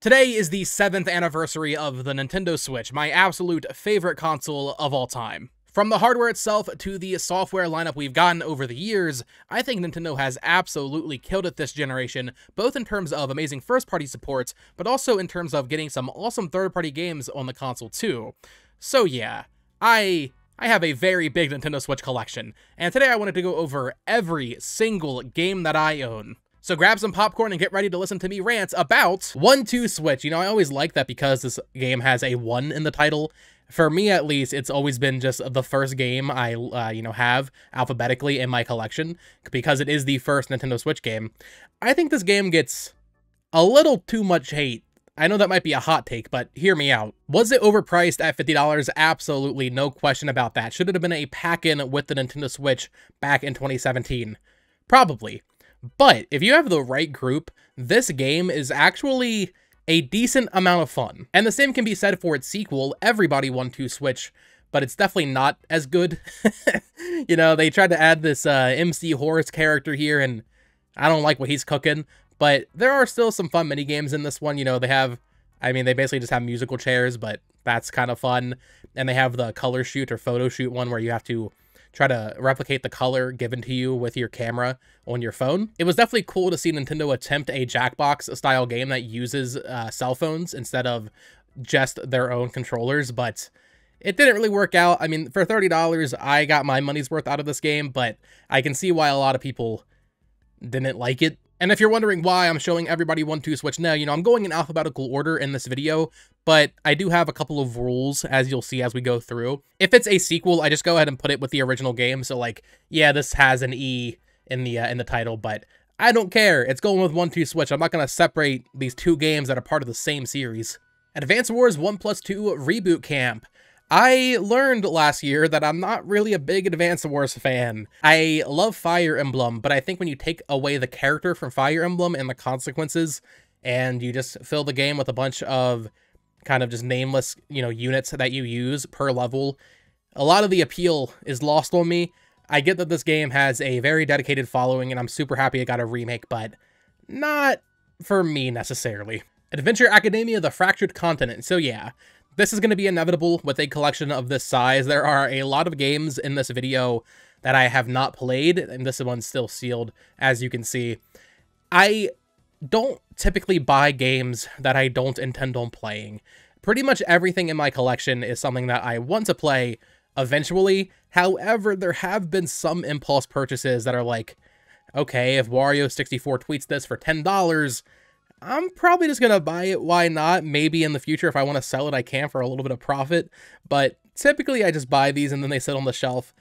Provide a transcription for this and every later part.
Today is the 7th anniversary of the Nintendo Switch, my absolute favorite console of all time. From the hardware itself to the software lineup we've gotten over the years, I think Nintendo has absolutely killed it this generation, both in terms of amazing first-party support, but also in terms of getting some awesome third-party games on the console too. So yeah, I I have a very big Nintendo Switch collection, and today I wanted to go over every single game that I own. So grab some popcorn and get ready to listen to me rant about 1-2 Switch. You know, I always like that because this game has a 1 in the title. For me, at least, it's always been just the first game I, uh, you know, have alphabetically in my collection because it is the first Nintendo Switch game. I think this game gets a little too much hate. I know that might be a hot take, but hear me out. Was it overpriced at $50? Absolutely, no question about that. Should it have been a pack-in with the Nintendo Switch back in 2017? Probably. But if you have the right group, this game is actually a decent amount of fun. And the same can be said for its sequel, Everybody 1-2 Switch, but it's definitely not as good. you know, they tried to add this uh, MC Horse character here, and I don't like what he's cooking. But there are still some fun mini games in this one. You know, they have, I mean, they basically just have musical chairs, but that's kind of fun. And they have the color shoot or photo shoot one where you have to try to replicate the color given to you with your camera on your phone. It was definitely cool to see Nintendo attempt a Jackbox style game that uses uh, cell phones instead of just their own controllers, but it didn't really work out. I mean, for $30, I got my money's worth out of this game, but I can see why a lot of people didn't like it. And if you're wondering why I'm showing everybody 1-2 Switch now, you know, I'm going in alphabetical order in this video, but I do have a couple of rules, as you'll see as we go through. If it's a sequel, I just go ahead and put it with the original game, so like, yeah, this has an E in the, uh, in the title, but I don't care. It's going with 1-2 Switch. I'm not going to separate these two games that are part of the same series. Advance Wars 1 plus 2 Reboot Camp. I learned last year that I'm not really a big Advance Wars fan. I love Fire Emblem, but I think when you take away the character from Fire Emblem and the consequences, and you just fill the game with a bunch of kind of just nameless, you know, units that you use per level, a lot of the appeal is lost on me. I get that this game has a very dedicated following, and I'm super happy it got a remake, but not for me necessarily. Adventure Academia The Fractured Continent. So yeah, this is going to be inevitable with a collection of this size. There are a lot of games in this video that I have not played, and this one's still sealed, as you can see. I don't typically buy games that I don't intend on playing. Pretty much everything in my collection is something that I want to play eventually. However, there have been some impulse purchases that are like, okay, if Wario64 tweets this for $10, I'm probably just going to buy it. Why not? Maybe in the future, if I want to sell it, I can for a little bit of profit. But typically, I just buy these and then they sit on the shelf.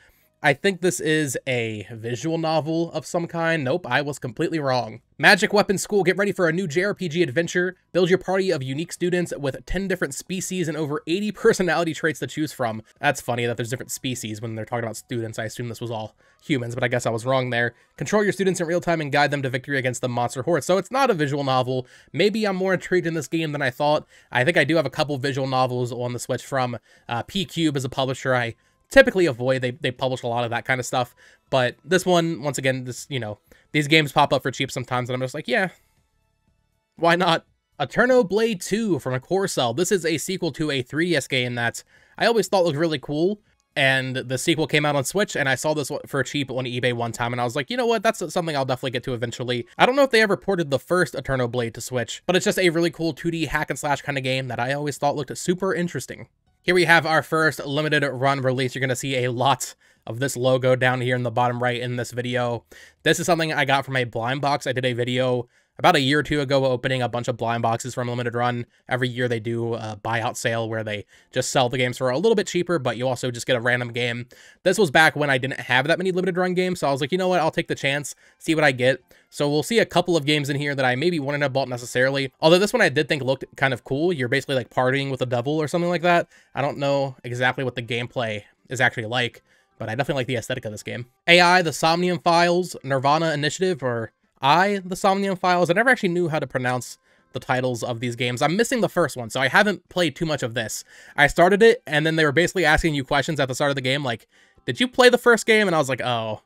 I think this is a visual novel of some kind. Nope, I was completely wrong. Magic Weapon School, get ready for a new JRPG adventure. Build your party of unique students with 10 different species and over 80 personality traits to choose from. That's funny that there's different species when they're talking about students. I assume this was all humans, but I guess I was wrong there. Control your students in real time and guide them to victory against the monster horde. So it's not a visual novel. Maybe I'm more intrigued in this game than I thought. I think I do have a couple visual novels on the Switch from uh, PQube as a publisher. I typically avoid. They, they publish a lot of that kind of stuff. But this one, once again, this, you know, these games pop up for cheap sometimes, and I'm just like, yeah, why not? AeternoBlade 2 from a Corecell. This is a sequel to a 3DS game that I always thought looked really cool. And the sequel came out on Switch, and I saw this for cheap on eBay one time, and I was like, you know what, that's something I'll definitely get to eventually. I don't know if they ever ported the first AeternoBlade to Switch, but it's just a really cool 2D hack and slash kind of game that I always thought looked super interesting. Here we have our first limited run release. You're going to see a lot of this logo down here in the bottom right in this video. This is something I got from a blind box. I did a video about a year or two ago opening a bunch of blind boxes from Limited Run. Every year they do a buyout sale where they just sell the games for a little bit cheaper, but you also just get a random game. This was back when I didn't have that many Limited Run games, so I was like, you know what, I'll take the chance, see what I get. So we'll see a couple of games in here that I maybe wouldn't have bought necessarily. Although this one I did think looked kind of cool. You're basically like partying with the devil or something like that. I don't know exactly what the gameplay is actually like, but I definitely like the aesthetic of this game. AI, the Somnium Files, Nirvana Initiative, or I, the Somnium Files. I never actually knew how to pronounce the titles of these games. I'm missing the first one, so I haven't played too much of this. I started it, and then they were basically asking you questions at the start of the game, like, did you play the first game? And I was like, oh,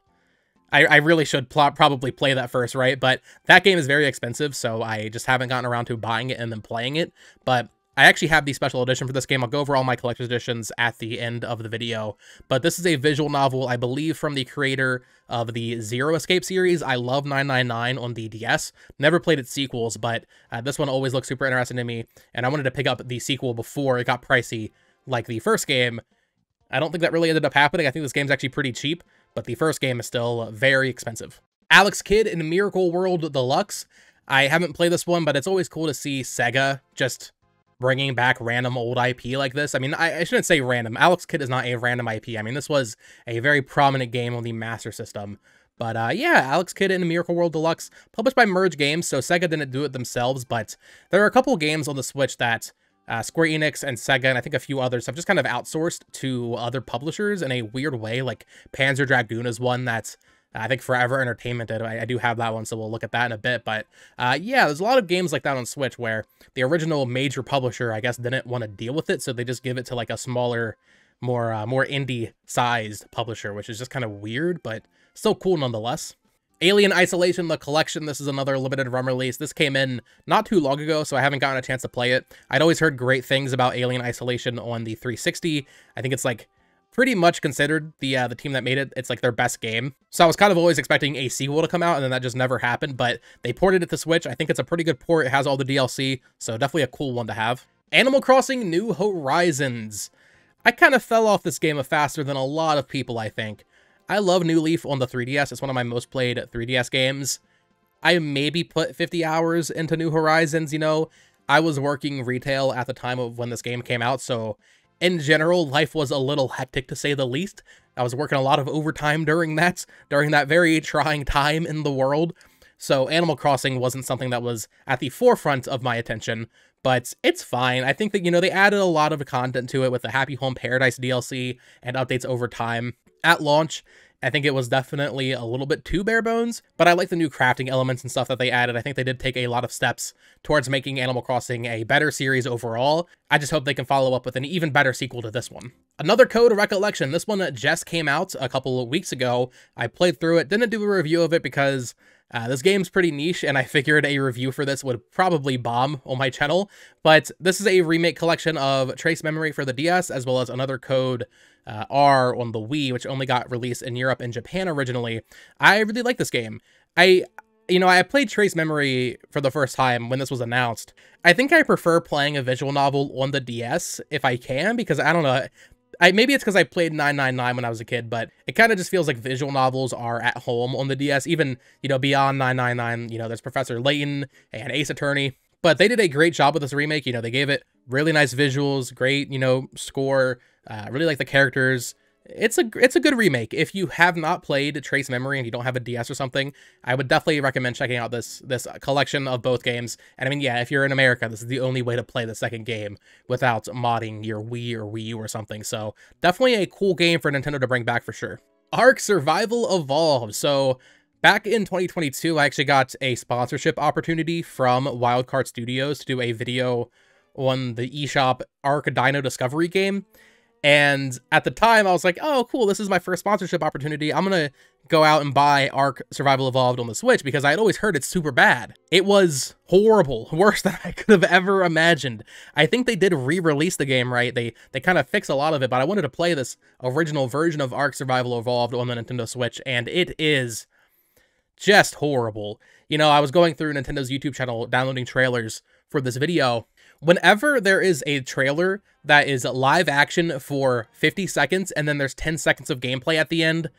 I, I really should pl- probably play that first, right? But that game is very expensive, so I just haven't gotten around to buying it and then playing it. But I actually have the special edition for this game. I'll go over all my collector's editions at the end of the video. But this is a visual novel, I believe, from the creator of the Zero Escape series. I love 999 on the DS. Never played its sequels, but uh, this one always looks super interesting to me. And I wanted to pick up the sequel before it got pricey like the first game. I don't think that really ended up happening. I think this game's actually pretty cheap, but the first game is still very expensive. Alex Kidd in Miracle World Deluxe. I haven't played this one, but it's always cool to see Sega just bringing back random old IP like this. I mean, I, I, shouldn't say random. Alex Kidd is not a random IP. I mean, this was a very prominent game on the Master System. But uh, yeah, Alex Kidd in the Miracle World Deluxe, published by Merge Games, so Sega didn't do it themselves, but there are a couple games on the Switch that uh, Square Enix and Sega, and I think a few others, have just kind of outsourced to other publishers in a weird way. Like Panzer Dragoon is one that's I think Forever Entertainment. I, I, do have that one, so we'll look at that in a bit. But uh, yeah, there's a lot of games like that on Switch where the original major publisher, I guess, didn't want to deal with it, so they just give it to like a smaller, more uh, more indie sized publisher, which is just kind of weird, but still cool nonetheless. Alien Isolation, the collection. This is another limited run release. This came in not too long ago, so I haven't gotten a chance to play it. I'd always heard great things about Alien Isolation on the 360. I think it's like pretty much considered the uh, the team that made it. It's like their best game. So I was kind of always expecting a sequel to come out, and then that just never happened. But they ported it to Switch. I think it's a pretty good port. It has all the DLC, so definitely a cool one to have. Animal Crossing New Horizons. I kind of fell off this game faster than a lot of people, I think. I love New Leaf on the 3DS. It's one of my most played 3DS games. I maybe put 50 hours into New Horizons, you know. I was working retail at the time of when this game came out, so in general, life was a little hectic to say the least. I was working a lot of overtime during that, during that very trying time in the world. So Animal Crossing wasn't something that was at the forefront of my attention, but it's fine. I think that, you know, they added a lot of content to it with the Happy Home Paradise DLC and updates over time. At launch, I think it was definitely a little bit too bare bones, but I like the new crafting elements and stuff that they added. I think they did take a lot of steps towards making Animal Crossing a better series overall. I just hope they can follow up with an even better sequel to this one. Another Code Recollection. This one just came out a couple of weeks ago. I played through it, didn't do a review of it because uh, this game's pretty niche, and I figured a review for this would probably bomb on my channel, but this is a remake collection of Trace Memory for the DS, as well as another code uh, R on the Wii, which only got released in Europe and Japan originally. I really like this game. I, you know, I played Trace Memory for the first time when this was announced. I think I prefer playing a visual novel on the DS if I can, because I don't know, I, maybe it's because I played 999 when I was a kid, but it kind of just feels like visual novels are at home on the DS. Even, you know, beyond 999, you know, there's Professor Layton and Ace Attorney. But they did a great job with this remake. You know, they gave it really nice visuals, great, you know, score. Uh, really like the characters it's a it's a good remake. If you have not played Trace Memory and you don't have a DS or something, I would definitely recommend checking out this this collection of both games. And I mean, yeah, if you're in America, this is the only way to play the second game without modding your Wii or Wii U or something. So definitely a cool game for Nintendo to bring back for sure. Ark Survival Evolved. So back in 2022, I actually got a sponsorship opportunity from Wildcard Studios to do a video on the eShop Ark Dino Discovery game. And at the time, I was like, oh, cool, this is my first sponsorship opportunity. I'm going to go out and buy Ark Survival Evolved on the Switch because I had always heard it's super bad. It was horrible, worse than I could have ever imagined. I think they did re-release the game, right? They they kind of fix a lot of it, but I wanted to play this original version of Ark Survival Evolved on the Nintendo Switch, and it is just horrible. You know, I was going through Nintendo's YouTube channel downloading trailers for this video, whenever there is a trailer that is live action for 50 seconds and then there's 10 seconds of gameplay at the end,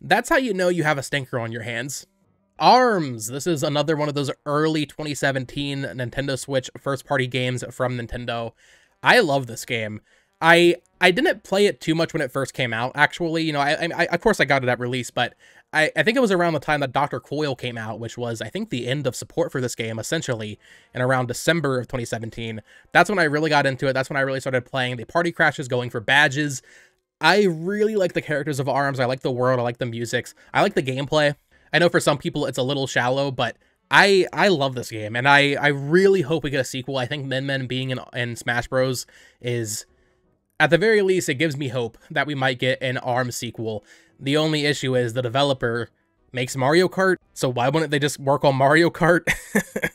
that's how you know you have a stinker on your hands. ARMS. This is another one of those early 2017 Nintendo Switch first party games from Nintendo. I love this game. I I didn't play it too much when it first came out. Actually, you know, I, I of course I got it at release, but I, I think it was around the time that Dr. Coyle came out, which was, I think, the end of support for this game, essentially, in around December of 2017. That's when I really got into it. That's when I really started playing the party crashes, going for badges. I really like the characters of ARMS. I like the world. I like the musics. I like the gameplay. I know for some people it's a little shallow, but I I love this game, and I, I really hope we get a sequel. I think Min Men being in, in Smash Bros. is, at the very least, it gives me hope that we might get an ARMS sequel. The only issue is the developer makes Mario Kart, so why wouldn't they just work on Mario Kart?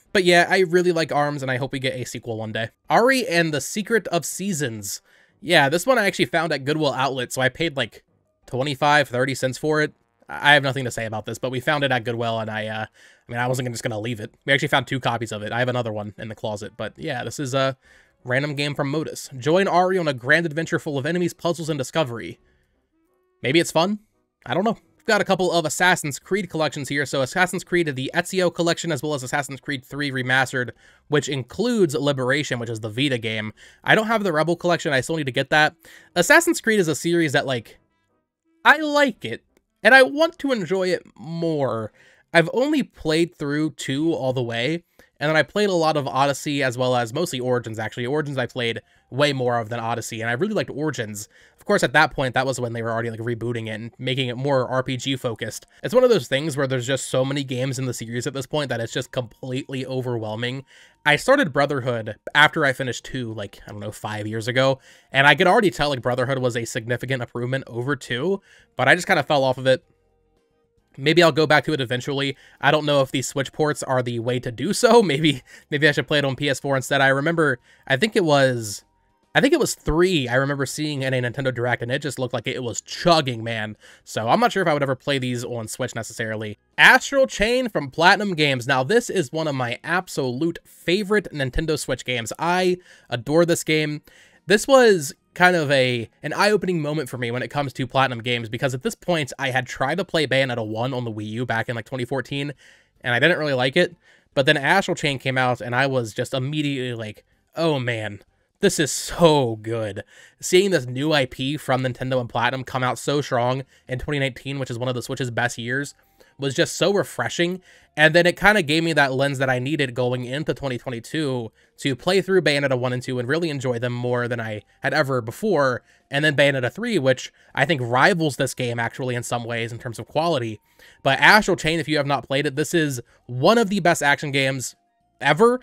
but yeah, I really like ARMS, and I hope we get a sequel one day. Ary and the Secret of Seasons. Yeah, this one I actually found at Goodwill Outlet, so I paid like 25, 30 cents for it. I have nothing to say about this, but we found it at Goodwill, and I, uh, I mean, I wasn't just gonna leave it. We actually found two copies of it. I have another one in the closet, but yeah, this is a random game from Modus. Join Ary on a grand adventure full of enemies, puzzles, and discovery. Maybe it's fun? I don't know. We've got a couple of Assassin's Creed collections here. So Assassin's Creed, the Ezio collection, as well as Assassin's Creed 3 Remastered, which includes Liberation, which is the Vita game. I don't have the Rebel collection. I still need to get that. Assassin's Creed is a series that, like, I like it, and I want to enjoy it more. I've only played through 2 all the way, and then I played a lot of Odyssey as well as mostly Origins, actually. Origins I played way more of than Odyssey, and I really liked Origins. Of course, at that point, that was when they were already like rebooting it and making it more RPG focused. It's one of those things where there's just so many games in the series at this point that it's just completely overwhelming. I started Brotherhood after I finished 2, like, I don't know, five years ago, and I could already tell like Brotherhood was a significant improvement over 2, but I just kind of fell off of it Maybe I'll go back to it eventually. I don't know if these Switch ports are the way to do so. Maybe maybe I should play it on PS4 instead. I remember, I think it was, I think it was 3 I remember seeing in a Nintendo Direct, and it just looked like it was chugging, man. So I'm not sure if I would ever play these on Switch necessarily. Astral Chain from Platinum Games. Now, this is one of my absolute favorite Nintendo Switch games. I adore this game. This was kind of a an eye-opening moment for me when it comes to Platinum games because at this point I had tried to play Bayonetta 1 on the Wii U back in like 2014 and I didn't really like it. But then Astral Chain came out and I was just immediately like, "Oh man, this is so good." Seeing this new IP from Nintendo and Platinum come out so strong in 2019, which is one of the Switch's best years, was just so refreshing. And then it kind of gave me that lens that I needed going into 2022 to play through Bayonetta 1 and 2 and really enjoy them more than I had ever before. And then Bayonetta 3, which I think rivals this game actually in some ways in terms of quality. But Astral Chain, if you have not played it, this is one of the best action games ever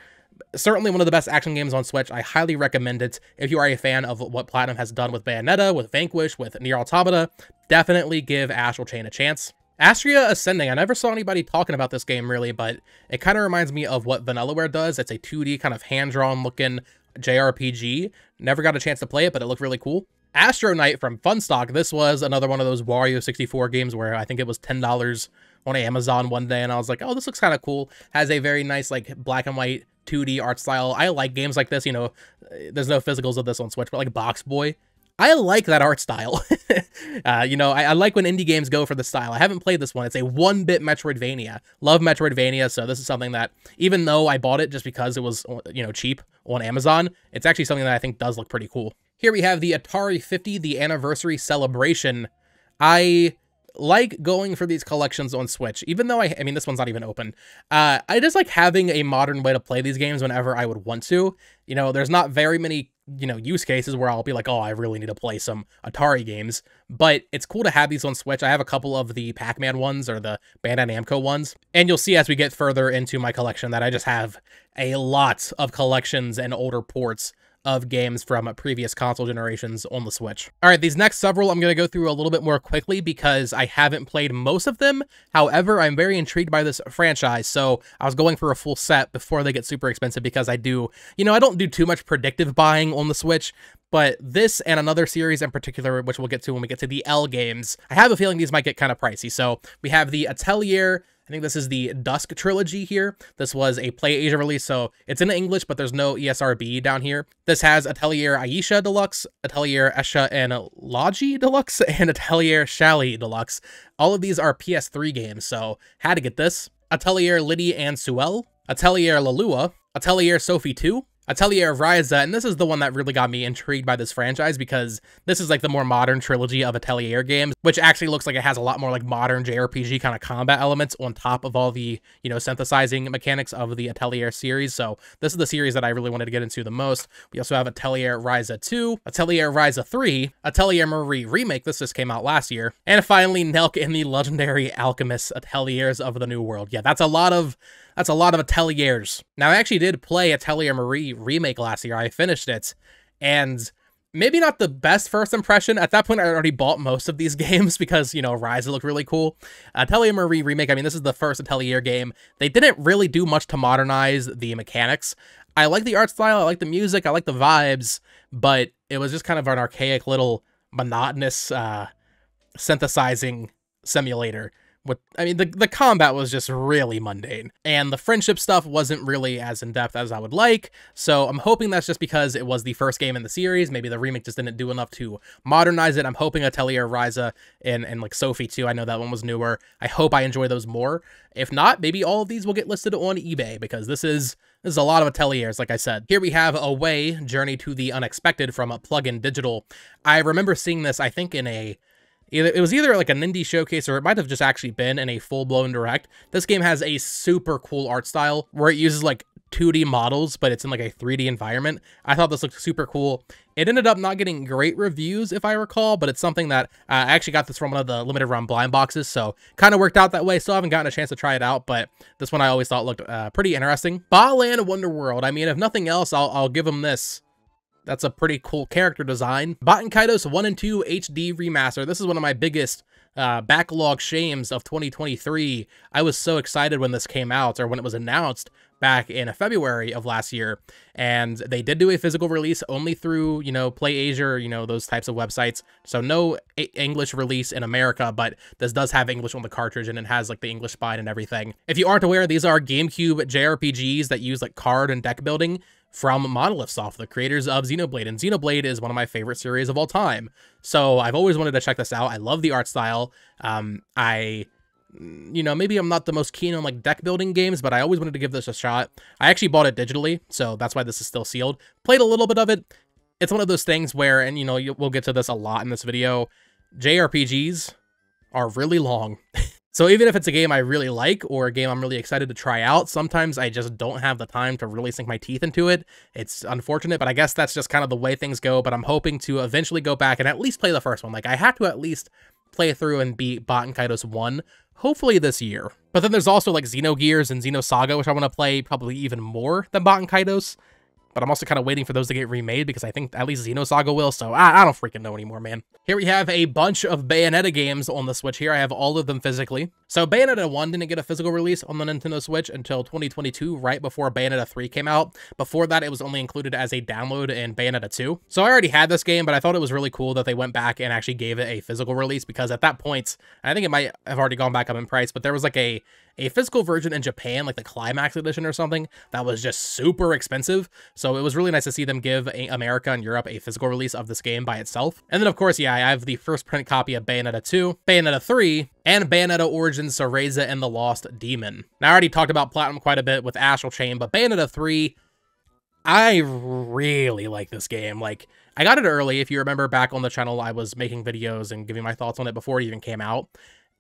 certainly one of the best action games on Switch. I highly recommend it. If you are a fan of what Platinum has done with Bayonetta, with Vanquish, with Nier Automata, definitely give Astral Chain a chance. Astria Ascending, I never saw anybody talking about this game really, but it kind of reminds me of what Vanillaware does. It's a 2D kind of hand-drawn looking JRPG. Never got a chance to play it, but it looked really cool. Astro Knight from Funstock, this was another one of those Wario 64 games where I think it was $10 on Amazon one day, and I was like, oh, this looks kind of cool. Has a very nice, like, black and white 2D art style. I like games like this, you know, there's no physicals of this on Switch, but like Box Boy I like that art style. uh, you know, I, I, like when indie games go for the style. I haven't played this one. It's a one-bit Metroidvania. Love Metroidvania, so this is something that, even though I bought it just because it was, you know, cheap on Amazon, it's actually something that I think does look pretty cool. Here we have the Atari 50, the anniversary celebration. I like going for these collections on Switch, even though I, I mean, this one's not even open. Uh, I just like having a modern way to play these games whenever I would want to. You know, there's not very many, you know, use cases where I'll be like, oh, I really need to play some Atari games, but it's cool to have these on Switch. I have a couple of the Pac-Man ones or the Bandai Namco ones, and you'll see as we get further into my collection that I just have a lot of collections and older ports of games from previous console generations on the Switch. All right, these next several I'm going to go through a little bit more quickly because I haven't played most of them. However, I'm very intrigued by this franchise, so I was going for a full set before they get super expensive because I do, you know, I don't do too much predictive buying on the Switch, but this and another series in particular, which we'll get to when we get to the L games, I have a feeling these might get kind of pricey. So we have the Atelier I think this is the Dusk trilogy here. This was a Play Asia release, so it's in English, but there's no ESRB down here. This has Atelier Ayesha Deluxe, Atelier Escha and Logy Deluxe, and Atelier Shallie Deluxe. All of these are PS3 games, so had to get this. Atelier Lydie and Suelle, Atelier Lulua, Atelier Sophie 2, Atelier of Ryza, and this is the one that really got me intrigued by this franchise because this is like the more modern trilogy of Atelier games, which actually looks like it has a lot more like modern JRPG kind of combat elements on top of all the, you know, synthesizing mechanics of the Atelier series. So this is the series that I really wanted to get into the most. We also have Atelier Ryza 2, Atelier Ryza 3, Atelier Marie Remake, this just came out last year, and finally Nelke in the legendary Alchemist Ateliers of the New World. Yeah, that's a lot of that's a lot of Ateliers. Now, I actually did play Atelier Marie Remake last year. I finished it, and maybe not the best first impression. At that point, I already bought most of these games because, you know, Ryza looked really cool. Atelier Marie Remake, I mean, this is the first Atelier game. They didn't really do much to modernize the mechanics. I like the art style, I like the music, I like the vibes, but it was just kind of an archaic little monotonous uh, synthesizing simulator what I mean, the, the combat was just really mundane, and the friendship stuff wasn't really as in depth as I would like. So I'm hoping that's just because it was the first game in the series. Maybe the remake just didn't do enough to modernize it. I'm hoping Atelier Ryza and and like Sophie too. I know that one was newer. I hope I enjoy those more. If not, maybe all of these will get listed on eBay because this is this is a lot of ateliers, like I said. Here we have Away, Journey to the Unexpected from a Plug-in Digital. I remember seeing this, I think, in a it was either like an indie showcase or it might have just actually been in a full-blown direct. This game has a super cool art style where it uses like 2D models, but it's in like a 3D environment. I thought this looked super cool. It ended up not getting great reviews, if I recall, but it's something that uh, I actually got this from one of the limited run blind boxes, so kind of worked out that way. Still haven't gotten a chance to try it out, but this one I always thought looked uh, pretty interesting. Balan Wonder World. I mean, if nothing else, I'll, I'll give them this. That's a pretty cool character design. Baten Kaitos 1 and 2 HD Remaster. This is one of my biggest uh, backlog shames of 2023. I was so excited when this came out, or when it was announced back in February of last year. And they did do a physical release only through, you know, Play Asia, or, you know, those types of websites. So no English release in America, but this does have English on the cartridge and it has like the English spine and everything. If you aren't aware, these are GameCube JRPGs that use like card and deck building from Monolith Soft, the creators of Xenoblade. And Xenoblade is one of my favorite series of all time. So I've always wanted to check this out. I love the art style. Um, I, you know, maybe I'm not the most keen on like deck building games, but I always wanted to give this a shot. I actually bought it digitally, so that's why this is still sealed. Played a little bit of it. It's one of those things where, and you know, we'll get to this a lot in this video, JRPGs are really long. So even if it's a game I really like or a game I'm really excited to try out, sometimes I just don't have the time to really sink my teeth into it. It's unfortunate, but I guess that's just kind of the way things go. But I'm hoping to eventually go back and at least play the first one. Like I have to at least play through and beat Baten Kaitos 1, hopefully this year. But then there's also like Xenogears and Xenosaga, which I want to play probably even more than Baten Kaitos but I'm also kind of waiting for those to get remade because I think at least Xenosaga will, so I, I don't freaking know anymore, man. Here we have a bunch of Bayonetta games on the Switch here. I have all of them physically. So Bayonetta 1 didn't get a physical release on the Nintendo Switch until 2022, right before Bayonetta 3 came out. Before that, it was only included as a download in Bayonetta 2. So I already had this game, but I thought it was really cool that they went back and actually gave it a physical release because at that point, I think it might have already gone back up in price, but there was like a a physical version in Japan, like the Climax Edition or something, that was just super expensive. So it was really nice to see them give America and Europe a physical release of this game by itself. And then, of course, yeah, I have the first print copy of Bayonetta 2, Bayonetta 3, and Bayonetta Origins Cereza and the Lost Demon. Now, I already talked about Platinum quite a bit with Astral Chain, but Bayonetta 3, I really like this game. Like, I got it early. If you remember back on the channel, I was making videos and giving my thoughts on it before it even came out.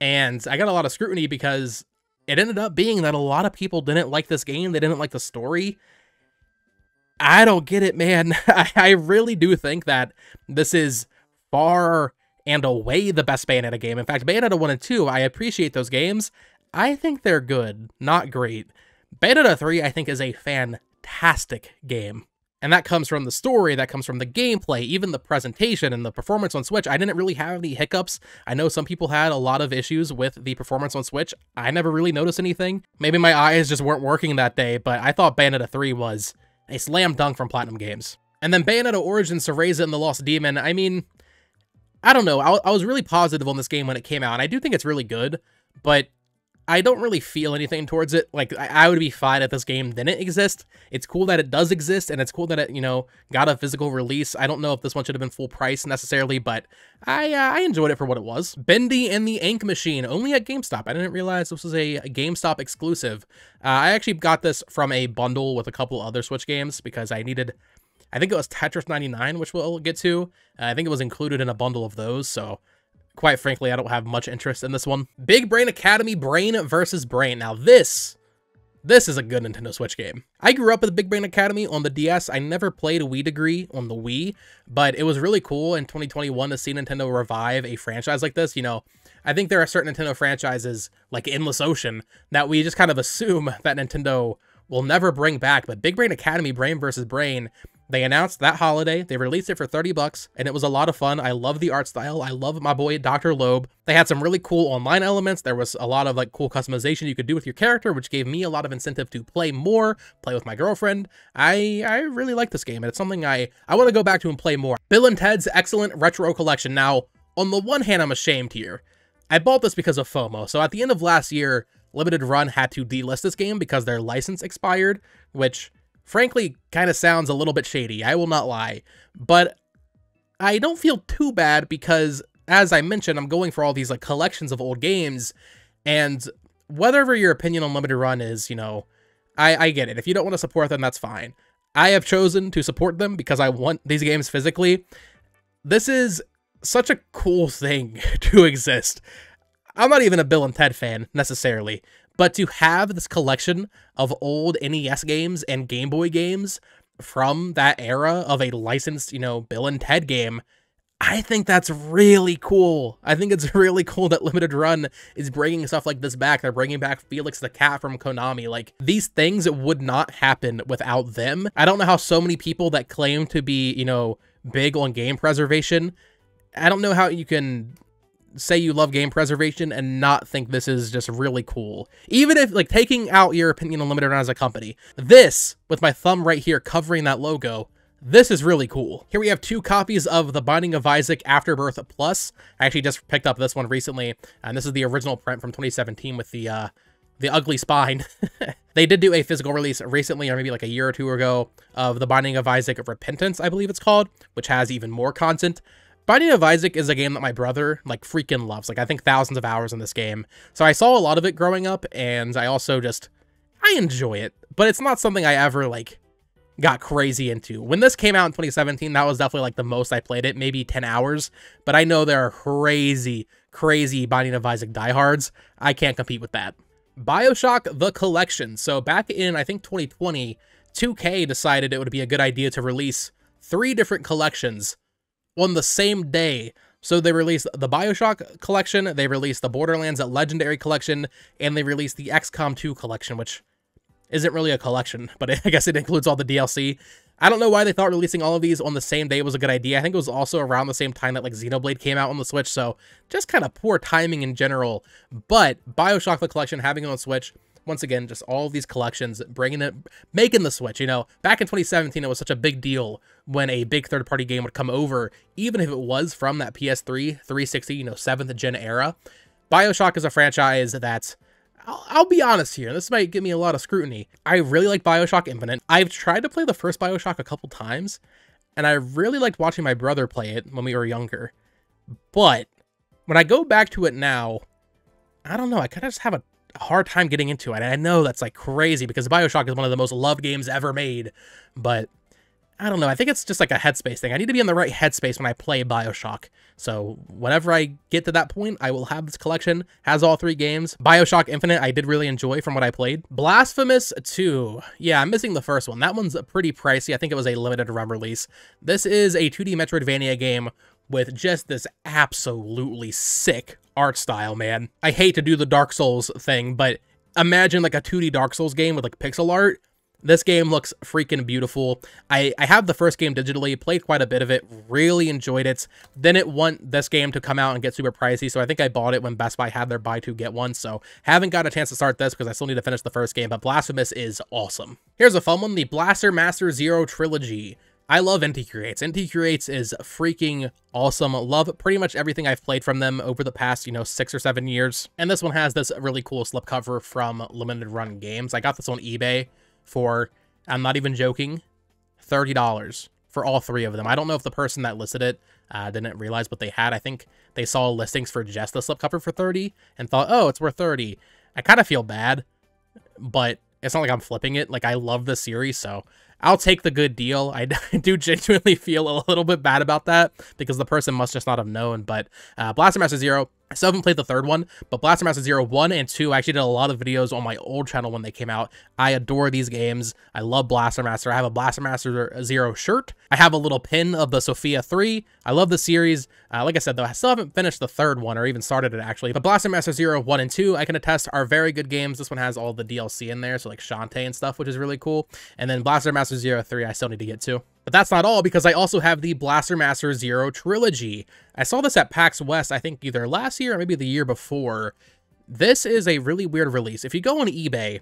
And I got a lot of scrutiny because it ended up being that a lot of people didn't like this game. They didn't like the story. I don't get it, man. I really do think that this is far and away the best Bayonetta game. In fact, Bayonetta 1 and 2, I appreciate those games. I think they're good, not great. Bayonetta 3, I think, is a fantastic game. And that comes from the story, that comes from the gameplay, even the presentation and the performance on Switch. I didn't really have any hiccups. I know some people had a lot of issues with the performance on Switch. I never really noticed anything. Maybe my eyes just weren't working that day, but I thought Bayonetta 3 was a slam dunk from Platinum Games. And then Bayonetta Origins, Cereza, and the Lost Demon, I mean, I don't know. I, I was really positive on this game when it came out, and I do think it's really good, but I don't really feel anything towards it. Like, I, I, would be fine if this game didn't exist. It's cool that it does exist, and it's cool that it, you know, got a physical release. I don't know if this one should have been full price necessarily, but I uh, I enjoyed it for what it was. Bendy and the Ink Machine, only at GameStop. I didn't realize this was a, GameStop exclusive. Uh, I actually got this from a bundle with a couple other Switch games because I needed... I think it was Tetris 99, which we'll get to. Uh, I think it was included in a bundle of those, so quite frankly, I don't have much interest in this one. Big Brain Academy Brain versus Brain. Now this, this is a good Nintendo Switch game. I grew up with Big Brain Academy on the DS. I never played a Wii Degree on the Wii, but it was really cool in 2021 to see Nintendo revive a franchise like this. You know, I think there are certain Nintendo franchises like Endless Ocean that we just kind of assume that Nintendo will never bring back, but Big Brain Academy Brain versus Brain They announced that holiday. They released it for 30 bucks, and it was a lot of fun. I love the art style. I love my boy Dr. Lobe. They had some really cool online elements. There was a lot of like cool customization you could do with your character, which gave me a lot of incentive to play more, play with my girlfriend. I I really like this game, and it's something I I want to go back to and play more. Bill and Ted's excellent retro collection. Now, on the one hand, I'm ashamed here. I bought this because of FOMO. So at the end of last year, Limited Run had to delist this game because their license expired, which frankly kind of sounds a little bit shady, I will not lie. But I don't feel too bad because, as I mentioned, I'm going for all these like collections of old games, and whatever your opinion on Limited Run is, you know, I, I get it. If you don't want to support them, that's fine. I have chosen to support them because I want these games physically. This is such a cool thing to exist. I'm not even a Bill and Ted fan necessarily, but to have this collection of old NES games and Game Boy games from that era of a licensed, you know, Bill and Ted game, I think that's really cool. I think it's really cool that Limited Run is bringing stuff like this back. They're bringing back Felix the Cat from Konami. Like, these things would not happen without them. I don't know how so many people that claim to be, you know, big on game preservation, I don't know how you can say you love game preservation and not think this is just really cool. Even if, like, taking out your opinion on Limited Run as a company, this, with my thumb right here covering that logo, this is really cool. Here we have two copies of The Binding of Isaac Afterbirth Plus. I actually just picked up this one recently, and this is the original print from 2017 with the, uh, the ugly spine. they did do a physical release recently, or maybe like a year or two ago, of The Binding of Isaac Repentance, I believe it's called, which has even more content. Binding of Isaac is a game that my brother, like, freaking loves. Like, I think thousands of hours in this game. So I saw a lot of it growing up, and I also just, I enjoy it. But it's not something I ever, like, got crazy into. When this came out in 2017, that was definitely, like, the most I played it, maybe 10 hours. But I know there are crazy, crazy Binding of Isaac diehards. I can't compete with that. Bioshock The Collection. So back in, I think, 2020, 2K decided it would be a good idea to release three different collections on the same day. So they released the Bioshock collection, they released the Borderlands Legendary collection, and they released the XCOM 2 collection, which isn't really a collection, but I guess it includes all the DLC. I don't know why they thought releasing all of these on the same day was a good idea. I think it was also around the same time that like Xenoblade came out on the Switch, so just kind of poor timing in general. But Bioshock the collection having it on Switch once again, just all these collections, bringing it, making the switch. You know, back in 2017, it was such a big deal when a big third party game would come over, even if it was from that PS3, 360, you know, 7th gen era. Bioshock is a franchise that's I'll, I'll, be honest here, this might give me a lot of scrutiny. I really like Bioshock Infinite. I've tried to play the first Bioshock a couple times, and I really liked watching my brother play it when we were younger. But when I go back to it now, I don't know, I kind of just have a hard time getting into it. I know that's like crazy because Bioshock is one of the most loved games ever made, but I don't know. I think it's just like a headspace thing. I need to be in the right headspace when I play Bioshock. So whenever I get to that point, I will have this collection. Has all three games. Bioshock Infinite, I did really enjoy from what I played. Blasphemous 2. Yeah, I'm missing the first one. That one's pretty pricey. I think it was a limited run release. This is a 2D Metroidvania game with just this absolutely sick art style, man. I hate to do the Dark Souls thing, but imagine like a 2D Dark Souls game with like pixel art. This game looks freaking beautiful. I, I have the first game digitally, played quite a bit of it, really enjoyed it. Then it want this game to come out and get super pricey, so I think I bought it when Best Buy had their buy two get one, so haven't got a chance to start this because I still need to finish the first game, but Blasphemous is awesome. Here's a fun one, the Blaster Master Zero Trilogy. I love Inti Creates. Inti Creates is freaking awesome. Love pretty much everything I've played from them over the past, you know, six or seven years. And this one has this really cool slipcover from Limited Run Games. I got this on eBay for, I'm not even joking, $30 for all three of them. I don't know if the person that listed it uh, didn't realize what they had. I think they saw listings for just the slipcover for 30 and thought, oh, it's worth 30. I kind of feel bad, but it's not like I'm flipping it. Like, I love the series, so I'll take the good deal. I, do genuinely feel a little bit bad about that because the person must just not have known. But uh, Blaster Master Zero, I still haven't played the third one, but Blaster Master Zero 1 and 2, I actually did a lot of videos on my old channel when they came out. I adore these games. I love Blaster Master. I have a Blaster Master Zero shirt. I have a little pin of the Sophia 3. I love the series. Uh, like I said, though, I still haven't finished the third one or even started it, actually. But Blaster Master Zero 1 and 2, I can attest, are very good games. This one has all the DLC in there, so like Shantae and stuff, which is really cool. And then Blaster Master Zero 3, I still need to get to. But that's not all because I also have the Blaster Master Zero trilogy. I saw this at PAX West, I think either last year or maybe the year before. This is a really weird release. If you go on eBay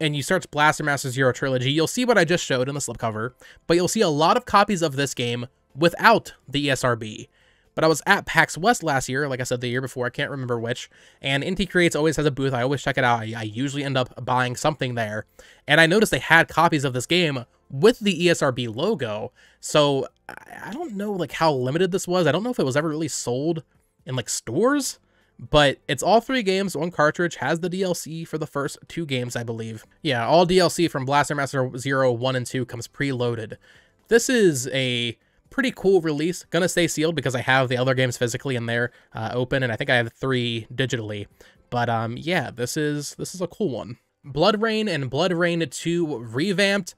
and you search Blaster Master Zero trilogy, you'll see what I just showed in the slipcover, but you'll see a lot of copies of this game without the ESRB. But I was at PAX West last year, like I said, the year before, I can't remember which, and Inti Creates always has a booth. I always check it out. I, I usually end up buying something there. And I noticed they had copies of this game with the ESRB logo. So I don't know like how limited this was. I don't know if it was ever really sold in like stores, but it's all three games. One cartridge has the DLC for the first two games, I believe. Yeah, all DLC from Blaster Master Zero, 1, and 2 comes preloaded. This is a pretty cool release. Gonna stay sealed because I have the other games physically in there uh, open, and I think I have three digitally. But um, yeah, this is this is a cool one. BloodRayne and BloodRayne 2 revamped.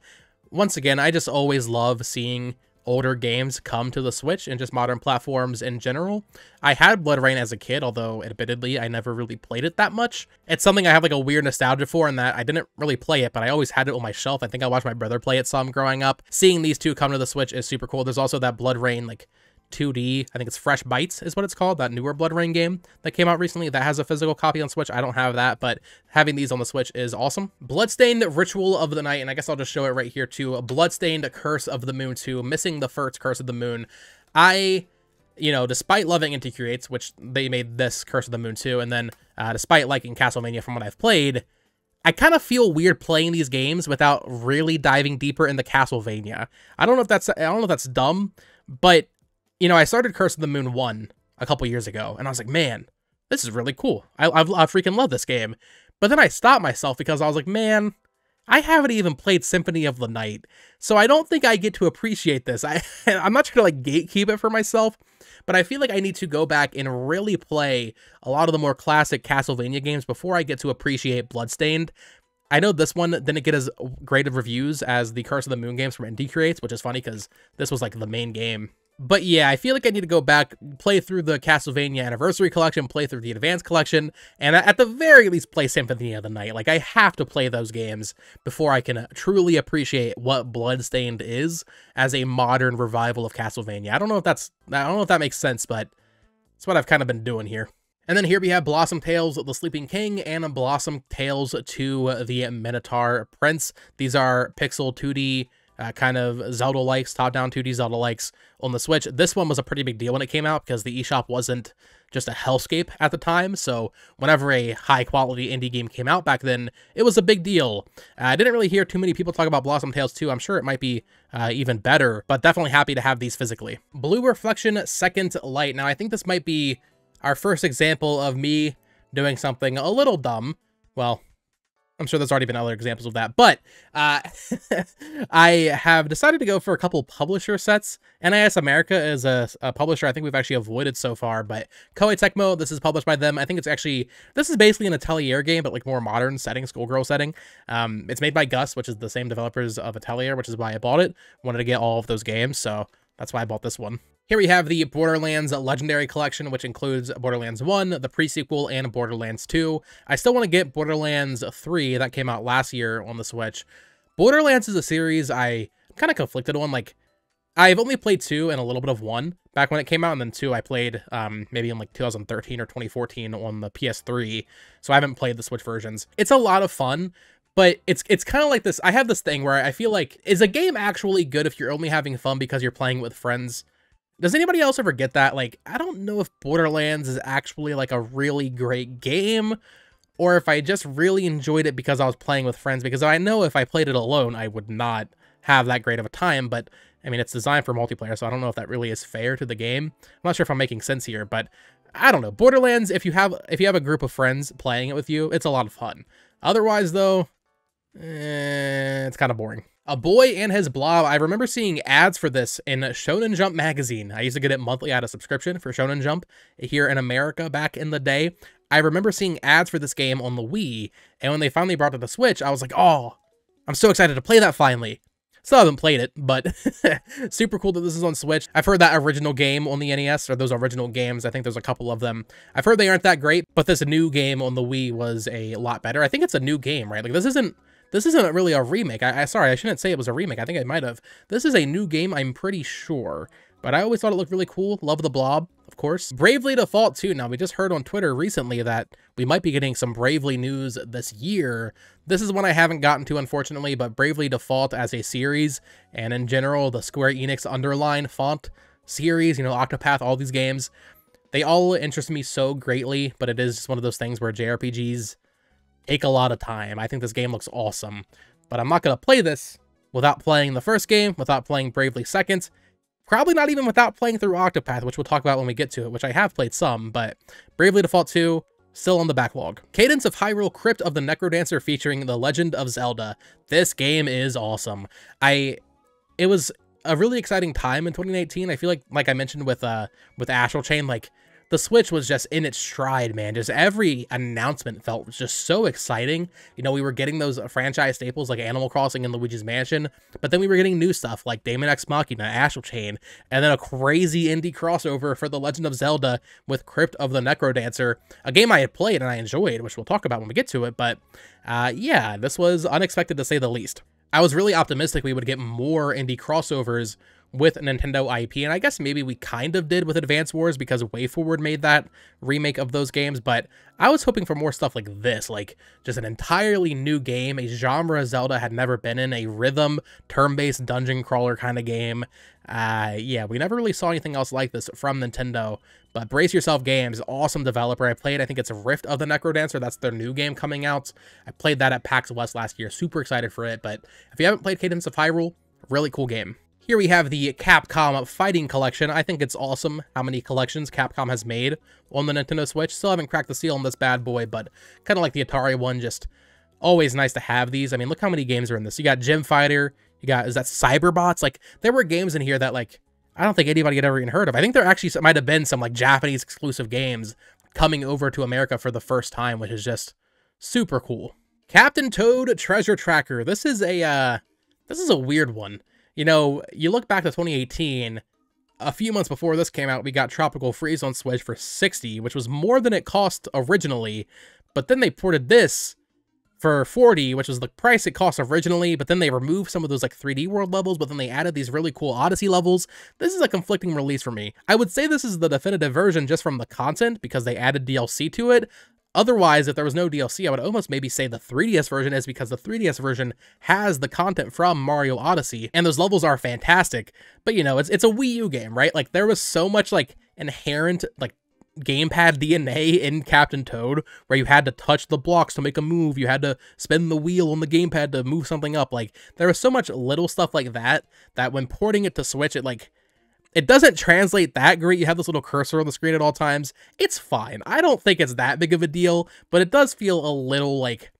Once again, I just always love seeing older games come to the Switch and just modern platforms in general. I had BloodRayne as a kid, although admittedly I never really played it that much. It's something I have like a weird nostalgia for in that I didn't really play it, but I always had it on my shelf. I think I watched my brother play it some growing up. Seeing these two come to the Switch is super cool. There's also that BloodRayne like 2D. I think it's Fresh Bites is what it's called, that newer BloodRayne game that came out recently that has a physical copy on Switch. I don't have that, but having these on the Switch is awesome. Bloodstained Ritual of the Night, and I guess I'll just show it right here too. Bloodstained Curse of the Moon 2, Missing the First Curse of the Moon. I, you know, despite loving Inti Creates, which they made this Curse of the Moon 2, and then uh, despite liking Castlevania from what I've played, I kind of feel weird playing these games without really diving deeper into Castlevania. I don't know if that's I don't know if that's dumb, but you know, I started Curse of the Moon 1 a couple years ago, and I was like, man, this is really cool. I, I, I freaking love this game. But then I stopped myself because I was like, man, I haven't even played Symphony of the Night, so I don't think I get to appreciate this. I, I'm not trying to like gatekeep it for myself, but I feel like I need to go back and really play a lot of the more classic Castlevania games before I get to appreciate Bloodstained. I know this one didn't get as great of reviews as the Curse of the Moon games from Inti Creates, which is funny because this was like the main game but yeah, I feel like I need to go back, play through the Castlevania Anniversary Collection, play through the Advanced Collection, and at the very least play Symphony of the Night. Like, I have to play those games before I can uh, truly appreciate what Bloodstained is as a modern revival of Castlevania. I don't know if that's, I don't know if that makes sense, but it's what I've kind of been doing here. And then here we have Blossom Tales, The Sleeping King, and Blossom Tales to the Minotaur Prince. These are pixel 2D uh, kind of Zelda-likes, top-down 2D Zelda-likes on the Switch. This one was a pretty big deal when it came out because the eShop wasn't just a hellscape at the time, so whenever a high-quality indie game came out back then, it was a big deal. Uh, I didn't really hear too many people talk about Blossom Tales 2. I'm sure it might be uh, even better, but definitely happy to have these physically. Blue Reflection Second Light. Now, I think this might be our first example of me doing something a little dumb. Well, I'm sure there's already been other examples of that, but uh, I have decided to go for a couple publisher sets. NIS America is a, a, publisher I think we've actually avoided so far, but Koei Tecmo, this is published by them. I think it's actually, this is basically an Atelier game, but like more modern setting, schoolgirl setting. Um, it's made by Gust, which is the same developers of Atelier, which is why I bought it. Wanted to get all of those games, so that's why I bought this one. Here we have the Borderlands Legendary Collection, which includes Borderlands 1, the prequel, and Borderlands 2. I still want to get Borderlands 3, that came out last year on the Switch. Borderlands is a series I'm kind of conflicted on, like, I've only played 2 and a little bit of 1 back when it came out, and then 2 I played um, maybe in like 2013 or 2014 on the PS3, so I haven't played the Switch versions. It's a lot of fun, but it's it's kind of like this. I have this thing where I feel like, is a game actually good if you're only having fun because you're playing with friends? Does anybody else ever get that? Like, I don't know if Borderlands is actually like a really great game or if I just really enjoyed it because I was playing with friends because I know if I played it alone, I would not have that great of a time, but I mean, it's designed for multiplayer, so I don't know if that really is fair to the game. I'm not sure if I'm making sense here, but I don't know. Borderlands, if you have if you have a group of friends playing it with you, it's a lot of fun. Otherwise, though, eh, it's kind of boring. A Boy and His Blob. I remember seeing ads for this in Shonen Jump magazine. I used to get it monthly at a subscription for Shonen Jump here in America back in the day. I remember seeing ads for this game on the Wii, and when they finally brought it to the Switch, I was like, oh, I'm so excited to play that finally. Still haven't played it, but super cool that this is on Switch. I've heard that original game on the NES, or those original games, I think there's a couple of them. I've heard they aren't that great, but this new game on the Wii was a lot better. I think it's a new game, right? Like, this isn't this isn't really a remake. I, I sorry, I shouldn't say it was a remake. I think I might have. This is a new game, I'm pretty sure. But I always thought it looked really cool. Love the blob, of course. Bravely Default 2. Now, we just heard on Twitter recently that we might be getting some Bravely news this year. This is one I haven't gotten to, unfortunately, but Bravely Default as a series, and in general, the Square Enix Underline font series, you know, Octopath, all these games, they all interest me so greatly, but it is just one of those things where JRPGs take a lot of time. I think this game looks awesome, but I'm not going to play this without playing the first game, without playing Bravely Second, Probably not even without playing through Octopath, which we'll talk about when we get to it, which I have played some, but Bravely Default 2, still on the backlog. Cadence of Hyrule Crypt of the Necrodancer featuring The Legend of Zelda. This game is awesome. I, it was a really exciting time in 2018. I feel like, like I mentioned with, uh, with Astral Chain, like, the Switch was just in its stride, man. Just every announcement felt just so exciting. You know, we were getting those franchise staples like Animal Crossing and Luigi's Mansion, but then we were getting new stuff like Daemon X Machina, Astral Chain, and then a crazy indie crossover for The Legend of Zelda with Crypt of the Necrodancer, a game I had played and I enjoyed, which we'll talk about when we get to it, but uh, yeah, this was unexpected to say the least. I was really optimistic we would get more indie crossovers with Nintendo IP, and I guess maybe we kind of did with Advance Wars because WayForward made that remake of those games, but I was hoping for more stuff like this, like just an entirely new game, a genre Zelda had never been in, a rhythm, turn-based dungeon crawler kind of game. Uh, yeah, we never really saw anything else like this from Nintendo, but Brace Yourself Games, awesome developer. I played, I think it's Rift of the Necrodancer. That's their new game coming out. I played that at PAX West last year. Super excited for it. But if you haven't played Cadence of Hyrule, really cool game. Here we have the Capcom Fighting Collection. I think it's awesome how many collections Capcom has made on the Nintendo Switch. Still haven't cracked the seal on this bad boy, but kind of like the Atari one, just always nice to have these. I mean, look how many games are in this. You got Gem Fighter, you got, is that Cyberbots? Like, there were games in here that, like, I don't think anybody had ever even heard of. I think there actually might have been some, like, Japanese exclusive games coming over to America for the first time, which is just super cool. Captain Toad Treasure Tracker. This is a, uh, this is a weird one. You know, you look back to 2018, a few months before this came out, we got Tropical Freeze on Switch for 60, which was more than it cost originally, but then they ported this for 40, which was the price it cost originally, but then they removed some of those like 3D world levels, but then they added these really cool Odyssey levels. This is a conflicting release for me. I would say this is the definitive version just from the content because they added DLC to it, Otherwise, if there was no DLC, I would almost maybe say the 3DS version is because the 3DS version has the content from Mario Odyssey, and those levels are fantastic. But you know, it's it's a Wii U game, right? Like there was so much like inherent like gamepad DNA in Captain Toad, where you had to touch the blocks to make a move, you had to spin the wheel on the gamepad to move something up. Like there was so much little stuff like that that when porting it to Switch, it like it doesn't translate that great. You have this little cursor on the screen at all times. It's fine. I don't think it's that big of a deal, but it does feel a little like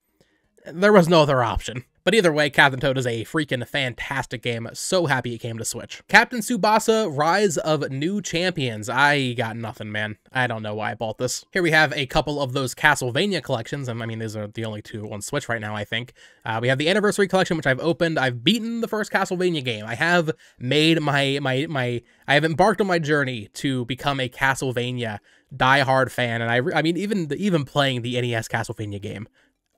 there was no other option. But either way, Captain Toad is a freaking fantastic game. So happy it came to Switch. Captain Tsubasa, Rise of New Champions. I got nothing, man. I don't know why I bought this. Here we have a couple of those Castlevania collections. And I mean, these are the only two on Switch right now, I think. Uh, we have the Anniversary Collection, which I've opened. I've beaten the first Castlevania game. I have made my, my, my, I have embarked on my journey to become a Castlevania die-hard fan. And I, I mean, even, even playing the NES Castlevania game,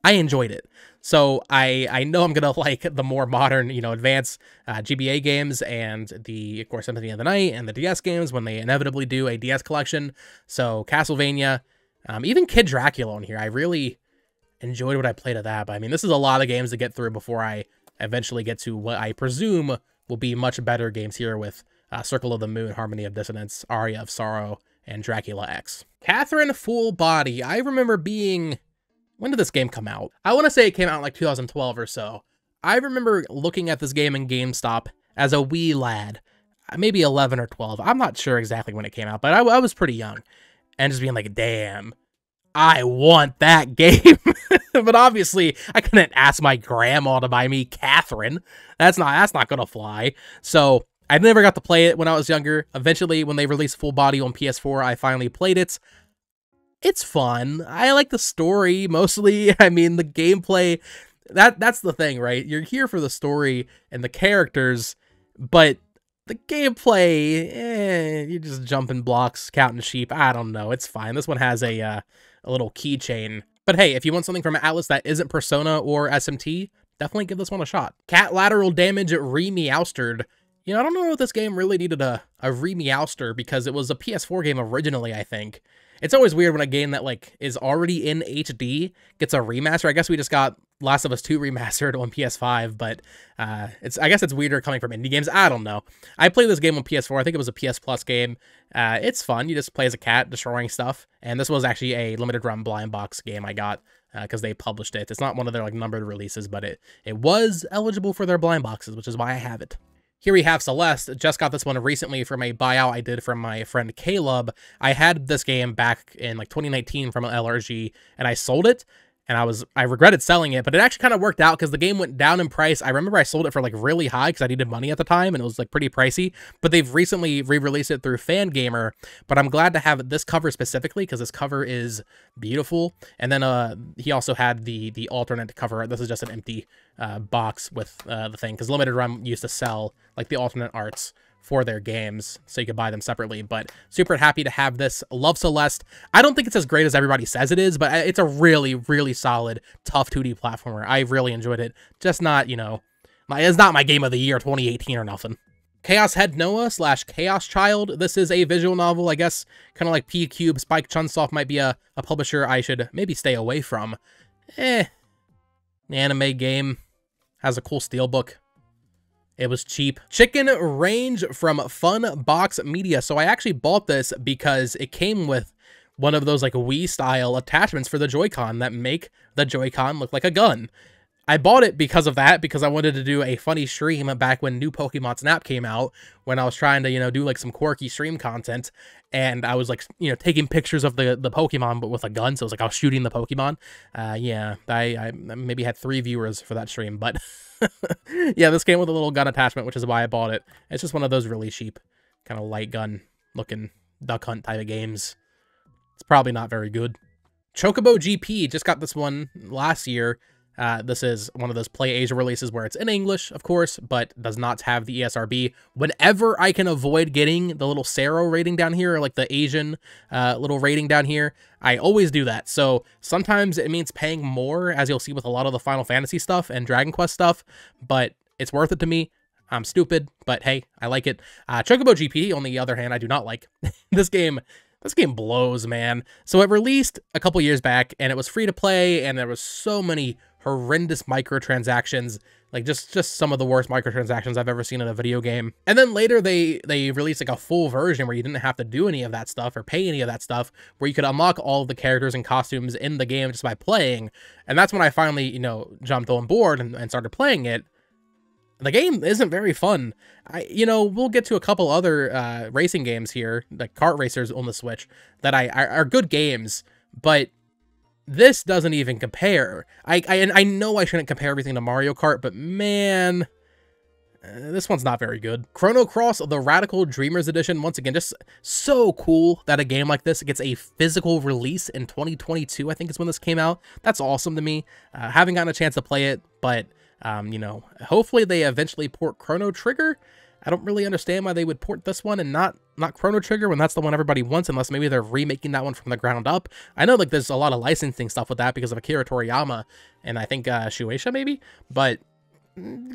I enjoyed it. So I I know I'm gonna like the more modern, you know, advanced uh, GBA games and the of course Symphony of the Night and the DS games when they inevitably do a DS collection. So Castlevania, um, even Kid Dracula on here, I really enjoyed what I played of that. But I mean, this is a lot of games to get through before I eventually get to what I presume will be much better games here with uh, Circle of the Moon, Harmony of Dissonance, Aria of Sorrow, and Dracula X. Catherine Full Body. I remember being when did this game come out? I want to say it came out in like 2012 or so. I remember looking at this game in GameStop as a wee lad, uh, maybe 11 or 12. I'm not sure exactly when it came out, but I, I was pretty young. And just being like, damn, I want that game. but obviously, I couldn't ask my grandma to buy me Catherine. That's not that's not gonna fly. So I never got to play it when I was younger. Eventually, when they released Full Body on PS4, I finally played it it's fun. I like the story mostly. I mean, the gameplay that that's the thing, right? You're here for the story and the characters, but the gameplay, eh, you just jumping blocks, counting sheep. I don't know. It's fine. This one has a uh, a little keychain. But hey, if you want something from Atlus that isn't Persona or SMT, definitely give this one a shot. Cat Lateral Damage Re-Meowstered. You know, I don't know if this game really needed a, a re-Meowster because it was a PS4 game originally, I think. It's always weird when a game that, like, is already in HD gets a remaster. I guess we just got Last of Us 2 remastered on PS5, but uh, it's I guess it's weirder coming from indie games. I don't know. I played this game on PS4. I think it was a PS Plus game. Uh, it's fun. You just play as a cat destroying stuff, and this was actually a limited run blind box game I got because uh, they published it. It's not one of their like numbered releases, but it it was eligible for their blind boxes, which is why I have it. Here we have Celeste. Just got this one recently from a buyout I did from my friend Caleb. I had this game back in like 2019 from an LRG, and I sold it and I was I regretted selling it, but it actually kind of worked out because the game went down in price. I remember I sold it for like really high because I needed money at the time and it was like pretty pricey. But they've recently re-released it through Fangamer. But I'm glad to have this cover specifically because this cover is beautiful. And then uh he also had the the alternate cover. This is just an empty uh, box with uh, the thing because limited run used to sell like the alternate arts for their games, so you could buy them separately. But super happy to have this. Love Celeste. I don't think it's as great as everybody says it is, but it's a really, really solid, tough 2D platformer. I really enjoyed it. Just not, you know, my, it's not my game of the year 2018 or nothing. Chaos Head Noah slash Chaos Child. This is a visual novel, I guess, kind of like PQube. Spike Chunsoft might be a, a publisher I should maybe stay away from. Eh. Anime game. Has a cool steelbook. It was cheap. Chicken Range from Fun Box Media. So I actually bought this because it came with one of those like Wii style attachments for the Joy-Con that make the Joy-Con look like a gun. I bought it because of that, because I wanted to do a funny stream back when new Pokemon Snap came out, when I was trying to, you know, do like some quirky stream content, and I was like, you know, taking pictures of the, the Pokemon, but with a gun, so it was like I was shooting the Pokemon. Uh, yeah, I, I maybe had three viewers for that stream, but yeah, this came with a little gun attachment, which is why I bought it. It's just one of those really cheap, kind of light gun looking duck hunt type of games. It's probably not very good. Chocobo GP just got this one last year. Uh, this is one of those Play Asia releases where it's in English, of course, but does not have the ESRB. Whenever I can avoid getting the little CERO rating down here, or like the Asian uh, little rating down here, I always do that. So sometimes it means paying more, as you'll see with a lot of the Final Fantasy stuff and Dragon Quest stuff, but it's worth it to me. I'm stupid, but hey, I like it. Uh, Chocobo GP, on the other hand, I do not like. this game this game blows, man. So it released a couple years back, and it was free to play, and there was so many horrendous microtransactions like just just some of the worst microtransactions I've ever seen in a video game. And then later they they released like a full version where you didn't have to do any of that stuff or pay any of that stuff, where you could unlock all the characters and costumes in the game just by playing. And that's when I finally, you know, jumped on board and, and started playing it. The game isn't very fun. I, you know, we'll get to a couple other uh, racing games here, like kart racers on the Switch, that I are good games, but this doesn't even compare. I, I and I know I shouldn't compare everything to Mario Kart, but man, uh, this one's not very good. Chrono Cross, the Radical Dreamers Edition, once again, just so cool that a game like this gets a physical release in 2022, I think is when this came out. That's awesome to me. Uh, haven't gotten a chance to play it, but, um, you know, hopefully they eventually port Chrono Trigger. I don't really understand why they would port this one and not not Chrono Trigger when that's the one everybody wants, unless maybe they're remaking that one from the ground up. I know like there's a lot of licensing stuff with that because of Akira Toriyama and I think uh, Shueisha maybe, but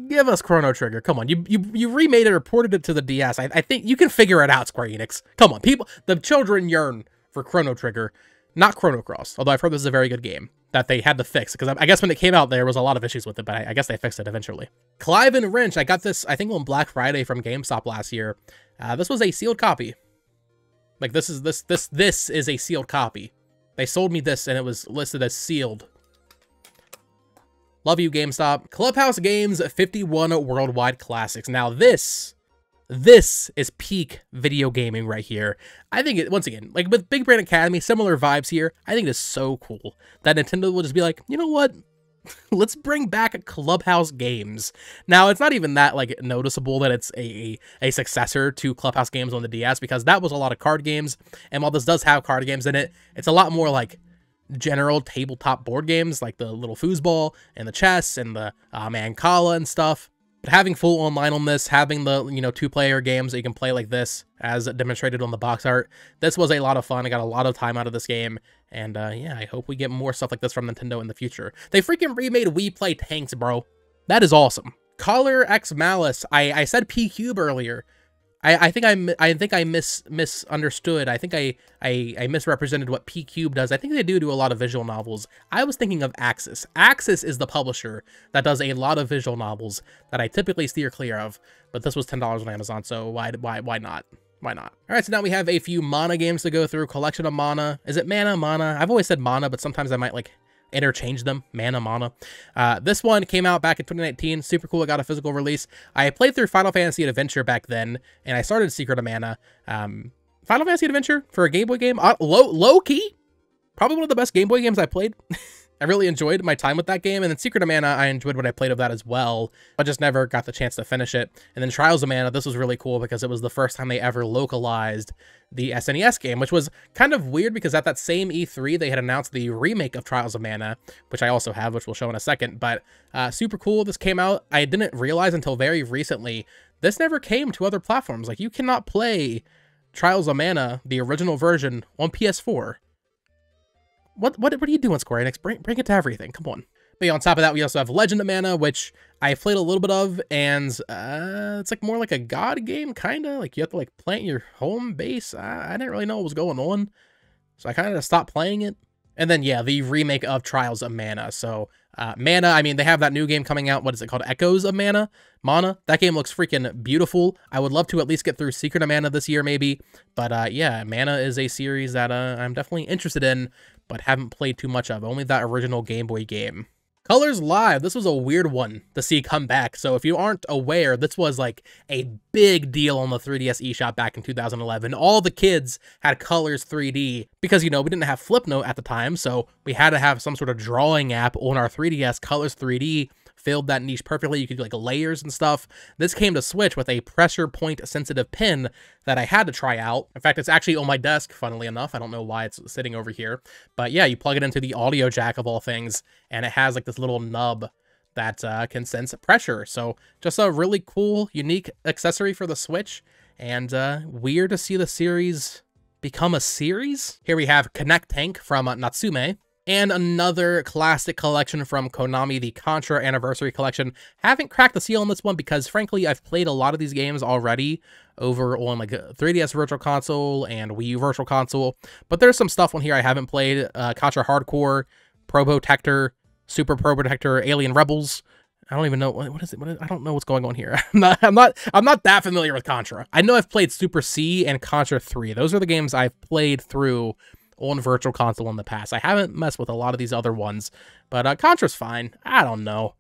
give us Chrono Trigger. Come on, you you you remade it or ported it to the DS. I, I think you can figure it out, Square Enix. Come on, people, the children yearn for Chrono Trigger, not Chrono Cross. Although I've heard this is a very good game that they had to fix because I, guess when it came out there was a lot of issues with it, but I, I guess they fixed it eventually. Clive and Wrench, I got this I think on Black Friday from GameStop last year. Uh, this was a sealed copy. Like this is this this this is a sealed copy. They sold me this and it was listed as sealed. Love you, GameStop. Clubhouse Games 51 Worldwide Classics. Now this this is peak video gaming right here. I think it, once again, like with Big Brain Academy, similar vibes here. I think it is so cool that Nintendo will just be like, you know what? Let's bring back Clubhouse games. Now, it's not even that like noticeable that it's a, a successor to Clubhouse games on the DS because that was a lot of card games. And while this does have card games in it, it's a lot more like general tabletop board games like the little foosball and the chess and the uh, Mancala and stuff. But having full online on this, having the, you know, two-player games that you can play like this, as demonstrated on the box art, this was a lot of fun. I got a lot of time out of this game, and uh, yeah, I hope we get more stuff like this from Nintendo in the future. They freaking remade Wii Play Tanks, bro. That is awesome. Color X Malice. I, I said PQube earlier. I, I think I I think I mis misunderstood. I think I, I I misrepresented what PQube does. I think they do do a lot of visual novels. I was thinking of Aksys. Aksys is the publisher that does a lot of visual novels that I typically steer clear of. But this was ten dollars on Amazon, so why why why not? Why not? All right, so now we have a few mana games to go through. Collection of mana. Is it mana? Mana? I've always said mana, but sometimes I might like interchange them, mana, mana. Uh, this one came out back in 2019, super cool, it got a physical release. I played through Final Fantasy Adventure back then, and I started Secret of Mana. Um, Final Fantasy Adventure for a Game Boy game, uh, low, low key, probably one of the best Game Boy games I played. I really enjoyed my time with that game, and then Secret of Mana, I enjoyed what I played of that as well, but just never got the chance to finish it. And then Trials of Mana, this was really cool because it was the first time they ever localized the SNES game, which was kind of weird because at that same E3, they had announced the remake of Trials of Mana, which I also have, which we'll show in a second, but uh, super cool. This came out, I didn't realize until very recently, this never came to other platforms. Like, you cannot play Trials of Mana, the original version, on PS4 what what what are you doing, Square Enix? Bring bring it to everything. Come on. But yeah, on top of that, we also have Legend of Mana, which I played a little bit of, and uh, it's like more like a god game, kind of. Like you have to like plant your home base. I, I didn't really know what was going on, so I kind of stopped playing it. And then yeah, the remake of Trials of Mana. So uh, Mana, I mean, they have that new game coming out. What is it called? Echoes of Mana? Mana? That game looks freaking beautiful. I would love to at least get through Secret of Mana this year, maybe. But uh, yeah, Mana is a series that uh, I'm definitely interested in but haven't played too much of. Only that original Game Boy game. Colors Live, this was a weird one to see come back. So if you aren't aware, this was like a big deal on the 3DS eShop back in 2011. All the kids had Colors 3D because, you know, we didn't have Flipnote at the time, so we had to have some sort of drawing app on our 3DS, Colors 3D, filled that niche perfectly. You could do like layers and stuff. This came to Switch with a pressure point sensitive pin that I had to try out. In fact, it's actually on my desk, funnily enough. I don't know why it's sitting over here. But yeah, you plug it into the audio jack of all things, and it has like this little nub that uh, can sense pressure. So just a really cool, unique accessory for the Switch. And uh, weird to see the series become a series. Here we have Connect Tank from uh, Natsume and another classic collection from Konami, the Contra Anniversary Collection. Haven't cracked the seal on this one because, frankly, I've played a lot of these games already over on like 3DS Virtual Console and Wii U Virtual Console, but there's some stuff on here I haven't played. Uh, Contra Hard Corps, Probotector, Super Probotector, Alien Rebels. I don't even know what, is it. What is, I don't know what's going on here. I'm not. I'm not. I'm not that familiar with Contra. I know I've played Super C and Contra 3. Those are the games I've played through on Virtual Console in the past. I haven't messed with a lot of these other ones, but uh, Contra's fine. I don't know.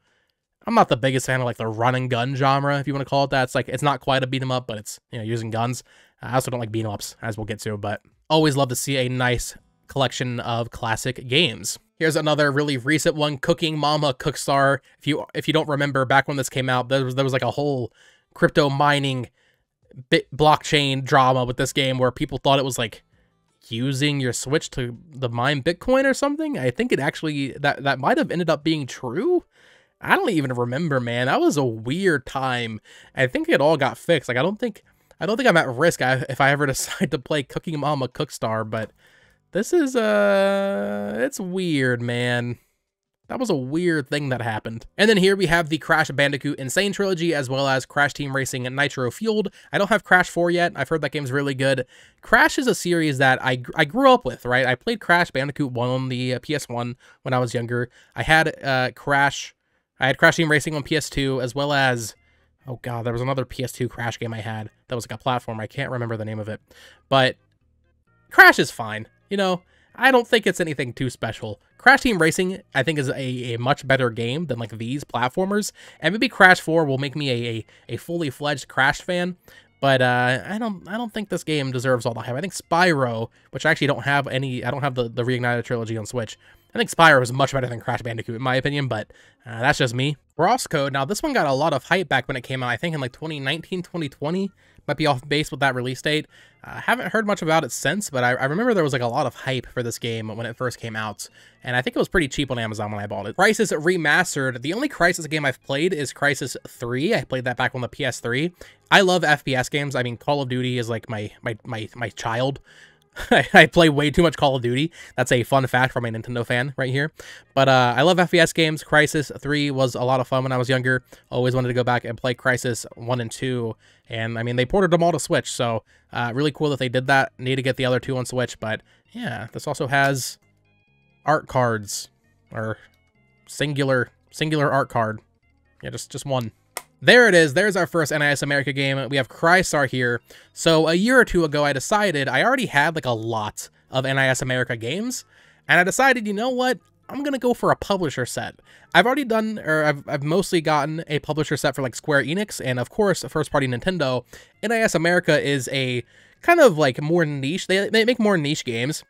I'm not the biggest fan of like the run and gun genre, if you want to call it that. It's like it's not quite a beat 'em up, but it's you know using guns. I also don't like beat 'em ups, as we'll get to, but always love to see a nice collection of classic games. Here's another really recent one, Cooking Mama Cookstar. If you if you don't remember, back when this came out, there was there was like a whole crypto mining bit blockchain drama with this game where people thought it was like using your Switch to the mine Bitcoin or something. I think it actually that that might have ended up being true. I don't even remember, man. That was a weird time. I think it all got fixed. Like I don't think I don't think I'm at risk if I ever decide to play Cooking Mama Cookstar, but this is uh it's weird, man. That was a weird thing that happened. And then here we have the Crash Bandicoot Insane Trilogy, as well as Crash Team Racing Nitro Fueled. I don't have Crash 4 yet. I've heard that game's really good. Crash is a series that I, I grew up with, right? I played Crash Bandicoot 1 on the uh, PS1 when I was younger. I had uh, Crash, I had Crash Team Racing on PS2, as well as, oh god, there was another PS2 Crash game I had that was like a platform. I can't remember the name of it. But Crash is fine, you know? I don't think it's anything too special. Crash Team Racing, I think, is a, a much better game than like these platformers, and maybe Crash 4 will make me a, a, a fully fledged Crash fan. But uh, I don't I don't think this game deserves all the hype. I think Spyro, which I actually don't have any, I don't have the, the Reignited trilogy on Switch. I think Spyro is much better than Crash Bandicoot in my opinion, but uh, that's just me. Crosscode, now this one got a lot of hype back when it came out, I think in like 2019, 2020 might be off base with that release date. I uh, haven't heard much about it since, but I, I, remember there was like a lot of hype for this game when it first came out, and I think it was pretty cheap on Amazon when I bought it. Crysis Remastered. The only Crysis game I've played is Crysis 3. I played that back on the PS3. I love FPS games. I mean, Call of Duty is like my my my my child. I play way too much Call of Duty. That's a fun fact from a Nintendo fan right here. But uh, I love FPS games. Crysis 3 was a lot of fun when I was younger. Always wanted to go back and play Crysis 1 and 2. And I mean, they ported them all to Switch, so uh, really cool that they did that. Need to get the other two on Switch, but yeah, this also has art cards or singular singular art card. Yeah, just just one. There it is. There's our first NIS America game. We have Crystar here. So a year or two ago, I decided I already had like a lot of NIS America games, and I decided, you know what? I'm gonna go for a publisher set. I've already done, or I've, I've mostly gotten a publisher set for like Square Enix, and of course, first party Nintendo. NIS America is a kind of like more niche. They, they make more niche games.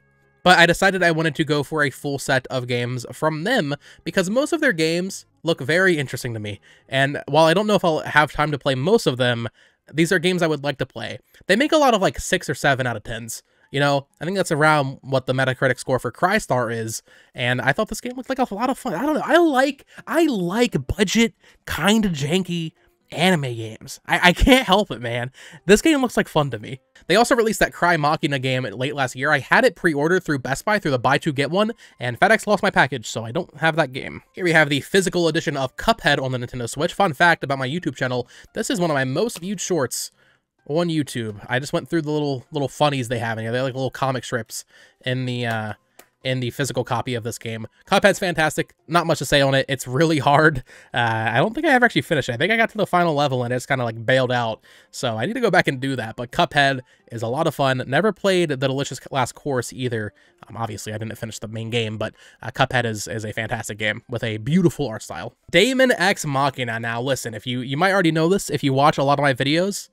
But I decided I wanted to go for a full set of games from them because most of their games look very interesting to me. And while I don't know if I'll have time to play most of them, these are games I would like to play. They make a lot of like 6 or 7 out of 10s. You know, I think that's around what the Metacritic score for Crystar is, and I thought this game looked like a lot of fun. I don't know. I like I like budget, kind of janky anime games. I, I can't help it, man. This game looks like fun to me. They also released that Crymachina game late last year. I had it pre-ordered through Best Buy through the buy two get one, and FedEx lost my package, so I don't have that game. Here we have the physical edition of Cuphead on the Nintendo Switch. Fun fact about my YouTube channel, this is one of my most viewed shorts on YouTube. I just went through the little little funnies they have in here. They're like little comic strips in the uh in the physical copy of this game. Cuphead's fantastic. Not much to say on it. It's really hard. Uh, I don't think I ever actually finished it. I think I got to the final level and it's kind of like bailed out. So I need to go back and do that. But Cuphead is a lot of fun. Never played the Delicious Last Course either. Um, obviously, I didn't finish the main game, but uh, Cuphead is, is a fantastic game with a beautiful art style. Daemon X Machina. Now, listen, if you, you might already know this if you watch a lot of my videos.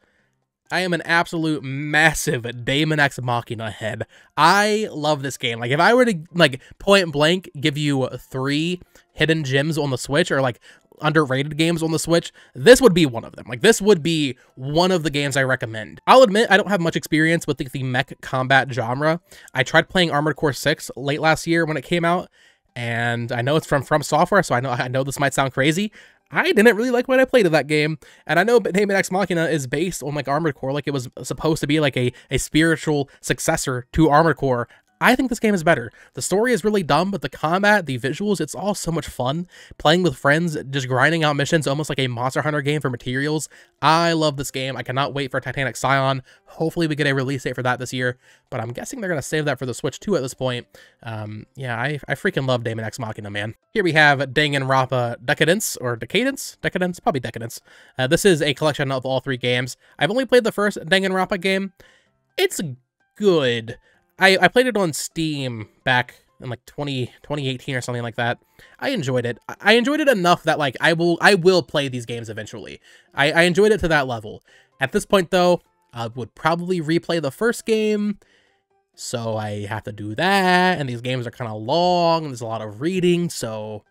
I am an absolute massive Daemon X Machina head. I love this game. Like, if I were to, like, point blank give you three hidden gems on the Switch or, like, underrated games on the Switch, this would be one of them. Like, this would be one of the games I recommend. I'll admit, I don't have much experience with the, the mech combat genre. I tried playing Armored Core 6 late last year when it came out, and I know it's from From Software, so I know I know this might sound crazy. I didn't really like what I played of that game, and I know Daemon X Machina is based on like Armored Core, like it was supposed to be like a, a spiritual successor to Armored Core. I think this game is better. The story is really dumb, but the combat, the visuals, it's all so much fun. Playing with friends, just grinding out missions, almost like a Monster Hunter game for materials. I love this game. I cannot wait for Titanic Scion. Hopefully we get a release date for that this year, but I'm guessing they're going to save that for the Switch too at this point. Um, yeah, I, I freaking love Daemon X Machina, man. Here we have Danganronpa Decadence, or Decadence? Decadence? Probably Decadence. Uh, this is a collection of all three games. I've only played the first Danganronpa game. It's good. I, I played it on Steam back in like 20, 2018 or something like that. I enjoyed it. I enjoyed it enough that like I will I will play these games eventually. I, I enjoyed it to that level. At this point though, I would probably replay the first game. So I have to do that, and these games are kind of long, and there's a lot of reading, so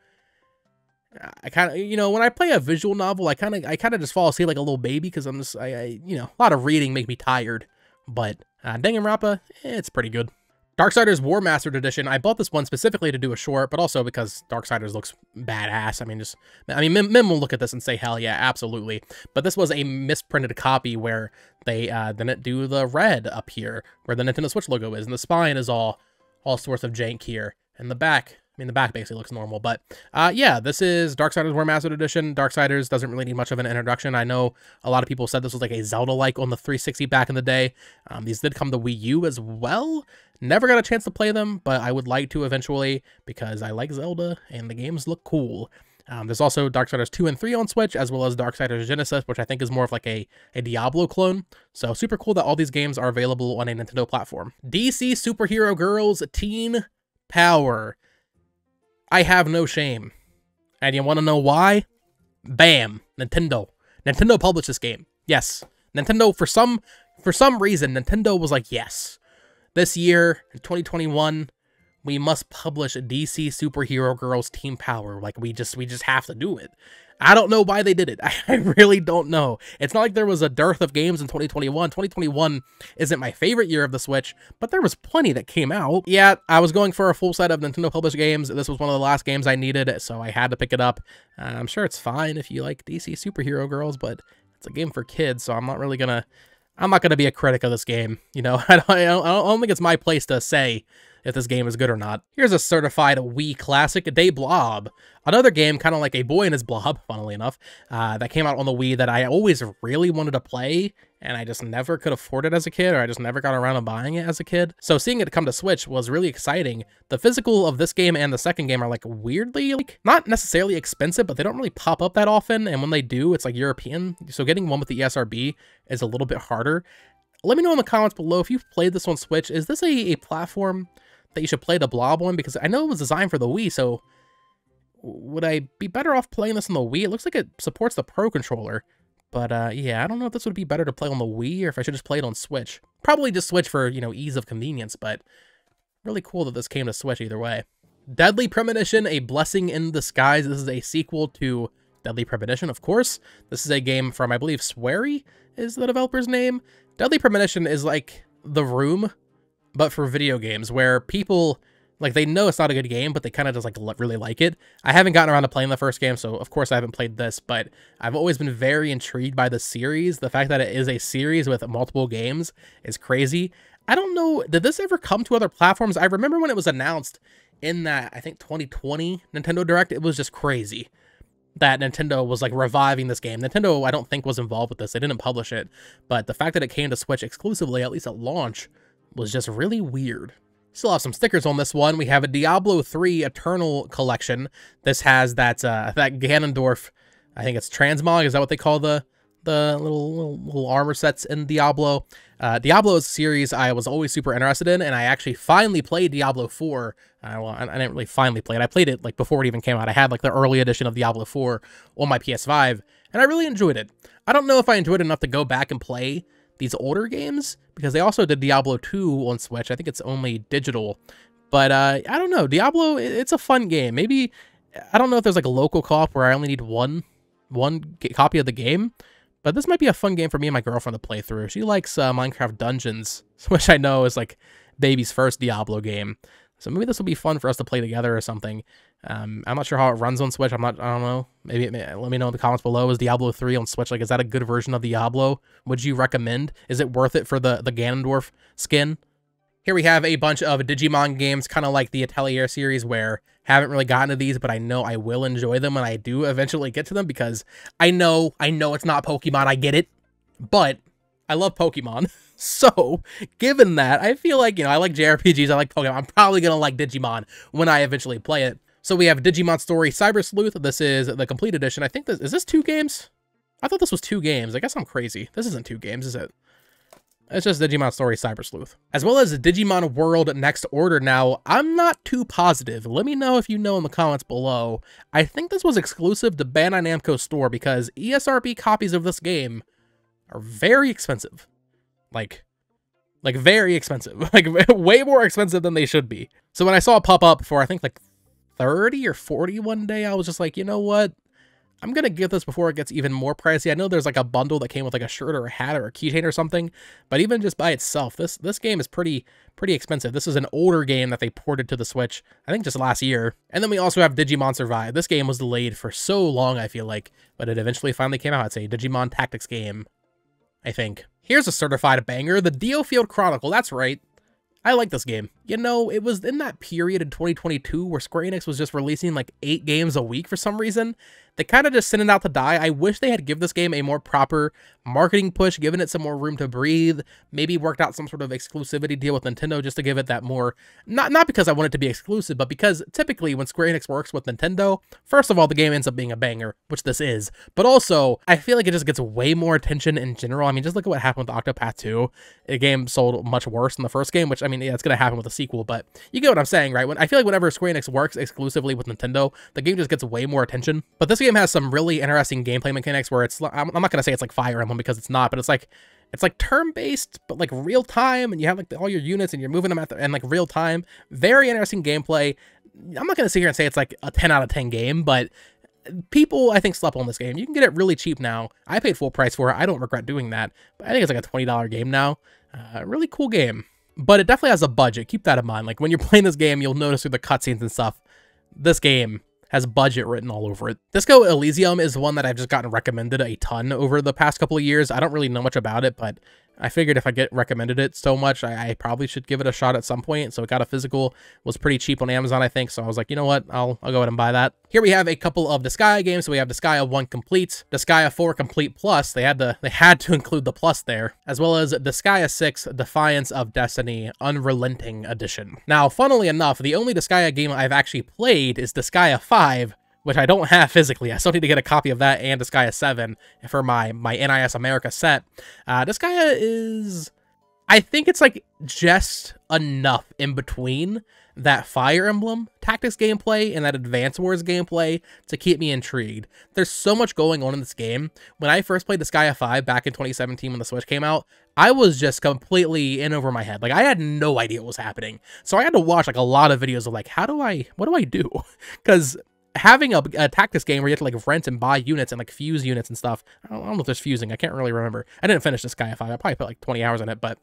I kind of, you know, when I play a visual novel, I kind of, I kind of just fall asleep like a little baby because I'm just, I, I, you know, a lot of reading make me tired. But uh, Danganronpa, eh, it's pretty good. Darksiders War Mastered Edition. I bought this one specifically to do a short, but also because Darksiders looks badass. I mean, just I mean, Mim, Mim will look at this and say, "Hell yeah, absolutely." But this was a misprinted copy where they uh, didn't do the red up here, where the Nintendo Switch logo is, and the spine is all all sorts of jank here, and the back I mean, the back basically looks normal, but uh, yeah, this is Darksiders War Mastered Edition. Darksiders doesn't really need much of an introduction. I know a lot of people said this was like a Zelda-like on the 360 back in the day. Um, these did come to Wii U as well. Never got a chance to play them, but I would like to eventually because I like Zelda and the games look cool. Um, there's also Darksiders 2 and 3 on Switch, as well as Darksiders Genesis, which I think is more of like a, a Diablo clone. So super cool that all these games are available on a Nintendo platform. DC Superhero Girls Teen Power. I have no shame. And you want to know why? Bam, Nintendo. Nintendo published this game. Yes. Nintendo for some for some reason Nintendo was like, "Yes. This year in 2021, we must publish DC Superhero Girls Team Power. Like we just we just have to do it." I don't know why they did it. I really don't know. It's not like there was a dearth of games in 2021. 2021 isn't my favorite year of the Switch, but there was plenty that came out. Yeah, I was going for a full set of Nintendo published games. This was one of the last games I needed, so I had to pick it up. Uh, I'm sure it's fine if you like DC Superhero Girls, but it's a game for kids, so I'm not really gonna I'm not to be a critic of this game. You know, I don't, I, don't, I don't think it's my place to say if this game is good or not. Here's a certified Wii classic, de Blob. Another game kind of like A Boy and His Blob, funnily enough, uh, that came out on the Wii that I always really wanted to play, and I just never could afford it as a kid, or I just never got around to buying it as a kid. So seeing it come to Switch was really exciting. The physical of this game and the second game are like weirdly, like not necessarily expensive, but they don't really pop up that often, and when they do, it's like European. So getting one with the ESRB is a little bit harder. Let me know in the comments below if you've played this on Switch. Is this a, a platform that you should play the Blob one because I know it was designed for the Wii, so would I be better off playing this on the Wii? It looks like it supports the Pro Controller, but uh, yeah, I don't know if this would be better to play on the Wii or if I should just play it on Switch. Probably just Switch for, you know, ease of convenience, but really cool that this came to Switch either way. Deadly Premonition, A Blessing in Disguise. This is a sequel to Deadly Premonition, of course. This is a game from, I believe, Swery is the developer's name. Deadly Premonition is like The Room, but for video games where people like they know it's not a good game, but they kind of just like really like it. I haven't gotten around to playing the first game, so of course I haven't played this, but I've always been very intrigued by the series. The fact that it is a series with multiple games is crazy. I don't know, did this ever come to other platforms? I remember when it was announced in that I think 2020 Nintendo Direct, it was just crazy that Nintendo was like reviving this game. Nintendo I don't think was involved with this. They didn't publish it, but the fact that it came to Switch exclusively at least at launch was just really weird. Still have some stickers on this one. We have a Diablo 3 Eternal Collection. This has that uh, that Ganondorf, I think it's transmog, is that what they call the the little, little, little armor sets in Diablo. Uh, Diablo is a series I was always super interested in, and I actually finally played Diablo 4. Uh, well, I, I, didn't really finally play it. I played it like before it even came out. I had like the early edition of Diablo 4 on my PS5, and I really enjoyed it. I don't know if I enjoyed enough to go back and play these older games because they also did Diablo 2 on Switch. I think it's only digital. But uh, I don't know. Diablo, it's a fun game. Maybe, I don't know if there's like a local co-op where I only need one one copy of the game. But this might be a fun game for me and my girlfriend to play through. She likes uh, Minecraft Dungeons, which I know is like baby's first Diablo game. So maybe this will be fun for us to play together or something. Um, I'm not sure how it runs on Switch. I'm not. I don't know. Maybe let me know in the comments below. Is Diablo 3 on Switch? Like, is that a good version of Diablo? Would you recommend? Is it worth it for the the Ganondorf skin? Here we have a bunch of Digimon games, kind of like the Atelier series, where haven't really gotten to these, but I know I will enjoy them when I do eventually get to them because I know I know it's not Pokemon. I get it, but I love Pokemon. So, given that, I feel like, you know, I like JRPGs, I like Pokemon. I'm probably going to like Digimon when I eventually play it. So we have Digimon Story Cyber Sleuth. This is the complete edition. I think this, is this two games? I thought this was two games. I guess I'm crazy. This isn't two games, is it? It's just Digimon Story Cyber Sleuth. As well as Digimon World Next Order. Now, I'm not too positive. Let me know if you know in the comments below. I think this was exclusive to Bandai Namco store because ESRB copies of this game are very expensive. Like, like very expensive. Like way more expensive than they should be. So when I saw it pop up for, I think like 30 or 40 one day, I was just like, you know what? I'm going to get this before it gets even more pricey. I know there's like a bundle that came with like a shirt or a hat or a keychain or something, but even just by itself, this this game is pretty pretty expensive. This is an older game that they ported to the Switch, I think just last year. And then we also have Digimon Survive. This game was delayed for so long, I feel like, but it eventually finally came out. It's a Digimon Tactics game, I think. Here's a certified banger, the DioField Chronicle. That's right. I like this game. You know, it was in that period in 2022 where Square Enix was just releasing like eight games a week for some reason, they kind of just sent it out to die. I wish they had give this game a more proper marketing push, given it some more room to breathe, maybe worked out some sort of exclusivity deal with Nintendo just to give it that more, not, not because I want it to be exclusive, but because typically when Square Enix works with Nintendo, first of all, the game ends up being a banger, which this is, but also I feel like it just gets way more attention in general. I mean, just look at what happened with Octopath 2. A game sold much worse than the first game, which I mean, yeah, it's going to happen with a sequel, but you get what I'm saying, right? When I feel like whenever Square Enix works exclusively with Nintendo, the game just gets way more attention. But this game has some really interesting gameplay mechanics where it's I'm not gonna say it's like Fire Emblem because it's not, but it's like it's like turn based, but like real time, and you have like all your units and you're moving them at the, and like real time. Very interesting gameplay. I'm not gonna sit here and say it's like a 10 out of 10 game, but people I think slept on this game. You can get it really cheap now. I paid full price for it. I don't regret doing that. But I think it's like a $20 game now. Uh, really cool game. But it definitely has a budget. Keep that in mind. Like when you're playing this game, you'll notice through the cutscenes and stuff. This game has budget written all over it. Disco Elysium is one that I've just gotten recommended a ton over the past couple of years. I don't really know much about it, but I figured if I get recommended it so much, I, I, probably should give it a shot at some point. So it got a physical, was pretty cheap on Amazon, I think. So I was like, you know what, I'll, I'll go ahead and buy that. Here we have a couple of Disgaea games. So we have Disgaea 1 Complete, Disgaea 4 Complete Plus. They had to they had to include the plus there, as well as Disgaea 6 Defiance of Destiny Unrelenting Edition. Now, funnily enough, the only Disgaea game I've actually played is Disgaea 5, which I don't have physically. I still need to get a copy of that and Disgaea 7 for my, my NIS America set. Uh, Disgaea is... I think it's like just enough in between that Fire Emblem tactics gameplay and that Advance Wars gameplay to keep me intrigued. There's so much going on in this game. When I first played Disgaea 5 back in 2017 when the Switch came out, I was just completely in over my head. Like I had no idea what was happening. So I had to watch like a lot of videos of like, how do I, what do I do? Because having a, a, tactics game where you have to like rent and buy units and like fuse units and stuff. I don't, I don't know if there's fusing. I can't really remember. I didn't finish Disgaea 5. I probably put like 20 hours in it, but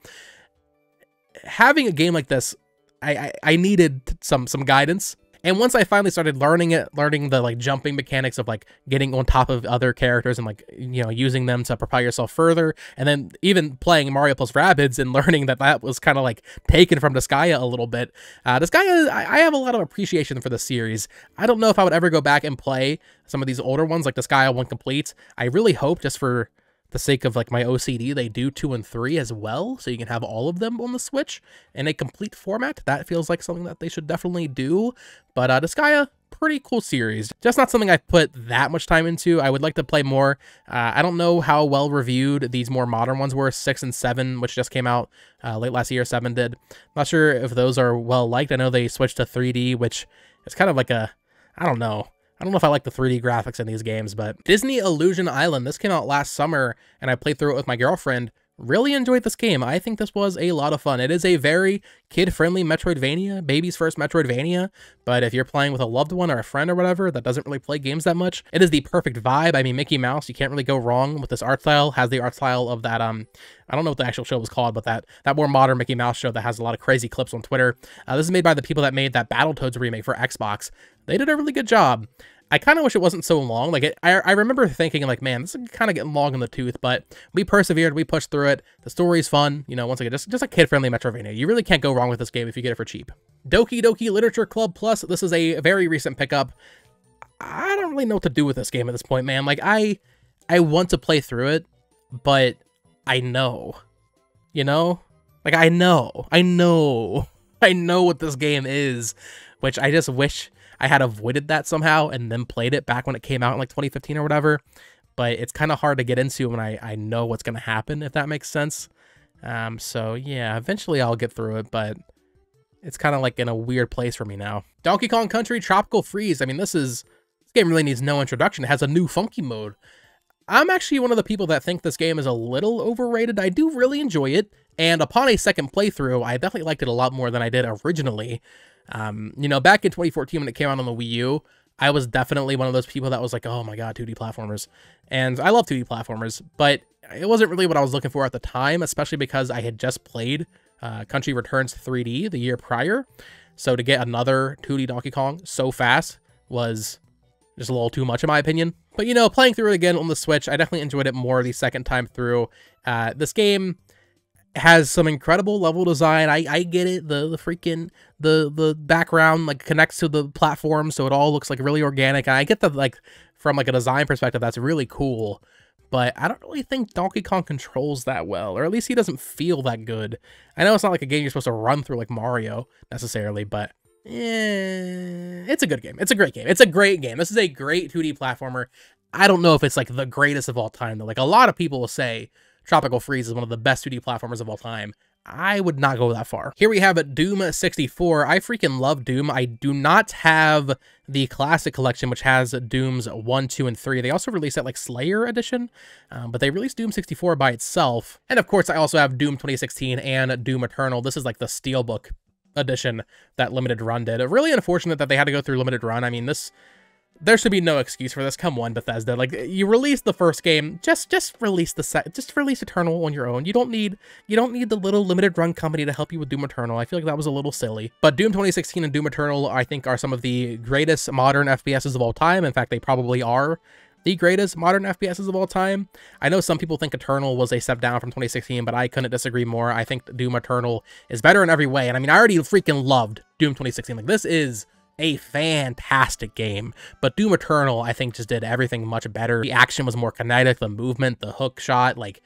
having a game like this, I, I, I needed some some guidance and once I finally started learning it, learning the like jumping mechanics of like getting on top of other characters and like, you know, using them to propel yourself further, and then even playing Mario plus Rabbids and learning that that was kind of like taken from Disgaea a little bit. Uh, Disgaea, I, I have a lot of appreciation for the series. I don't know if I would ever go back and play some of these older ones like Disgaea 1 Complete. I really hope just for the sake of like my OCD, they do two and three as well, so you can have all of them on the Switch in a complete format. That feels like something that they should definitely do. But uh, Disgaea, pretty cool series. Just not something I've put that much time into. I would like to play more. Uh, I don't know how well reviewed these more modern ones were, 6 and 7, which just came out uh, late last year, 7 did. Not sure if those are well liked. I know they switched to 3D, which is kind of like a, I don't know. I don't know if I like the 3D graphics in these games, but Disney Illusion Island, this came out last summer, and I played through it with my girlfriend. Really enjoyed this game. I think this was a lot of fun. It is a very kid-friendly Metroidvania, baby's first Metroidvania, but if you're playing with a loved one or a friend or whatever that doesn't really play games that much, it is the perfect vibe. I mean, Mickey Mouse, you can't really go wrong with this art style. Has the art style of that, um, I don't know what the actual show was called, but that, that more modern Mickey Mouse show that has a lot of crazy clips on Twitter. Uh, this is made by the people that made that Battletoads remake for Xbox. They did a really good job. I kind of wish it wasn't so long. Like, it, I, I remember thinking, like, man, this is kind of getting long in the tooth, but we persevered, we pushed through it. The story's fun, you know, once again, just, just a kid-friendly Metroidvania. You really can't go wrong with this game if you get it for cheap. Doki Doki Literature Club Plus, this is a very recent pickup. I don't really know what to do with this game at this point, man. Like, I, I want to play through it, but I know, you know? Like, I know, I know, I know what this game is, which I just wish I had avoided that somehow and then played it back when it came out in like 2015 or whatever. But it's kind of hard to get into when I, I know what's going to happen, if that makes sense. Um, so yeah, eventually I'll get through it, but it's kind of like in a weird place for me now. Donkey Kong Country Tropical Freeze. I mean, this is, this game really needs no introduction. It has a new funky mode. I'm actually one of the people that think this game is a little overrated. I do really enjoy it, and upon a second playthrough, I definitely liked it a lot more than I did originally. Um, you know, back in 2014 when it came out on the Wii U, I was definitely one of those people that was like, oh my god, 2D platformers. And I love 2D platformers, but it wasn't really what I was looking for at the time, especially because I had just played uh, Country Returns 3D the year prior. So to get another 2D Donkey Kong so fast was just a little too much in my opinion. But you know, playing through it again on the Switch, I definitely enjoyed it more the second time through. Uh, this game has some incredible level design. I, I get it. The the freaking the the background like connects to the platform so it all looks like really organic. And I get that like from like a design perspective that's really cool. But I don't really think Donkey Kong controls that well, or at least he doesn't feel that good. I know it's not like a game you're supposed to run through like Mario necessarily, but yeah, it's a good game. It's a great game. It's a great game. This is a great 2D platformer. I don't know if it's like the greatest of all time though. Like a lot of people will say Tropical Freeze is one of the best 2D platformers of all time. I would not go that far. Here we have Doom 64. I freaking love Doom. I do not have the Classic Collection, which has Dooms 1, 2, and 3. They also released that like Slayer edition, um, but they released Doom 64 by itself. And of course, I also have Doom 2016 and Doom Eternal. This is like the Steelbook edition that Limited Run did. Really unfortunate that they had to go through Limited Run. I mean, this there should be no excuse for this. Come on, Bethesda. Like you released the first game, just just release the set, just release Eternal on your own. You don't need you don't need the little limited run company to help you with Doom Eternal. I feel like that was a little silly. But Doom 2016 and Doom Eternal, I think, are some of the greatest modern FPSs of all time. In fact, they probably are the greatest modern FPSs of all time. I know some people think Eternal was a step down from 2016, but I couldn't disagree more. I think Doom Eternal is better in every way. And I mean, I already freaking loved Doom 2016. Like, this is a fantastic game, but Doom Eternal, I think, just did everything much better. The action was more kinetic, the movement, the hook shot, like,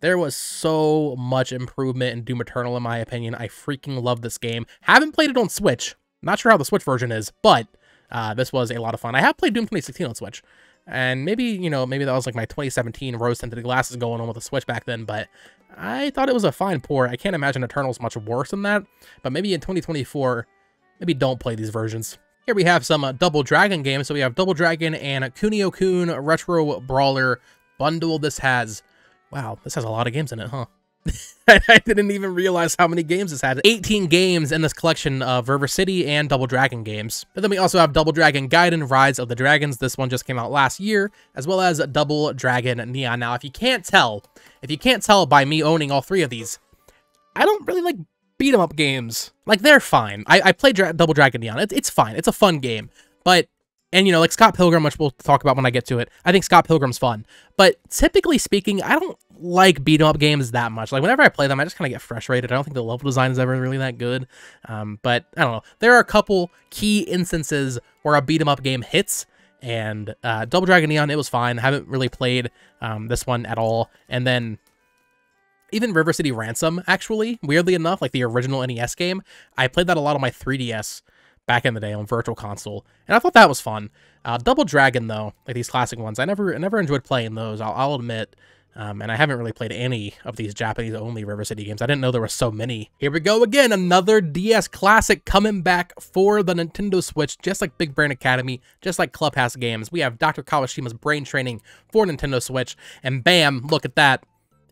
there was so much improvement in Doom Eternal, in my opinion. I freaking love this game. Haven't played it on Switch. Not sure how the Switch version is, but uh, this was a lot of fun. I have played Doom 2016 on Switch. And maybe, you know, maybe that was like my 2017 rose tinted glasses going on with the Switch back then, but I thought it was a fine port. I can't imagine Eternal's much worse than that, but maybe in 2024, maybe don't play these versions. Here we have some uh, Double Dragon games. So we have Double Dragon and Kunio-kun Retro Brawler bundle. This has, wow, this has a lot of games in it, huh? I didn't even realize how many games this had. 18 games in this collection of River City and Double Dragon games. And then we also have Double Dragon Gaiden Rise of the Dragons. This one just came out last year, as well as Double Dragon Neon. Now, if you can't tell, if you can't tell by me owning all three of these, I don't really like beat 'em up games. Like, they're fine. I, I played Dra Double Dragon Neon. It, it's fine. It's a fun game. But and, you know, like Scott Pilgrim, which we'll talk about when I get to it, I think Scott Pilgrim's fun. But typically speaking, I don't like beat 'em up games that much. Like, whenever I play them, I just kind of get frustrated. I don't think the level design is ever really that good. Um, but, I don't know. There are a couple key instances where a beat 'em up game hits, and uh, Double Dragon Neon, it was fine. I haven't really played um, this one at all. And then even River City Ransom, actually, weirdly enough, like the original NES game, I played that a lot on my 3DS back in the day on Virtual Console, and I thought that was fun. Uh, Double Dragon, though, like these classic ones, I never I never enjoyed playing those, I'll, I'll admit. Um, and I haven't really played any of these Japanese-only River City games. I didn't know there were so many. Here we go again, another DS classic coming back for the Nintendo Switch, just like Big Brain Academy, just like Clubhouse Games. We have Dr. Kawashima's Brain Training for Nintendo Switch, and bam, look at that.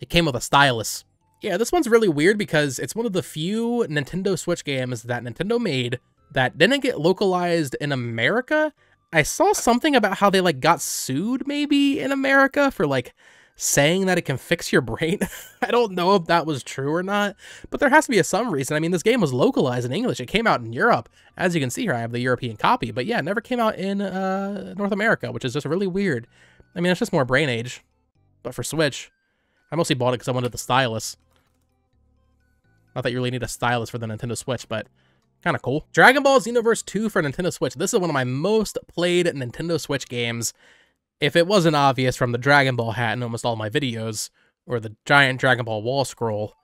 It came with a stylus. Yeah, this one's really weird because it's one of the few Nintendo Switch games that Nintendo made that didn't get localized in America. I saw something about how they like got sued maybe in America for like saying that it can fix your brain. I don't know if that was true or not, but there has to be a some reason. I mean, this game was localized in English. It came out in Europe. As you can see here, I have the European copy, but yeah, it never came out in uh, North America, which is just really weird. I mean, it's just more Brain Age, but for Switch. I mostly bought it because I wanted the stylus. Not that you really need a stylus for the Nintendo Switch, but Kind of cool. Dragon Ball Xenoverse 2 for Nintendo Switch. This is one of my most played Nintendo Switch games. If it wasn't obvious from the Dragon Ball hat in almost all my videos, or the giant Dragon Ball wall scroll,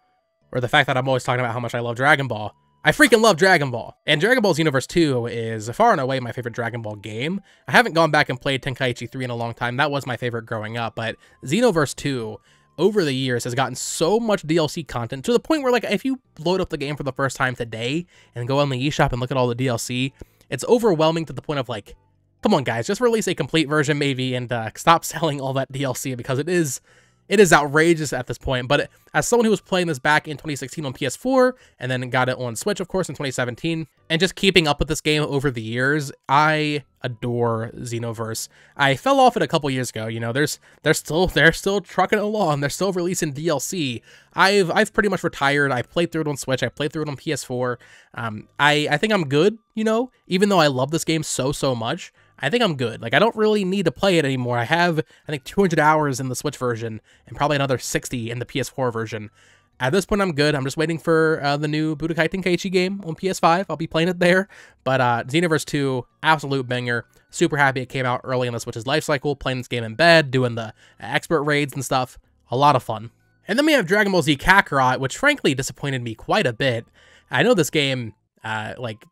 or the fact that I'm always talking about how much I love Dragon Ball, I freaking love Dragon Ball. And Dragon Ball Xenoverse 2 is far and away my favorite Dragon Ball game. I haven't gone back and played Tenkaichi 3 in a long time. That was my favorite growing up, but Xenoverse 2 over the years has gotten so much DLC content to the point where like if you load up the game for the first time today and go on the eShop and look at all the DLC, it's overwhelming to the point of like, come on guys, just release a complete version maybe and uh, stop selling all that DLC because it is it is outrageous at this point. But as someone who was playing this back in 2016 on PS4 and then got it on Switch, of course, in 2017, and just keeping up with this game over the years, I adore Xenoverse. I fell off it a couple years ago. You know, there's they're still they're still trucking along. They're still releasing DLC. I've I've pretty much retired. I played through it on Switch. I played through it on PS4. Um, I I think I'm good. You know, even though I love this game so so much. I think I'm good. Like, I don't really need to play it anymore. I have, I think, 200 hours in the Switch version and probably another 60 in the PS4 version. At this point, I'm good. I'm just waiting for uh, the new Budokai Tenkaichi game on PS5. I'll be playing it there. But uh, Xenoverse 2, absolute banger. Super happy it came out early in the Switch's life cycle. Playing this game in bed, doing the expert raids and stuff. A lot of fun. And then we have Dragon Ball Z Kakarot, which frankly disappointed me quite a bit. I know this game, uh, like,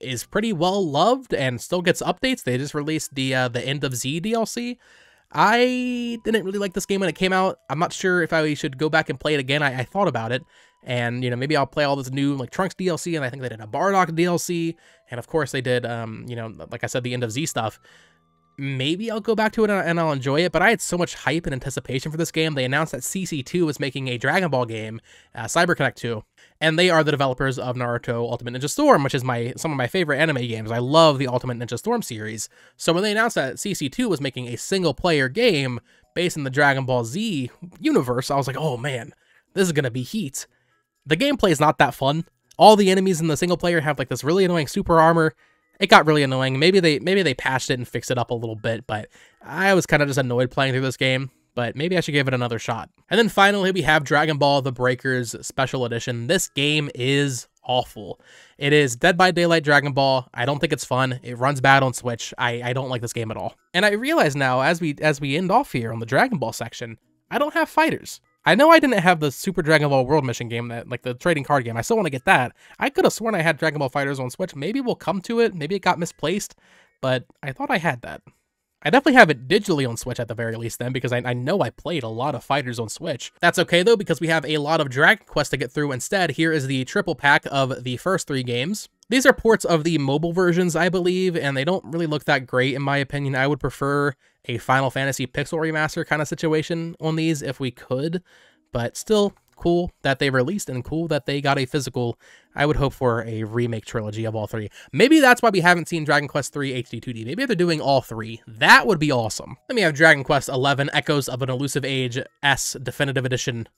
is pretty well loved and still gets updates. They just released the uh, the End of Z DLC. I didn't really like this game when it came out. I'm not sure if I should go back and play it again. I, I thought about it, and you know maybe I'll play all this new like Trunks DLC, and I think they did a Bardock DLC, and of course they did um you know like I said the End of Z stuff maybe I'll go back to it and I'll enjoy it, but I had so much hype and anticipation for this game. They announced that CC2 was making a Dragon Ball game, uh, CyberConnect 2, and they are the developers of Naruto Ultimate Ninja Storm, which is my some of my favorite anime games. I love the Ultimate Ninja Storm series. So when they announced that CC2 was making a single player game based in the Dragon Ball Z universe, I was like, oh man, this is going to be heat. The gameplay is not that fun. All the enemies in the single player have like this really annoying super armor it got really annoying. Maybe they maybe they patched it and fixed it up a little bit, but I was kind of just annoyed playing through this game. But maybe I should give it another shot. And then finally, we have Dragon Ball The Breakers Special Edition. This game is awful. It is Dead by Daylight Dragon Ball. I don't think it's fun. It runs bad on Switch. I, I don't like this game at all. And I realize now, as we as we end off here on the Dragon Ball section, I don't have fighters. I know I didn't have the Super Dragon Ball World Mission game, that like the trading card game. I still want to get that. I could have sworn I had Dragon Ball FighterZ on Switch. Maybe we'll come to it. Maybe it got misplaced, but I thought I had that. I definitely have it digitally on Switch at the very least then, because I, I, know I played a lot of fighters on Switch. That's okay though, because we have a lot of Dragon Quest to get through instead. Here is the triple pack of the first three games. These are ports of the mobile versions, I believe, and they don't really look that great in my opinion. I would prefer a Final Fantasy Pixel Remaster kind of situation on these if we could but still cool that they released and cool that they got a physical. I would hope for a remake trilogy of all three. Maybe that's why we haven't seen Dragon Quest III HD 2D. Maybe they're doing all three. That would be awesome. Then we have Dragon Quest XI Echoes of an Elusive Age S Definitive Edition.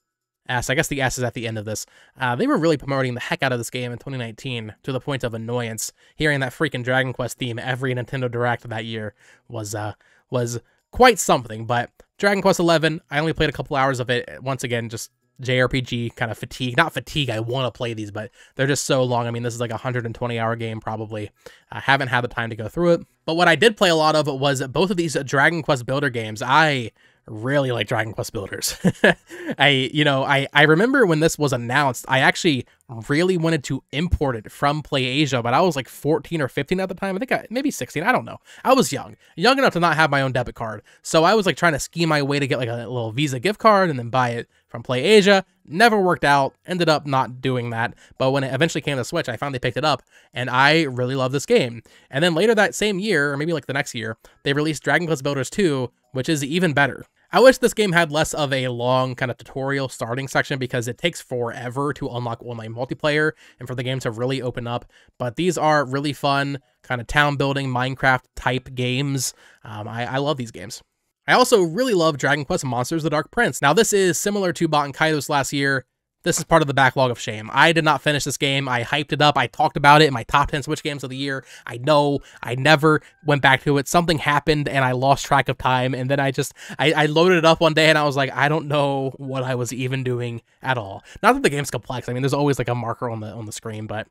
S. I guess the S is at the end of this. Uh, they were really promoting the heck out of this game in 2019 to the point of annoyance. Hearing that freaking Dragon Quest theme every Nintendo Direct that year was uh was quite something. But Dragon Quest XI, I only played a couple hours of it. Once again, just JRPG kind of fatigue. Not fatigue, I want to play these, but they're just so long. I mean, this is like a 120 hour game probably. I haven't had the time to go through it. But what I did play a lot of was both of these Dragon Quest Builder games. I really like Dragon Quest Builders. I, you know, I, I remember when this was announced, I actually really wanted to import it from PlayAsia, but I was like 14 or 15 at the time. I think I, maybe 16. I don't know. I was young, young enough to not have my own debit card. So I was like trying to scheme my way to get like a little Visa gift card and then buy it from PlayAsia. Never worked out. Ended up not doing that. But when it eventually came to Switch, I finally picked it up and I really love this game. And then later that same year, or maybe like the next year, they released Dragon Quest Builders 2, which is even better. I wish this game had less of a long kind of tutorial starting section because it takes forever to unlock online multiplayer and for the game to really open up. But these are really fun, kind of town building, Minecraft type games. Um, I, I love these games. I also really love Dragon Quest Monsters The Dark Prince. Now, this is similar to Baten Kaitos last year this is part of the backlog of shame. I did not finish this game. I hyped it up. I talked about it in my top 10 Switch games of the year. I know I never went back to it. Something happened and I lost track of time. And then I just, I, I loaded it up one day and I was like, I don't know what I was even doing at all. Not that the game's complex. I mean, there's always like a marker on the on the screen, but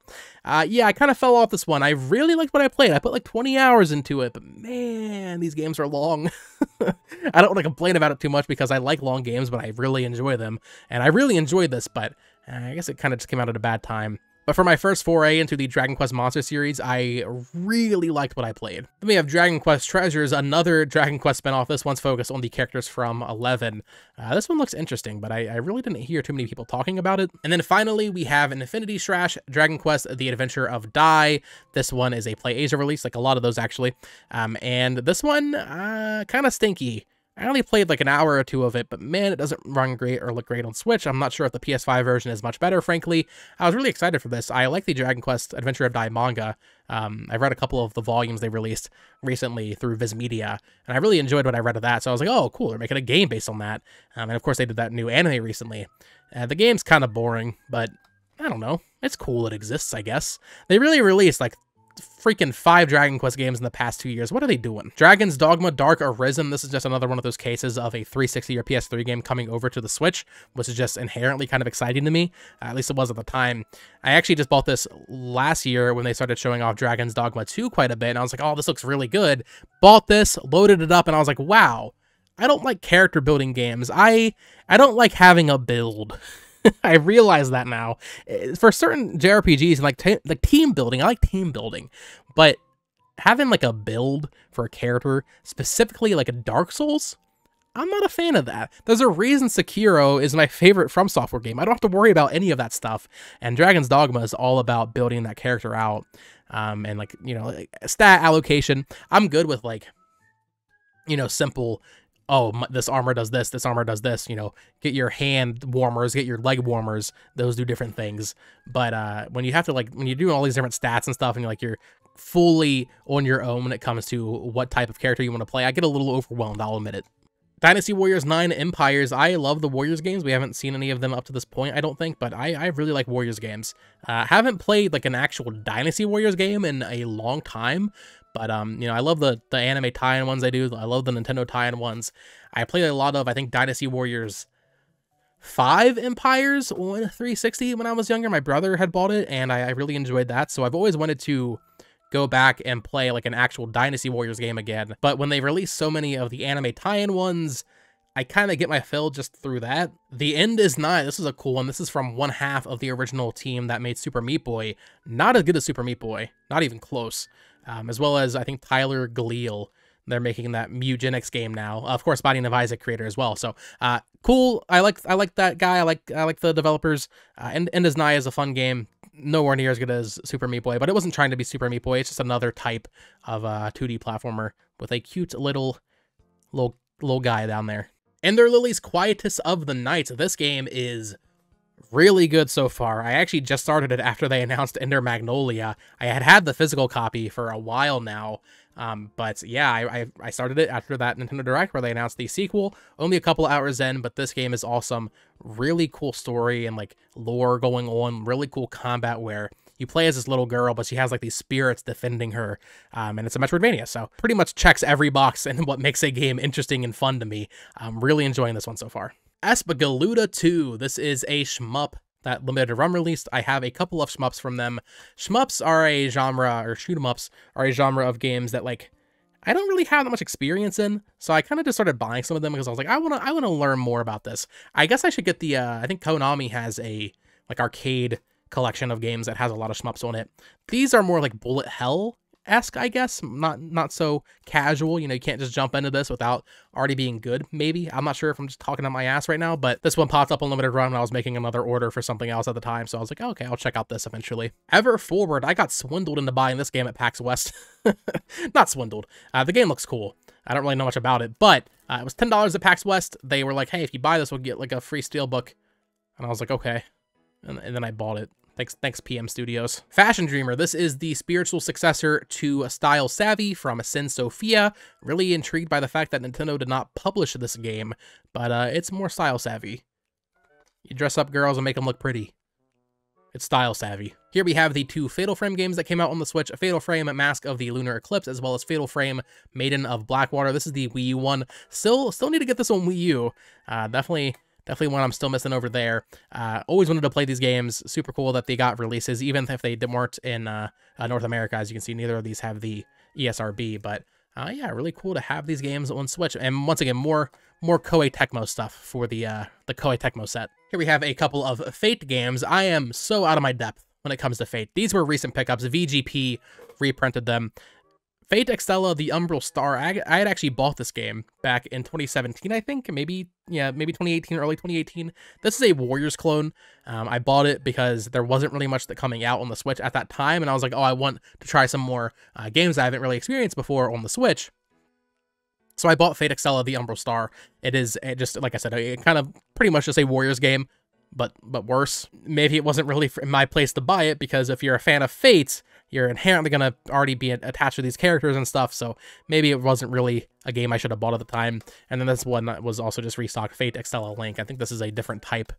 uh, yeah, I kind of fell off this one. I really liked what I played. I put like 20 hours into it, but man, these games are long. I don't want to complain about it too much because I like long games, but I really enjoy them. And I really enjoyed this, but uh, I guess it kind of just came out at a bad time. But for my first foray into the Dragon Quest Monster series, I really liked what I played. Then we have Dragon Quest Treasures, another Dragon Quest spinoff. This one's focused on the characters from 11. Uh, this one looks interesting, but I, I, really didn't hear too many people talking about it. And then finally, we have an Infinity Strash, Dragon Quest The Adventure of Dai. This one is a PlayAsia release, like a lot of those actually. Um, and this one, uh, kind of stinky. I only played like an hour or two of it, but man, it doesn't run great or look great on Switch. I'm not sure if the PS5 version is much better, frankly. I was really excited for this. I like the Dragon Quest Adventure of Dai manga. Um, I've read a couple of the volumes they released recently through Viz Media, and I really enjoyed what I read of that. So I was like, oh, cool, they're making a game based on that. Um, and of course, they did that new anime recently. Uh, the game's kind of boring, but I don't know. It's cool it exists, I guess. They really released like freaking five Dragon Quest games in the past two years. What are they doing? Dragon's Dogma Dark Arisen. This is just another one of those cases of a 360 or PS3 game coming over to the Switch, which is just inherently kind of exciting to me. Uh, at least it was at the time. I actually just bought this last year when they started showing off Dragon's Dogma 2 quite a bit, and I was like, oh, this looks really good. Bought this, loaded it up, and I was like, wow. I don't like character building games. I I don't like having a build. I realize that now. Eh, for certain JRPGs and like like team building, I like team building, but having like a build for a character, specifically like a Dark Souls, I'm not a fan of that. There's a reason Sekiro is my favorite From Software game. I don't have to worry about any of that stuff. And Dragon's Dogma is all about building that character out, um, and like you know, stat allocation. I'm good with like, you know, simple oh, this armor does this, this armor does this, you know, get your hand warmers, get your leg warmers, those do different things. But uh, when you have to like, when you're doing all these different stats and stuff and you're like, you're fully on your own when it comes to what type of character you want to play, I get a little overwhelmed, I'll admit it. Dynasty Warriors 9 Empires. I love the Warriors games. We haven't seen any of them up to this point, I don't think, but I, I really like Warriors games. Uh, haven't played like an actual Dynasty Warriors game in a long time, but um, you know, I love the the anime tie-in ones I do. I love the Nintendo tie-in ones. I played a lot of I think Dynasty Warriors 5 Empires on 360 when I was younger. My brother had bought it and I, I really enjoyed that. So I've always wanted to go back and play like an actual Dynasty Warriors game again. But when they release so many of the anime tie-in ones, I kind of get my fill just through that. The End is Nigh. This is a cool one. This is from one half of the original team that made Super Meat Boy. Not as good as Super Meat Boy. Not even close. Um, as well as, I think, Tyler Glaiel. They're making that Mewgenics game now. Of course, Binding of Isaac creator as well. So, uh, cool. I like I like that guy. I like I like the developers. Uh, End, End is Nigh is a fun game nowhere near as good as Super Meat Boy, but it wasn't trying to be Super Meat Boy. It's just another type of uh, 2D platformer with a cute little little little guy down there. Ender Lilies Quietus of the Night. This game is really good so far. I actually just started it after they announced Ender Magnolia. I had had the physical copy for a while now, um, but yeah, I, I, I started it after that Nintendo Direct where they announced the sequel. Only a couple hours in, but this game is awesome. Really cool story and like lore going on. Really cool combat where you play as this little girl, but she has like these spirits defending her, um, and it's a Metroidvania, so pretty much checks every box and what makes a game interesting and fun to me. I'm really enjoying this one so far. Espgaluda 2. This is a shmup that limited run released. I have a couple of shmups from them. Shmups are a genre, or shoot 'em ups are a genre of games that like I don't really have that much experience in, so I kind of just started buying some of them because I was like, I want to, I want to learn more about this. I guess I should get the, uh, I think Konami has a like arcade collection of games that has a lot of shmups on it. These are more like bullet hell esque, I guess. Not not so casual. You know, you can't just jump into this without already being good. Maybe I'm not sure if I'm just talking on my ass right now, but this one popped up on limited run when I was making another order for something else at the time. So I was like, okay, I'll check out this eventually. Ever forward, I got swindled into buying this game at PAX West. not swindled. Uh, the game looks cool. I don't really know much about it, but uh, it was ten dollars at PAX West. They were like, hey, if you buy this, we'll get like a free steelbook, and I was like, okay, and, and then I bought it. Thanks, thanks PM Studios. Fashion Dreamer, this is the spiritual successor to Style Savvy from Syn Sophia. Really intrigued by the fact that Nintendo did not publish this game, but uh, it's more style savvy. You dress up girls and make them look pretty. It's style savvy. Here we have the two Fatal Frame games that came out on the Switch, Fatal Frame Mask of the Lunar Eclipse, as well as Fatal Frame Maiden of Blackwater. This is the Wii U one. Still, still need to get this on Wii U. Uh, definitely definitely one I'm still missing over there. Uh, always wanted to play these games. Super cool that they got releases, even if they weren't in uh, uh, North America. As you can see, neither of these have the ESRB, but uh, yeah, really cool to have these games on Switch. And once again, more more Koei Tecmo stuff for the uh, the Koei Tecmo set. Here we have a couple of Fate games. I am so out of my depth when it comes to Fate. These were recent pickups. VGP reprinted them. Fate Extella, the Umbral Star, I, I, had actually bought this game back in 2017, I think, maybe, yeah, maybe 2018, early 2018. This is a Warriors clone. Um, I bought it because there wasn't really much that coming out on the Switch at that time, and I was like, oh, I want to try some more uh, games I haven't really experienced before on the Switch. So I bought Fate Extella, the Umbral Star. It is it just, like I said, it kind of pretty much just a Warriors game, but but worse. Maybe it wasn't really my place to buy it, because if you're a fan of Fate, you're inherently going to already be attached to these characters and stuff, so maybe it wasn't really a game I should have bought at the time. And then this one was also just restocked Fate Extella Link. I think this is a different type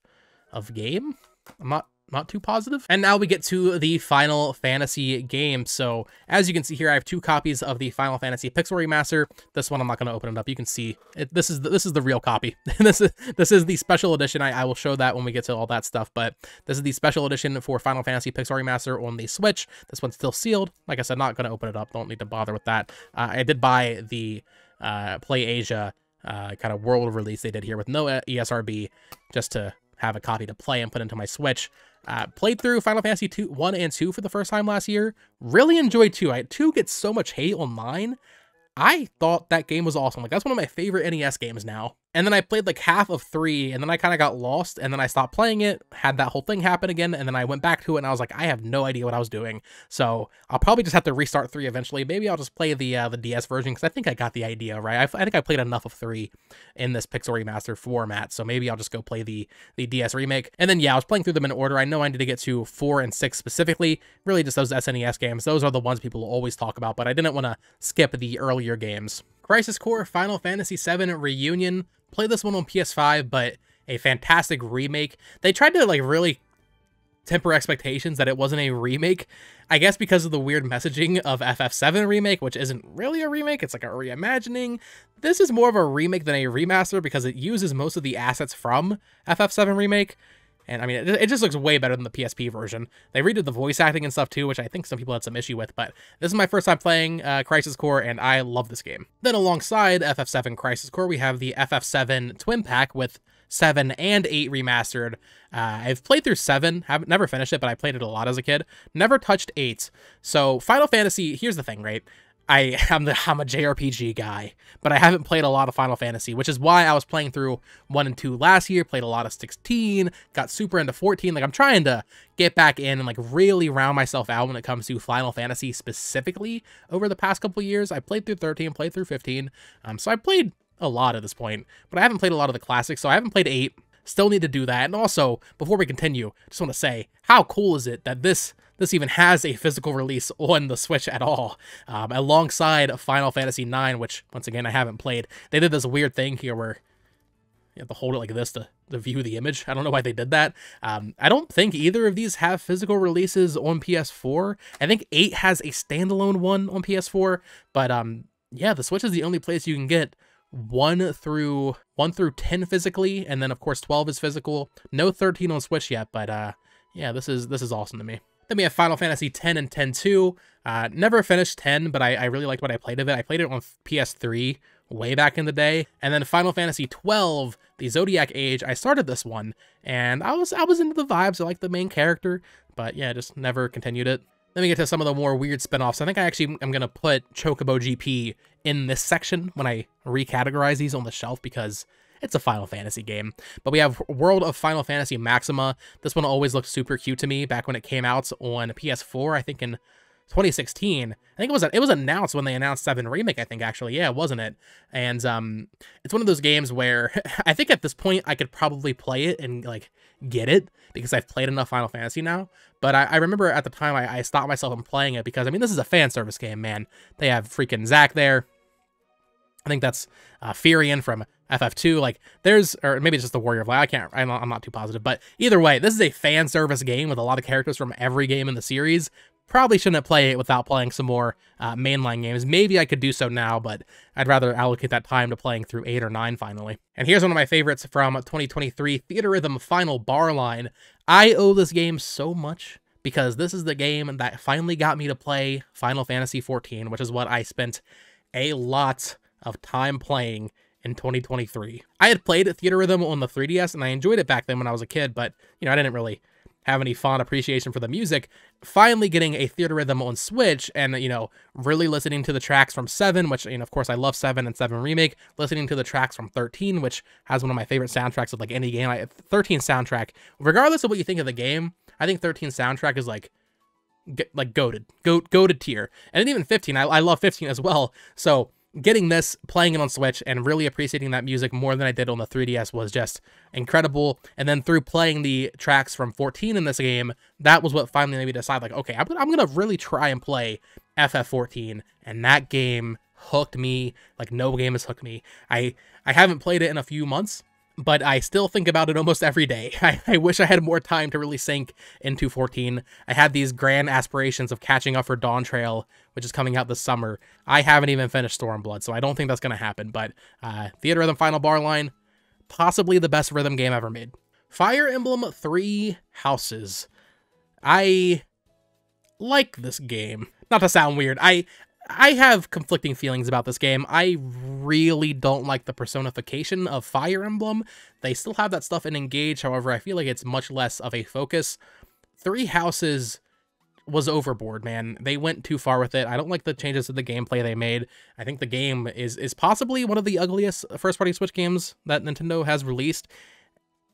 of game. I'm not not too positive. And now we get to the Final Fantasy game. So as you can see here, I have two copies of the Final Fantasy Pixel Remaster. This one I'm not going to open it up. You can see it, this is the, this is the real copy. this is this is the special edition. I, I will show that when we get to all that stuff. But this is the special edition for Final Fantasy Pixel Remaster on the Switch. This one's still sealed. Like I said, not going to open it up. Don't need to bother with that. Uh, I did buy the uh, Play Asia uh, kind of world release they did here with no ESRB just to have a copy to play and put into my Switch. Uh, played through Final Fantasy 2, 1 and 2 for the first time last year. Really enjoyed 2. I, 2 gets so much hate online. I thought that game was awesome. Like, that's one of my favorite NES games now. And then I played like half of three, and then I kind of got lost, and then I stopped playing it, had that whole thing happen again, and then I went back to it, and I was like, I have no idea what I was doing. So I'll probably just have to restart three eventually. Maybe I'll just play the uh, the DS version, because I think I got the idea, right? I, I, think I played enough of three in this Pixel Remaster format, so maybe I'll just go play the, the DS remake. And then, yeah, I was playing through them in order. I know I need to get to four and six specifically, really just those SNES games. Those are the ones people always talk about, but I didn't want to skip the earlier games. Crisis Core Final Fantasy VII Reunion. Played this one on PS5, but a fantastic remake. They tried to like really temper expectations that it wasn't a remake. I guess because of the weird messaging of FF7 remake, which isn't really a remake, it's like a reimagining. This is more of a remake than a remaster because it uses most of the assets from FF7 remake. And I mean, it, just looks way better than the PSP version. They redid the voice acting and stuff too, which I think some people had some issue with, but this is my first time playing uh, Crisis Core, and I love this game. Then alongside FF7 Crisis Core, we have the FF7 Twin Pack with 7 and 8 remastered. Uh, I've played through 7, haven't never finished it, but I played it a lot as a kid. Never touched 8. So Final Fantasy, here's the thing, right? I am the I'm a JRPG guy, but I haven't played a lot of Final Fantasy, which is why I was playing through 1 and 2 last year, played a lot of 16, got super into 14. Like I'm trying to get back in and like really round myself out when it comes to Final Fantasy specifically over the past couple years. I played through 13, played through 15. Um so I played a lot at this point, but I haven't played a lot of the classics, so I haven't played 8. Still need to do that. And also, before we continue, just want to say, how cool is it that this this even has a physical release on the Switch at all, um, alongside Final Fantasy IX, which, once again, I haven't played. They did this weird thing here where you have to hold it like this to, to view the image. I don't know why they did that. Um, I don't think either of these have physical releases on PS4. I think 8 has a standalone one on PS4, but um, yeah, the Switch is the only place you can get 1 through 1 through 10 physically and then of course 12 is physical no 13 on switch yet but uh yeah this is this is awesome to me then we have final fantasy 10 and 10 2 uh never finished 10 but i, I really liked what i played of it. I played it on ps3 way back in the day. And then final fantasy 12 the zodiac age i started this one and i was i was into the vibes. I like the main character but yeah just never continued it. Let me get to some of the more weird spin-offs. I think I actually am going to put Chocobo GP in this section when I recategorize these on the shelf because it's a Final Fantasy game. But we have World of Final Fantasy Maxima. This one always looked super cute to me back when it came out on PS4, I think in 2016. I think it was it was announced when they announced 7 Remake, I think actually. Yeah, wasn't it? And um it's one of those games where I think at this point I could probably play it and like get it because I've played enough Final Fantasy now. But I, I remember at the time I, I stopped myself from playing it because I mean this is a fan service game, man. They have freaking Zack there. I think that's uh, Firion from FF2. Like, there's, or maybe it's just the Warrior of Light. I can't, I'm not, I'm not too positive. But either way, this is a fan service game with a lot of characters from every game in the series. Probably shouldn't play it without playing some more uh, mainline games. Maybe I could do so now, but I'd rather allocate that time to playing through 8 or 9 finally. And here's one of my favorites from 2023, Theatrhythm Final Bar Line. I owe this game so much because this is the game that finally got me to play Final Fantasy XIV, which is what I spent a lot of time playing in 2023. I had played Theatrhythm on the 3DS and I enjoyed it back then when I was a kid, but you know, I didn't really have any fond appreciation for the music, finally getting a Theatrhythm on Switch and, you know, really listening to the tracks from 7, which, you know, of course, I love 7 and 7 Remake, listening to the tracks from 13, which has one of my favorite soundtracks of, like, any game. I, 13 soundtrack, regardless of what you think of the game, I think 13 soundtrack is, like, like, goaded, go goaded tier. And even 15, I, I love 15 as well, so getting this, playing it on Switch, and really appreciating that music more than I did on the 3DS was just incredible. And then through playing the tracks from 14 in this game, that was what finally made me decide, like, okay, I'm, I'm going to really try and play FF14. And that game hooked me like no game has hooked me. I, I haven't played it in a few months, but I still think about it almost every day. I, I, wish I had more time to really sink into 14. I had these grand aspirations of catching up for Dawn Trail, which is coming out this summer. I haven't even finished Stormblood, so I don't think that's going to happen, but uh, Theatrhythm Final Bar Line, possibly the best rhythm game ever made. Fire Emblem Three Houses. I like this game. Not to sound weird, I I have conflicting feelings about this game. I really don't like the personification of Fire Emblem. They still have that stuff in Engage, however, I feel like it's much less of a focus. Three Houses was overboard, man. They went too far with it. I don't like the changes to the gameplay they made. I think the game is is possibly one of the ugliest first-party Switch games that Nintendo has released.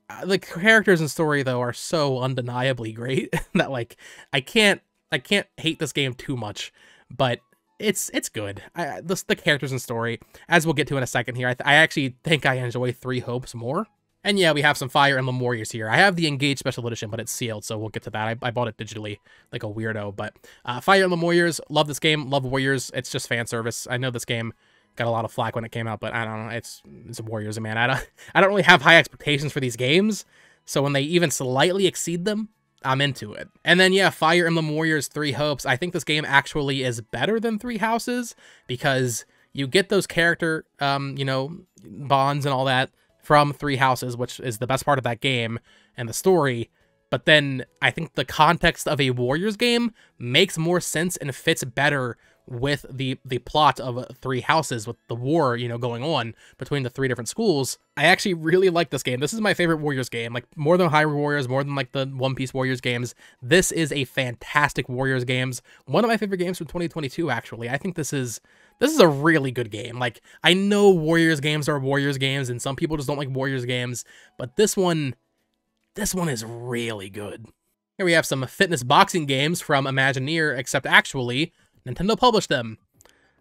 Uh, the characters and story though are so undeniably great that like I can't I can't hate this game too much. But it's it's good. I, the, the characters and story, as we'll get to in a second here, I, I actually think I enjoy Three Hopes more. And yeah, we have some Fire Emblem Warriors here. I have the Engage Special Edition, but it's sealed, so we'll get to that. I, I bought it digitally like a weirdo, but uh, Fire Emblem Warriors, love this game, love Warriors. It's just fan service. I know this game got a lot of flack when it came out, but I don't know. It's it's Warriors, man. I don't I don't really have high expectations for these games, so when they even slightly exceed them, I'm into it. And then yeah, Fire Emblem Warriors Three Hopes. I think this game actually is better than Three Houses because you get those character um you know bonds and all that from Three Houses, which is the best part of that game and the story. But then I think the context of a Warriors game makes more sense and fits better with the the plot of three houses with the war you know going on between the three different schools. I actually really like this game. This is my favorite warriors game like more than hyrule warriors more than like the one piece warriors games. This is a fantastic warriors games. One of my favorite games from 2022 actually. I think this is this is a really good game. Like i know warriors games are warriors games and some people just don't like warriors games but this one this one is really good. Here we have some fitness boxing games from imagineer except actually Nintendo published them.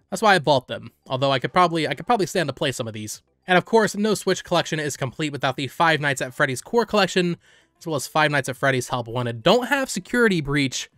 That's why I bought them, although I could probably I could probably stand to play some of these. And of course, no Switch collection is complete without the Five Nights at Freddy's Core collection, as well as Five Nights at Freddy's Help Wanted. Don't have Security Breach.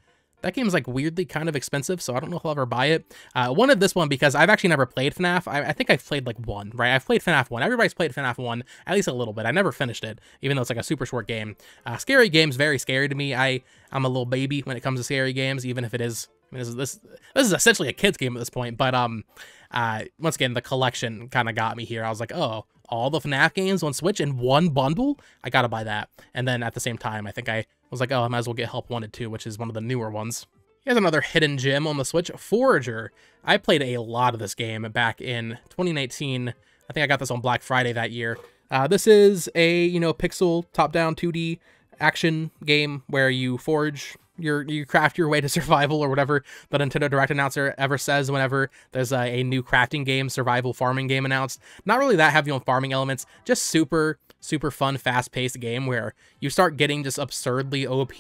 That game is like weirdly kind of expensive, so I don't know if I'll ever buy it. Uh, wanted this one because I've actually never played FNAF. I, I, think I've played like one, right? I've played FNAF 1. Everybody's played FNAF 1, at least a little bit. I never finished it, even though it's like a super short game. Uh, scary games, very scary to me. I, I'm a little baby when it comes to scary games, even if it is I mean, this is this this is essentially a kids game at this point, but um, uh, once again, the collection kind of got me here. I was like, oh, all the FNAF games on Switch in one bundle, I gotta buy that. And then at the same time, I think I was like, oh, I might as well get Help Wanted too, which is one of the newer ones. Here's another hidden gem on the Switch, Forager. I played a lot of this game back in 2019. I think I got this on Black Friday that year. Uh, this is a, you know, pixel top-down 2D action game where you forge your you craft your way to survival or whatever the Nintendo Direct announcer ever says whenever there's a, a, new crafting game, survival farming game announced. Not really that heavy on farming elements, just super super fun, fast-paced game where you start getting just absurdly OP,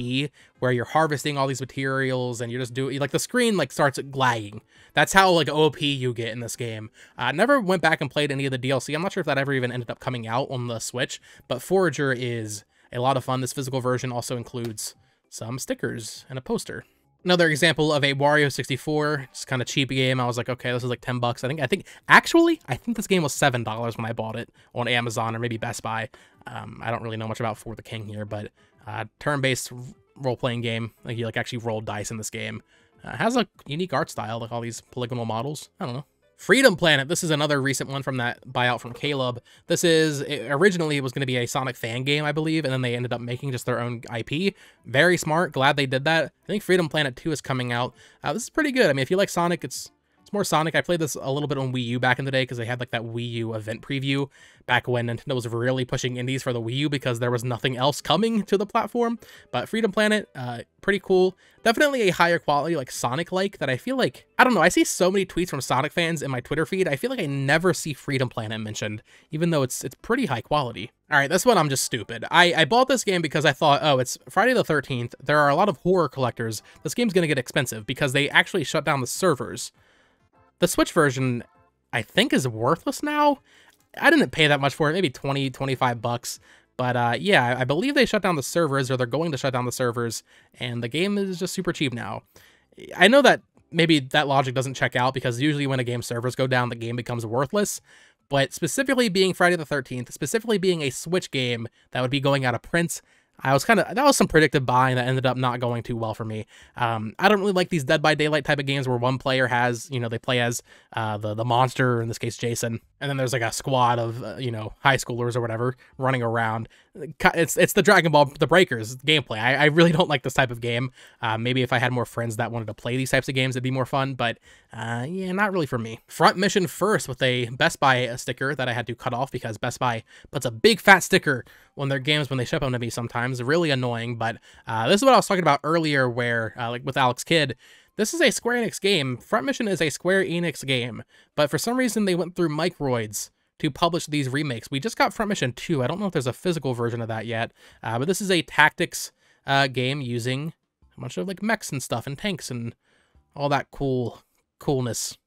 where you're harvesting all these materials and you're just doing like the screen like starts lagging. That's how like OP you get in this game. I uh, never went back and played any of the DLC. I'm not sure if that ever even ended up coming out on the Switch, but Forager is a lot of fun. This physical version also includes some stickers and a poster. Another example of a Wario 64, just kind of cheap game. I was like, okay, this is like 10 bucks. I think, I think, actually, I think this game was $7 when I bought it on Amazon or maybe Best Buy. Um, I don't really know much about For the King here, but uh, turn-based role-playing game. Like you like actually roll dice in this game. Uh, has a unique art style, like all these polygonal models. I don't know. Freedom Planet. This is another recent one from that buyout from Caleb. This is originally it was going to be a Sonic fan game, I believe, and then they ended up making just their own IP. Very smart. Glad they did that. I think Freedom Planet 2 is coming out. Uh, this is pretty good. I mean, if you like Sonic, it's it's more Sonic. I played this a little bit on Wii U back in the day because they had like that Wii U event preview back when Nintendo was really pushing indies for the Wii U because there was nothing else coming to the platform. But Freedom Planet, uh, pretty cool. Definitely a higher quality, like Sonic-like, that I feel like, I don't know, I see so many tweets from Sonic fans in my Twitter feed. I feel like I never see Freedom Planet mentioned, even though it's it's pretty high quality. All right, this one I'm just stupid. I, I bought this game because I thought, oh, it's Friday the 13th. There are a lot of horror collectors. This game's going to get expensive because they actually shut down the servers. The Switch version, I think, is worthless now. I didn't pay that much for it, maybe 20, 25 bucks. But uh, yeah, I believe they shut down the servers, or they're going to shut down the servers, and the game is just super cheap now. I know that maybe that logic doesn't check out because usually when a game servers go down, the game becomes worthless. But specifically being Friday the 13th, specifically being a Switch game that would be going out of print, I was kind of that was some predictive buying that ended up not going too well for me. Um, I don't really like these Dead by Daylight type of games where one player has you know they play as uh, the the monster in this case Jason, and then there's like a squad of uh, you know high schoolers or whatever running around. It's it's the Dragon Ball the Breakers gameplay. I, I really don't like this type of game. Uh, maybe if I had more friends that wanted to play these types of games, it'd be more fun. But uh, yeah, not really for me. Front mission first with a Best Buy sticker that I had to cut off because Best Buy puts a big fat sticker on their games when they ship them to me sometimes. Really annoying, but uh, this is what I was talking about earlier where, uh, like with Alex Kidd, this is a Square Enix game. Front Mission is a Square Enix game, but for some reason they went through Microids to publish these remakes. We just got Front Mission 2. I don't know if there's a physical version of that yet, uh, but this is a tactics uh, game using a bunch of like mechs and stuff and tanks and all that cool coolness.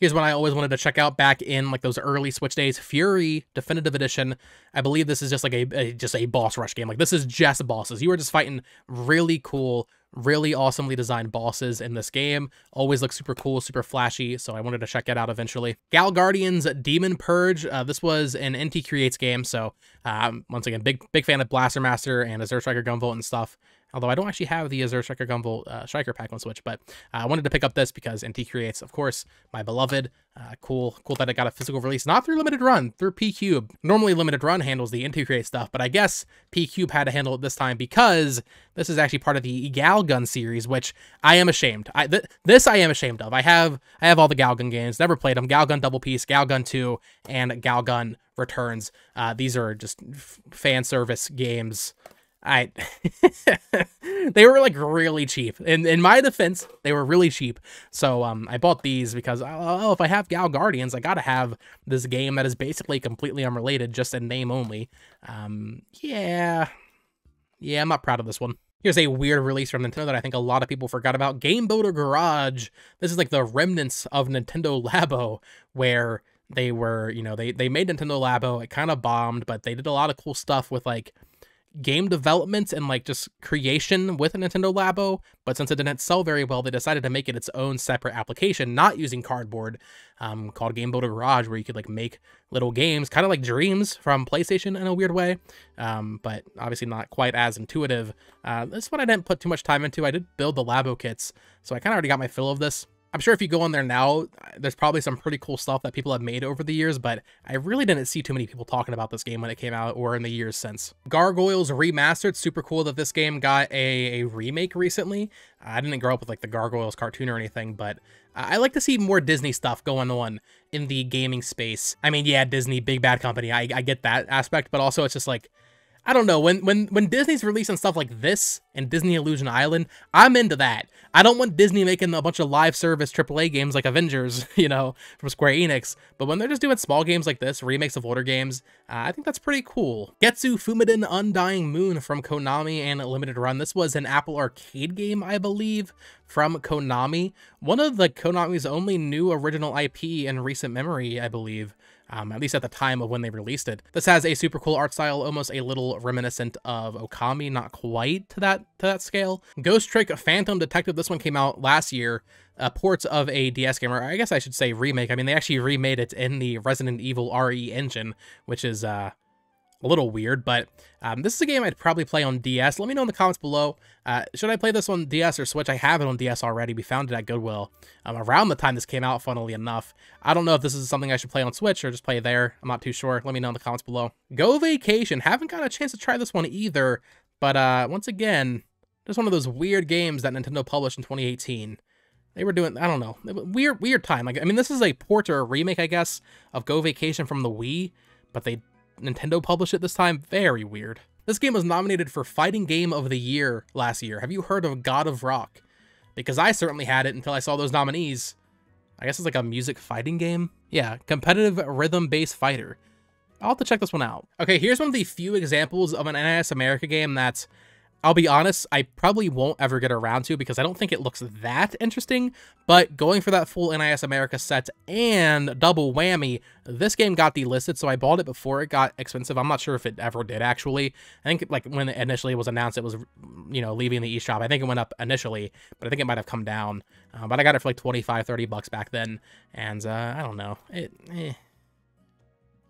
Here's one I always wanted to check out back in like those early Switch days, Fury Definitive Edition. I believe this is just like a, a just a boss rush game. Like this is just bosses. You are just fighting really cool, really awesomely designed bosses in this game. Always look super cool, super flashy. So I wanted to check it out eventually. Gal Guardians Demon Purge. Uh, this was an Inti Creates game. So um, once again, big big fan of Blaster Master and Azure Striker Gunvolt and stuff. Although I don't actually have the Azure Striker Gunvolt uh, Striker pack on Switch, but uh, I wanted to pick up this because Inti Creates, of course, my beloved. Uh, cool, cool that it got a physical release, not through limited run, through PQube. Normally, limited run handles the Inti Create stuff, but I guess PQube had to handle it this time because this is actually part of the Galgun series, which I am ashamed. I th this I am ashamed of. I have I have all the Galgun games, never played them. Galgun Double Peace, Galgun Two, and Galgun Returns. Uh, these are just fan service games I they were like really cheap. In in my defense, they were really cheap. So um I bought these because oh, if I have Gal Guardians, I got to have this game that is basically completely unrelated, just in name only. Um yeah. Yeah, I'm not proud of this one. Here's a weird release from Nintendo that I think a lot of people forgot about. Game Builder Garage. This is like the remnants of Nintendo Labo where they were, you know, they they made Nintendo Labo, it kind of bombed, but they did a lot of cool stuff with like game development and like just creation with a Nintendo Labo, but since it didn't sell very well, they decided to make it its own separate application, not using cardboard, um, called Game Builder Garage, where you could like make little games, kind of like Dreams from PlayStation in a weird way, um, but obviously not quite as intuitive. Uh, this one I didn't put too much time into. I did build the Labo kits, so I kind of already got my fill of this. I'm sure if you go on there now, there's probably some pretty cool stuff that people have made over the years, but I really didn't see too many people talking about this game when it came out or in the years since. Gargoyles Remastered, super cool that this game got a, a remake recently. I didn't grow up with like the Gargoyles cartoon or anything, but I like to see more Disney stuff going on in the gaming space. I mean, yeah, Disney, big bad company, I, I get that aspect, but also it's just like, I don't know, when when when Disney's releasing stuff like this and Disney Illusion Island, I'm into that. I don't want Disney making a bunch of live service AAA games like Avengers, you know, from Square Enix, but when they're just doing small games like this, remakes of older games, uh, I think that's pretty cool. GetsuFumaDen Undying Moon from Konami and Limited Run. This was an Apple Arcade game, I believe, from Konami. One of the Konami's only new original IP in recent memory, I believe um, at least at the time of when they released it. This has a super cool art style, almost a little reminiscent of Okami, not quite to that to that scale. Ghost Trick Phantom Detective, this one came out last year. Uh, ports of a DS game, or I guess I should say remake. I mean, they actually remade it in the Resident Evil RE engine, which is uh, a little weird, but um, this is a game I'd probably play on DS. Let me know in the comments below. Uh, should I play this on DS or Switch? I have it on DS already. We found it at Goodwill um, around the time this came out, funnily enough. I don't know if this is something I should play on Switch or just play there. I'm not too sure. Let me know in the comments below. Go Vacation. Haven't got a chance to try this one either, but uh, once again, just one of those weird games that Nintendo published in 2018 they were doing I don't know weird weird time like I mean this is a port or a remake I guess of Go Vacation from the Wii but they Nintendo published it this time. Very weird. This game was nominated for Fighting Game of the Year last year. Have you heard of God of Rock? Because I certainly had it until I saw those nominees. I guess it's like a music fighting game? Yeah, competitive rhythm-based fighter. I'll have to check this one out. Okay, here's one of the few examples of an NIS America game that's I'll be honest, I probably won't ever get around to because I don't think it looks that interesting, but going for that full NIS America set and double whammy, this game got delisted, so I bought it before it got expensive. I'm not sure if it ever did, actually. I think, like, when it initially was announced it was, you know, leaving the eShop, I think it went up initially, but I think it might have come down. Uh, but I got it for like 25, 30 bucks back then, and uh, I don't know. It, eh.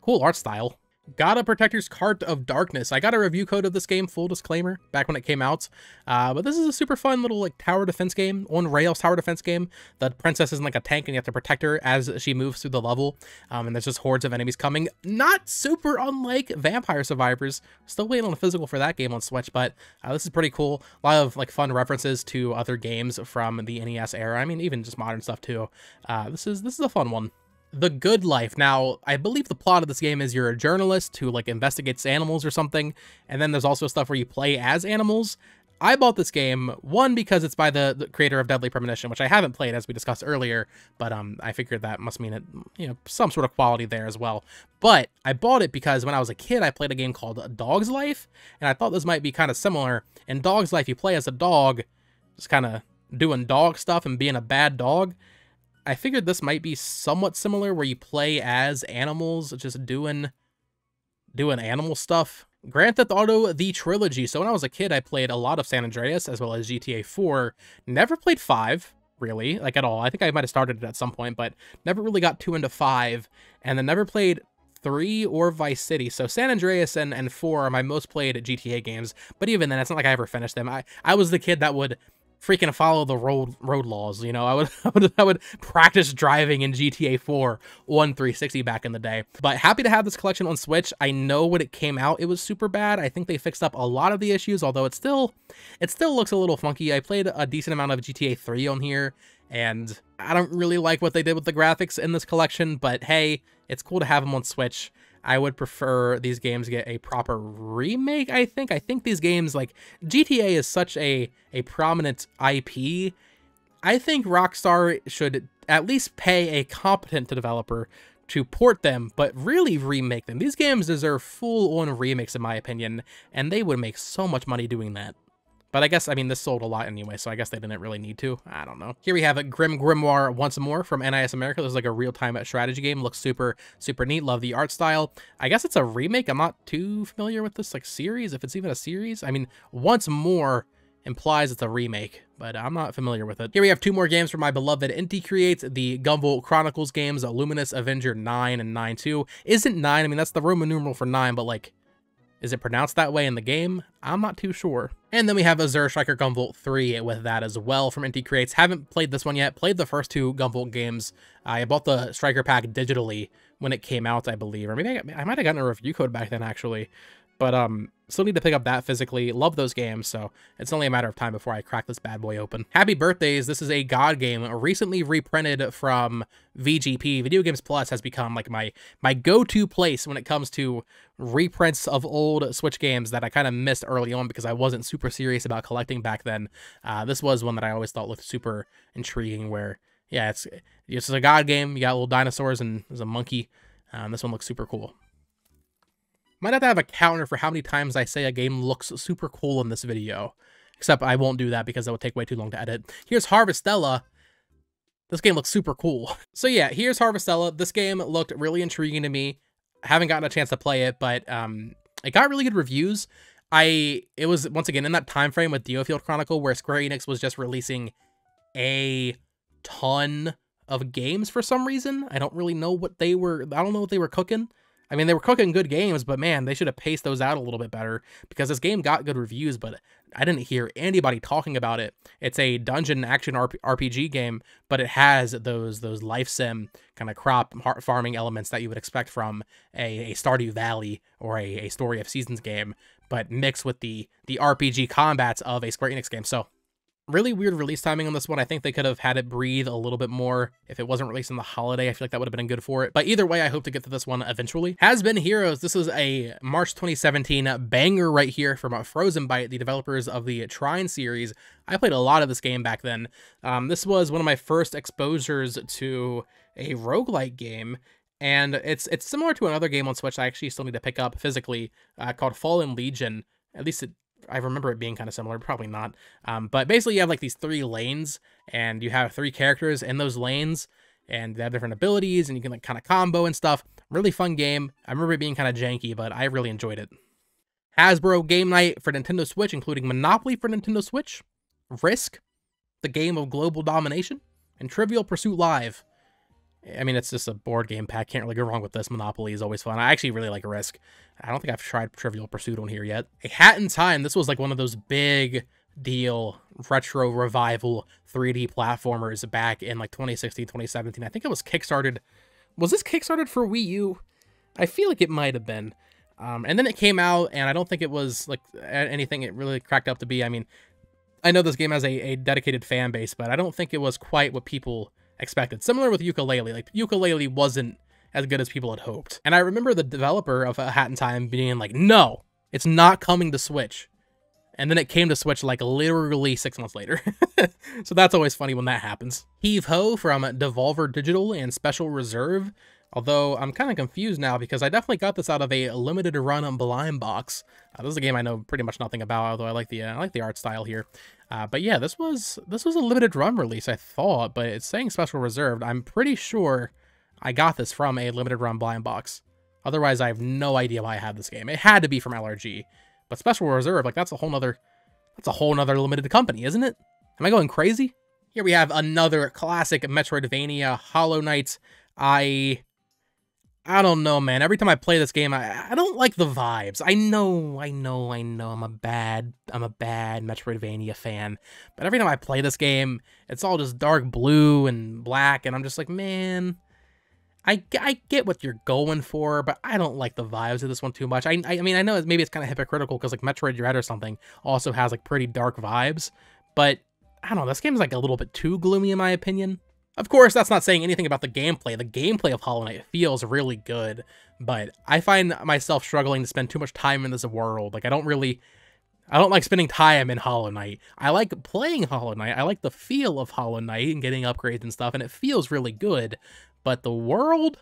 Cool art style. Gotta Protectors Cart of Darkness. I got a review code of this game, full disclaimer, back when it came out. Uh, but this is a super fun little like tower defense game, on rails tower defense game. The princess is in like a tank and you have to protect her as she moves through the level. Um, and there's just hordes of enemies coming. Not super unlike Vampire Survivors. Still waiting on the physical for that game on Switch, but uh, this is pretty cool. A lot of like fun references to other games from the NES era. I mean, even just modern stuff too. Uh, this is this is a fun one. The Good Life. Now, I believe the plot of this game is you're a journalist who like investigates animals or something, and then there's also stuff where you play as animals. I bought this game one because it's by the, the, creator of Deadly Premonition, which I haven't played as we discussed earlier, but um, I figured that must mean it, you know, some sort of quality there as well. But I bought it because when I was a kid, I played a game called Dog's Life, and I thought this might be kind of similar. In Dog's Life, you play as a dog, just kind of doing dog stuff and being a bad dog. I figured this might be somewhat similar where you play as animals, just doing doing animal stuff. Grand Theft Auto the trilogy. So when I was a kid, I played a lot of San Andreas as well as GTA 4. Never played 5, really, like at all. I think I might have started it at some point, but never really got too into 5. And then never played 3 or Vice City. So San Andreas and, and 4 are my most played GTA games. But even then, it's not like I ever finished them. I, I was the kid that would freaking follow the road road laws. You know, I would, I would I would practice driving in GTA 4 on 360 back in the day. But happy to have this collection on Switch. I know when it came out, it was super bad. I think they fixed up a lot of the issues, although it still it still looks a little funky. I played a decent amount of GTA 3 on here, and I don't really like what they did with the graphics in this collection. But hey, it's cool to have them on Switch. I would prefer these games get a proper remake, I think. I think these games, like, GTA is such a, a prominent IP. I think Rockstar should at least pay a competent developer to port them, but really remake them. These games deserve full-on remakes, in my opinion, and they would make so much money doing that. But I guess, I mean, this sold a lot anyway, so I guess they didn't really need to. I don't know. Here we have a Grim Grimoire once more from NIS America. This is like a real-time strategy game. Looks super, super neat. Love the art style. I guess it's a remake. I'm not too familiar with this like series, if it's even a series. I mean, once more implies it's a remake, but I'm not familiar with it. Here we have two more games from my beloved Inti Creates, the Gunvolt Chronicles games, Luminous Avenger 9 and 9-2. Isn't 9, I mean, that's the Roman numeral for 9, but like, is it pronounced that way in the game? I'm not too sure. And then we have Azure Striker Gunvolt 3 with that as well from Inti Creates. Haven't played this one yet. Played the first two Gunvolt games. I bought the Striker pack digitally when it came out, I believe. Or maybe I, I might have gotten a review code back then, actually. But um, still need to pick up that physically. Love those games, so it's only a matter of time before I crack this bad boy open. Happy birthdays! This is a God game, recently reprinted from VGP. Video Games Plus has become like my my go-to place when it comes to reprints of old Switch games that I kind of missed early on because I wasn't super serious about collecting back then. Uh, this was one that I always thought looked super intriguing. Where yeah, it's it's a God game. You got little dinosaurs and there's a monkey. Um, this one looks super cool. Might have to have a counter for how many times I say a game looks super cool in this video. Except I won't do that because that would take way too long to edit. Here's Harvestella. This game looks super cool. So yeah, here's Harvestella. This game looked really intriguing to me. I haven't gotten a chance to play it, but um, it got really good reviews. I it was once again in that time frame with DioField Chronicle where Square Enix was just releasing a ton of games for some reason. I don't really know what they were. I don't know what they were cooking. I mean, they were cooking good games, but man, they should have paced those out a little bit better because this game got good reviews, but I didn't hear anybody talking about it. It's a dungeon action RPG game, but it has those those life sim kind of crop farming elements that you would expect from a, a Stardew Valley or a, a Story of Seasons game, but mixed with the the RPG combats of a Square Enix game. So really weird release timing on this one. I think they could have had it breathe a little bit more if it wasn't released in the holiday. I feel like that would have been good for it. But either way, I hope to get to this one eventually. Has Been Heroes. This is a March 2017 banger right here from Frozenbyte, the developers of the Trine series. I played a lot of this game back then. Um, this was one of my first exposures to a roguelike game and it's it's similar to another game on Switch I actually still need to pick up physically uh, called Fallen Legion. At least it I remember it being kind of similar, probably not. Um, but basically, you have like these three lanes, and you have three characters in those lanes, and they have different abilities, and you can like kind of combo and stuff. Really fun game. I remember it being kind of janky, but I really enjoyed it. Hasbro Game Night for Nintendo Switch, including Monopoly for Nintendo Switch, Risk, the game of global domination, and Trivial Pursuit Live. I mean, it's just a board game pack. Can't really go wrong with this. Monopoly is always fun. I actually really like Risk. I don't think I've tried Trivial Pursuit on here yet. A Hat in Time. This was like one of those big deal retro revival 3D platformers back in like 2016, 2017. I think it was kickstarted. Was this kickstarted for Wii U? I feel like it might have been. Um, and then it came out, and I don't think it was like anything it really cracked up to be. I mean, I know this game has a, a dedicated fan base, but I don't think it was quite what people expected. Similar with Yooka-Laylee. Like, Yooka-Laylee wasn't as good as people had hoped. And I remember the developer of A Hat in Time being like, no, it's not coming to Switch. And then it came to Switch like literally six months later. so that's always funny when that happens. Heave Ho from Devolver Digital and Special Reserve. Although I'm kind of confused now because I definitely got this out of a limited run blind box. Uh, this is a game I know pretty much nothing about, although I like the uh, I like the art style here. Uh, but yeah, this was this was a limited run release, I thought, but it's saying special reserved. I'm pretty sure I got this from a limited run blind box. Otherwise, I have no idea why I had this game. It had to be from LRG. But special reserve, like that's a whole nother that's a whole nother limited company, isn't it? Am I going crazy? Here we have another classic Metroidvania, Hollow Knight. I I don't know, man. Every time I play this game, I, I don't like the vibes. I know, I know, I know. I'm a bad, I'm a bad Metroidvania fan. But every time I play this game, it's all just dark blue and black, and I'm just like, man, I, I get what you're going for, but I don't like the vibes of this one too much. I, I, mean, I know maybe it's kind of hypocritical because like Metroid Dread or something also has like pretty dark vibes, but I don't know. This game's like a little bit too gloomy in my opinion. Of course, that's not saying anything about the gameplay. The gameplay of Hollow Knight feels really good, but I find myself struggling to spend too much time in this world. Like, I don't really... I don't like spending time in Hollow Knight. I like playing Hollow Knight. I like the feel of Hollow Knight and getting upgrades and stuff, and it feels really good. But the world,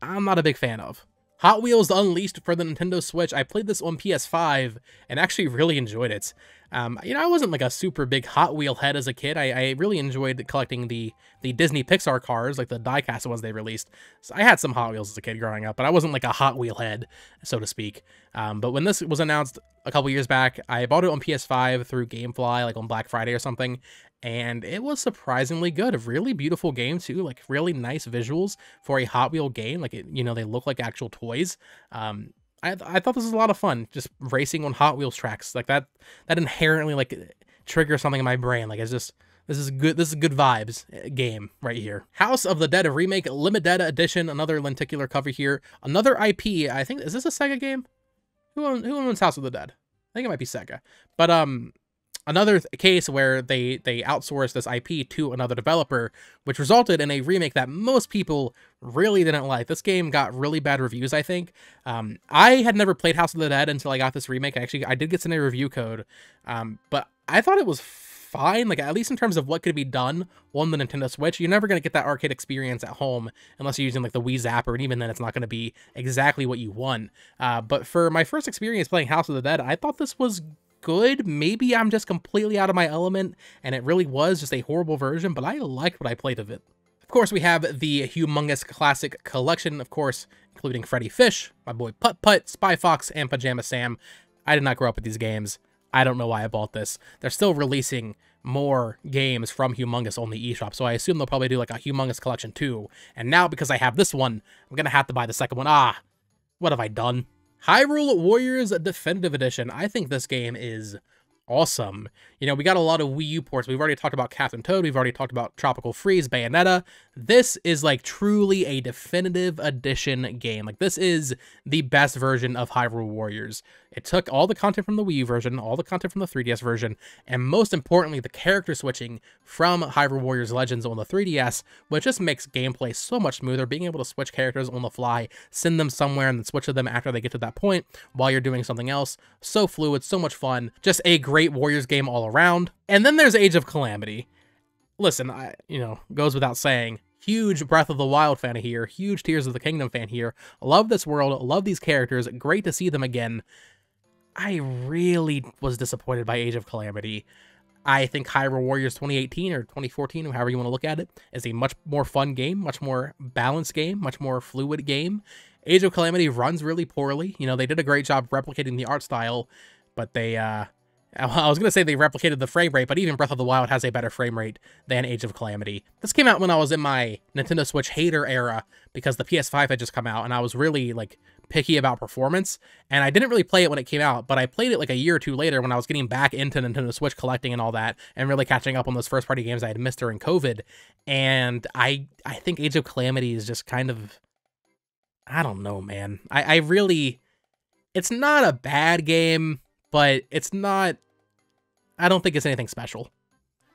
I'm not a big fan of. Hot Wheels Unleashed for the Nintendo Switch. I played this on PS5 and actually really enjoyed it. Um, you know, I wasn't like a super big Hot Wheel head as a kid. I, I really enjoyed collecting the the Disney Pixar cars, like the diecast ones they released. So I had some Hot Wheels as a kid growing up, but I wasn't like a Hot Wheel head, so to speak. Um, but when this was announced a couple years back, I bought it on PS5 through GameFly, like on Black Friday or something, and it was surprisingly good. A really beautiful game too, like really nice visuals for a Hot Wheel game. Like it, you know, they look like actual toys. Um, I, I thought this was a lot of fun, just racing on Hot Wheels tracks like that. That inherently like triggers something in my brain. Like it's just this is good. This is good vibes eh, game right here. House of the Dead remake limited edition. Another lenticular cover here. Another IP. I think is this a Sega game? Who owns, who owns House of the Dead? I think it might be Sega. But um, another case where they they outsourced this IP to another developer, which resulted in a remake that most people really didn't like. This game got really bad reviews, I think. Um, I had never played House of the Dead until I got this remake. Actually, I did get a review code, um, but I thought it was fine. Like at least in terms of what could be done on the Nintendo Switch, you're never gonna get that arcade experience at home unless you're using like the Wii Zapper, and even then, it's not gonna be exactly what you want. Uh, but for my first experience playing House of the Dead, I thought this was good. Maybe I'm just completely out of my element and it really was just a horrible version, but I liked what I played of it. Of course, we have the humongous classic collection, of course, including Freddy Fish, my boy Putt Putt, Spy Fox, and Pajama Sam. I did not grow up with these games. I don't know why I bought this. They're still releasing more games from Humongous on the eShop, so I assume they'll probably do like a Humongous collection too. And now, because I have this one, I'm gonna have to buy the second one. Ah, what have I done? Hyrule Warriors Definitive Edition. I think this game is awesome. You know, we got a lot of Wii U ports. We've already talked about Captain Toad. We've already talked about Tropical Freeze, Bayonetta. This is like truly a definitive edition game. Like this is the best version of Hyrule Warriors. It took all the content from the Wii U version, all the content from the 3DS version, and most importantly, the character switching from Hyrule Warriors Legends on the 3DS, which just makes gameplay so much smoother. Being able to switch characters on the fly, send them somewhere, and then switch to them after they get to that point while you're doing something else. So fluid, so much fun. Just a great Warriors game all around. And then there's Age of Calamity. Listen, I, you know, goes without saying, huge Breath of the Wild fan here, huge Tears of the Kingdom fan here. Love this world, love these characters, great to see them again. I really was disappointed by Age of Calamity. I think Hyrule Warriors 2018 or 2014, however you want to look at it, is a much more fun game, much more balanced game, much more fluid game. Age of Calamity runs really poorly. You know, they did a great job replicating the art style, but they uh, I was going to say they replicated the frame rate, but even Breath of the Wild has a better frame rate than Age of Calamity. This came out when I was in my Nintendo Switch hater era because the PS5 had just come out and I was really like picky about performance and I didn't really play it when it came out, but I played it like a year or two later when I was getting back into Nintendo Switch collecting and all that and really catching up on those first party games I had missed during COVID. And I I think Age of Calamity is just kind of I don't know, man. I, I really it's not a bad game, but it's not I don't think it's anything special.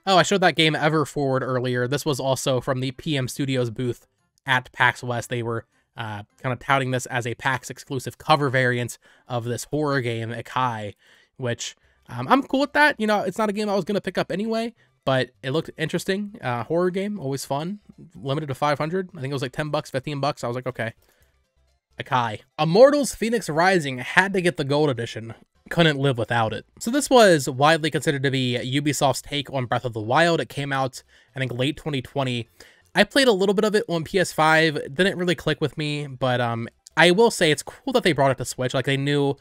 Oh, I showed that game Ever Forward earlier. This was also from the PM Studios booth at PAX West. They were uh, kind of touting this as a PAX exclusive cover variant of this horror game, Ikai, which um, I'm cool with that. You know, it's not a game I was going to pick up anyway, but it looked interesting. Uh, horror game, always fun. Limited to 500. I think it was like 10 bucks, 15 bucks. I was like, okay. Akai. Immortals Phoenix Rising had to get the gold edition. Couldn't live without it. So this was widely considered to be Ubisoft's take on Breath of the Wild. It came out, I think, late 2020. I played a little bit of it on PS5. Didn't really click with me, but um, I will say it's cool that they brought it to Switch. Like they knew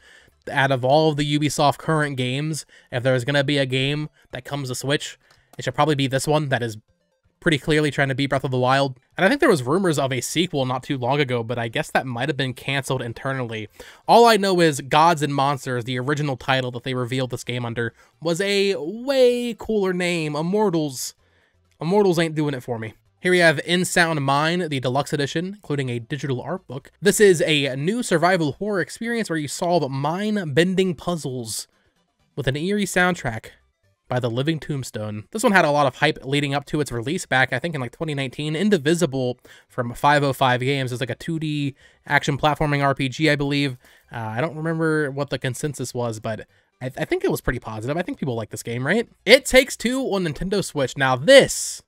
out of all of the Ubisoft current games, if there's going to be a game that comes to Switch, it should probably be this one that is pretty clearly trying to beat Breath of the Wild. And I think there was rumors of a sequel not too long ago, but I guess that might have been canceled internally. All I know is Gods and Monsters, the original title that they revealed this game under, was a way cooler name. Immortals. Immortals ain't doing it for me. Here we have In Sound Mind, the deluxe edition, including a digital art book. This is a new survival horror experience where you solve mind-bending puzzles with an eerie soundtrack by The Living Tombstone. This one had a lot of hype leading up to its release back, I think, in like 2019. Indivisible from 505 Games is like a 2D action platforming RPG, I believe. Uh, I don't remember what the consensus was, but I, th I think it was pretty positive. I think people like this game, right? It Takes Two on Nintendo Switch. Now this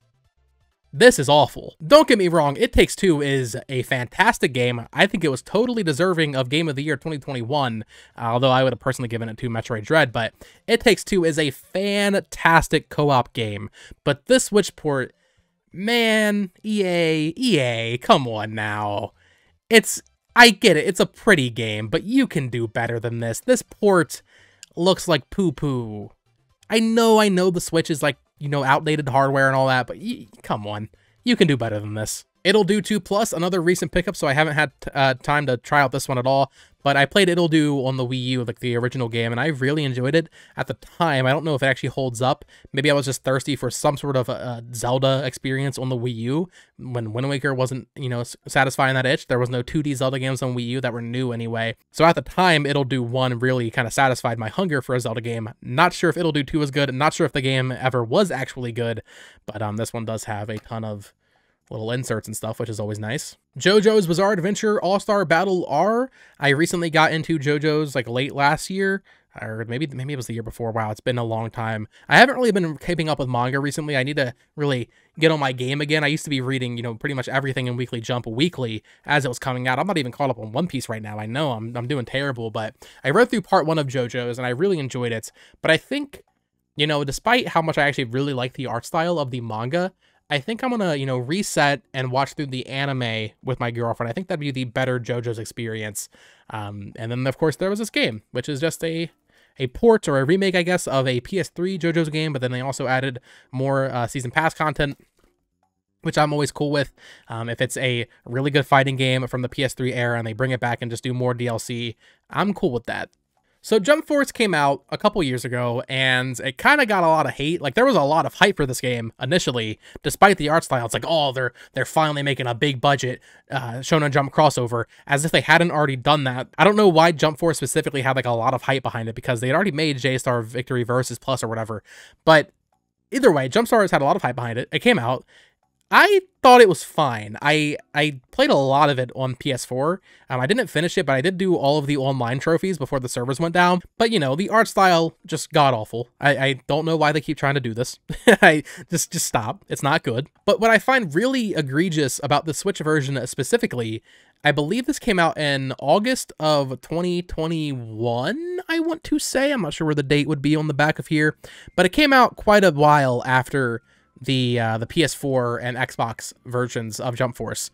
this is awful. Don't get me wrong, It Takes Two is a fantastic game. I think it was totally deserving of Game of the Year 2021, although I would have personally given it to Metroid Dread, but It Takes Two is a fantastic co-op game. But this Switch port, man, EA, EA, come on now. It's, I get it, it's a pretty game, but you can do better than this. This port looks like poo-poo. I know, I know the Switch is like you know, outdated hardware and all that, but come on, you can do better than this. Ittle Dew 2 Plus, another recent pickup, so I haven't had uh, time to try out this one at all, but I played Ittle Dew on the Wii U, like the original game, and I really enjoyed it at the time. I don't know if it actually holds up. Maybe I was just thirsty for some sort of a, a Zelda experience on the Wii U. When Wind Waker wasn't, you know, satisfying that itch, there was no 2D Zelda games on Wii U that were new anyway. So at the time, Ittle Dew 1 really kind of satisfied my hunger for a Zelda game. Not sure if Ittle Dew 2 was good, not sure if the game ever was actually good, but um, this one does have a ton of little inserts and stuff, which is always nice. JoJo's Bizarre Adventure All-Star Battle R. I recently got into JoJo's like late last year, or maybe maybe it was the year before. Wow, it's been a long time. I haven't really been keeping up with manga recently. I need to really get on my game again. I used to be reading, you know, pretty much everything in Weekly Jump weekly as it was coming out. I'm not even caught up on One Piece right now. I know I'm I'm doing terrible, but I read through part 1 of JoJo's and I really enjoyed it. But I think you know, despite how much I actually really like the art style of the manga, I think I'm gonna, you know, reset and watch through the anime with my girlfriend. I think that'd be the better JoJo's experience. Um, and then of course there was this game, which is just a a port or a remake, I guess, of a PS3 JoJo's game. But then they also added more uh, season pass content, which I'm always cool with. Um, if it's a really good fighting game from the PS3 era and they bring it back and just do more DLC, I'm cool with that. So Jump Force came out a couple years ago, and it kind of got a lot of hate. Like there was a lot of hype for this game initially, despite the art style. It's like, oh, they're they're finally making a big budget uh, Shonen Jump crossover, as if they hadn't already done that. I don't know why Jump Force specifically had like a lot of hype behind it because they had already made J Star Victory Versus Plus or whatever. But either way, Jump Stars had a lot of hype behind it. It came out. I thought it was fine. I I played a lot of it on PS4. Um, I didn't finish it, but I did do all of the online trophies before the servers went down. But you know, the art style just god awful. I, I don't know why they keep trying to do this. I just just stop. It's not good. But what I find really egregious about the Switch version specifically, I believe this came out in August of 2021. I want to say. I'm not sure where the date would be on the back of here, but it came out quite a while after the uh, the PS4 and Xbox versions of Jump Force,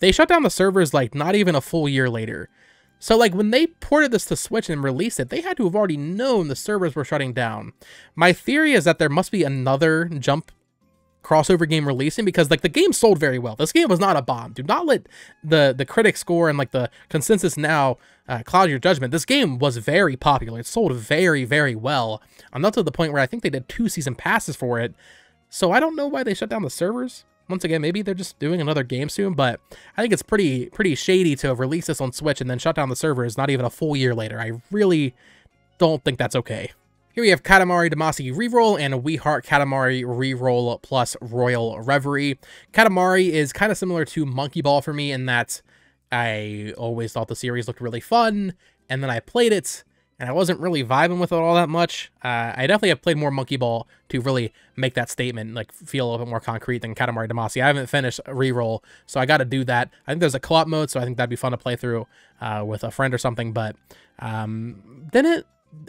they shut down the servers like not even a full year later. So like when they ported this to Switch and released it, they had to have already known the servers were shutting down. My theory is that there must be another Jump crossover game releasing because like the game sold very well. This game was not a bomb. Do not let the the critic score and like the consensus now uh, cloud your judgment. This game was very popular. It sold very very well. Enough to the point where I think they did two season passes for it. So I don't know why they shut down the servers. Once again, maybe they're just doing another game soon, but I think it's pretty pretty shady to release this on Switch and then shut down the servers not even a full year later. I really don't think that's okay. Here we have Katamari Damacy Reroll and We Heart Katamari Reroll plus Royal Reverie. Katamari is kind of similar to Monkey Ball for me in that I always thought the series looked really fun, and then I played it, and I wasn't really vibing with it all that much. Uh, I definitely have played more Monkey Ball to really make that statement, like feel a little bit more concrete than Katamari Damacy. I haven't finished reroll, so I got to do that. I think there's a co-op mode, so I think that'd be fun to play through uh, with a friend or something. But um, then it,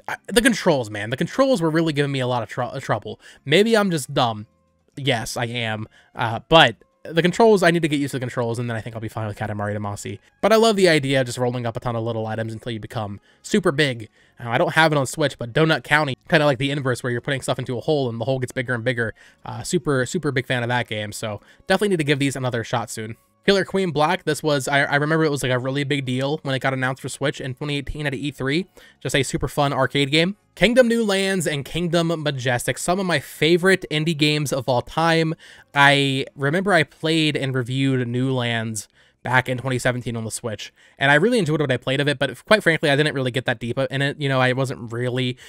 I, the controls, man, the controls were really giving me a lot of tr trouble. Maybe I'm just dumb. Yes, I am. Uh, but the controls, I need to get used to the controls, and then I think I'll be fine with Katamari Damacy. But I love the idea of just rolling up a ton of little items until you become super big. Now, I don't have it on Switch, but Donut County, kind of like the inverse where you're putting stuff into a hole and the hole gets bigger and bigger. Uh, super, super big fan of that game, so definitely need to give these another shot soon. Killer Queen Black, this was, I, I, remember it was like a really big deal when it got announced for Switch in 2018 at E3. Just a super fun arcade game. Kingdom New Lands and Kingdom Majestic, some of my favorite indie games of all time. I remember I played and reviewed New Lands back in 2017 on the Switch, and I really enjoyed what I played of it, but quite frankly, I didn't really get that deep in it. You know, I wasn't really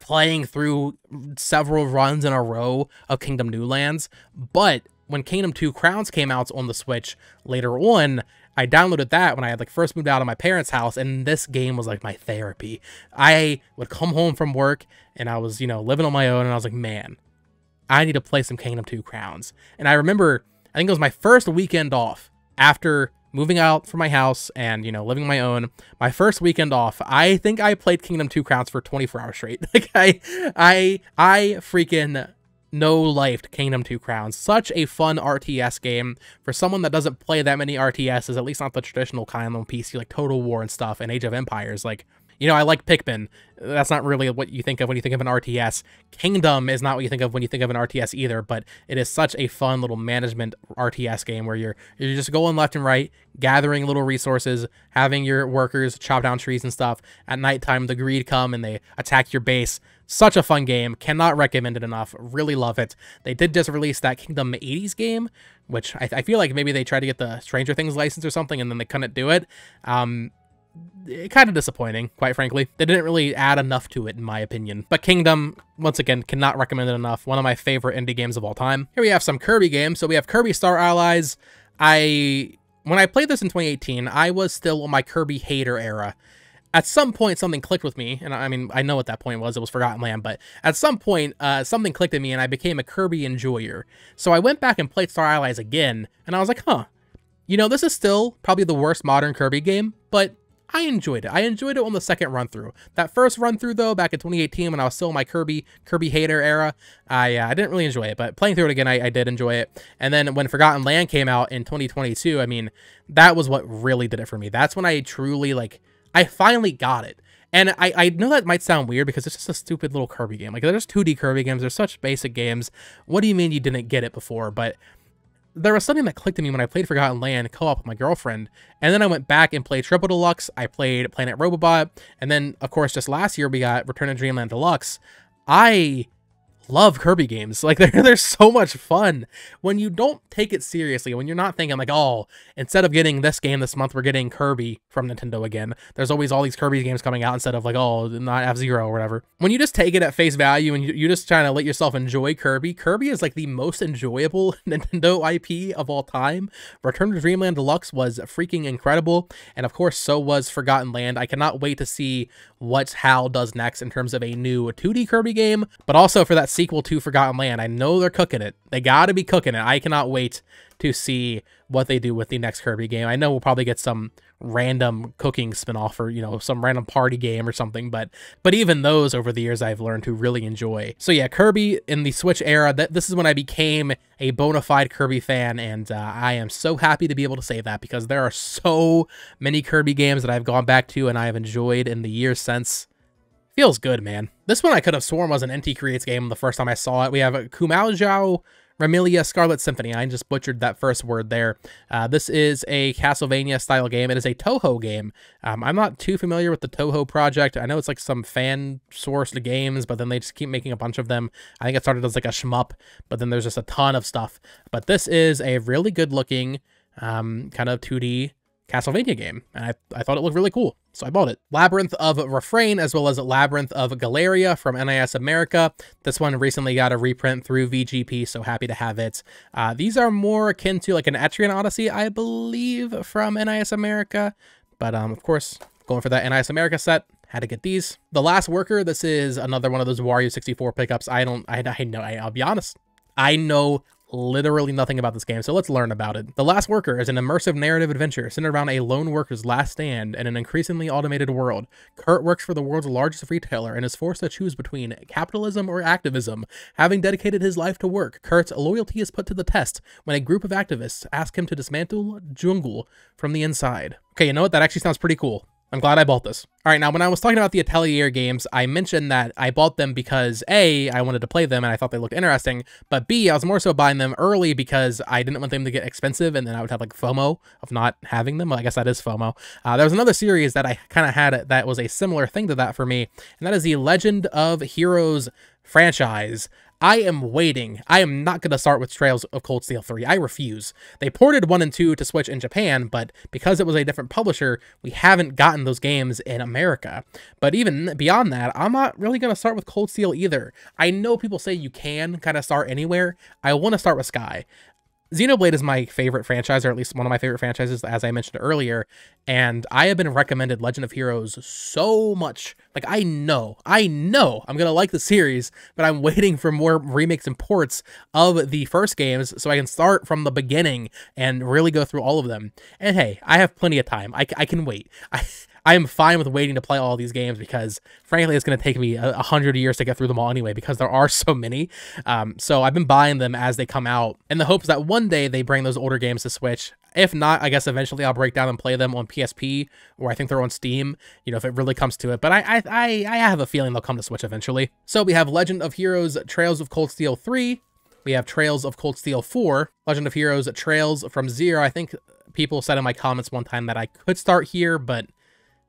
playing through several runs in a row of Kingdom New Lands, but when Kingdom 2 Crowns came out on the Switch later on, I downloaded that when I had like first moved out of my parents' house, and this game was like my therapy. I would come home from work and I was, you know, living on my own, and I was like, man, I need to play some Kingdom 2 Crowns. And I remember, I think it was my first weekend off after moving out from my house and, you know, living my own. My first weekend off, I think I played Kingdom 2 Crowns for 24 hours straight. Like I I I freaking no lifed Kingdom 2 Crowns. Such a fun RTS game for someone that doesn't play that many RTSs, at least not the traditional kind on PC, like Total War and stuff, and Age of Empires. Like, you know, I like Pikmin. That's not really what you think of when you think of an RTS. Kingdom is not what you think of when you think of an RTS either, but it is such a fun little management RTS game where you're you're just going left and right, gathering little resources, having your workers chop down trees and stuff. At nighttime, the greed come and they attack your base. Such a fun game. Cannot recommend it enough. Really love it. They did just release that Kingdom 80s game, which I, I feel like maybe they tried to get the Stranger Things license or something and then they couldn't do it. Um, kind of disappointing, quite frankly. They didn't really add enough to it, in my opinion. But Kingdom, once again, cannot recommend it enough. One of my favorite indie games of all time. Here we have some Kirby games. So we have Kirby Star Allies. I... When I played this in 2018, I was still on my Kirby hater era. At some point, something clicked with me, and I mean, I know what that point was. It was Forgotten Land, but at some point, uh, something clicked in me, and I became a Kirby enjoyer. So I went back and played Star Allies again, and I was like, huh, you know, this is still probably the worst modern Kirby game, but I enjoyed it. I enjoyed it on the second run through. That first run through though, back in 2018 when I was still in my Kirby Kirby hater era, I uh, I didn't really enjoy it. But playing through it again, I, I did enjoy it. And then when Forgotten Land came out in 2022, I mean, that was what really did it for me. That's when I truly like I finally got it. And I, I know that might sound weird because it's just a stupid little Kirby game. Like, there's 2D Kirby games. They're such basic games. What do you mean you didn't get it before? But there was something that clicked in me when I played Forgotten Land co-op with my girlfriend, and then I went back and played Triple Deluxe, I played Planet Robobot, and then, of course, just last year we got Return to Dreamland Deluxe. I love Kirby games. Like they're they're so much fun when you don't take it seriously. When you're not thinking like, oh, instead of getting this game this month, we're getting Kirby from Nintendo again. There's always all these Kirby games coming out instead of like, oh, not F Zero or whatever. When you just take it at face value and you, you just trying to let yourself enjoy Kirby, Kirby is like the most enjoyable Nintendo IP of all time. Return to Dreamland Deluxe was freaking incredible, and of course, so was Forgotten Land. I cannot wait to see what HAL does next in terms of a new 2D Kirby game, but also for that sequel to Forgotten Land. I know they're cooking it. They got to be cooking it. I cannot wait to see what they do with the next Kirby game. I know we'll probably get some random cooking spin-off or you know some random party game or something but but even those over the years I've learned to really enjoy. So yeah Kirby in the Switch era that this is when I became a bona fide Kirby fan and uh, I am so happy to be able to say that because there are so many Kirby games that I've gone back to and I have enjoyed in the years since. Feels good man. This one I could have sworn was an Inti Creates game the first time I saw it. We have a Kumaljou Remilia Scarlet Symphony. I just butchered that first word there. Uh, this is a Castlevania style game. It is a Touhou game. Um, I'm not too familiar with the Touhou project. I know it's like some fan sourced games, but then they just keep making a bunch of them. I think it started as like a shmup, but then there's just a ton of stuff. But this is a really good looking um, kind of 2D Castlevania game, and I, I thought it looked really cool, so I bought it. Labyrinth of Refrain, as well as Labyrinth of Galleria from NIS America. This one recently got a reprint through VGP, so happy to have it. Uh, these are more akin to like an Etrian Odyssey, I believe, from NIS America, but um, of course, going for that NIS America set, had to get these. The Last Worker, this is another one of those Wario 64 pickups. I don't, I, I know, I, I'll be honest. I know literally nothing about this game, so let's learn about it. The Last Worker is an immersive narrative adventure centered around a lone worker's last stand in an increasingly automated world. Kurt works for the world's largest retailer and is forced to choose between capitalism or activism. Having dedicated his life to work, Kurt's loyalty is put to the test when a group of activists ask him to dismantle Jungle from the inside. Okay, you know what? That actually sounds pretty cool. I'm glad I bought this. All right, now when I was talking about the Atelier games, I mentioned that I bought them because A, I wanted to play them and I thought they looked interesting, but B, I was more so buying them early because I didn't want them to get expensive and then I would have like FOMO of not having them. Well, I guess that is FOMO. Uh, there was another series that I kind of had that was a similar thing to that for me, and that is the Legend of Heroes franchise. I am waiting. I am not going to start with Trails of Cold Steel 3. I refuse. They ported 1 and 2 to Switch in Japan, but because it was a different publisher, we haven't gotten those games in America. But even beyond that, I'm not really going to start with Cold Steel either. I know people say you can kind of start anywhere. I want to start with Sky. Xenoblade is my favorite franchise, or at least one of my favorite franchises, as I mentioned earlier. And I have been recommended Legend of Heroes so much. Like, I know, I know I'm going to like the series, but I'm waiting for more remakes and ports of the first games so I can start from the beginning and really go through all of them. And hey, I have plenty of time. I, I can wait. I, I am fine with waiting to play all these games because, frankly, it's going to take me a, hundred years to get through them all anyway because there are so many. Um, so I've been buying them as they come out in the hopes that one day they bring those older games to Switch. If not, I guess eventually I'll break down and play them on PSP, or I think they're on Steam. You know, if it really comes to it. But I, I, I have a feeling they'll come to Switch eventually. So we have Legend of Heroes: Trails of Cold Steel 3. We have Trails of Cold Steel 4, Legend of Heroes Trails from Zero. I think people said in my comments one time that I could start here, but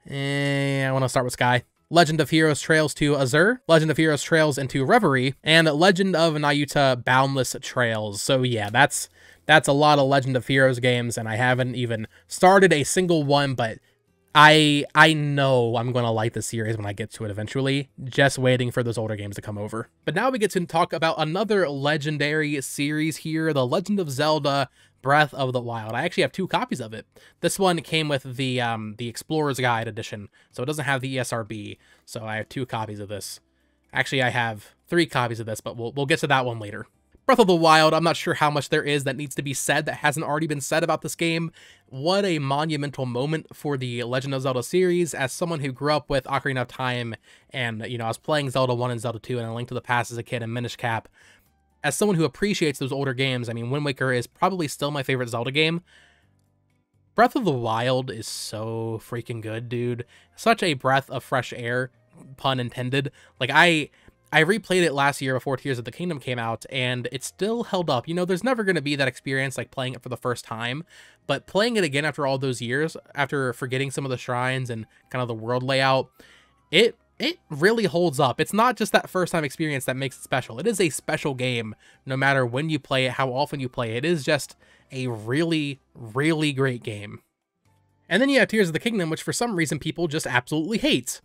Eh, I want to start with Sky. Legend of Heroes Trails to Azure, Legend of Heroes Trails into Reverie, and Legend of Nayuta Boundless Trails. So yeah, that's that's a lot of Legend of Heroes games, and I haven't even started a single one, but I I know I'm going to like the series when I get to it eventually, just waiting for those older games to come over. But now we get to talk about another legendary series here, The Legend of Zelda Breath of the Wild. I actually have two copies of it. This one came with the um, the Explorer's Guide edition, so it doesn't have the ESRB. So I have two copies of this. Actually, I have three copies of this, but we'll, we'll get to that one later. Breath of the Wild, I'm not sure how much there is that needs to be said that hasn't already been said about this game. What a monumental moment for the Legend of Zelda series. As someone who grew up with Ocarina of Time and, you know, I was playing Zelda 1 and Zelda 2 and A Link to the Past as a kid and Minish Cap, as someone who appreciates those older games, I mean, Wind Waker is probably still my favorite Zelda game. Breath of the Wild is so freaking good, dude. Such a breath of fresh air, pun intended. Like I I replayed it last year before Tears of the Kingdom came out, and it still held up. You know, there's never going to be that experience like playing it for the first time, but playing it again after all those years, after forgetting some of the shrines and kind of the world layout, it it really holds up. It's not just that first time experience that makes it special. It is a special game no matter when you play it, how often you play it. It is just a really, really great game. And then you have Tears of the Kingdom, which for some reason people just absolutely hate.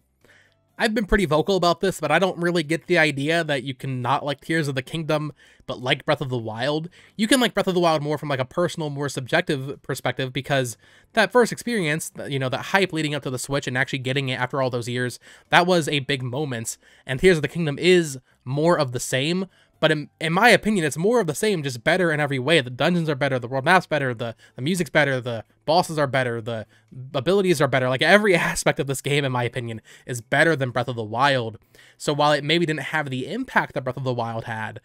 I've been pretty vocal about this, but I don't really get the idea that you can not like Tears of the Kingdom, but like Breath of the Wild. You can like Breath of the Wild more from like a personal, more subjective perspective because that first experience, you know, that hype leading up to the Switch and actually getting it after all those years, that was a big moment. And Tears of the Kingdom is more of the same, but in, in my opinion, it's more of the same, just better in every way. The dungeons are better, the world map's better, the, the music's better, the bosses are better, the abilities are better. Like every aspect of this game, in my opinion, is better than Breath of the Wild. So while it maybe didn't have the impact that Breath of the Wild had,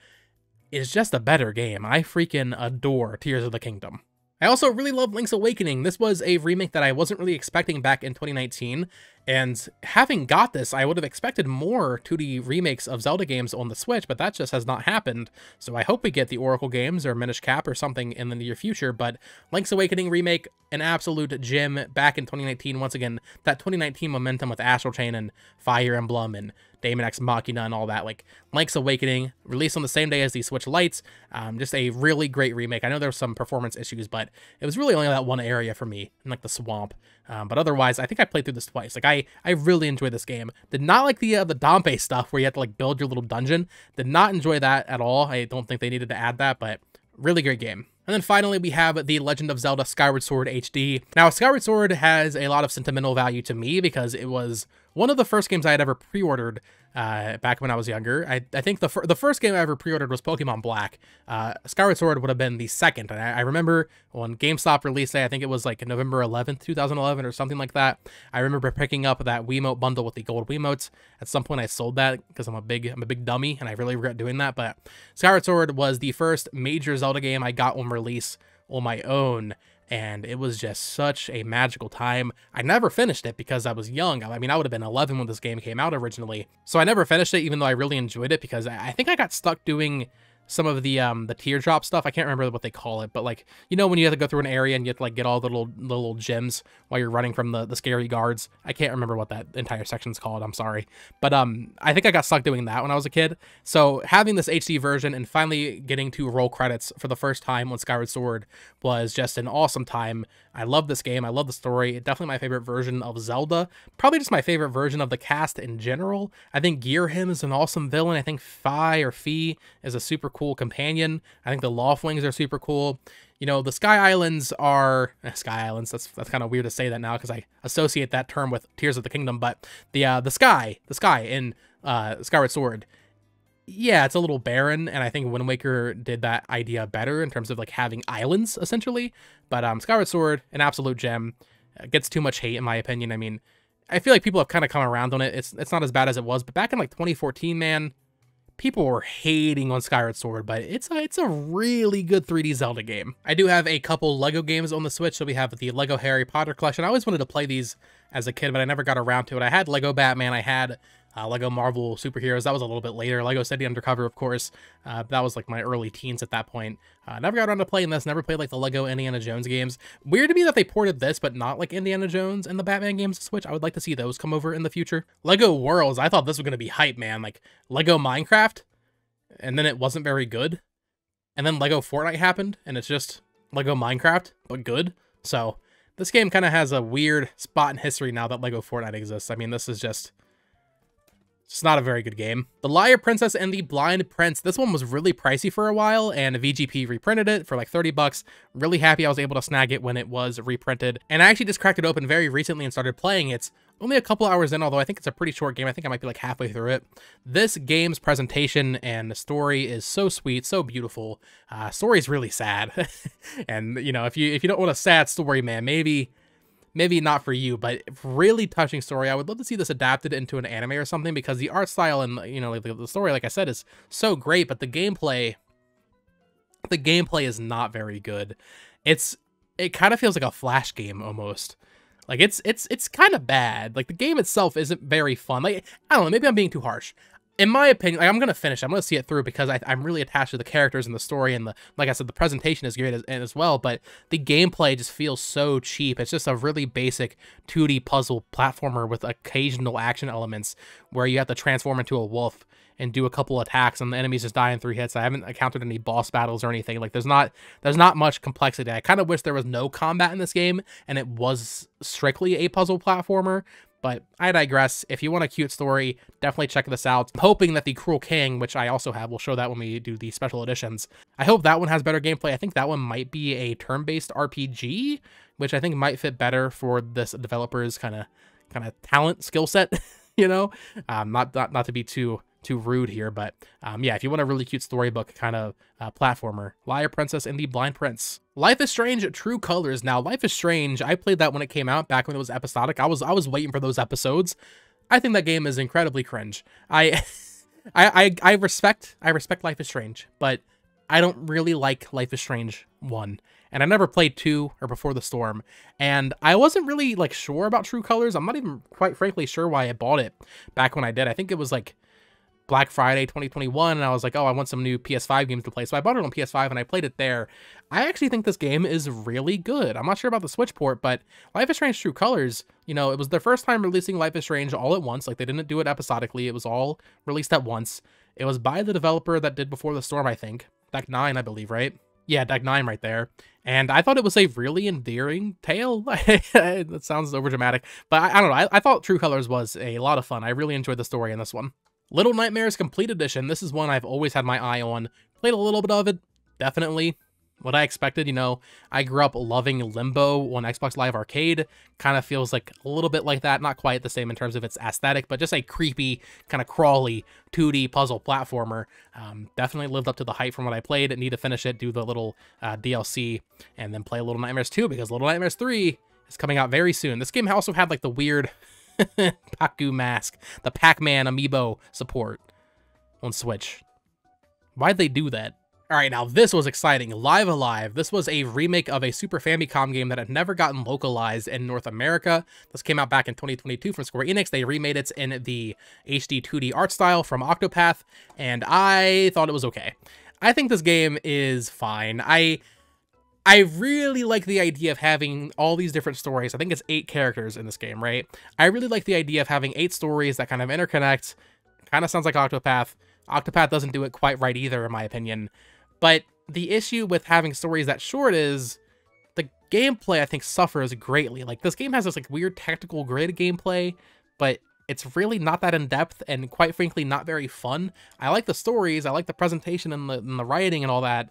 it's just a better game. I freaking adore Tears of the Kingdom. I also really love Link's Awakening. This was a remake that I wasn't really expecting back in 2019, and having got this, I would have expected more 2D remakes of Zelda games on the Switch, but that just has not happened. So I hope we get the Oracle games or Minish Cap or something in the near future, but Link's Awakening remake, an absolute gem back in 2019. Once again, that 2019 momentum with Astral Chain and Fire Emblem and Daemon X Machina and all that. Like Link's Awakening, released on the same day as the Switch Lights. Um, just a really great remake. I know there were some performance issues, but it was really only that one area for me, in like the swamp. Um, but otherwise, I think I played through this twice. Like I, I really enjoyed this game. Did not like the uh, the Dampé stuff where you have to like build your little dungeon. Did not enjoy that at all. I don't think they needed to add that, but really great game. And then finally, we have The Legend of Zelda Skyward Sword HD. Now, Skyward Sword has a lot of sentimental value to me because it was one of the first games I had ever pre-ordered uh, back when I was younger. I, I think the, fir- the first game I ever pre-ordered was Pokemon Black. Uh, Skyward Sword would have been the second. And I, I remember when GameStop release day, I think it was like November 11th, 2011 or something like that. I remember picking up that Wiimote bundle with the gold Wiimotes. At some point I sold that because I'm a big I'm a big dummy and I really regret doing that. But Skyward Sword was the first major Zelda game I got on release on my own and it was just such a magical time. I never finished it because I was young. I mean, I would have been 11 when this game came out originally. So I never finished it, even though I really enjoyed it because I think I got stuck doing some of the um the teardrop stuff. I can't remember what they call it, but like you know when you have to go through an area and you have to like get all the little little gems while you're running from the the scary guards. I can't remember what that entire section's called. I'm sorry, but um I think I got stuck doing that when I was a kid. So having this HD version and finally getting to roll credits for the first time on Skyward Sword was just an awesome time. I love this game. I love the story. It's definitely my favorite version of Zelda. Probably just my favorite version of the cast in general. I think Ghirahim is an awesome villain. I think Fi or Fi is a super cool companion. I think the Loftwings are super cool. You know, the Sky Islands are eh, Sky Islands. That's that's kind of weird to say that now because I associate that term with Tears of the Kingdom. But the uh, the sky, the sky in uh, Skyward Sword yeah, it's a little barren, and I think Wind Waker did that idea better in terms of like having islands essentially. But um, Skyward Sword, an absolute gem, uh, gets too much hate in my opinion. I mean, I feel like people have kind of come around on it. It's it's not as bad as it was, but back in like 2014, man, people were hating on Skyward Sword, but it's a, it's a really good 3D Zelda game. I do have a couple Lego games on the Switch, so we have the Lego Harry Potter collection. I always wanted to play these as a kid, but I never got around to it. I had Lego Batman, I had uh, Lego Marvel Superheroes, that was a little bit later. Lego City Undercover, of course, uh, that was like my early teens at that point. Uh, never got around to playing this, never played like the Lego Indiana Jones games. Weird to me that they ported this, but not like Indiana Jones and the Batman games to Switch. I would like to see those come over in the future. Lego Worlds, I thought this was to be hype, man. Like Lego Minecraft, and then it wasn't very good. And then Lego Fortnite happened, and it's just Lego Minecraft, but good. So this game kind of has a weird spot in history now that Lego Fortnite exists. I mean, this is just it's not a very good game. The Liar Princess and the Blind Prince. This one was really pricey for a while, and VGP reprinted it for like 30 bucks. Really happy I was able to snag it when it was reprinted. And I actually just cracked it open very recently and started playing it. Only a couple hours in, although I think it's a pretty short game. I think I might be like halfway through it. This game's presentation and the story is so sweet, so beautiful. Uh, story's really sad. and, you know, if you if you don't want a sad story, man, maybe maybe not for you, but really touching story. I would love to see this adapted into an anime or something because the art style and you know the, the story, like I said, is so great, but the gameplay, the gameplay is not very good. It's it kind of feels like a flash game almost. Like it's it's it's kind of bad. Like the game itself isn't very fun. Like I don't know, maybe I'm being too harsh in my opinion, like, I'm gonna finish. I'm gonna see it through because I, am really attached to the characters and the story, and the like I said, the presentation is great as, as well. But the gameplay just feels so cheap. It's just a really basic 2D puzzle platformer with occasional action elements where you have to transform into a wolf and do a couple attacks, and the enemies just die in three hits. I haven't encountered any boss battles or anything. Like there's not there's not much complexity. I kind of wish there was no combat in this game and it was strictly a puzzle platformer but I digress. If you want a cute story, definitely check this out. I'm hoping that the Cruel King, which I also have, we'll show that when we do the special editions. I hope that one has better gameplay. I think that one might be a turn-based RPG, which I think might fit better for this developer's kind of kind of talent skill set, you know? Um, not, not, not to be too too rude here, but um, yeah, if you want a really cute storybook kind of uh, platformer, Liar Princess and the Blind Prince. Life is Strange True Colors. Now, Life is Strange, I played that when it came out, back when it was episodic. I was I was waiting for those episodes. I think that game is incredibly cringe. I I, I I respect I respect Life is Strange, but I don't really like Life is Strange 1. And I never played 2 or Before the Storm. And I wasn't really like sure about True Colors. I'm not even quite frankly sure why I bought it back when I did. I think it was like Black Friday 2021, and I was like, oh, I want some new PS5 games to play. So I bought it on PS5 and I played it there. I actually think this game is really good. I'm not sure about the Switch port, but Life is Strange True Colors, you know, it was their first time releasing Life is Strange all at once. Like, they didn't do it episodically, it was all released at once. It was by the developer that did Before the Storm, I think. Deck 9, I believe, right? Yeah, Deck 9 right there. And I thought it was a really endearing tale. that sounds overdramatic, but I, I don't know. I, I thought True Colors was a lot of fun. I really enjoyed the story in this one. Little Nightmares Complete Edition. This is one I've always had my eye on. Played a little bit of it, definitely. what I expected. You know, I grew up loving Limbo on Xbox Live Arcade. Kind of feels like a little bit like that. Not quite the same in terms of its aesthetic, but just a creepy, kind of crawly 2D puzzle platformer. Um, definitely lived up to the hype from what I played. Need to finish it, do the little uh, DLC, and then play Little Nightmares 2 because Little Nightmares 3 is coming out very soon. This game also had like the weird Pacu mask, the Pac-Man amiibo support on Switch. Why'd they do that? Alright, now this was exciting. Live Alive. This was a remake of a Super Famicom game that had never gotten localized in North America. This came out back in 2022 from Square Enix. They remade it in the HD 2D art style from Octopath, and I thought it was okay. I think this game is fine. I I really like the idea of having all these different stories. I think it's eight characters in this game, right? I really like the idea of having eight stories that kind of interconnect. Kind of sounds like Octopath. Octopath doesn't do it quite right either, in my opinion. But the issue with having stories that short is the gameplay, I think, suffers greatly. Like, this game has this, like, weird tactical grid gameplay, but it's really not that in-depth and, quite frankly, not very fun. I like the stories, I like the presentation and the, and the writing and all that,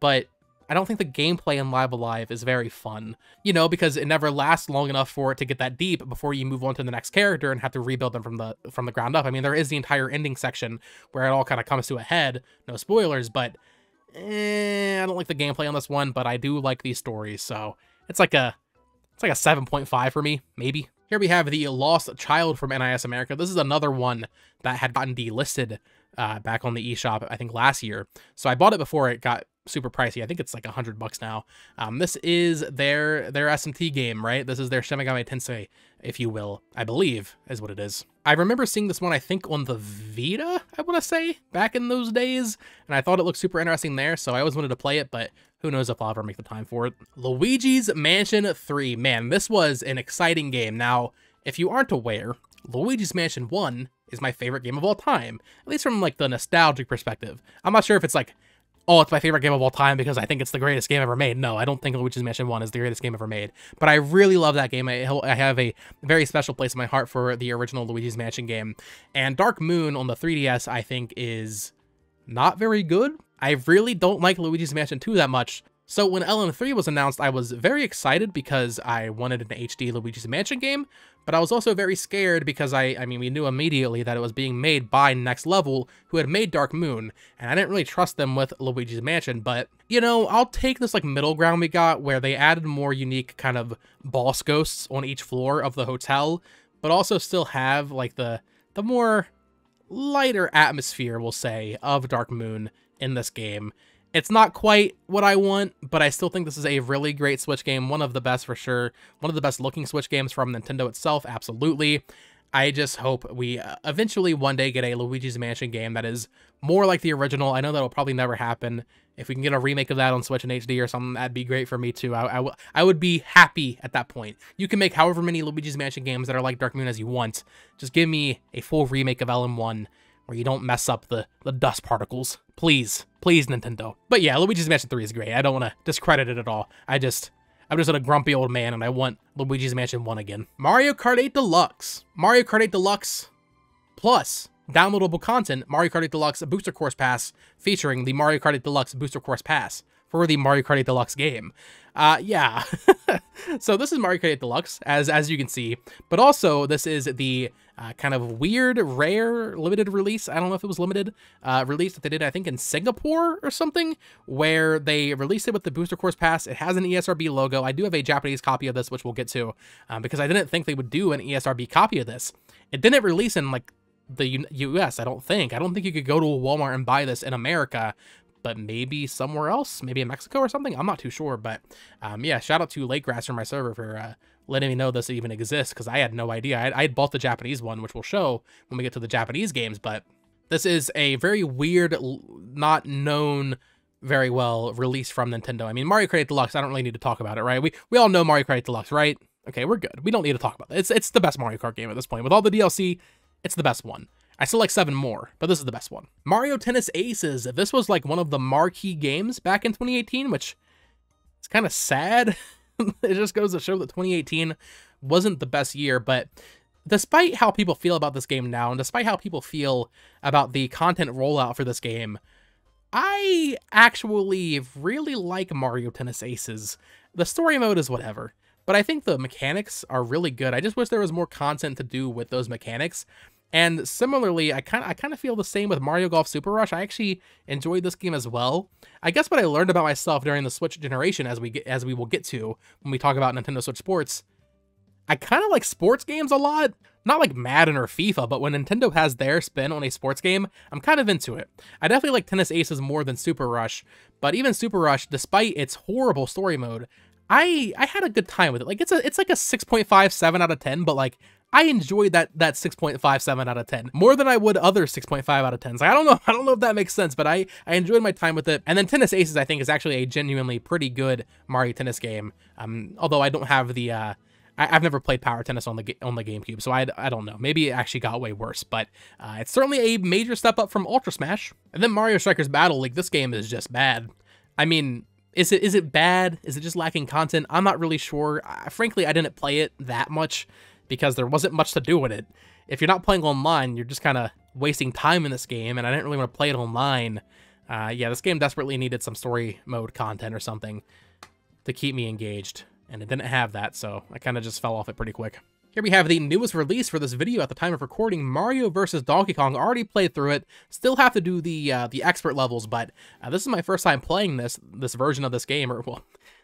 but I don't think the gameplay in Live Alive is very fun, you know, because it never lasts long enough for it to get that deep before you move on to the next character and have to rebuild them from the from the ground up. I mean, there is the entire ending section where it all kind of comes to a head. No spoilers, but eh, I don't like the gameplay on this one, but I do like these stories, so it's like a it's like a 7.5 for me, maybe. Here we have the Lost Child from NIS America. This is another one that had gotten delisted uh, back on the eShop, I think last year. So I bought it before it got super pricey. I think it's like a hundred bucks now. Um, this is their their SMT game, right? This is their Shin Megami Tensei, if you will. I believe is what it is. I remember seeing this one, I think, on the Vita, I want to say, back in those days, and I thought it looked super interesting there, so I always wanted to play it, but who knows if I'll ever make the time for it. Luigi's Mansion 3. Man, this was an exciting game. Now, if you aren't aware, Luigi's Mansion 1 is my favorite game of all time, at least from like the nostalgic perspective. I'm not sure if it's like oh, it's my favorite game of all time because I think it's the greatest game ever made. No, I don't think Luigi's Mansion 1 is the greatest game ever made. But I really love that game. I, I have a very special place in my heart for the original Luigi's Mansion game. And Dark Moon on the 3DS, I think, is not very good. I really don't like Luigi's Mansion 2 that much. So when LM3 was announced, I was very excited because I wanted an HD Luigi's Mansion game, but I was also very scared because I, I mean, we knew immediately that it was being made by Next Level, who had made Dark Moon, and I didn't really trust them with Luigi's Mansion, but, you know, I'll take this, like, middle ground we got, where they added more unique kind of boss ghosts on each floor of the hotel, but also still have, like, the, the more lighter atmosphere, we'll say, of Dark Moon in this game, it's not quite what I want, but I still think this is a really great Switch game. One of the best for sure. One of the best looking Switch games from Nintendo itself, absolutely. I just hope we uh, eventually one day get a Luigi's Mansion game that is more like the original. I know that'll probably never happen. If we can get a remake of that on Switch in HD or something, that'd be great for me too. I, I, I would be happy at that point. You can make however many Luigi's Mansion games that are like Dark Moon as you want. Just give me a full remake of LM1 where you don't mess up the, the dust particles. Please, please, Nintendo. But yeah, Luigi's Mansion 3 is great. I don't want to discredit it at all. I just, I'm just a grumpy old man and I want Luigi's Mansion 1 again. Mario Kart 8 Deluxe. Mario Kart 8 Deluxe plus downloadable content, Mario Kart 8 Deluxe Booster Course Pass featuring the Mario Kart 8 Deluxe Booster Course Pass for the Mario Kart 8 Deluxe game. Uh, yeah. so this is Mario Kart 8 Deluxe, as as you can see, but also this is the uh, kind of weird, rare, limited release. I don't know if it was limited uh, release that they did, I think, in Singapore or something, where they released it with the Booster Course Pass. It has an ESRB logo. I do have a Japanese copy of this, which we'll get to, um, because I didn't think they would do an ESRB copy of this. It didn't release in like the U US, I don't think. I don't think you could go to a Walmart and buy this in America, but maybe somewhere else, maybe in Mexico or something. I'm not too sure, but um, yeah, shout out to Late Grass from my server for uh, letting me know this even exists because I had no idea. I, I had bought the Japanese one, which we'll show when we get to the Japanese games, but this is a very weird, not known very well release from Nintendo. I mean, Mario Kart Deluxe, I don't really need to talk about it, right? We we all know Mario Kart Deluxe, right? Okay, we're good. We don't need to talk about it. It's it's the best Mario Kart game at this point. With all the DLC, it's the best one. I still like seven more, but this is the best one. Mario Tennis Aces. This was like one of the marquee games back in 2018, which is kind of sad. it just goes to show that 2018 wasn't the best year, but despite how people feel about this game now, and despite how people feel about the content rollout for this game, I actually really like Mario Tennis Aces. The story mode is whatever, but I think the mechanics are really good. I just wish there was more content to do with those mechanics. And similarly, I kind of I kind of feel the same with Mario Golf Super Rush. I actually enjoyed this game as well. I guess what I learned about myself during the Switch generation, as we get as we will get to when we talk about Nintendo Switch Sports, I kind of like sports games a lot. Not like Madden or FIFA, but when Nintendo has their spin on a sports game, I'm kind of into it. I definitely like Tennis Aces more than Super Rush, but even Super Rush, despite its horrible story mode, I I had a good time with it. Like it's a it's like a 6.57 out of 10, but like I enjoyed that that 6.57 out of 10 more than I would other 6.5 out of 10s. Like, I don't know, I don't know if that makes sense, but I I enjoyed my time with it. And then Tennis Aces, I think, is actually a genuinely pretty good Mario Tennis game. Um, although I don't have the uh, I, have never played Power Tennis on the on the GameCube, so I, I don't know. Maybe it actually got way worse, but uh, it's certainly a major step up from Ultra Smash. And then Mario Strikers Battle League. This game is just bad. I mean, is it is it bad? Is it just lacking content? I'm not really sure. Uh, frankly, I didn't play it that much because there wasn't much to do with it. If you're not playing online, you're just kind of wasting time in this game, and I didn't really want to play it online. Uh, yeah, this game desperately needed some story mode content or something to keep me engaged and it didn't have that, so I kind of just fell off it pretty quick. Here we have the newest release for this video at the time of recording, Mario vs. Donkey Kong. Already played through it, still have to do the uh, the expert levels, but uh, this is my first time playing this this version of this game, or well,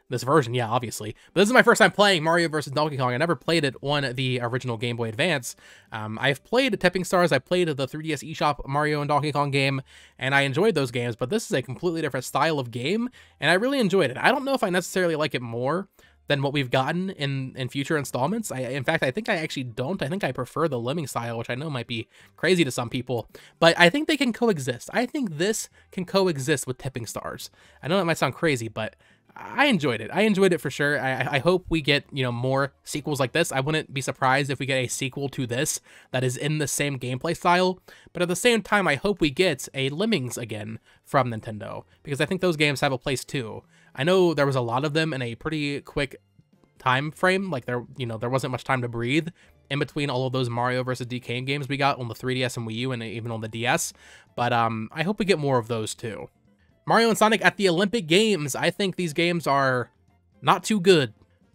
this version, yeah, obviously. But this is my first time playing Mario vs. Donkey Kong. I never played it on the original Game Boy Advance. Um, I've played Tipping Stars, I played the 3DS eShop Mario and Donkey Kong game, and I enjoyed those games, but this is a completely different style of game, and I really enjoyed it. I don't know if I necessarily like it more than what we've gotten in in future installments. I in fact I think I actually don't. I think I prefer the Lemming style, which I know might be crazy to some people, but I think they can coexist. I think this can coexist with Tipping Stars. I know that might sound crazy, but I enjoyed it. I enjoyed it for sure. I, I hope we get, you know, more sequels like this. I wouldn't be surprised if we get a sequel to this that is in the same gameplay style. But at the same time, I hope we get a Lemmings again from Nintendo because I think those games have a place too. I know there was a lot of them in a pretty quick time frame. Like there, you know, there wasn't much time to breathe in between all of those Mario versus DK games we got on the 3DS and Wii U and even on the DS. But um, I hope we get more of those too. Mario and Sonic at the Olympic Games. I think these games are not too good.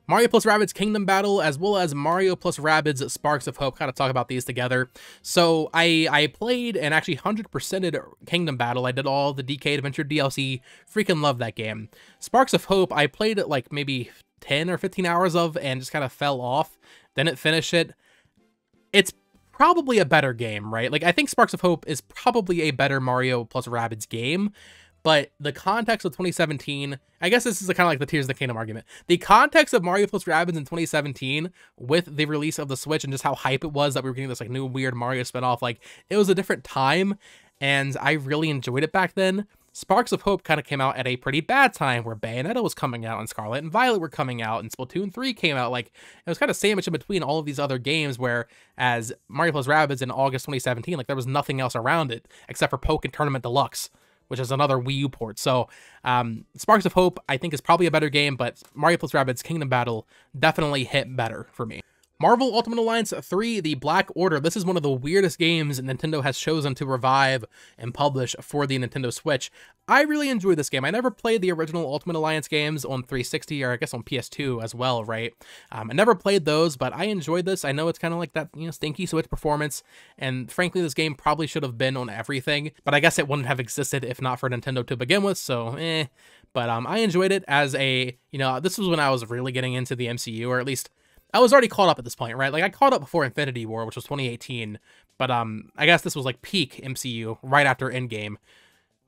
Mario plus Rabbids Kingdom Battle, as well as Mario plus Rabbids Sparks of Hope, kind of talk about these together. So I, I played and actually 100%ed Kingdom Battle. I did all the DK Adventure DLC. Freaking love that game. Sparks of Hope, I played it like maybe 10 or 15 hours of and just kind of fell off. Didn't finish it. It's probably a better game, right? Like, I think Sparks of Hope is probably a better Mario plus Rabbids game, but the context of 2017, I guess this is kind of like the Tears of the Kingdom argument. The context of Mario plus Rabbids in 2017 with the release of the Switch and just how hype it was that we were getting this like new weird Mario spinoff, like it was a different time and I really enjoyed it back then. Sparks of Hope kind of came out at a pretty bad time where Bayonetta was coming out and Scarlet and Violet were coming out and Splatoon 3 came out. Like, it was kind of sandwiched in between all of these other games where, as Mario Plus Rabbids in August 2017, like, there was nothing else around it except for Pokkén Tournament Deluxe which is another Wii U port. So um, Sparks of Hope, I think, is probably a better game, but Mario plus Rabbids Kingdom Battle definitely hit better for me. Marvel Ultimate Alliance 3 The Black Order. This is one of the weirdest games Nintendo has chosen to revive and publish for the Nintendo Switch. I really enjoy this game. I never played the original Ultimate Alliance games on 360 or I guess on PS2 as well, right? Um, I never played those, but I enjoyed this. I know it's kind of like that, you know, stinky Switch performance, and frankly, this game probably should have been on everything, but I guess it wouldn't have existed if not for Nintendo to begin with, so eh. But um, I enjoyed it as a, you know, this was when I was really getting into the MCU, or at least I was already caught up at this point, right? Like I caught up before Infinity War, which was 2018, but um, I guess this was like peak MCU right after Endgame,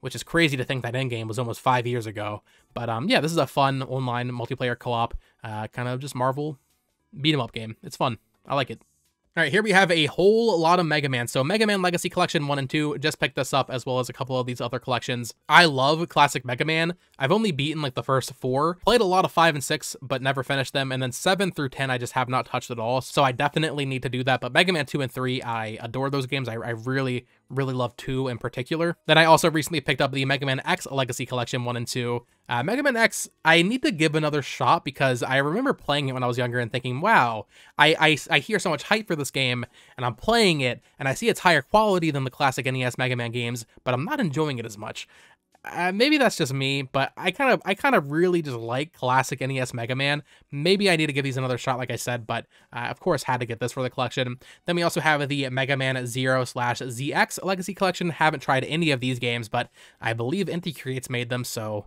which is crazy to think that Endgame was almost five years ago. But um, yeah, this is a fun online multiplayer co-op, uh, kind of just Marvel beat 'em up game. It's fun. I like it. All right, here we have a whole lot of Mega Man. So Mega Man Legacy Collection 1 and 2, just picked this up as well as a couple of these other collections. I love classic Mega Man. I've only beaten like the first four, played a lot of 5 and 6, but never finished them. And then 7 through 10, I just have not touched at all. So I definitely need to do that. But Mega Man 2 and 3, I adore those games. I, I really, really love 2 in particular. Then I also recently picked up the Mega Man X Legacy Collection 1 and 2. Uh, Mega Man X, I need to give another shot because I remember playing it when I was younger and thinking, wow, I, I, I hear so much hype for this game, and I'm playing it, and I see it's higher quality than the classic NES Mega Man games, but I'm not enjoying it as much. Uh, maybe that's just me, but I kind of I kind of really just like classic NES Mega Man. Maybe I need to give these another shot, like I said, but uh, of course had to get this for the collection. Then we also have the Mega Man Zero slash ZX Legacy Collection. Haven't tried any of these games, but I believe Inti Creates made them, so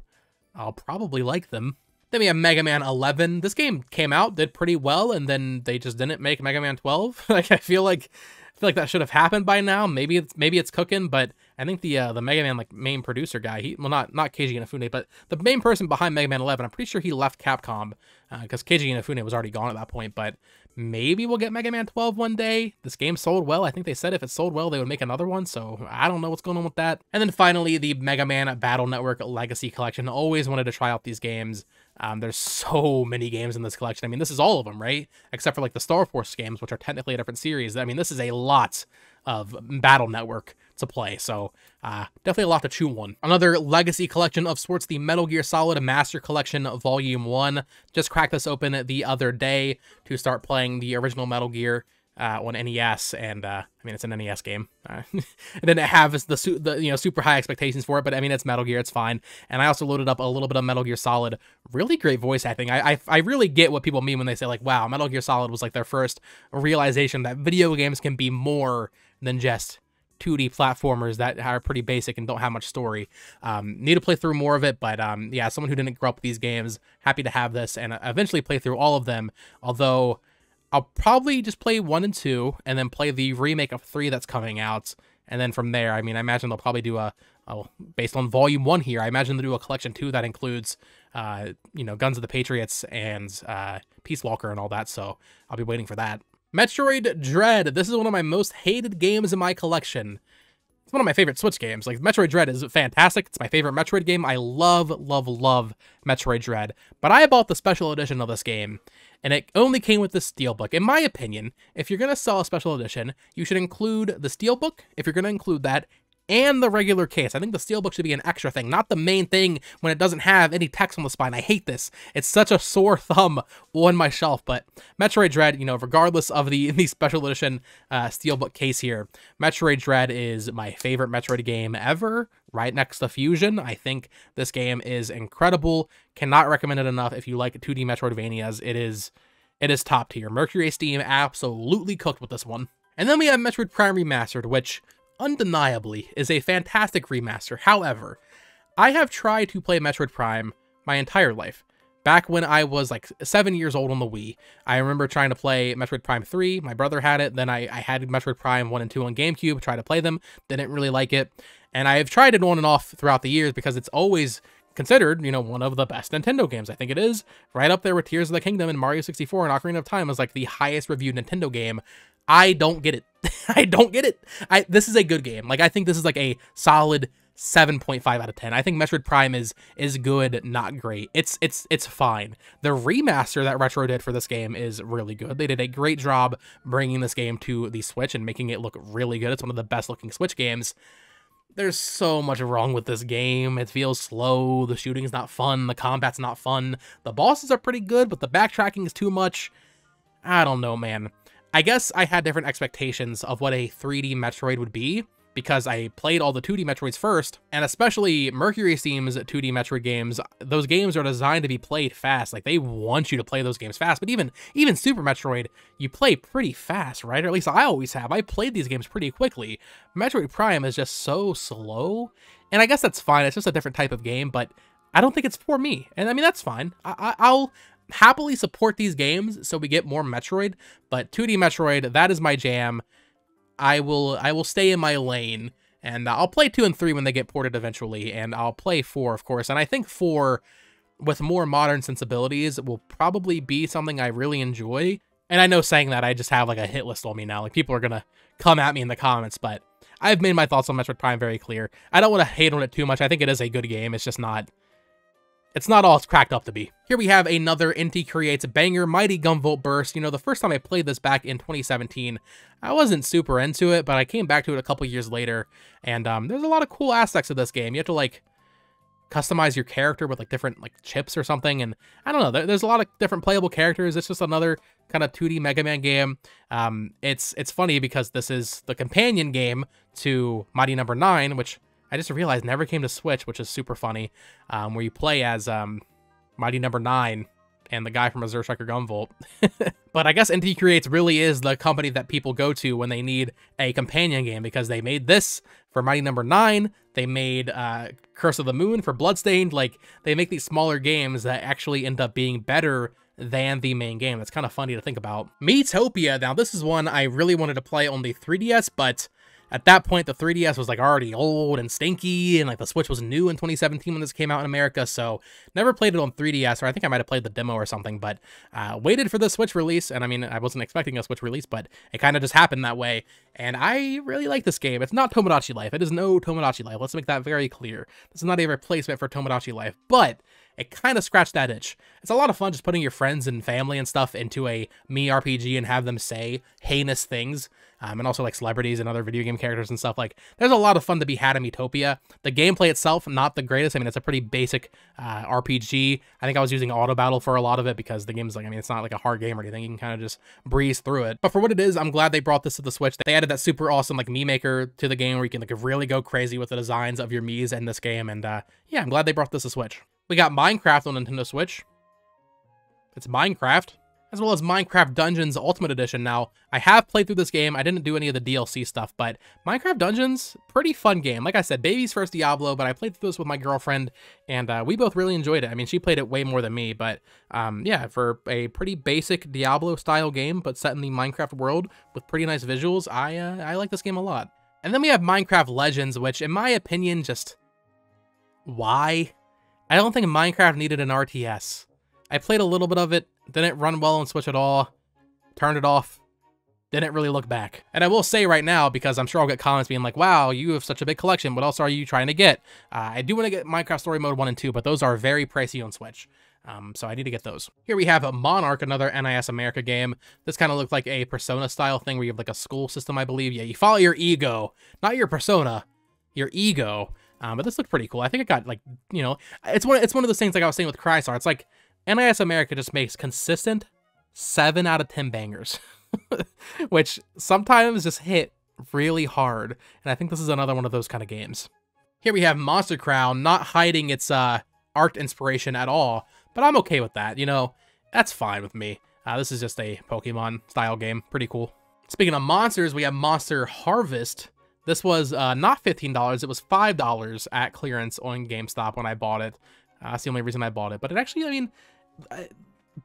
I'll probably like them. Then we have Mega Man 11. This game came out, did pretty well, and then they just didn't make Mega Man 12. like I feel like I feel like that should have happened by now. Maybe it's maybe it's cooking, but I think the uh, the Mega Man like main producer guy, he well not not Keiji Inafune, but the main person behind Mega Man 11, I'm pretty sure he left Capcom because uh, Keiji Inafune was already gone at that point. But maybe we'll get Mega Man 12 one day. This game sold well. I think they said if it sold well, they would make another one. So I don't know what's going on with that. And then finally, the Mega Man Battle Network Legacy Collection. Always wanted to try out these games. Um, there's so many games in this collection. I mean, this is all of them, right? Except for like the Star Force games, which are technically a different series. I mean, this is a lot of Battle Network to play. So uh, definitely a lot to chew on. Another legacy collection of sorts, the Metal Gear Solid Master Collection Volume 1. Just cracked this open the other day to start playing the original Metal Gear uh, on NES, and uh, I mean it's an NES game. Uh, it didn't have the, the you know super high expectations for it, but I mean it's Metal Gear, it's fine. And I also loaded up a little bit of Metal Gear Solid. Really great voice acting. I, I I really get what people mean when they say like, wow, Metal Gear Solid was like their first realization that video games can be more than just 2D platformers that are pretty basic and don't have much story. Um, need to play through more of it, but um, yeah, someone who didn't grow up with these games, happy to have this and eventually play through all of them. Although I'll probably just play one and two and then play the remake of three that's coming out. And then from there, I mean, I imagine they'll probably do a, a based on volume one here, I imagine they'll do a collection two that includes, uh, you know, Guns of the Patriots and uh, Peace Walker and all that. So I'll be waiting for that. Metroid Dread. This is one of my most hated games in my collection. It's one of my favorite Switch games. Like, Metroid Dread is fantastic. It's my favorite Metroid game. I love, love, love Metroid Dread. But I bought the special edition of this game, and it only came with the Steelbook. In my opinion, if you're going to sell a special edition, you should include the Steelbook, if you're going to include that, and the regular case. I think the steelbook should be an extra thing, not the main thing when it doesn't have any text on the spine. I hate this. It's such a sore thumb on my shelf. But Metroid Dread, you know, regardless of the the special edition uh, steelbook case here, Metroid Dread is my favorite Metroid game ever. Right next to Fusion, I think this game is incredible. Cannot recommend it enough if you like 2D Metroidvanias. It is it is top tier. MercurySteam absolutely cooked with this one. And then we have Metroid Prime Remastered, which undeniably is a fantastic remaster. However, I have tried to play Metroid Prime my entire life. Back when I was like seven years old on the Wii, I remember trying to play Metroid Prime 3. My brother had it. Then I, I had Metroid Prime 1 and 2 on GameCube, tried to play them, didn't really like it. And I have tried it on and off throughout the years because it's always considered, you know, one of the best Nintendo games. I think it is right up there with Tears of the Kingdom and Mario 64 and Ocarina of Time as like the highest reviewed Nintendo game I don't get it. I don't get it. I this is a good game. Like I think this is like a solid 7.5 out of 10. I think Metroid Prime is is good, not great. It's it's it's fine. The remaster that Retro did for this game is really good. They did a great job bringing this game to the Switch and making it look really good. It's one of the best looking Switch games. There's so much wrong with this game. It feels slow, the shooting's not fun, the combat's not fun. The bosses are pretty good, but the backtracking is too much. I don't know, man. I guess I had different expectations of what a 3D Metroid would be because I played all the 2D Metroids first, and especially MercurySteam's 2D Metroid games, those games are designed to be played fast. Like they want you to play those games fast. But even even Super Metroid, you play pretty fast, right? Or at least I always have. I played these games pretty quickly. Metroid Prime is just so slow, and I guess that's fine. It's just a different type of game, but I don't think it's for me. And I mean that's fine. I, will happily support these games so we get more Metroid, but 2D Metroid, that is my jam. I will I will stay in my lane and I'll play 2 and 3 when they get ported eventually and I'll play 4 of course. And I think 4 with more modern sensibilities will probably be something I really enjoy. And I know saying that I just have like a hit list on me now. Like people are going to come at me in the comments, but I've made my thoughts on Metroid Prime very clear. I don't want to hate on it too much. I think it is a good game. It's just not it's not all it's cracked up to be. Here we have another Inti Creates banger, Mighty Gunvolt Burst. You know, the first time I played this back in 2017, I wasn't super into it, but I came back to it a couple years later, and um, there's a lot of cool aspects of this game. You have to, like, customize your character with, like, different, like, chips or something, and I don't know, there's a lot of different playable characters. It's just another kind of 2D Mega Man game. Um, it's, it's funny because this is the companion game to Mighty Number no. 9, which I just realized never came to Switch, which is super funny, um, where you play as um, Mighty Number no. 9 and the guy from Azure Striker Gunvolt. but I guess Inti Creates really is the company that people go to when they need a companion game because they made this for Mighty Number no. 9. They made uh, Curse of the Moon for Bloodstained. Like, they make these smaller games that actually end up being better than the main game. That's kind of funny to think about. Miitopia, now this is one I really wanted to play on the 3DS, but at that point, the 3DS was like already old and stinky, and like the Switch was new in 2017 when this came out in America, so never played it on 3DS, or I think I might have played the demo or something, but uh, waited for the Switch release, and I mean, I wasn't expecting a Switch release, but it kind of just happened that way, and I really like this game. It's not Tomodachi Life. It is no Tomodachi Life. Let's make that very clear. This is not a replacement for Tomodachi Life, but it kind of scratched that itch. It's a lot of fun just putting your friends and family and stuff into a me RPG and have them say heinous things, um, and also like celebrities and other video game characters and stuff. Like, there's a lot of fun to be had in Miitopia. The gameplay itself, not the greatest. I mean, it's a pretty basic uh, RPG. I think I was using auto battle for a lot of it because the game's like, I mean, it's not like a hard game or anything. You can kind of just breeze through it. But for what it is, I'm glad they brought this to the Switch. They added that super awesome like Mii Maker to the game where you can like really go crazy with the designs of your Mii's in this game. And uh, yeah, I'm glad they brought this to Switch. We got Minecraft on Nintendo Switch. It's Minecraft, as well as Minecraft Dungeons Ultimate Edition. Now, I have played through this game. I didn't do any of the DLC stuff, but Minecraft Dungeons, pretty fun game. Like I said, baby's first Diablo, but I played through this with my girlfriend, and uh, we both really enjoyed it. I mean, she played it way more than me, but um, yeah, for a pretty basic Diablo-style game, but set in the Minecraft world with pretty nice visuals, I, uh, I like this game a lot. And then we have Minecraft Legends, which, in my opinion, just... Why? I don't think Minecraft needed an RTS. I played a little bit of it, didn't run well on Switch at all, turned it off, didn't really look back. And I will say right now, because I'm sure I'll get comments being like, wow, you have such a big collection, what else are you trying to get? Uh, I do want to get Minecraft Story Mode 1 and 2, but those are very pricey on Switch. Um, so I need to get those. Here we have a Monarch, another NIS America game. This kind of looked like a Persona style thing where you have like a school system, I believe. Yeah, you follow your ego, not your persona, your ego. Um, but this looked pretty cool. I think it got like, you know, it's one it's one of those things like I was saying with Crystar. It's like NIS America just makes consistent seven out of ten bangers, which sometimes just hit really hard. And I think this is another one of those kind of games. Here we have Monster Crown not hiding its uh, art inspiration at all, but I'm okay with that. You know, that's fine with me. Uh, this is just a Pokemon style game. Pretty cool. Speaking of monsters, we have Monster Harvest, this was uh, not $15, it was $5 at clearance on GameStop when I bought it. Uh, that's the only reason I bought it. But it actually, I mean, Uh,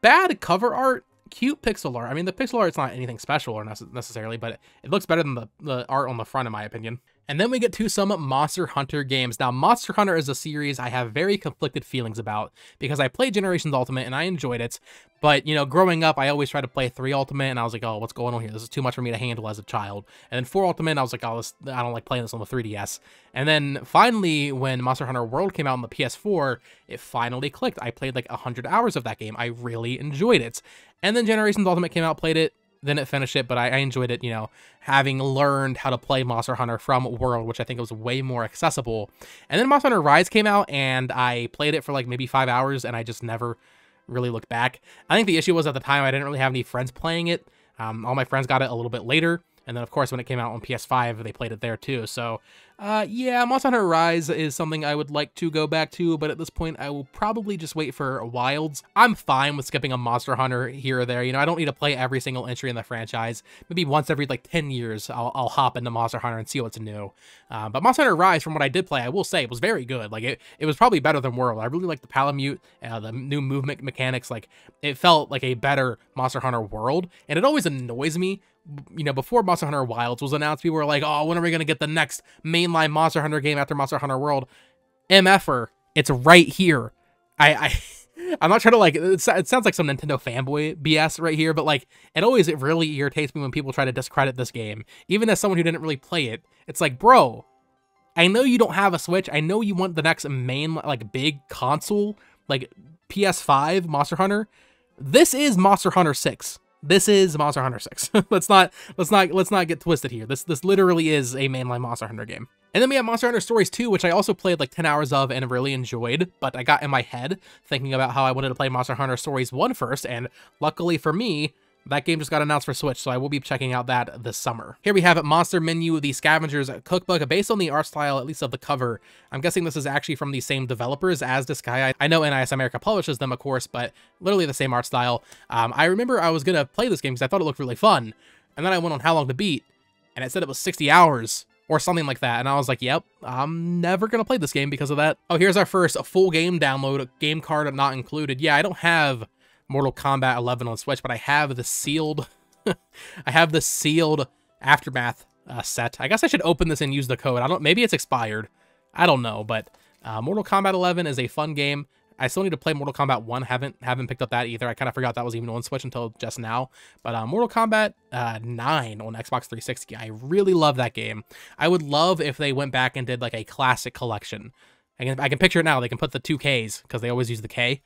bad cover art, cute pixel art. I mean, the pixel art's not anything special or necessarily, but it looks better than the, the art on the front, in my opinion. And then we get to some Monster Hunter games. Now, Monster Hunter is a series I have very conflicted feelings about because I played Generations Ultimate and I enjoyed it. But, you know, growing up, I always tried to play 3 Ultimate and I was like, oh, what's going on here? This is too much for me to handle as a child. And then 4 Ultimate, I was like, oh, this, I don't like playing this on the 3DS. And then finally, when Monster Hunter World came out on the PS4, it finally clicked. I played like 100 hours of that game. I really enjoyed it. And then Generations Ultimate came out, played it, didn't finish it, but I, I, enjoyed it, you know, having learned how to play Monster Hunter from World, which I think was way more accessible. And then Monster Hunter Rise came out, and I played it for like maybe five hours, and I just never really looked back. I think the issue was at the time I didn't really have any friends playing it. Um, all my friends got it a little bit later, and then of course when it came out on PS5, they played it there too. So uh, yeah, Monster Hunter Rise is something I would like to go back to, but at this point, I will probably just wait for Wilds. I'm fine with skipping a Monster Hunter here or there. You know, I don't need to play every single entry in the franchise. Maybe once every like 10 years, I'll, I'll hop into Monster Hunter and see what's new. Uh, but Monster Hunter Rise, from what I did play, I will say, it was very good. Like, it, it was probably better than World. I really like the Palamute, uh, the new movement mechanics. Like, it felt like a better Monster Hunter World, and it always annoys me you know, before Monster Hunter Wilds was announced, people were like, oh, when are we going to get the next mainline Monster Hunter game after Monster Hunter World? MFer, it's right here. I, I I'm not trying to like, it sounds like some Nintendo fanboy BS right here, but like, it always, it really irritates me when people try to discredit this game. Even as someone who didn't really play it, it's like, bro, I know you don't have a Switch. I know you want the next main, like, big console, like PS5 Monster Hunter. This is Monster Hunter 6 this is Monster Hunter 6. let's not let's not let's not get twisted here. This this literally is a mainline Monster Hunter game. And then we have Monster Hunter Stories 2, which I also played like 10 hours of and really enjoyed, but I got in my head thinking about how I wanted to play Monster Hunter Stories 1 first, and luckily for me, That game just got announced for Switch, so I will be checking out that this summer. Here we have Monster Menu, the Scavengers Cookbook, based on the art style, at least of the cover. I'm guessing this is actually from the same developers as Disgaea. I know NIS America publishes them, of course, but literally the same art style. Um, I remember I was going to play this game because I thought it looked really fun, and then I went on How Long to Beat, and it said it was 60 hours, or something like that. And I was like, yep, I'm never going to play this game because of that. Oh, here's our first full game download, game card not included. Yeah, I don't have Mortal Kombat 11 on Switch, but I have the sealed, I have the sealed Aftermath uh, set. I guess I should open this and use the code. I don't, maybe it's expired. I don't know, but uh, Mortal Kombat 11 is a fun game. I still need to play Mortal Kombat 1. Haven't haven't picked up that either. I kind of forgot that was even on Switch until just now. But uh, Mortal Kombat uh, 9 on Xbox 360. I really love that game. I would love if they went back and did like a classic collection. I can, I can picture it now. They can put the two Ks because they always use the K.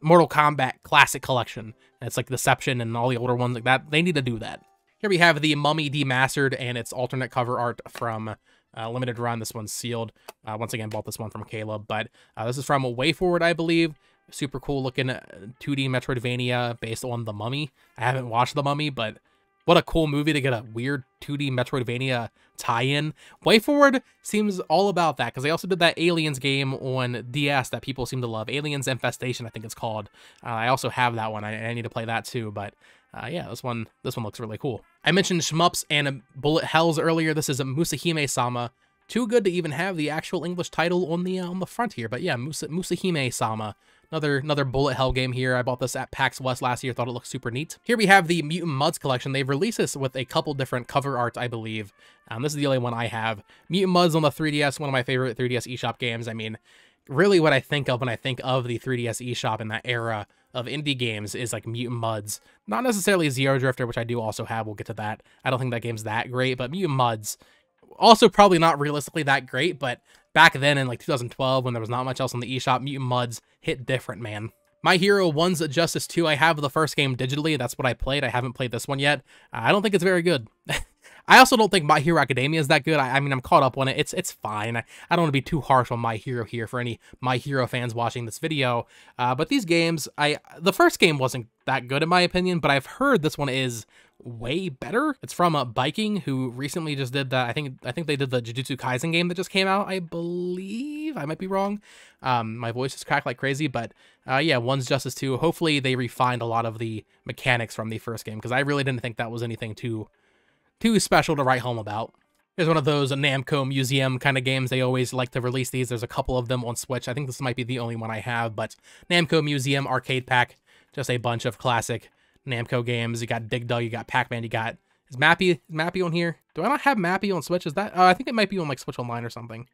Mortal Kombat Classic Collection. And it's like Deception and all the older ones like that. They need to do that. Here we have the Mummy Demastered and its alternate cover art from uh, Limited Run. This one's sealed. Uh, once again, bought this one from Caleb. But uh, this is from WayForward, I believe. Super cool looking 2D uh, Metroidvania based on The Mummy. I haven't watched The Mummy, but what a cool movie to get a weird 2D Metroidvania tie-in. WayForward seems all about that because they also did that Aliens game on DS that people seem to love. Aliens Infestation, I think it's called. Uh, I also have that one. I, I, need to play that too, but uh, yeah, this one this one looks really cool. I mentioned Shmups and Bullet Hells earlier. This is a Mushihimesama. Too good to even have the actual English title on the uh, on the front here, but yeah, Musa, Mushihimesama. Another another bullet hell game here. I bought this at PAX West last year. Thought it looked super neat. Here we have the Mutant Mudds collection. They've released this with a couple different cover arts, I believe. Um, this is the only one I have. Mutant Mudds on the 3DS, one of my favorite 3DS eShop games. I mean, really what I think of when I think of the 3DS eShop in that era of indie games is like Mutant Mudds. Not necessarily Xeodrifter, which I do also have. We'll get to that. I don't think that game's that great, but Mutant Mudds also probably not realistically that great, but back then in like 2012 when there was not much else on the eShop, Mutant Mudds hit different, man. My Hero 1's Justice 2, I have the first game digitally. That's what I played. I haven't played this one yet. I don't think it's very good. I also don't think My Hero Academia is that good. I, I mean, I'm caught up on it. It's it's fine. I, I don't want to be too harsh on My Hero here for any My Hero fans watching this video. Uh, but these games, I the first game wasn't that good in my opinion, but I've heard this one is way better. It's from uh, Byking, who recently just did that. I think I think they did the Jujutsu Kaisen game that just came out. I believe I might be wrong. Um, my voice is cracked like crazy, but uh, yeah, one's Justice 2. Hopefully they refined a lot of the mechanics from the first game because I really didn't think that was anything too too special to write home about. Here's one of those Namco Museum kind of games. They always like to release these. There's a couple of them on Switch. I think this might be the only one I have, but Namco Museum Arcade Pack. Just a bunch of classic Namco games. You got Dig Dug, you got Pac-Man, you got... Is Mappy, is Mappy on here? Do I not have Mappy on Switch? Is that... Uh, I think it might be on like Switch Online or something.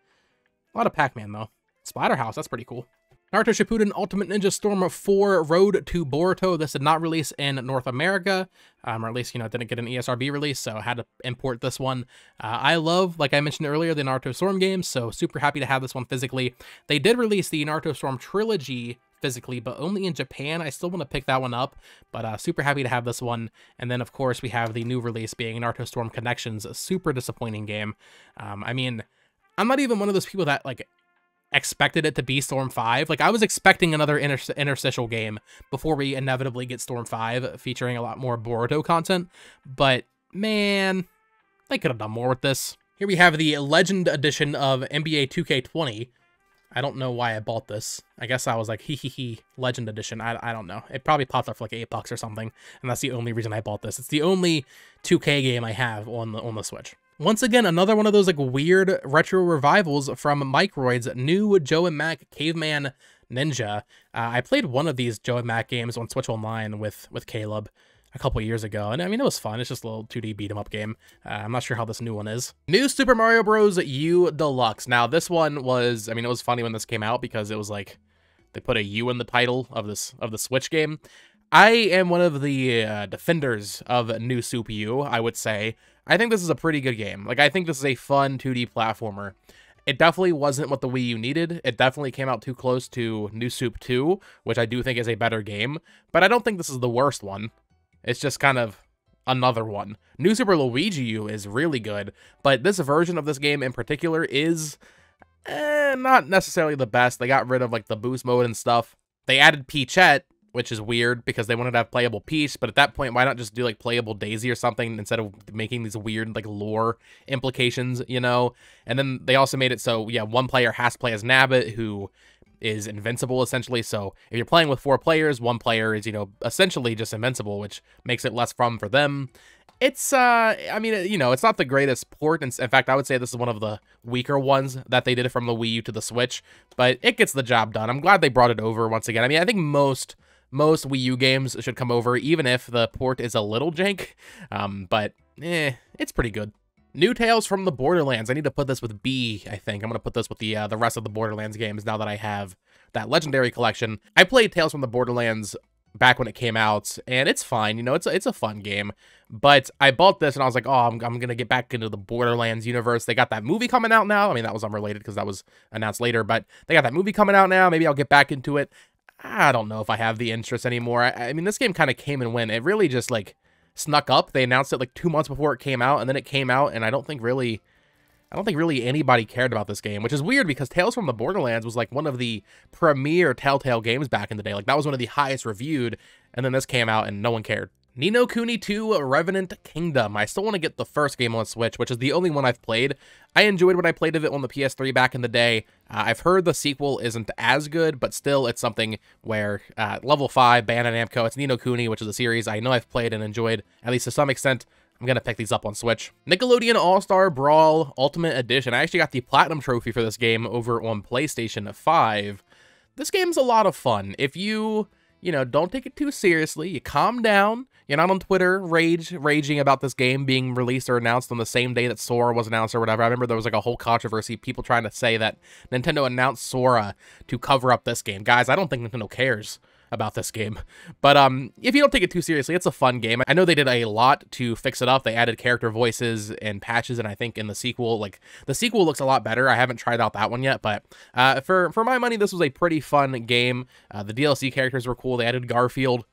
A lot of Pac-Man, though. Splatterhouse, that's pretty cool. Naruto Shippuden Ultimate Ninja Storm 4 Road to Boruto. This did not release in North America, um, or at least, you know, didn't get an ESRB release, so I had to import this one. Uh, I love, like I mentioned earlier, the Naruto Storm games, so super happy to have this one physically. They did release the Naruto Storm Trilogy physically, but only in Japan. I still want to pick that one up, but uh, super happy to have this one. And then, of course, we have the new release being Naruto Storm Connections, a super disappointing game. Um, I mean, I'm not even one of those people that, like, expected it to be Storm 5. Like, I was expecting another inter interstitial game before we inevitably get Storm 5, featuring a lot more Boruto content. But, man, they could have done more with this. Here we have the Legend Edition of NBA 2K20. I don't know why I bought this. I guess I was like, hee hee hee, Legend Edition. I, I don't know. It probably popped up for like 8 bucks or something, and that's the only reason I bought this. It's the only 2K game I have on the on the Switch. Once again, another one of those like weird retro revivals from Microids, new Joe and Mac Caveman Ninja. Uh, I played one of these Joe and Mac games on Switch Online with with Caleb a couple years ago, and I mean it was fun. It's just a little 2D beat 'em up game. Uh, I'm not sure how this new one is. New Super Mario Bros. U Deluxe. Now this one was, I mean, it was funny when this came out because it was like they put a U in the title of this of the Switch game. I am one of the uh, defenders of New Super U. I would say I think this is a pretty good game. Like I think this is a fun 2D platformer. It definitely wasn't what the Wii U needed. It definitely came out too close to New Soup 2, which I do think is a better game, but I don't think this is the worst one. It's just kind of another one. New Super Luigi U is really good, but this version of this game in particular is eh, not necessarily the best. They got rid of like the boost mode and stuff. They added Peachette, which is weird because they wanted to have playable Peach, but at that point, why not just do like playable Daisy or something instead of making these weird like lore implications, you know? And then they also made it so, yeah, one player has to play as Nabbit, who is invincible essentially. So if you're playing with four players, one player is, you know, essentially just invincible, which makes it less fun for them. It's, uh, I mean, you know, it's not the greatest port. In fact, I would say this is one of the weaker ones that they did it from the Wii U to the Switch, but it gets the job done. I'm glad they brought it over once again. I mean, I think most most Wii U games should come over, even if the port is a little jank. Um, but eh, it's pretty good. New Tales from the Borderlands. I need to put this with B, I think. I'm going to put this with the uh, the rest of the Borderlands games now that I have that Legendary Collection. I played Tales from the Borderlands back when it came out, and it's fine. You know, it's a, it's a fun game. But I bought this, and I was like, oh, I'm, I'm going to get back into the Borderlands universe. They got that movie coming out now. I mean, that was unrelated because that was announced later, but they got that movie coming out now. Maybe I'll get back into it. I don't know if I have the interest anymore. I, I mean, this game kind of came and went. It really just like snuck up. They announced it like two months before it came out, and then it came out, and I don't think really, I don't think really anybody cared about this game, which is weird because Tales from the Borderlands was like one of the premier Telltale games back in the day. Like that was one of the highest reviewed, and then this came out and no one cared. Ni no Kuni 2 Revenant Kingdom. I still want to get the first game on Switch, which is the only one I've played. I enjoyed what I played of it on the PS3 back in the day. Uh, I've heard the sequel isn't as good, but still it's something where uh, Level 5, Bandai Namco, it's Ni no Kuni, which is a series I know I've played and enjoyed, at least to some extent. I'm going to pick these up on Switch. Nickelodeon All-Star Brawl Ultimate Edition. I actually got the Platinum Trophy for this game over on PlayStation 5. This game's a lot of fun. If you you know, don't take it too seriously. You calm down. You're not on Twitter rage raging about this game being released or announced on the same day that Sora was announced or whatever. I remember there was like a whole controversy, people trying to say that Nintendo announced Sora to cover up this game. Guys, I don't think Nintendo cares about this game. But um, if you don't take it too seriously, it's a fun game. I know they did a lot to fix it up. They added character voices and patches, and I think in the sequel, like the sequel looks a lot better. I haven't tried out that one yet, but uh, for for my money, this was a pretty fun game. Uh, the DLC characters were cool. They added Garfield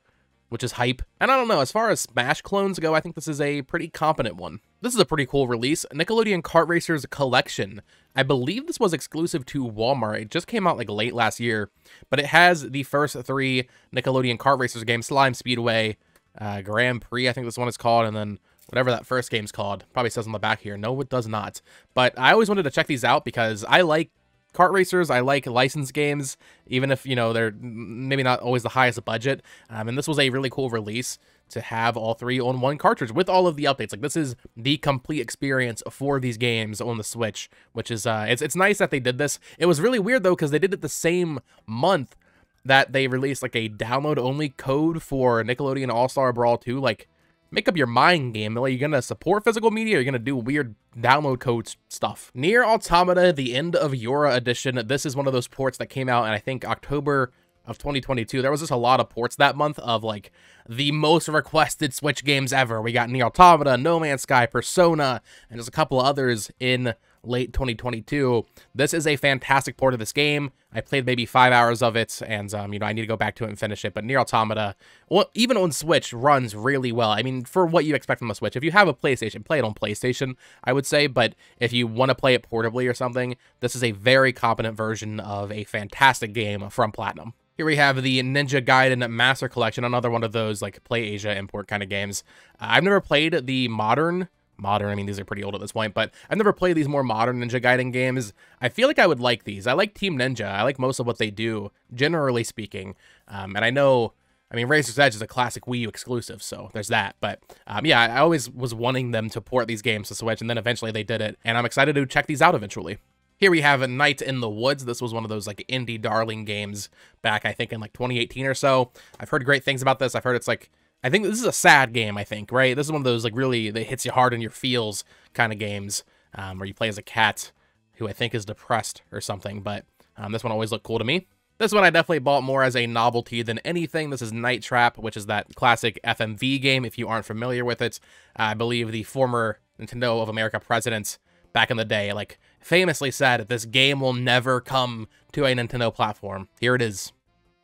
which is hype. And I don't know, as far as Smash clones go, I think this is a pretty competent one. This is a pretty cool release, Nickelodeon Kart Racers Collection. I believe this was exclusive to Walmart. It just came out like late last year, but it has the first three Nickelodeon Kart Racers games, Slime Speedway, uh, Grand Prix, I think this one is called, and then whatever that first game's called. Probably says on the back here. No, it does not. But I always wanted to check these out because I like kart racers. I like licensed games, even if, you know, they're maybe not always the highest budget. Um, and this was a really cool release to have all three on one cartridge with all of the updates. Like this is the complete experience for these games on the Switch, which is, uh, it's, it's nice that they did this. It was really weird though, because they did it the same month that they released like a download only code for Nickelodeon All-Star Brawl 2. Like, make up your mind game. Are you're to support physical media or are you going to do weird download codes stuff? NieR Automata, the end of YoRHa edition. This is one of those ports that came out in, I think, October of 2022. There was just a lot of ports that month of, like, the most requested Switch games ever. We got NieR Automata, No Man's Sky, Persona, and just a couple of others in late 2022. This is a fantastic port of this game. I played maybe five hours of it, and um, you know I need to go back to it and finish it. But NieR Automata, well, even on Switch, runs really well. I mean, for what you expect from a Switch, if you have a PlayStation, play it on PlayStation, I would say. But if you want to play it portably or something, this is a very competent version of a fantastic game from Platinum. Here we have the Ninja Gaiden Master Collection, another one of those like Play Asia import kind of games. Uh, I've never played the modern modern. I mean, these are pretty old at this point, but I've never played these more modern Ninja Gaiden games. I feel like I would like these. I like Team Ninja. I like most of what they do, generally speaking. Um, and I know, I mean, Razor's Edge is a classic Wii U exclusive, so there's that. But um, yeah, I always was wanting them to port these games to Switch, and then eventually they did it, and I'm excited to check these out eventually. Here we have a Night in the Woods. This was one of those like indie darling games back, I think, in like 2018 or so. I've heard great things about this. I've heard it's like I think this is a sad game, I think, right? This is one of those, like, really, that hits you hard in your feels kind of games, um, where you play as a cat who I think is depressed or something, but um, this one always looked cool to me. This one I definitely bought more as a novelty than anything. This is Night Trap, which is that classic FMV game, if you aren't familiar with it. I believe the former Nintendo of America president back in the day, like, famously said, this game will never come to a Nintendo platform. Here it is.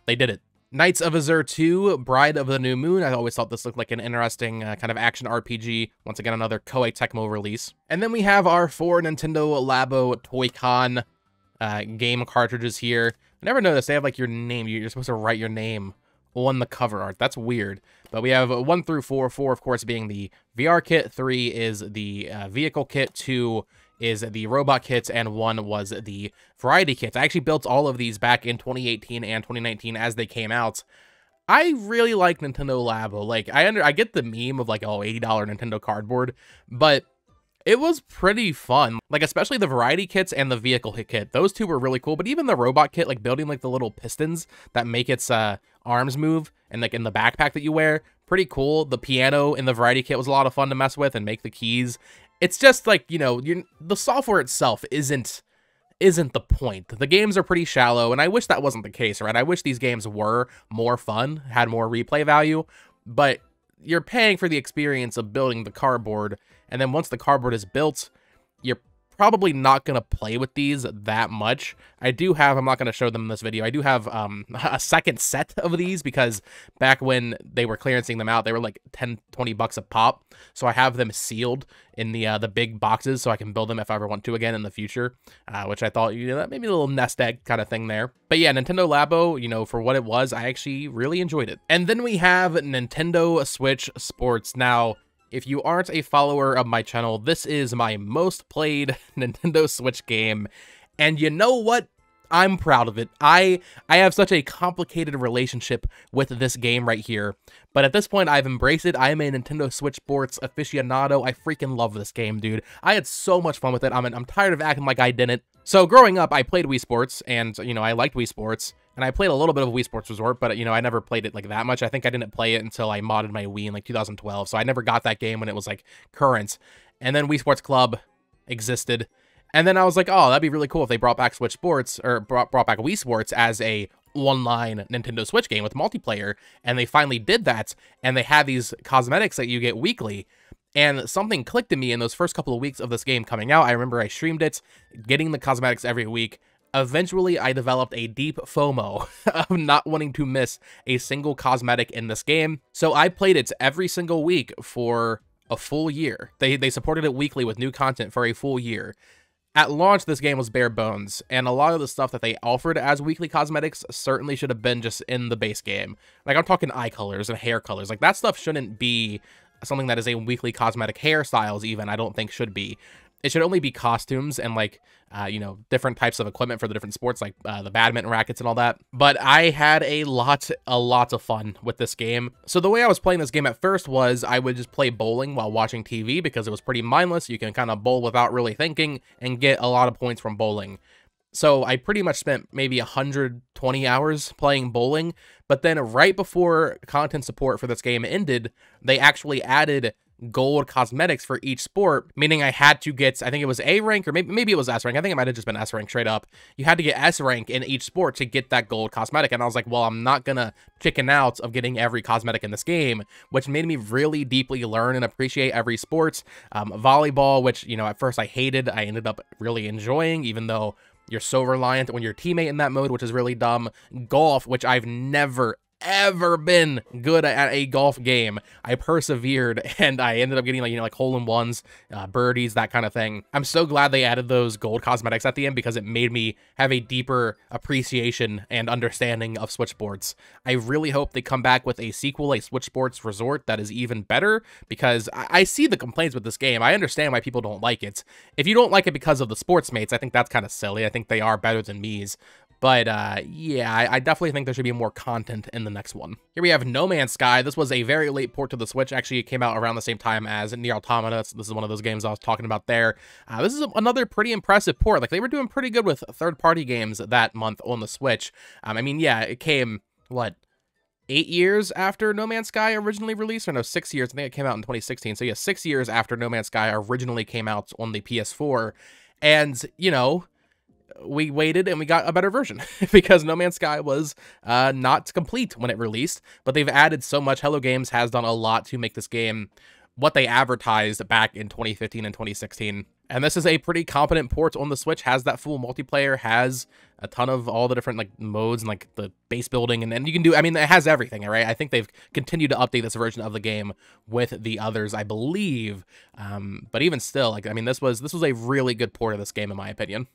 They did it. Knights of Azure 2, Bride of the New Moon. I always thought this looked like an interesting uh, kind of action RPG. Once again, another Koei Tecmo release. And then we have our four Nintendo Labo Toy-Con uh, game cartridges here. I never noticed they have like your name. You're supposed to write your name on the cover art. That's weird. But we have 1 through 4, 4 of course being the VR kit, 3 is the uh, vehicle kit, 2 is the robot kits, and 1 was the variety kits. I actually built all of these back in 2018 and 2019 as they came out. I really like Nintendo Labo. Like I under I get the meme of like oh $80 Nintendo cardboard, but it was pretty fun. Like, especially the variety kits and the vehicle kit. Those two were really cool, but even the robot kit, like building like the little pistons that make its uh, arms move and like in the backpack that you wear, pretty cool. The piano in the variety kit was a lot of fun to mess with and make the keys. It's just like, you know, the software itself isn't isn't the point. The games are pretty shallow, and I wish that wasn't the case, right? I wish these games were more fun, had more replay value, but you're paying for the experience of building the cardboard and then once the cardboard is built, you're probably not going to play with these that much. I do have, I'm not going to show them in this video, I do have um, a second set of these because back when they were clearancing them out, they were like 10, 20 bucks a pop. So I have them sealed in the uh, the big boxes so I can build them if I ever want to again in the future, uh, which I thought, you know, that maybe a little nest egg kind of thing there. But yeah, Nintendo Labo, you know, for what it was, I actually really enjoyed it. And then we have Nintendo Switch Sports. Now, if you aren't a follower of my channel, this is my most played Nintendo Switch game. And you know what? I'm proud of it. I I have such a complicated relationship with this game right here. But at this point, I've embraced it. I am a Nintendo Switch Sports aficionado. I freaking love this game, dude. I had so much fun with it. I'm, I'm tired of acting like I didn't. So growing up, I played Wii Sports, and, you know, I liked Wii Sports. And I played a little bit of Wii Sports Resort, but, you know, I never played it, like, that much. I think I didn't play it until I modded my Wii in, like, 2012. So I never got that game when it was, like, current. And then Wii Sports Club existed. And then I was like, oh, that'd be really cool if they brought back Switch Sports, or brought, brought back Wii Sports as a online Nintendo Switch game with multiplayer. And they finally did that. And they had these cosmetics that you get weekly. And something clicked in me in those first couple of weeks of this game coming out. I remember I streamed it, getting the cosmetics every week, Eventually, I developed a deep FOMO of not wanting to miss a single cosmetic in this game, so I played it every single week for a full year. They, they supported it weekly with new content for a full year. At launch, this game was bare bones, and a lot of the stuff that they offered as weekly cosmetics certainly should have been just in the base game. Like, I'm talking eye colors and hair colors. Like, that stuff shouldn't be something that is a weekly cosmetic hairstyles even, I don't think should be it should only be costumes and like uh, you know different types of equipment for the different sports like uh, the badminton rackets and all that. But i had a lot a lot of fun with this game. So the way i was playing this game at first was i would just play bowling while watching tv because it was pretty mindless. You can kind of bowl without really thinking and get a lot of points from bowling. So I pretty much spent maybe 120 hours playing bowling, but then right before content support for this game ended, they actually added gold cosmetics for each sport, meaning I had to get, I think it was A rank or maybe, maybe it was S rank. I think it might have just been S rank straight up. You had to get S rank in each sport to get that gold cosmetic. And I was like, well, I'm not going to chicken out of getting every cosmetic in this game, which made me really deeply learn and appreciate every sport. Um, volleyball, which, you know, at first I hated, I ended up really enjoying, even though you're so reliant on your teammate in that mode, which is really dumb. Golf, which I've never, ever been good at a golf game. I persevered and I ended up getting like, you know, like hole in ones, uh, birdies, that kind of thing. I'm so glad they added those gold cosmetics at the end because it made me have a deeper appreciation and understanding of Switch Sports. I really hope they come back with a sequel, a Switch Sports Resort that is even better because I, I see the complaints with this game. I understand why people don't like it. If you don't like it because of the Sportsmates, I think that's kind of silly. I think they are better than Miis. But uh, yeah, I, I, definitely think there should be more content in the next one. Here we have No Man's Sky. This was a very late port to the Switch. Actually, it came out around the same time as NieR Automata. This is one of those games I was talking about there. Uh, this is another pretty impressive port. Like, they were doing pretty good with third-party games that month on the Switch. Um, I mean, yeah, it came, what, eight years after No Man's Sky originally released, or no, six years. I think it came out in 2016. So yeah, six years after No Man's Sky originally came out on the PS4. And, you know, we waited and we got a better version because No Man's Sky was uh, not complete when it released, but they've added so much. Hello Games has done a lot to make this game what they advertised back in 2015 and 2016. And this is a pretty competent port on the Switch, has that full multiplayer, has a ton of all the different like modes and like the base building and then you can do I mean it has everything, right? I think they've continued to update this version of the game with the others, I believe. Um, but even still, like I mean this was this was a really good port of this game in my opinion.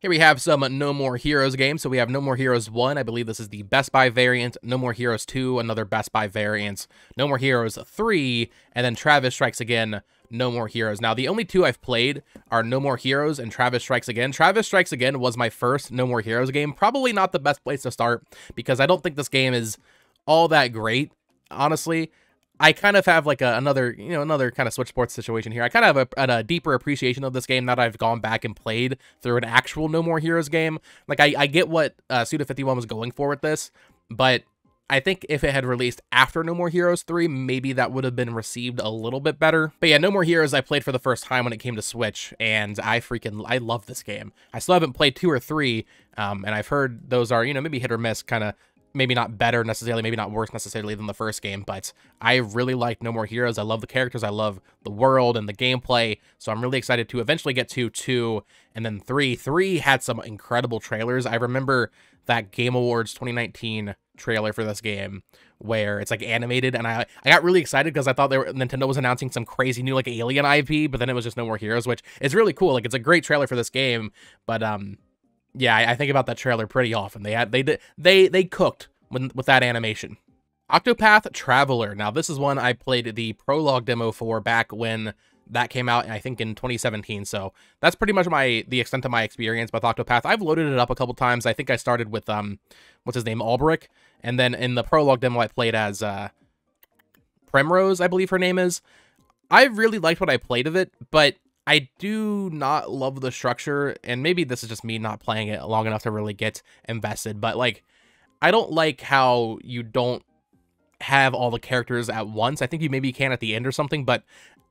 Here we have some No More Heroes games. So we have No More Heroes 1. I believe this is the Best Buy variant. No More Heroes 2, another Best Buy variant. No More Heroes 3, and then Travis Strikes Again, No More Heroes. Now, the only two I've played are No More Heroes and Travis Strikes Again. Travis Strikes Again was my first No More Heroes game. Probably not the best place to start because I don't think this game is all that great, honestly. I kind of have like a, another, you know, another kind of Switch Sports situation here. I kind of have a, a, deeper appreciation of this game now that I've gone back and played through an actual No More Heroes game. Like, I, I get what uh, Suda51 was going for with this, but I think if it had released after No More Heroes 3, maybe that would have been received a little bit better. But yeah, No More Heroes I played for the first time when it came to Switch, and I freaking, I love this game. I still haven't played 2 or 3, um, and I've heard those are, you know, maybe hit or miss, kind of maybe not better necessarily, maybe not worse necessarily than the first game, but I really like No More Heroes. I love the characters, I love the world and the gameplay, so I'm really excited to eventually get to 2 and then 3. 3 had some incredible trailers. I remember that Game Awards 2019 trailer for this game where it's like animated and I I got really excited because I thought they were, Nintendo was announcing some crazy new like alien IP, but then it was just No More Heroes, which is really cool. Like it's a great trailer for this game, but um yeah, I, I think about that trailer pretty often. They had they did they they cooked with, with that animation. Octopath Traveler. Now, this is one I played the prologue demo for back when that came out, I think in 2017. So that's pretty much my the extent of my experience with Octopath. I've loaded it up a couple times. I think I started with um, what's his name, Olberic, and then in the prologue demo I played as uh, Primrose, I believe her name is. I really liked what I played of it, but I do not love the structure, and maybe this is just me not playing it long enough to really get invested, but like, I don't like how you don't have all the characters at once. I think you maybe can at the end or something, but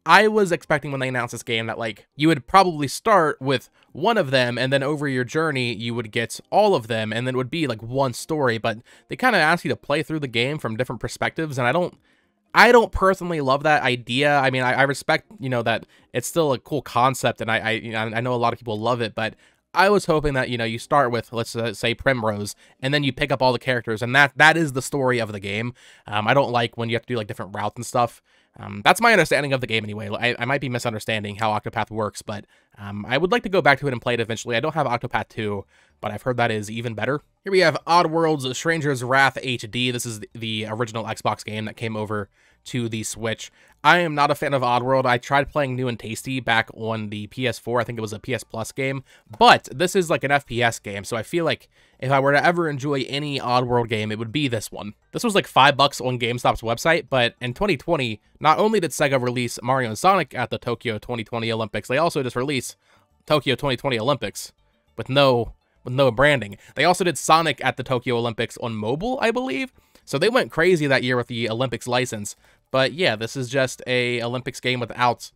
I was expecting when they announced this game that like you would probably start with one of them and then over your journey you would get all of them and then it would be like one story, but they kind of ask you to play through the game from different perspectives and I don't I don't personally love that idea. I mean, I, I, respect, you know, that it's still a cool concept, and I, I, you know, I know a lot of people love it, but I was hoping that you know you start with let's uh, say Primrose, and then you pick up all the characters, and that that is the story of the game. Um, I don't like when you have to do like different routes and stuff. Um, that's my understanding of the game anyway. I, I might be misunderstanding how Octopath works, but um, I would like to go back to it and play it eventually. I don't have Octopath 2, but I've heard that is even better. Here we have Oddworld's Stranger's Wrath HD. This is the original Xbox game that came over to the Switch. I am not a fan of Oddworld. I tried playing New and Tasty back on the PS4. I think it was a PS Plus game, but this is like an FPS game, so I feel like if I were to ever enjoy any Oddworld game, it would be this one. This was like five bucks on GameStop's website, but in 2020, not only did Sega release Mario and Sonic at the Tokyo 2020 Olympics, they also just released Tokyo 2020 Olympics with no with no branding. They also did Sonic at the Tokyo Olympics on mobile, I believe. So they went crazy that year with the Olympics license. But yeah, this is just a Olympics game without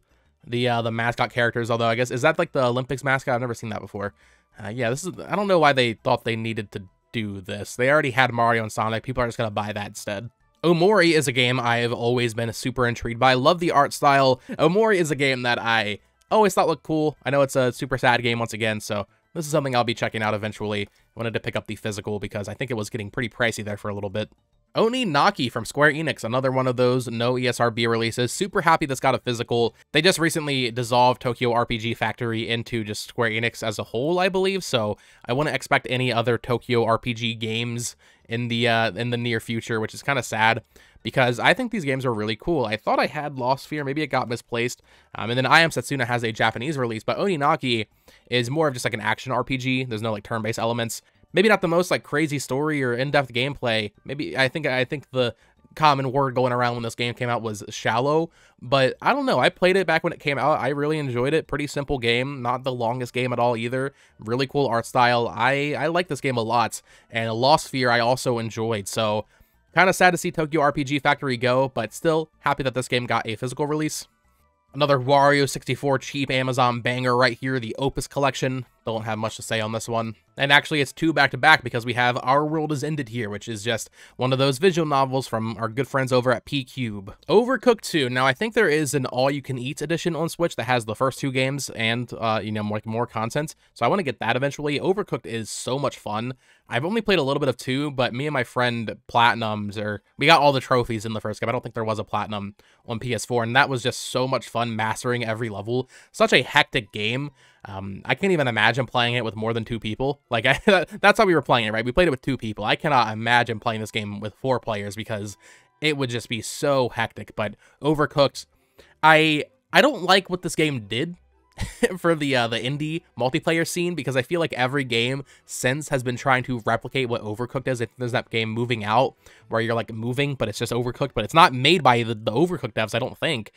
the uh, the mascot characters. Although I guess is that like the Olympics mascot? I've never seen that before. Uh, yeah, this is. I don't know why they thought they needed to do this. They already had Mario and Sonic. People are just gonna buy that instead. Omori is a game I've always been super intrigued by. I love the art style. Omori is a game that I always thought looked cool. I know it's a super sad game once again, so this is something I'll be checking out eventually. I wanted to pick up the physical because I think it was getting pretty pricey there for a little bit. Oninaki from Square Enix, another one of those no ESRB releases. Super happy this got a physical. They just recently dissolved Tokyo RPG Factory into just Square Enix as a whole, I believe. So I wouldn't expect any other Tokyo RPG games in the uh, in the near future, which is kind of sad because I think these games are really cool. I thought I had Lost Sphear, maybe it got misplaced. Um, and then I Am Setsuna has a Japanese release, but Oninaki is more of just like an action RPG. There's no like turn-based elements maybe not the most like crazy story or in-depth gameplay. Maybe I think I think the common word going around when this game came out was shallow, but I don't know. I played it back when it came out. I really enjoyed it. Pretty simple game, not the longest game at all either. Really cool art style. I I like this game a lot, and Lost Sphear I also enjoyed. So kind of sad to see Tokyo RPG Factory go, but still happy that this game got a physical release. Another Wario 64 cheap Amazon banger right here, the Opus Collection. Don't have much to say on this one. And actually, it's two back-to-back -back because we have Our World Is Ended here, which is just one of those visual novels from our good friends over at PQube. Overcooked 2. Now, I think there is an all-you-can-eat edition on Switch that has the first two games and, uh, you know, more, more content. So I want to get that eventually. Overcooked is so much fun. I've only played a little bit of 2, but me and my friend Platinums, or we got all the trophies in the first game. I don't think there was a Platinum on PS4, and that was just so much fun mastering every level. Such a hectic game. Um, I can't even imagine playing it with more than two people. Like, I, that's how we were playing it, right? We played it with two people. I cannot imagine playing this game with four players because it would just be so hectic. But Overcooked, I I don't like what this game did for the uh, the indie multiplayer scene because I feel like every game since has been trying to replicate what Overcooked is. There's that game Moving Out where you're like moving, but it's just Overcooked, but it's not made by the, the Overcooked devs, I don't think.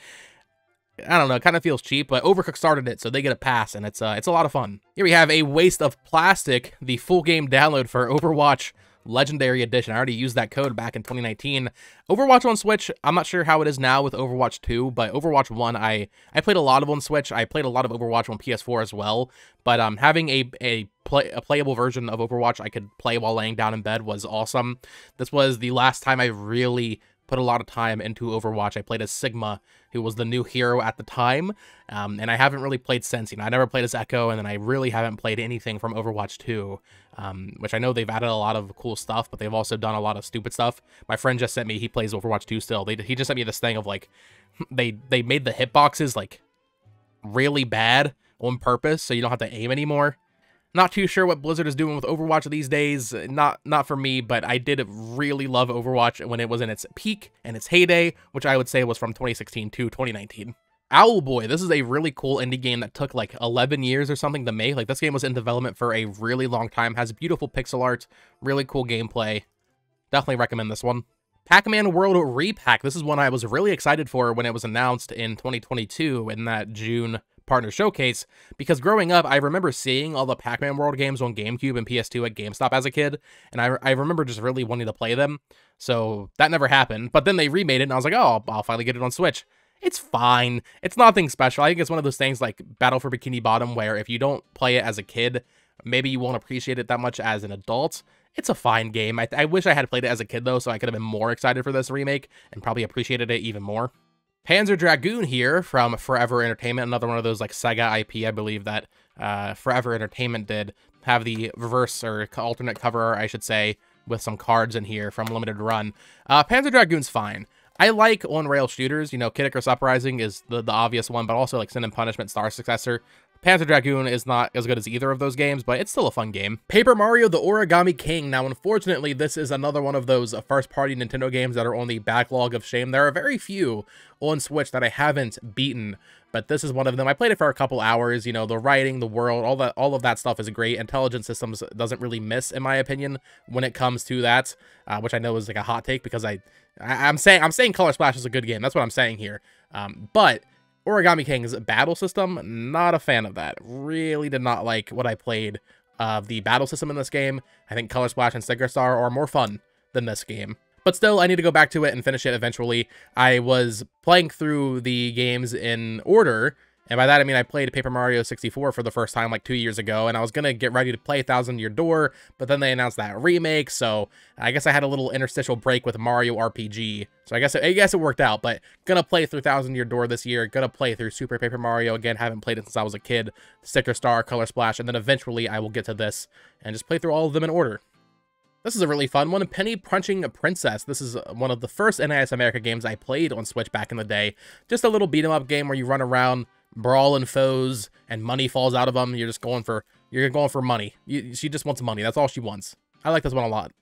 I don't know, it kind of feels cheap, but Overcooked started it, so they get a pass, and it's uh, it's a lot of fun. Here we have a waste of plastic, the full game download for Overwatch Legendary Edition. I already used that code back in 2019. Overwatch on Switch, I'm not sure how it is now with Overwatch 2, but Overwatch 1, I, I played a lot of on Switch. I played a lot of Overwatch on PS4 as well, but um, having a, a, play, a playable version of Overwatch I could play while laying down in bed was awesome. This was the last time I really put a lot of time into Overwatch. I played as Sigma, who was the new hero at the time, um, and I haven't really played since. You know, I never played as Echo, and then I really haven't played anything from Overwatch 2, um, which I know they've added a lot of cool stuff, but they've also done a lot of stupid stuff. My friend just sent me, he plays Overwatch 2 still. They, he just sent me this thing of, like, they, they made the hitboxes, like, really bad on purpose, so you don't have to aim anymore. Not too sure what Blizzard is doing with Overwatch these days. Uh, not not for me, but I did really love Overwatch when it was in its peak and its heyday, which I would say was from 2016 to 2019. Owlboy, this is a really cool indie game that took like 11 years or something to make. Like this game was in development for a really long time, has beautiful pixel art, really cool gameplay. Definitely recommend this one. Pac-Man World Repack. This is one I was really excited for when it was announced in 2022 in that June partner showcase because growing up, I remember seeing all the Pac-Man World games on GameCube and PS2 at GameStop as a kid, and I, I remember just really wanting to play them. So that never happened. But then they remade it, and I was like, oh, I'll, I'll finally get it on Switch. It's fine. It's nothing special. I think it's one of those things like Battle for Bikini Bottom, where if you don't play it as a kid, maybe you won't appreciate it that much as an adult. It's a fine game. I, I wish I had played it as a kid, though, so I could have been more excited for this remake and probably appreciated it even more. Panzer Dragoon here from Forever Entertainment, another one of those like Sega IP, I believe that uh, Forever Entertainment did have the reverse or alternate cover, I should say, with some cards in here from Limited Run. Uh, Panzer Dragoon's fine. I like on-rail shooters. You know, Kid Icarus Uprising is the, the obvious one, but also like Sin and Punishment Star Successor. Panzer Dragoon is not as good as either of those games, but it's still a fun game. Paper Mario The Origami King. Now, unfortunately, this is another one of those first-party Nintendo games that are on the backlog of shame. There are very few on Switch that I haven't beaten, but this is one of them. I played it for a couple hours. You know, the writing, the world, all that, all of that stuff is great. Intelligent Systems doesn't really miss, in my opinion, when it comes to that, uh, which I know is like a hot take because I, I, am saying I'm saying Color Splash is a good game. That's what I'm saying here. Um, but Origami King's battle system, not a fan of that. Really did not like what I played of the battle system in this game. I think Color Splash and Sticker Star are more fun than this game. But still, I need to go back to it and finish it eventually. I was playing through the games in order, and by that I mean I played Paper Mario 64 for the first time like two years ago, and I was gonna get ready to play Thousand Year Door, but then they announced that remake, so I guess I had a little interstitial break with Mario RPG. So I guess it, I guess it worked out, but gonna play through Thousand Year Door this year, gonna play through Super Paper Mario again, haven't played it since I was a kid, Sticker Star, Color Splash, and then eventually I will get to this and just play through all of them in order. This is a really fun one, Penny Punching Princess. This is uh, one of the first NIS America games I played on Switch back in the day. Just a little beat 'em up game where you run around, brawling foes and money falls out of them. You're just going for you're going for money. You, she just wants money. That's all she wants. I like this one a lot.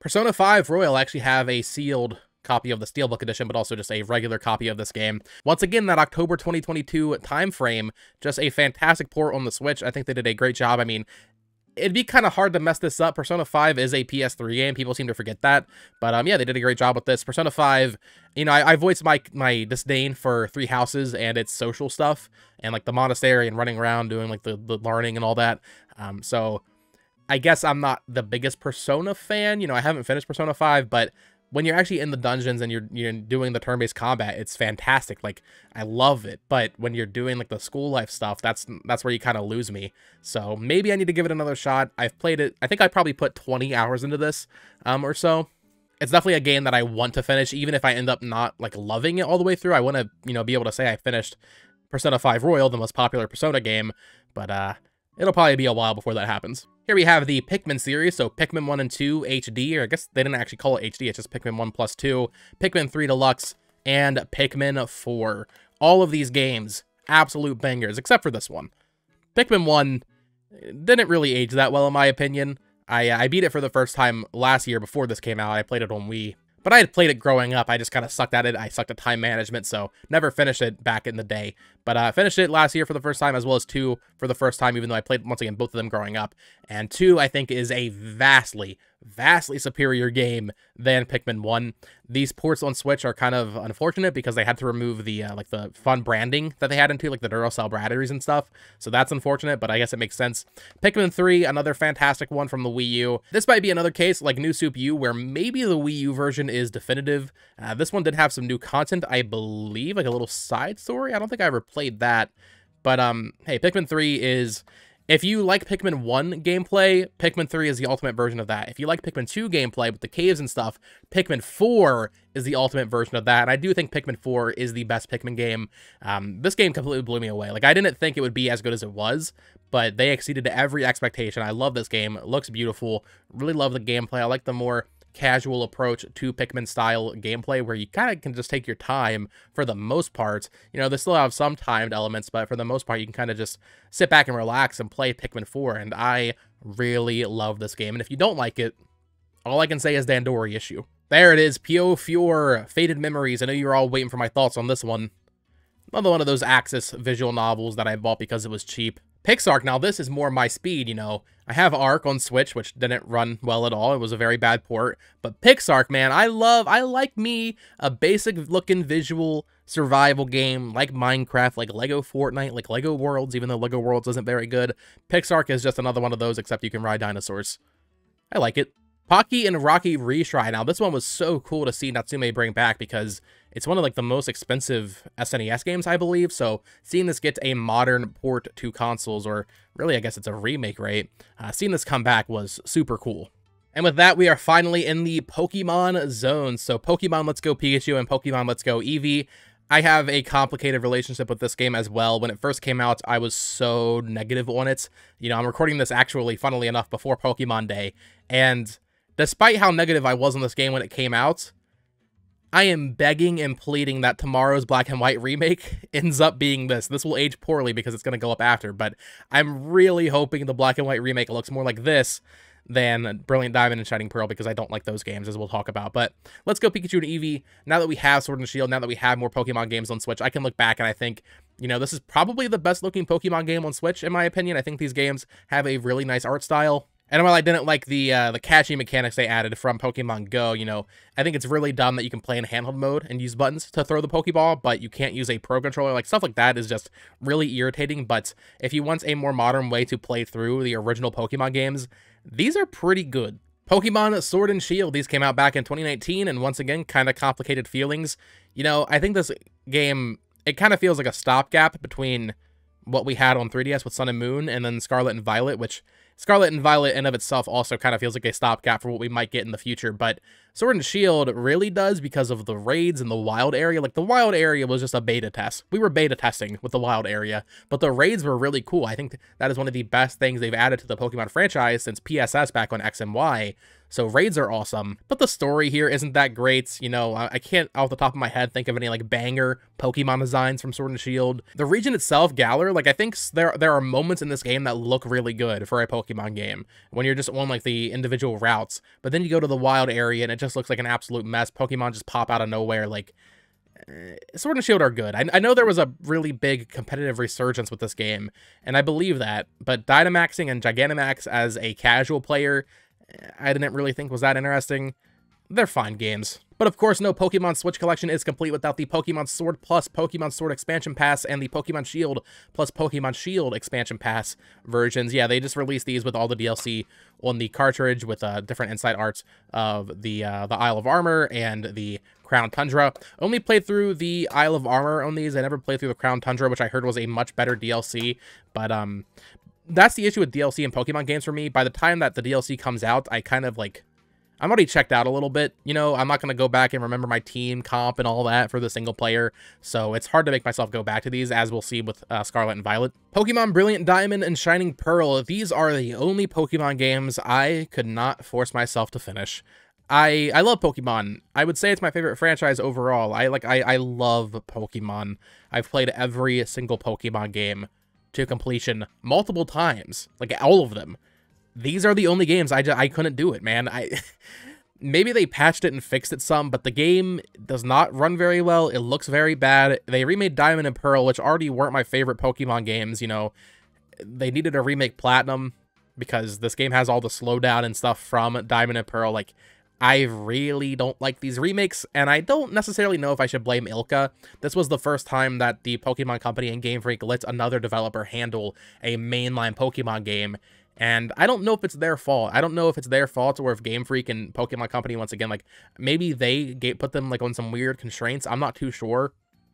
Persona 5 Royal actually have a sealed copy of the Steelbook edition, but also just a regular copy of this game. Once again, that October 2022 time frame, just a fantastic port on the Switch. I think they did a great job. I mean, it'd be kind of hard to mess this up. Persona 5 is a PS3 game. People seem to forget that. But um, yeah, they did a great job with this. Persona 5, you know, I, I voiced my, my disdain for Three Houses and its social stuff and like the monastery and running around doing like the, the learning and all that. Um, so I guess I'm not the biggest Persona fan. You know, I haven't finished Persona 5, but when you're actually in the dungeons and you're you're doing the turn-based combat, it's fantastic. Like I love it. But when you're doing like the school life stuff, that's that's where you kind of lose me. So maybe I need to give it another shot. I've played it. I think I probably put 20 hours into this um or so. It's definitely a game that I want to finish, even if I end up not like loving it all the way through. I want to, you know, be able to say I finished Persona 5 Royal, the most popular Persona game, but uh it'll probably be a while before that happens. Here we have the Pikmin series, so Pikmin 1 and 2 HD, or I guess they didn't actually call it HD, it's just Pikmin 1 plus 2, Pikmin 3 Deluxe, and Pikmin 4. All of these games, absolute bangers, except for this one. Pikmin 1 didn't really age that well in my opinion. I, uh, I beat it for the first time last year before this came out. I played it on Wii. But I had played it growing up. I just kind of sucked at it. I sucked at time management, so never finished it back in the day. But I uh, finished it last year for the first time, as well as 2 for the first time, even though I played, once again, both of them growing up. And 2, I think, is a vastly, vastly superior game than Pikmin 1. These ports on Switch are kind of unfortunate because they had to remove the uh, like the fun branding that they had into like the Duracell batteries and stuff. So that's unfortunate, but I guess it makes sense. Pikmin 3, another fantastic one from the Wii U. This might be another case like New Soup U where maybe the Wii U version is definitive. Uh, this one did have some new content, I believe, like a little side story. I don't think I ever played that. But um, hey, Pikmin 3 is if you like Pikmin 1 gameplay, Pikmin 3 is the ultimate version of that. If you like Pikmin 2 gameplay with the caves and stuff, Pikmin 4 is the ultimate version of that. And I do think Pikmin 4 is the best Pikmin game. Um, this game completely blew me away. Like, I didn't think it would be as good as it was, but they exceeded every expectation. I love this game. It looks beautiful. Really love the gameplay. I like the more casual approach to Pikmin style gameplay where you kind of can just take your time for the most part. You know, they still have some timed elements, but for the most part, you can kind of just sit back and relax and play Pikmin 4. And I really love this game. And if you don't like it, all I can say is Dandori issue. There it is, Pio Faded Memories. I know you're all waiting for my thoughts on this one. Another one of those Aksys visual novels that I bought because it was cheap. Pixark, now this is more my speed, you know. I have Ark on Switch, which didn't run well at all. It was a very bad port. But Pixark, man, I love, I like me a basic looking visual survival game like Minecraft, like Lego Fortnite, like Lego Worlds, even though Lego Worlds isn't very good. Pixark is just another one of those, except you can ride dinosaurs. I like it. Pocky and Rocky Retry. Now, this one was so cool to see Natsume bring back because it's one of like the most expensive SNES games, I believe. So seeing this get a modern port to consoles, or really, I guess it's a remake, right? Uh, seeing this come back was super cool. And with that, we are finally in the Pokemon zone. So Pokemon Let's Go Pikachu and Pokemon Let's Go Eevee. I have a complicated relationship with this game as well. When it first came out, I was so negative on it. You know, I'm recording this actually, funnily enough, before Pokemon Day. And despite how negative I was on this game when it came out, I am begging and pleading that tomorrow's Black and White remake ends up being this. This will age poorly because it's going to go up after, but I'm really hoping the Black and White remake looks more like this than Brilliant Diamond and Shining Pearl because I don't like those games, as we'll talk about. But let's go Pikachu and Eevee. Now that we have Sword and Shield, now that we have more Pokemon games on Switch, I can look back and I think, you know, this is probably the best looking Pokemon game on Switch, in my opinion. I think these games have a really nice art style. And while I didn't like the uh, the catching mechanics they added from Pokemon Go, you know, I think it's really dumb that you can play in handheld mode and use buttons to throw the Pokeball, but you can't use a Pro Controller. Like, stuff like that is just really irritating. But if you want a more modern way to play through the original Pokemon games, these are pretty good. Pokemon Sword and Shield, these came out back in 2019, and once again, kind of complicated feelings. You know, I think this game, it kind of feels like a stopgap between what we had on 3DS with Sun and Moon and then Scarlet and Violet, which Scarlet and Violet in of itself also kind of feels like a stopgap for what we might get in the future, but Sword and Shield really does because of the raids and the wild area. Like, the wild area was just a beta test. We were beta testing with the wild area, but the raids were really cool. I think that is one of the best things they've added to the Pokemon franchise since PSS back on X and Y. So raids are awesome, but the story here isn't that great. You know, I can't off the top of my head think of any like banger Pokemon designs from Sword and Shield. The region itself, Galar, like I think there there are moments in this game that look really good for a Pokemon game when you're just on like the individual routes, but then you go to the wild area and it just looks like an absolute mess. Pokemon just pop out of nowhere like uh, Sword and Shield are good. I, I, know there was a really big competitive resurgence with this game, and I believe that, but Dynamaxing and Gigantamax as a casual player I didn't really think was that interesting. They're fine games. But of course, no Pokemon Switch collection is complete without the Pokemon Sword plus Pokemon Sword Expansion Pass and the Pokemon Shield plus Pokemon Shield Expansion Pass versions. Yeah, they just released these with all the DLC on the cartridge with uh, different inside arts of the uh, the Isle of Armor and the Crown Tundra. Only played through the Isle of Armor on these. I never played through the Crown Tundra, which I heard was a much better DLC. But um, that's the issue with DLC and Pokemon games for me. By the time that the DLC comes out, I kind of like I'm already checked out a little bit. You know, I'm not going to go back and remember my team comp and all that for the single player. So it's hard to make myself go back to these, as we'll see with uh, Scarlet and Violet. Pokemon Brilliant Diamond and Shining Pearl. These are the only Pokemon games I could not force myself to finish. I I love Pokemon. I would say it's my favorite franchise overall. I like I I love Pokemon. I've played every single Pokemon game to completion multiple times, like all of them. These are the only games I just, I couldn't do it, man. I maybe they patched it and fixed it some, but the game does not run very well. It looks very bad. They remade Diamond and Pearl, which already weren't my favorite Pokemon games, you know. They needed to remake Platinum because this game has all the slowdown and stuff from Diamond and Pearl. Like, I really don't like these remakes, and I don't necessarily know if I should blame ILCA. This was the first time that the Pokemon Company and Game Freak let another developer handle a mainline Pokemon game, and I don't know if it's their fault. I don't know if it's their fault or if Game Freak and Pokemon Company, once again, like, maybe they put them, like, on some weird constraints. I'm not too sure.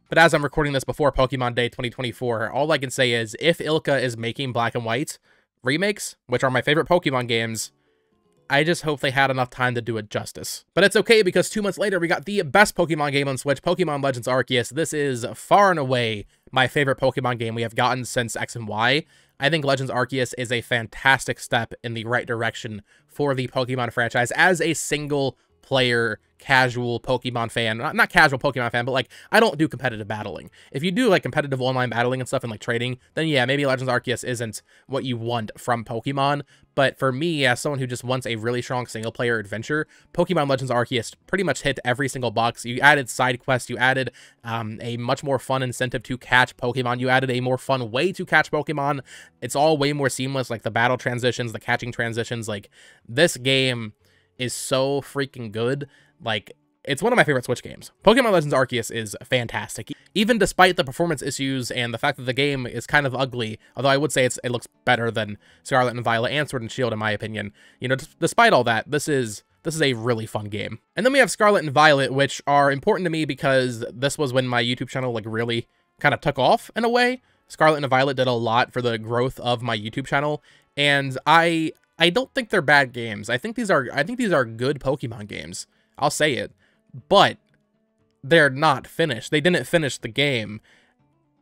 But as I'm recording this before Pokemon Day 2024, all I can say is if ILCA is making Black and White remakes, which are my favorite Pokemon games, I just hope they had enough time to do it justice. But it's okay because two months later, we got the best Pokemon game on Switch, Pokemon Legends Arceus. This is far and away my favorite Pokemon game we have gotten since X and Y. I think Legends Arceus is a fantastic step in the right direction for the Pokemon franchise as a single player casual Pokemon fan. Not, not casual Pokemon fan, but like I don't do competitive battling. If you do like competitive online battling and stuff and like trading, then yeah, maybe Legends Arceus isn't what you want from Pokemon. But for me, as someone who just wants a really strong single player adventure, Pokemon Legends Arceus pretty much hit every single box. You added side quests, you added um, a much more fun incentive to catch Pokemon, you added a more fun way to catch Pokemon. It's all way more seamless, like the battle transitions, the catching transitions. Like this game is so freaking good. Like, it's one of my favorite Switch games. Pokemon Legends Arceus is fantastic. Even despite the performance issues and the fact that the game is kind of ugly, although I would say it's it looks better than Scarlet and Violet and Sword and Shield in my opinion. You know, despite all that, this is this is a really fun game. And then we have Scarlet and Violet, which are important to me because this was when my YouTube channel like really kind of took off in a way. Scarlet and Violet did a lot for the growth of my YouTube channel, and I I don't think they're bad games. I think these are I think these are good Pokemon games. I'll say it. But they're not finished. They didn't finish the game.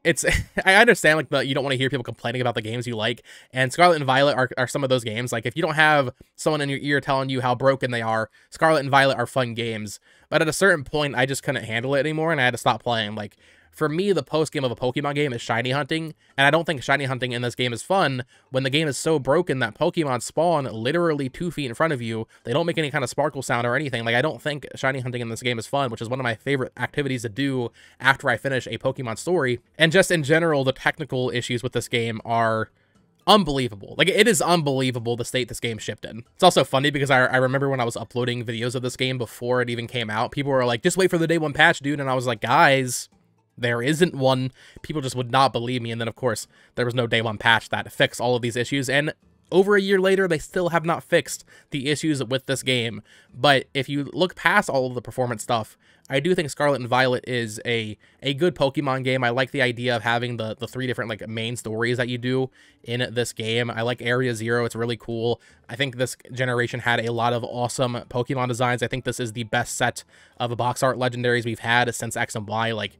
It's I understand like the you don't want to hear people complaining about the games you like, and Scarlet and Violet are, are some of those games. Like if you don't have someone in your ear telling you how broken they are, Scarlet and Violet are fun games. But at a certain point, I just couldn't handle it anymore, and I had to stop playing. Like for me, the post game of a Pokemon game is shiny hunting, and I don't think shiny hunting in this game is fun when the game is so broken that Pokemon spawn literally two feet in front of you. They don't make any kind of sparkle sound or anything. Like, I don't think shiny hunting in this game is fun, which is one of my favorite activities to do after I finish a Pokemon story. And just in general, the technical issues with this game are unbelievable. Like, it is unbelievable the state this game shipped in. It's also funny because I, I remember when I was uploading videos of this game before it even came out, people were like, just wait for the day one patch, dude. And I was like, guys, there isn't one. People just would not believe me. And then, of course, there was no day one patch that fixed all of these issues. And over a year later, they still have not fixed the issues with this game. But if you look past all of the performance stuff, I do think Scarlet and Violet is a a good Pokemon game. I like the idea of having the the three different like main stories that you do in this game. I like Area Zero. It's really cool. I think this generation had a lot of awesome Pokemon designs. I think this is the best set of box art legendaries we've had since X and Y. Like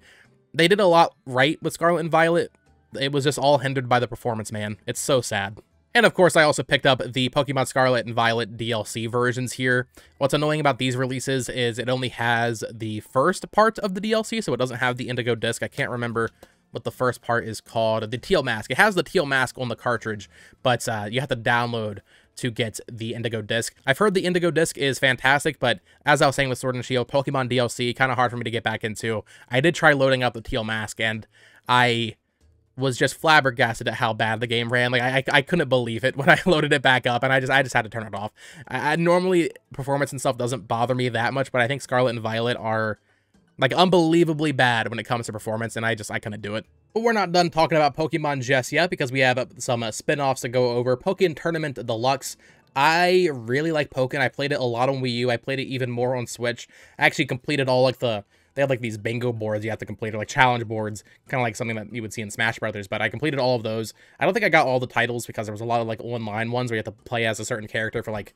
they did a lot right with Scarlet and Violet. It was just all hindered by the performance, man. It's so sad. And of course, I also picked up the Pokemon Scarlet and Violet DLC versions here. What's annoying about these releases is it only has the first part of the DLC, so it doesn't have the Indigo Disc. I can't remember what the first part is called. The Teal Mask. It has the Teal Mask on the cartridge, but uh, you have to download to get the Indigo Disc. I've heard the Indigo Disc is fantastic, but as I was saying with Sword and Shield, Pokemon DLC, kind of hard for me to get back into. I did try loading up the Teal Mask, and I was just flabbergasted at how bad the game ran. Like I, I couldn't believe it when I loaded it back up, and I just, I just had to turn it off. I, I normally performance and stuff doesn't bother me that much, but I think Scarlet and Violet are like unbelievably bad when it comes to performance, and I just, I couldn't do it. But we're not done talking about Pokemon just yet because we have some uh, spin-offs to go over. Pokkén Tournament Deluxe. I really like Pokemon. I played it a lot on Wii U. I played it even more on Switch. I actually completed all like the they had like these bingo boards you have to complete or like challenge boards, kind of like something that you would see in Smash Brothers. But I completed all of those. I don't think I got all the titles because there was a lot of like online ones where you have to play as a certain character for like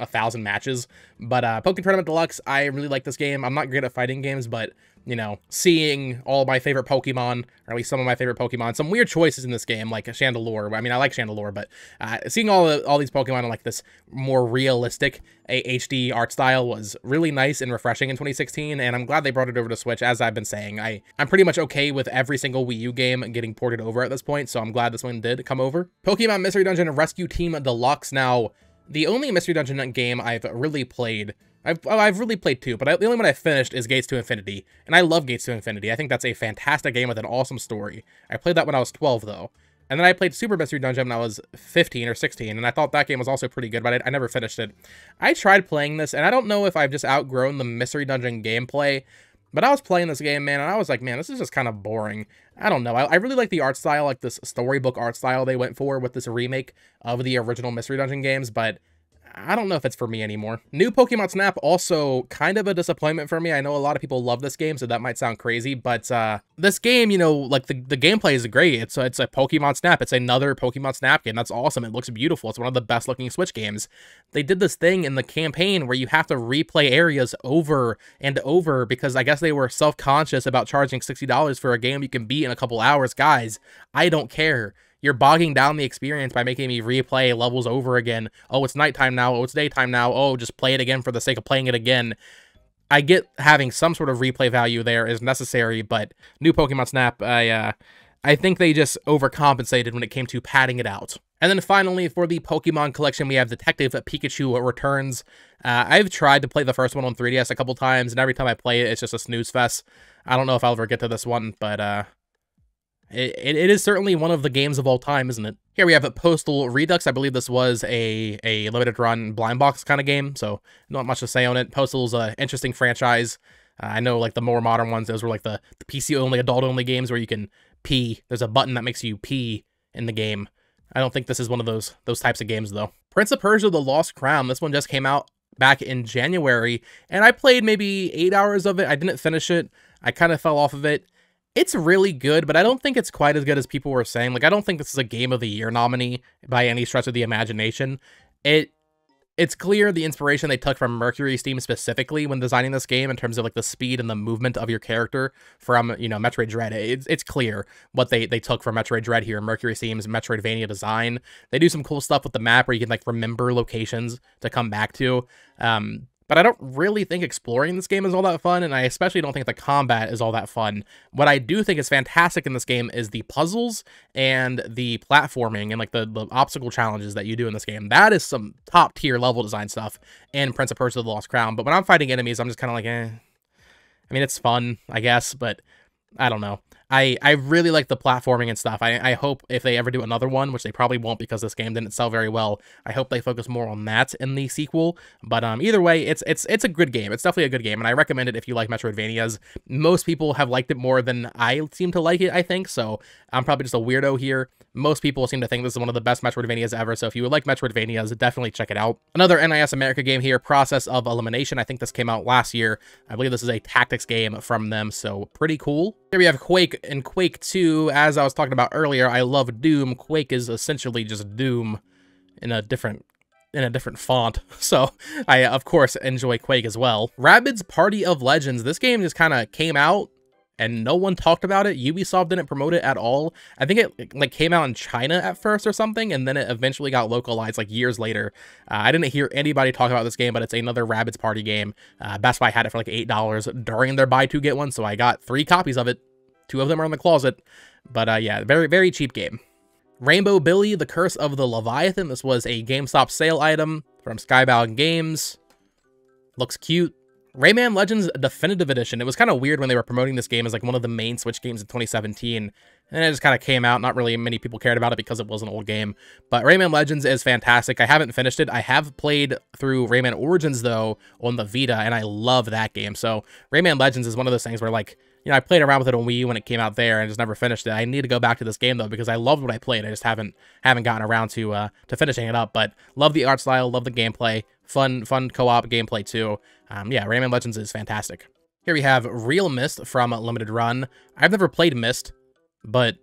a thousand matches. But uh, Pokken Tournament Deluxe, I really like this game. I'm not great at fighting games, but you know, seeing all my favorite Pokemon, or at least some of my favorite Pokemon, some weird choices in this game, like Chandelure. I mean, I like Chandelure, but uh, seeing all the, all these Pokemon in like this more realistic HD art style was really nice and refreshing in 2016, and I'm glad they brought it over to Switch. As I've been saying, I I'm pretty much okay with every single Wii U game getting ported over at this point, so I'm glad this one did come over. Pokemon Mystery Dungeon Rescue Team Deluxe. Now, the only Mystery Dungeon game I've really played I've, oh, I've really played two, but I, the only one I finished is Gates to Infinity, and I love Gates to Infinity. I think that's a fantastic game with an awesome story. I played that when I was 12, though. And then I played Super Mystery Dungeon when I was 15 or 16, and I thought that game was also pretty good, but I, I never finished it. I tried playing this, and I don't know if I've just outgrown the Mystery Dungeon gameplay, but I was playing this game, man, and I was like, man, this is just kind of boring. I don't know. I, I, really like the art style, like this storybook art style they went for with this remake of the original Mystery Dungeon games, but I don't know if it's for me anymore. New Pokemon Snap also kind of a disappointment for me. I know a lot of people love this game, so that might sound crazy, but uh, this game, you know, like the, the gameplay is great. It's a, it's a Pokemon Snap. It's another Pokemon Snap game. That's awesome. It looks beautiful. It's one of the best looking Switch games. They did this thing in the campaign where you have to replay areas over and over because I guess they were self-conscious about charging $60 for a game you can beat in a couple hours. Guys, I don't care. You're bogging down the experience by making me replay levels over again. Oh, it's nighttime now. Oh, it's daytime now. Oh, just play it again for the sake of playing it again. I get having some sort of replay value there is necessary, but new Pokemon Snap, I uh, I think they just overcompensated when it came to padding it out. And then finally, for the Pokemon collection, we have Detective Pikachu Returns. Uh, I've tried to play the first one on 3DS a couple times, and every time I play it, it's just a snooze fest. I don't know if I'll ever get to this one, but uh, it, it is certainly one of the games of all time, isn't it? Here we have a Postal Redux. I believe this was a, a limited run blind box kind of game, so not much to say on it. Postal's an interesting franchise. Uh, I know like the more modern ones, those were like the, the PC only, adult only games where you can pee. There's a button that makes you pee in the game. I don't think this is one of those those types of games though. Prince of Persia: The Lost Crown. This one just came out back in January, and I played maybe eight hours of it. I didn't finish it. I kind of fell off of it it's really good, but I don't think it's quite as good as people were saying. Like, I don't think this is a Game of the Year nominee by any stretch of the imagination. It it's clear the inspiration they took from MercurySteam specifically when designing this game in terms of like the speed and the movement of your character from you know Metroid Dread. It's it's clear what they they took from Metroid Dread here. MercurySteam's Metroidvania design. They do some cool stuff with the map where you can like remember locations to come back to. Um, but I don't really think exploring this game is all that fun, and I especially don't think the combat is all that fun. What I do think is fantastic in this game is the puzzles and the platforming and like the, the obstacle challenges that you do in this game. That is some top tier level design stuff in Prince of Persia The Lost Crown. But when I'm fighting enemies, I'm just kind of like, eh. I mean, it's fun, I guess, but I don't know. I, I really like the platforming and stuff. I, I hope if they ever do another one, which they probably won't because this game didn't sell very well, I hope they focus more on that in the sequel. But um, either way, it's it's it's a good game. It's definitely a good game, and I recommend it if you like Metroidvanias. Most people have liked it more than I seem to like it, I think, so I'm probably just a weirdo here. Most people seem to think this is one of the best Metroidvanias ever, so if you would like Metroidvanias, definitely check it out. Another NIS America game here, Process of Elimination. I think this came out last year. I believe this is a tactics game from them, so pretty cool. Here we have Quake and Quake 2. As I was talking about earlier, I love Doom. Quake is essentially just Doom in a different in a different font. So I, of course, enjoy Quake as well. Rabbids Party of Legends. This game just kind of came out and no one talked about it. Ubisoft didn't promote it at all. I think it like came out in China at first or something, and then it eventually got localized like years later. Uh, I didn't hear anybody talk about this game, but it's another Rabbids Party game. Uh, Best Buy had it for like eight dollars during their buy two get one, so I got three copies of it. Two of them are in the closet, but uh, yeah, very very cheap game. Rainbow Billy: The Curse of the Leviathan. This was a GameStop sale item from Skybound Games. Looks cute. Rayman Legends Definitive Edition. It was kind of weird when they were promoting this game as like one of the main Switch games in 2017. And it just kind of came out. Not really many people cared about it because it was an old game. But Rayman Legends is fantastic. I haven't finished it. I have played through Rayman Origins, though, on the Vita, and I love that game. So Rayman Legends is one of those things where, like, you know, I played around with it on Wii U when it came out there and just never finished it. I need to go back to this game though because I loved what I played. I just haven't haven't gotten around to uh to finishing it up. But love the art style, love the gameplay, fun fun co-op gameplay too. Um, yeah, Rayman Legends is fantastic. Here we have Real Myst from Limited Run. I've never played Myst, but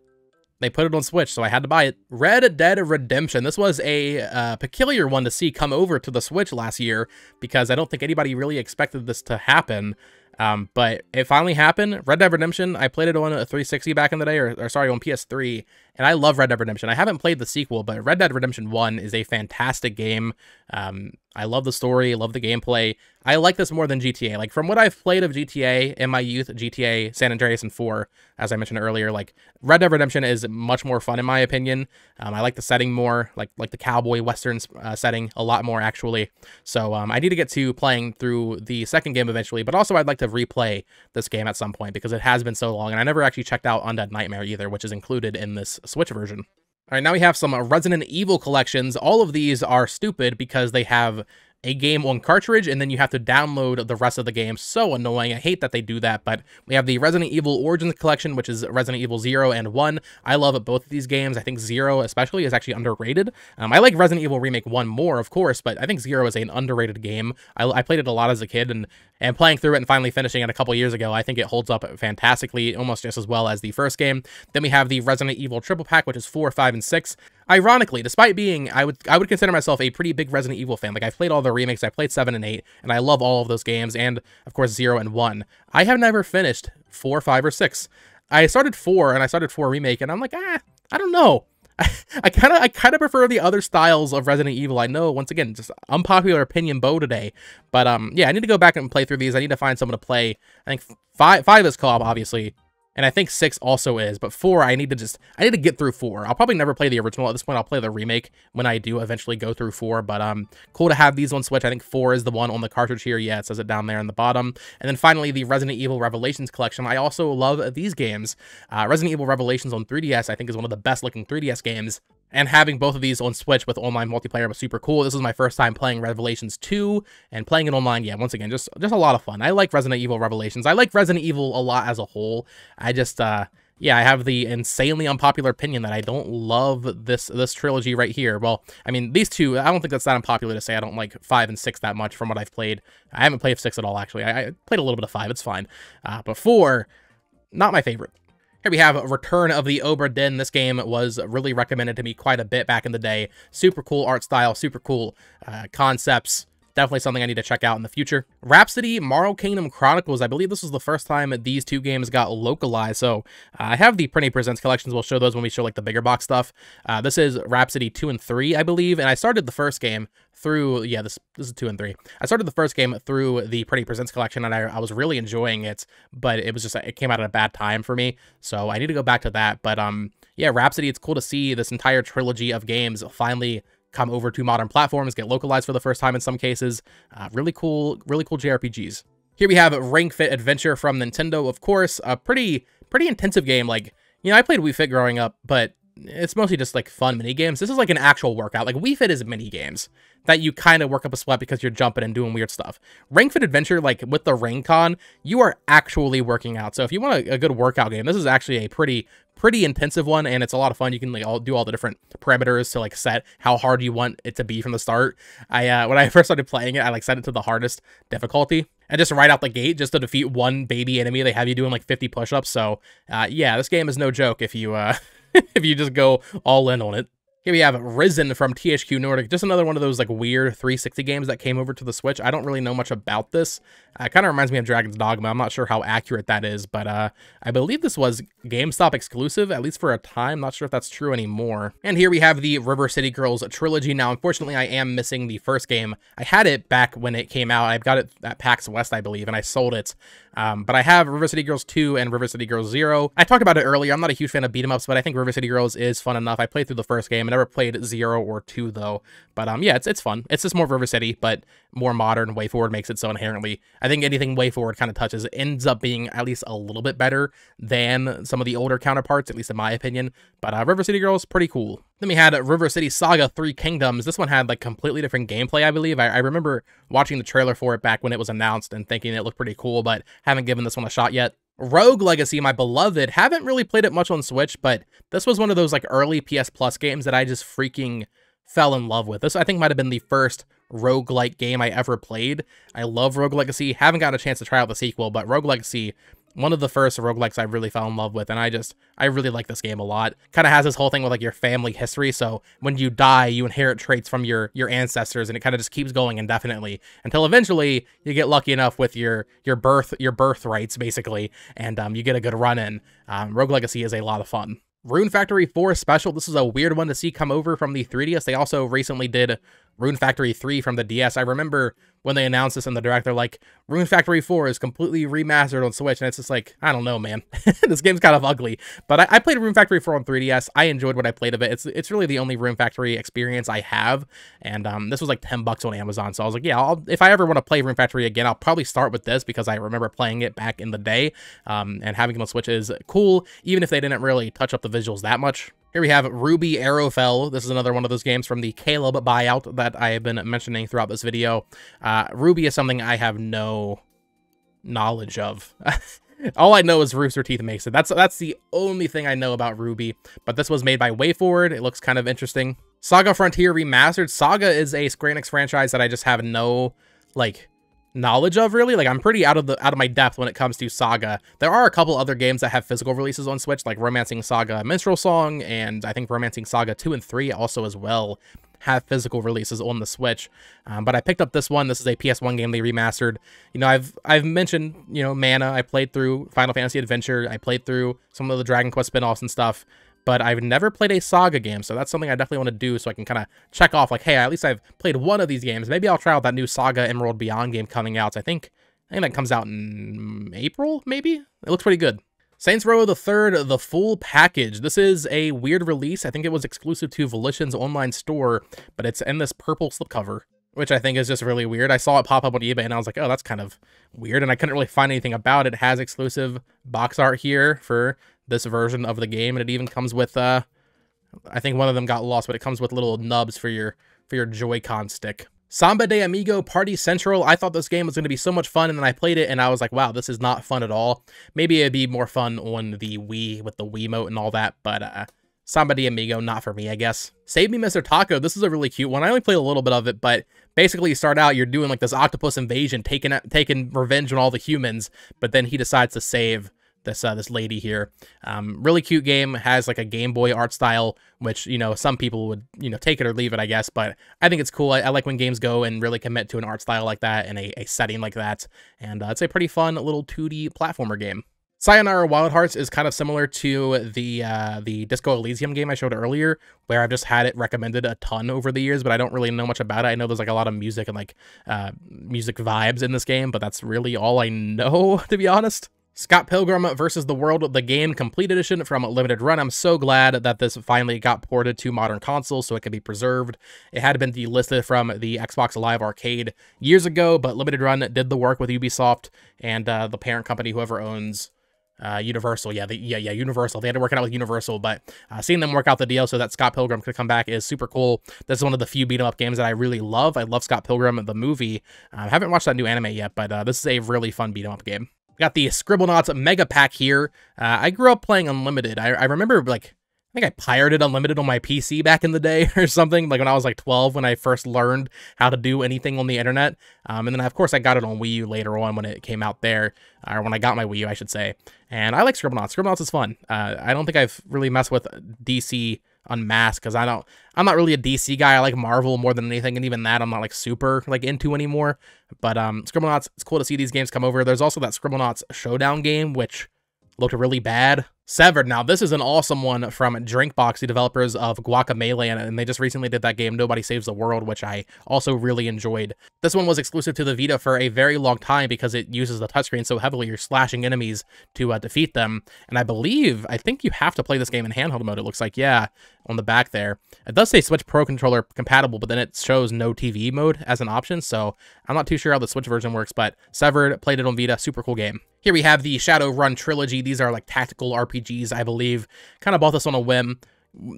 they put it on Switch, so I had to buy it. Red Dead Redemption. This was a uh, peculiar one to see come over to the Switch last year because I don't think anybody really expected this to happen. Um, but it finally happened. Red Dead Redemption, I played it on a 360 back in the day, or, or sorry, on PS3, and I love Red Dead Redemption. I haven't played the sequel, but Red Dead Redemption 1 is a fantastic game. Um, I love the story, love the gameplay. I like this more than GTA. Like from what I've played of GTA in my youth, GTA, San Andreas, and 4, as I mentioned earlier, like Red Dead Redemption is much more fun in my opinion. Um, I like the setting more, like like the cowboy western uh, setting a lot more actually. So um, I need to get to playing through the second game eventually, but also I'd like to replay this game at some point because it has been so long, and I never actually checked out Undead Nightmare either, which is included in this Switch version. All right, now we have some uh, Resident Evil collections. All of these are stupid because they have a game on cartridge and then you have to download the rest of the game. So annoying. I hate that they do that, but we have the Resident Evil Origins collection, which is Resident Evil 0 and 1. I love both of these games. I think 0 especially is actually underrated. Um, I like Resident Evil Remake 1 more, of course, but I think 0 is an underrated game. I, I played it a lot as a kid and and playing through it and finally finishing it a couple years ago, I think it holds up fantastically, almost just as well as the first game. Then we have the Resident Evil Triple Pack, which is 4, 5, and 6. Ironically, despite being, I would I would consider myself a pretty big Resident Evil fan. Like I've played all the remakes, I played seven and eight, and I love all of those games, and of course zero and one. I have never finished four, five, or six. I started four, and I started four remake, and I'm like, ah, I don't know. I kind of I kind of prefer the other styles of Resident Evil. I know once again just unpopular opinion bow today, but um yeah, I need to go back and play through these. I need to find someone to play. I think five five is co-op obviously, and I think six also is, but four, I need to just, I need to get through four. I'll probably never play the original at this point. I'll play the remake when I do eventually go through four, but um, cool to have these on Switch. I think four is the one on the cartridge here. Yeah, it says it down there in the bottom. And then finally, the Resident Evil Revelations collection. I also love these games. Uh, Resident Evil Revelations on 3DS, I think, is one of the best looking 3DS games and having both of these on Switch with online multiplayer was super cool. This is my first time playing Revelations 2 and playing it online. Yeah, once again, just just a lot of fun. I like Resident Evil Revelations. I like Resident Evil a lot as a whole. I just uh yeah, I have the insanely unpopular opinion that I don't love this this trilogy right here. Well, I mean, these two, I don't think that's that unpopular to say I don't like 5 and 6 that much from what I've played. I haven't played 6 at all, actually. I, I played a little bit of 5, it's fine. Uh, but 4, not my favorite. Here we have a Return of the Obra. This game was really recommended to me quite a bit back in the day. Super cool art style, super cool uh, concepts. Definitely something I need to check out in the future. Rhapsody, Marl Kingdom Chronicles. I believe this was the first time these two games got localized. So uh, I have the Prinny Presents collections. We'll show those when we show like the bigger box stuff. Uh, this is Rhapsody 2 and 3, I believe. And I started the first game through, yeah, this, this is 2 and 3. I started the first game through the Prinny Presents collection and I, I was really enjoying it. But it was just, it came out at a bad time for me. So I need to go back to that. But um, yeah, Rhapsody, it's cool to see this entire trilogy of games finally come over to modern platforms, get localized for the first time in some cases. Uh, really cool, really cool JRPGs. Here we have Ring Fit Adventure from Nintendo, of course, a pretty, pretty intensive game. Like, you know, I played Wii Fit growing up, but it's mostly just like fun mini games. This is like an actual workout. Like Wii Fit is mini games that you kind of work up a sweat because you're jumping and doing weird stuff. Ring Fit Adventure, like with the Ring Con, you are actually working out. So if you want a, a, good workout game, this is actually a pretty pretty intensive one, and it's a lot of fun. You can like all do all the different parameters to like set how hard you want it to be from the start. I uh, when I first started playing it, I like set it to the hardest difficulty. And just right out the gate, just to defeat one baby enemy, they have you doing like 50 push-ups. So, uh, yeah, this game is no joke if you uh, if you just go all in on it. Here we have Risen from THQ Nordic, just another one of those like weird 360 games that came over to the Switch. I don't really know much about this. Uh, it kind of reminds me of Dragon's Dogma. I'm not sure how accurate that is, but uh, I believe this was GameStop exclusive, at least for a time. Not sure if that's true anymore. And here we have the River City Girls trilogy. Now, unfortunately, I am missing the first game. I had it back when it came out. I've got it at PAX West, I believe, and I sold it. Um, but I have River City Girls 2 and River City Girls 0. I talked about it earlier. I'm not a huge fan of beat 'em ups, but I think River City Girls is fun enough. I played through the first game. I never played 0 or 2 though. But um, yeah, it's it's fun. It's just more River City, but more modern. WayForward makes it so inherently. I think anything WayForward kind of touches ends up being at least a little bit better than some of the older counterparts, at least in my opinion. But uh, River City Girls, pretty cool. Then we had River City Saga Three Kingdoms. This one had like completely different gameplay, I believe. I, I, remember watching the trailer for it back when it was announced and thinking it looked pretty cool, but haven't given this one a shot yet. Rogue Legacy, my beloved, haven't really played it much on Switch, but this was one of those like early PS Plus games that I just freaking fell in love with. This I think might have been the first rogue-like game I ever played. I love Rogue Legacy. Haven't gotten a chance to try out the sequel, but Rogue Legacy one of the first roguelikes I really fell in love with, and I just, I really like this game a lot. Kind of has this whole thing with like your family history, so when you die, you inherit traits from your your ancestors, and it kind of just keeps going indefinitely until eventually you get lucky enough with your your birth your birth rights basically, and um, you get a good run in. Um, Rogue Legacy is a lot of fun. Rune Factory 4 Special, this is a weird one to see come over from the 3DS. They also recently did Rune Factory 3 from the DS. I remember when they announced this in the direct, they're like, Rune Factory 4 is completely remastered on Switch. And it's just like, I don't know, man. this game's kind of ugly. But I, I, played Rune Factory 4 on 3DS. I enjoyed what I played of it. It's it's really the only Rune Factory experience I have. And um, this was like 10 bucks on Amazon. So I was like, yeah, I'll, if I ever want to play Rune Factory again, I'll probably start with this because I remember playing it back in the day. Um, and having it on Switch is cool, even if they didn't really touch up the visuals that much. Here we have RWBY Arrowfell. This is another one of those games from the Caleb buyout that I have been mentioning throughout this video. Uh, RWBY is something I have no knowledge of. All I know is Rooster Teeth makes it. That's that's the only thing I know about RWBY. But this was made by WayForward. It looks kind of interesting. Saga Frontier Remastered. Saga is a Square Enix franchise that I just have no, like, knowledge of really. Like i'm pretty out of the out of my depth when it comes to saga. There are a couple other games that have physical releases on switch like romancing saga minstrel song and i think romancing saga 2 and 3 also as well have physical releases on the switch. Um, but i picked up this one. This is a ps1 game they remastered. You know i've i've mentioned you know mana. I played through final fantasy adventure. I played through some of the dragon quest spin-offs and stuff but I've never played a Saga game, so that's something I definitely want to do so I can kind of check off, like, hey, at least I've played one of these games. Maybe I'll try out that new Saga Emerald Beyond game coming out. I think, I think that comes out in April, maybe? It looks pretty good. Saints Row the Third, the full package. This is a weird release. I think it was exclusive to Volition's online store, but it's in this purple slipcover, which I think is just really weird. I saw it pop up on eBay and I was like, oh, that's kind of weird. And I couldn't really find anything about it. It has exclusive box art here for this version of the game, and it even comes with uh, I think one of them got lost, but it comes with little nubs for your for your Joy-Con stick. Samba de Amigo Party Central. I thought this game was going to be so much fun, and then I played it, and I was like, wow, this is not fun at all. Maybe it'd be more fun on the Wii with the Wiimote and all that, but uh, Samba de Amigo, not for me, I guess. Save Me Mr. Tako. This is a really cute one. I only played a little bit of it, but basically you start out, you're doing like this octopus invasion, taking taking revenge on all the humans, but then he decides to save this uh, this lady here. Um, really cute game. Has like a Game Boy art style, which you know some people would you know take it or leave it, I guess. But I think it's cool. I, I like when games go and really commit to an art style like that and a, a setting like that. And uh, it's a pretty fun little 2D platformer game. Sayonara Wild Hearts is kind of similar to the uh, the Disco Elysium game I showed earlier, where I've just had it recommended a ton over the years, but I don't really know much about it. I know there's like a lot of music and like uh, music vibes in this game, but that's really all I know, to be honest. Scott Pilgrim versus the World, the game complete edition from Limited Run. I'm so glad that this finally got ported to modern consoles so it can be preserved. It had been delisted from the Xbox Live Arcade years ago, but Limited Run did the work with Ubisoft and uh, the parent company, whoever owns uh, Universal. Yeah, the, yeah, yeah, Universal. They had to work it out with Universal, but uh, seeing them work out the deal so that Scott Pilgrim could come back is super cool. This is one of the few beat 'em up games that I really love. I love Scott Pilgrim, the movie. Uh, I haven't watched that new anime yet, but uh, this is a really fun beat 'em up game. Got the Scribblenauts Mega Pack here. Uh, I grew up playing Unlimited. I, I remember, like, I think I pirated Unlimited on my PC back in the day or something, like when I was like 12 when I first learned how to do anything on the internet. Um, and then, of course, I got it on Wii U later on when it came out there, or when I got my Wii U, I should say. And I like Scribblenauts. Scribblenauts is fun. Uh, I don't think I've really messed with DC Unmasked because I don't I'm not really a DC guy. I like Marvel more than anything, and even that I'm not like super like into anymore. But um Scribblenauts, it's cool to see these games come over. There's also that Scribblenauts Showdown game, which looked really bad. Severed. Now, this is an awesome one from Drinkbox, the developers of Guacamelee, and they just recently did that game, Nobody Saves the World, which I also really enjoyed. This one was exclusive to the Vita for a very long time because it uses the touchscreen so heavily, you're slashing enemies to uh, defeat them. And I believe, I think you have to play this game in handheld mode, it looks like, yeah, on the back there. It does say Switch Pro controller compatible, but then it shows no TV mode as an option, so I'm not too sure how the Switch version works, but Severed, played it on Vita, super cool game. Here we have the Shadowrun trilogy. These are like tactical RPGs, I believe. Kind of bought this on a whim.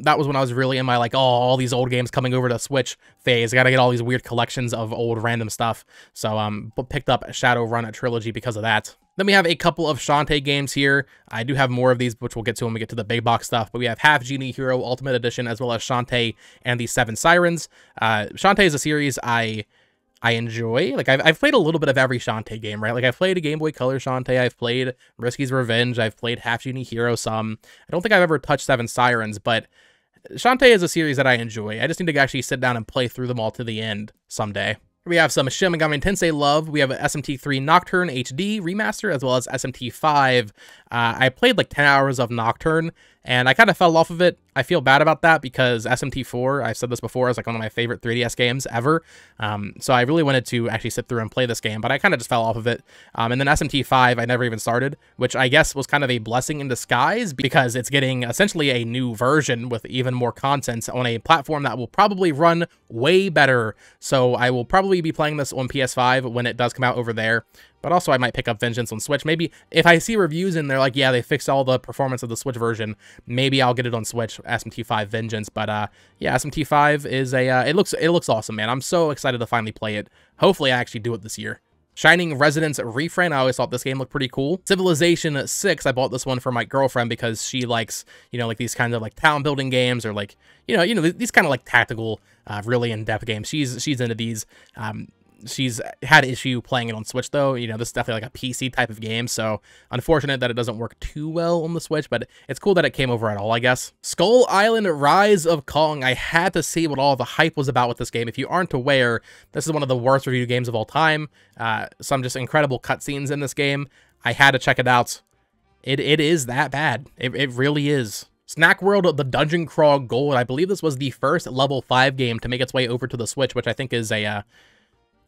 That was when I was really in my like, oh, all these old games coming over to Switch phase. I gotta get all these weird collections of old random stuff. So um, picked up Shadowrun trilogy because of that. Then we have a couple of Shantae games here. I do have more of these, which we'll get to when we get to the big box stuff. But we have Half Genie Hero Ultimate Edition, as well as Shantae and the Seven Sirens. Uh, Shantae is a series I I enjoy. Like I've, I've played a little bit of every Shantae game, right? Like I've played a Game Boy Color Shantae, I've played Risky's Revenge, I've played Half Genie Hero some. I don't think I've ever touched Seven Sirens, but Shantae is a series that I enjoy. I just need to actually sit down and play through them all to the end someday. We have some Shin Megami Tensei love. We have a SMT3 Nocturne HD remaster as well as SMT5. Uh, I played like 10 hours of Nocturne and I kind of fell off of it. I feel bad about that because SMT4, I've said this before, is like one of my favorite 3DS games ever. Um, so I really wanted to actually sit through and play this game, but I kind of just fell off of it. Um, and then SMT5, I never even started, which I guess was kind of a blessing in disguise because it's getting essentially a new version with even more content on a platform that will probably run way better. So I will probably be playing this on PS5 when it does come out over there. But also I might pick up Vengeance on Switch. Maybe if I see reviews and they're like, yeah, they fixed all the performance of the Switch version, maybe I'll get it on Switch, SMT5 Vengeance. But uh, yeah, SMT5 is a, uh, it looks it looks awesome, man. I'm so excited to finally play it. Hopefully I actually do it this year. Shining Resonance Refrain, I always thought this game looked pretty cool. Civilization 6, I bought this one for my girlfriend because she likes, you know, like these kinds of like town building games or like, you know, you know, these kind of like tactical, uh, really in-depth games. She's she's into these. Um, she's had issue playing it on Switch though. You know, this is definitely like a PC type of game, so unfortunate that it doesn't work too well on the Switch, but it's cool that it came over at all, I guess. Skull Island Rise of Kong. I had to see what all the hype was about with this game. If you aren't aware, this is one of the worst reviewed games of all time. Uh, some just incredible cutscenes in this game. I had to check it out. It, it is that bad. It, it really is. Snack World The Dungeon Crawl Gold. I believe this was the first level 5 game to make its way over to the Switch, which I think is a uh,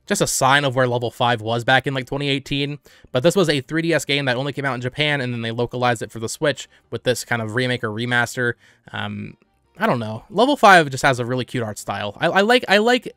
just a sign of where level 5 was back in like 2018. But this was a 3DS game that only came out in Japan, and then they localized it for the Switch with this kind of remake or remaster. Um, I don't know. Level 5 just has a really cute art style. I, I like I like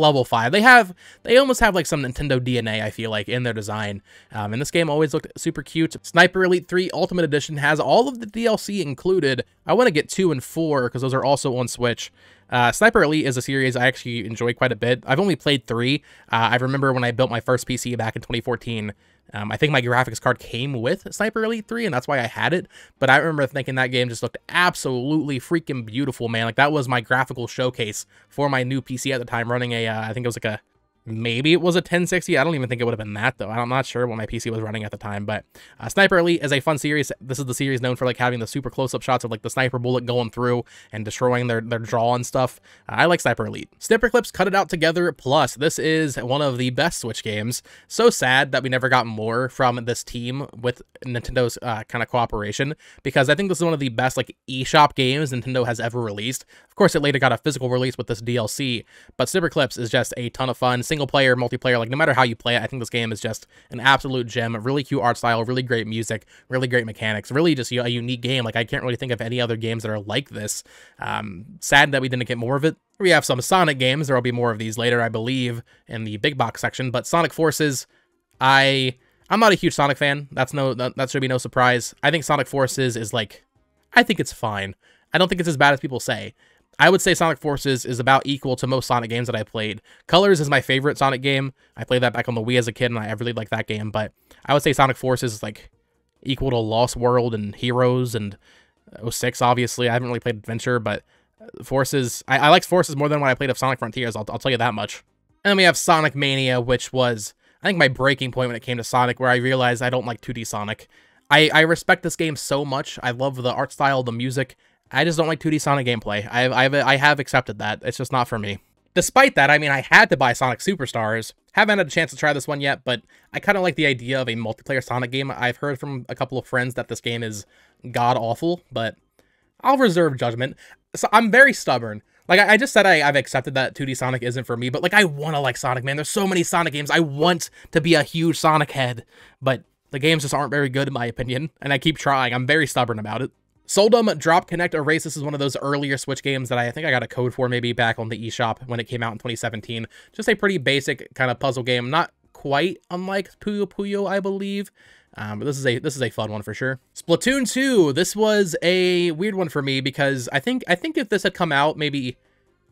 level 5. They have, they almost have like some Nintendo DNA, I feel like, in their design. Um, and this game always looked super cute. Sniper Elite 3 Ultimate Edition has all of the DLC included. I want to get 2 and 4 because those are also on Switch. Uh, Sniper Elite is a series I actually enjoy quite a bit. I've only played three. Uh, I remember when I built my first PC back in 2014. Um, I think my graphics card came with Sniper Elite 3, and that's why I had it. But I remember thinking that game just looked absolutely freaking beautiful, man. Like, that was my graphical showcase for my new PC at the time, running a, uh, I think it was like a Maybe it was a 1060. I don't even think it would have been that though. I'm not sure what my PC was running at the time. But uh, Sniper Elite is a fun series. This is the series known for like having the super close-up shots of like the sniper bullet going through and destroying their their draw and stuff. Uh, I like Sniper Elite. Snipperclips Cut It Out Together Plus. This is one of the best Switch games. So sad that we never got more from this team with Nintendo's uh, kind of cooperation because I think this is one of the best like eShop games Nintendo has ever released. Of course, it later got a physical release with this DLC, but Snipperclips is just a ton of fun single player, multiplayer, like no matter how you play it, I think this game is just an absolute gem. Really cute art style, really great music, really great mechanics, really just a unique game. Like I can't really think of any other games that are like this. Um, sad that we didn't get more of it. We have some Sonic games. There will be more of these later, I believe, in the big box section. But Sonic Forces, I I'm not a huge Sonic fan. That's no that, that should be no surprise. I think Sonic Forces is like I think it's fine. I don't think it's as bad as people say. I would say Sonic Forces is about equal to most Sonic games that I played. Colors is my favorite Sonic game. I played that back on the Wii as a kid, and I really like that game. But I would say Sonic Forces is like equal to Lost World and Heroes and uh, 06, obviously. I haven't really played Adventure, but uh, Forces... I, I like Forces more than when I played of Sonic Frontiers, I'll, I'll tell you that much. And then we have Sonic Mania, which was, I think, my breaking point when it came to Sonic, where I realized I don't like 2D Sonic. I, I respect this game so much. I love the art style, the music. I just don't like 2D Sonic gameplay. I've, I've, I have accepted that. It's just not for me. Despite that, I mean, I had to buy Sonic Superstars. Haven't had a chance to try this one yet, but I kind of like the idea of a multiplayer Sonic game. I've heard from a couple of friends that this game is god-awful, but I'll reserve judgment. So I'm very stubborn. Like, I, just said I, I've accepted that 2D Sonic isn't for me, but, like, I want to like Sonic, man. There's so many Sonic games. I want to be a huge Sonic head, but the games just aren't very good, in my opinion, and I keep trying. I'm very stubborn about it. Soldam Drop Connect Erase. This is one of those earlier Switch games that I, I think I got a code for maybe back on the eShop when it came out in 2017. Just a pretty basic kind of puzzle game. Not quite unlike Puyo Puyo, I believe. Um, but this is a this is a fun one for sure. Splatoon 2. This was a weird one for me because I think I think if this had come out maybe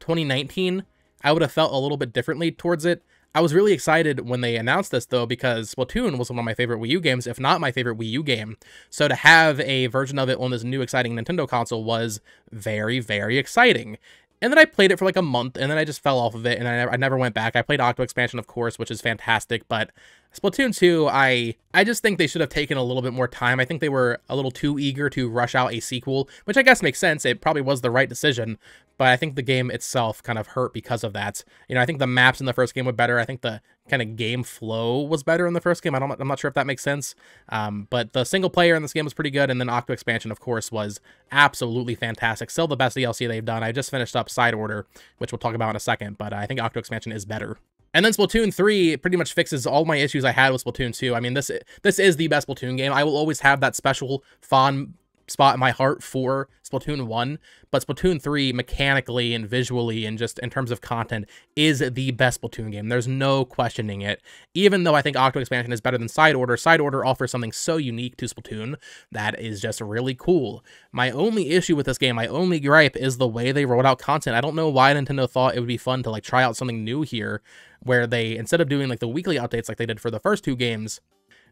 2019, I would have felt a little bit differently towards it. I was really excited when they announced this, though, because Splatoon was one of my favorite Wii U games, if not my favorite Wii U game. So to have a version of it on this new exciting Nintendo console was very, very exciting. And then I played it for like a month, and then I just fell off of it, and I never, I never went back. I played Octo Expansion, of course, which is fantastic, but Splatoon 2, I I just think they should have taken a little bit more time. I think they were a little too eager to rush out a sequel, which I guess makes sense. It probably was the right decision, but I think the game itself kind of hurt because of that. You know, I think the maps in the first game were better. I think the kind of game flow was better in the first game. I don't, I'm not sure if that makes sense. Um, but the single player in this game was pretty good, and then Octo Expansion, of course, was absolutely fantastic. Still the best DLC they've done. I just finished up Side Order, which we'll talk about in a second, but I think Octo Expansion is better. And then Splatoon 3 pretty much fixes all my issues I had with Splatoon 2. I mean, this this is the best Splatoon game. I will always have that special fond spot in my heart for Splatoon 1, but Splatoon 3 mechanically and visually and just in terms of content is the best Splatoon game. There's no questioning it. Even though I think Octo Expansion is better than Side Order, Side Order offers something so unique to Splatoon that is just really cool. My only issue with this game, my only gripe is the way they rolled out content. I don't know why Nintendo thought it would be fun to like try out something new here where they instead of doing like the weekly updates like they did for the first two games,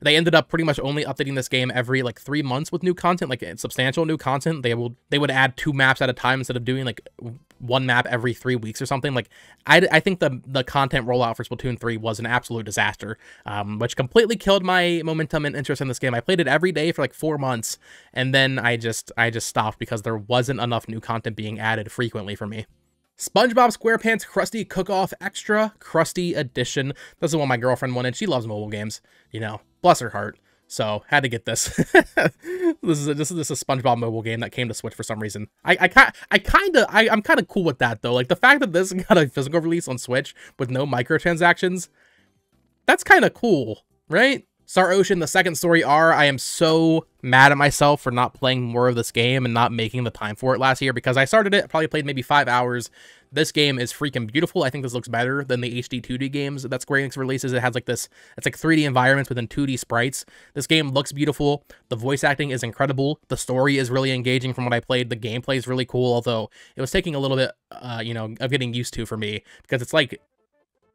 they ended up pretty much only updating this game every like three months with new content, like substantial new content. They will they would add two maps at a time instead of doing like one map every three weeks or something. Like I, I think the the content rollout for Splatoon 3 was an absolute disaster, um, which completely killed my momentum and interest in this game. I played it every day for like four months, and then I just I just stopped because there wasn't enough new content being added frequently for me. SpongeBob SquarePants Krusty Cook-Off Extra Krusty Edition. This is one my girlfriend wanted. She loves mobile games, you know. Bless her heart. So had to get this. this is a, this is this is a SpongeBob mobile game that came to Switch for some reason. I I I kind of I I'm kind of cool with that though. Like the fact that this got a physical release on Switch with no microtransactions, that's kind of cool, right? Star Ocean, the second story R, I am so mad at myself for not playing more of this game and not making the time for it last year because I started it, probably played maybe five hours. This game is freaking beautiful. I think this looks better than the HD 2D games that Square Enix releases. It has like this, it's like 3D environments within 2D sprites. This game looks beautiful. The voice acting is incredible. The story is really engaging from what I played. The gameplay is really cool, although it was taking a little bit, uh, you know, of getting used to for me because it's like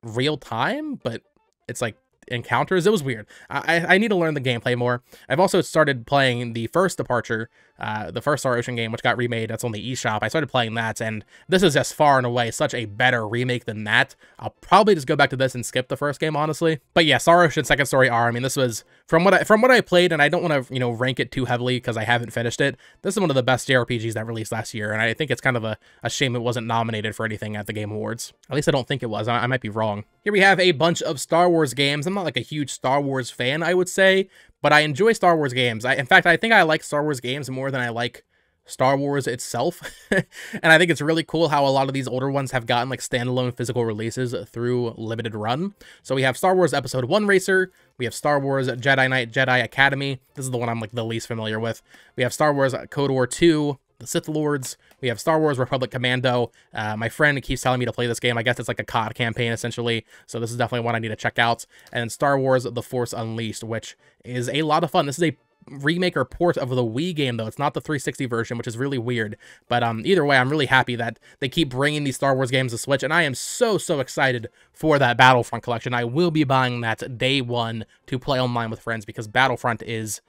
real time, but it's like encounters. It was weird. I, I need to learn the gameplay more. I've also started playing the first Departure, uh, the first Star Ocean game, which got remade. That's on the eShop. I started playing that, and this is just far and away such a better remake than that. I'll probably just go back to this and skip the first game, honestly. But yeah, Star Ocean Second Story R. I mean, this was from what I from what I played, and I don't want to you know rank it too heavily because I haven't finished it. This is one of the best JRPGs that released last year, and I think it's kind of a, a shame it wasn't nominated for anything at the Game Awards. At least I don't think it was. I, I might be wrong. Here we have a bunch of Star Wars games. I'm not like a huge Star Wars fan, I would say, but I enjoy Star Wars games. I, in fact, I think I like Star Wars games more than I like Star Wars itself. and I think it's really cool how a lot of these older ones have gotten like standalone physical releases through limited run. So we have Star Wars Episode 1 Racer, we have Star Wars Jedi Knight Jedi Academy. This is the one I'm like the least familiar with. We have Star Wars KOTOR 2, the Sith Lords. We have Star Wars Republic Commando. Uh, my friend keeps telling me to play this game. I guess it's like a COD campaign, essentially. So this is definitely one I need to check out. And Star Wars The Force Unleashed, which is a lot of fun. This is a remake or port of the Wii game, though. It's not the 360 version, which is really weird. But um, either way, I'm really happy that they keep bringing these Star Wars games to Switch, and I am so, so excited for that Battlefront collection. I will be buying that day one to play online with friends because Battlefront is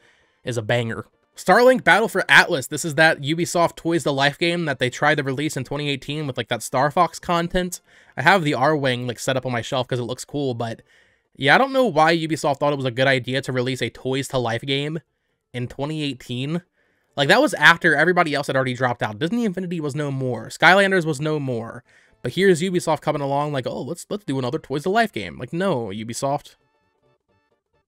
is a banger. Starlink Battle for Atlas. This is that Ubisoft Toys to Life game that they tried to release in 2018 with like that Star Fox content. I have the Arwing like set up on my shelf because it looks cool, but yeah, I don't know why Ubisoft thought it was a good idea to release a Toys to Life game in 2018. Like, that was after everybody else had already dropped out. Disney Infinity was no more. Skylanders was no more. But here's Ubisoft coming along like, oh, let's let's do another Toys to Life game. Like, no, Ubisoft.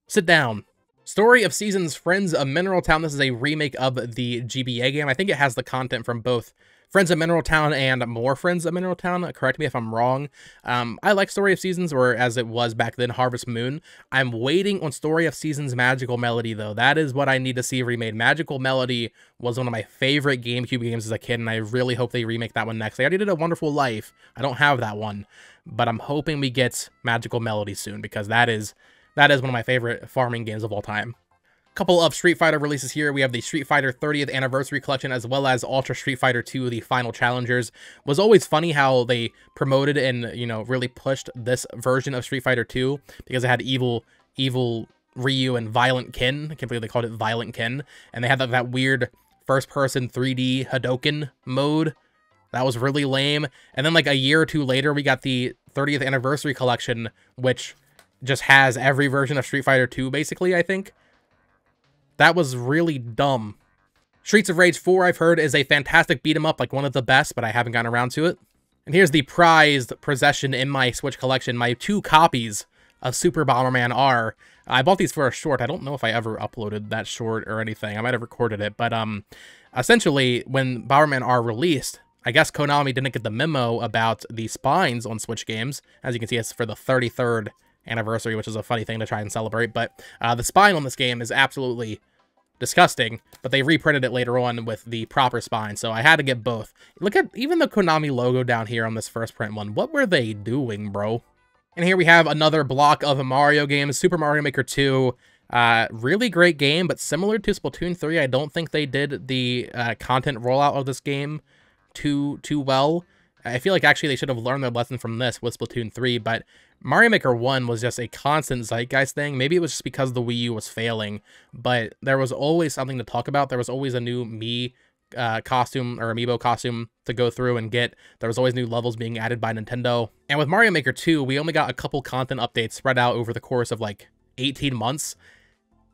Sit down. Story of Seasons Friends of Mineral Town. This is a remake of the GBA game. I think it has the content from both Friends of Mineral Town and more Friends of Mineral Town. Correct me if I'm wrong. Um, I like Story of Seasons, or as it was back then, Harvest Moon. I'm waiting on Story of Seasons Magical Melody, though. That is what I need to see remade. Magical Melody was one of my favorite GameCube games as a kid, and I really hope they remake that one next. They already did A Wonderful Life. I don't have that one, but I'm hoping we get Magical Melody soon, because that is that is one of my favorite farming games of all time A couple of Street Fighter releases here. We have the Street Fighter 30th Anniversary Collection as well as Ultra Street Fighter 2, the Final Challengers. Was always funny how they promoted and, you know, really pushed this version of Street Fighter 2 because it had evil, evil Ryu and Violent Ken. I can't believe they called it Violent Ken. And they had that, that weird first-person 3D Hadoken mode That was really lame. And then like a year or two later, we got the 30th anniversary collection, which just has every version of Street Fighter 2, basically, I think. That was really dumb. Streets of Rage 4, I've heard, is a fantastic beat 'em up, like one of the best, but I haven't gotten around to it. And here's the prized possession in my Switch collection, my two copies of Super Bomberman R. I bought these for a short. I don't know if I ever uploaded that short or anything. I might have recorded it, but um, essentially, when Bomberman R released, I guess Konami didn't get the memo about the spines on Switch games. As you can see, it's for the 33rd anniversary, which is a funny thing to try and celebrate. But uh, the spine on this game is absolutely disgusting, but they reprinted it later on with the proper spine, so I had to get both. Look at even the Konami logo down here on this first print one. What were they doing, bro? And here we have another block of a Mario games, Super Mario Maker 2. Uh, really great game, but similar to Splatoon 3, I don't think they did the uh, content rollout of this game too too well. I feel like actually they should have learned their lesson from this with Splatoon 3, but Mario Maker 1 was just a constant zeitgeist thing. Maybe it was just because the Wii U was failing, but there was always something to talk about. There was always a new Mii uh, costume or amiibo costume to go through and get. There was always new levels being added by Nintendo. And with Mario Maker 2, we only got a couple content updates spread out over the course of like 18 months.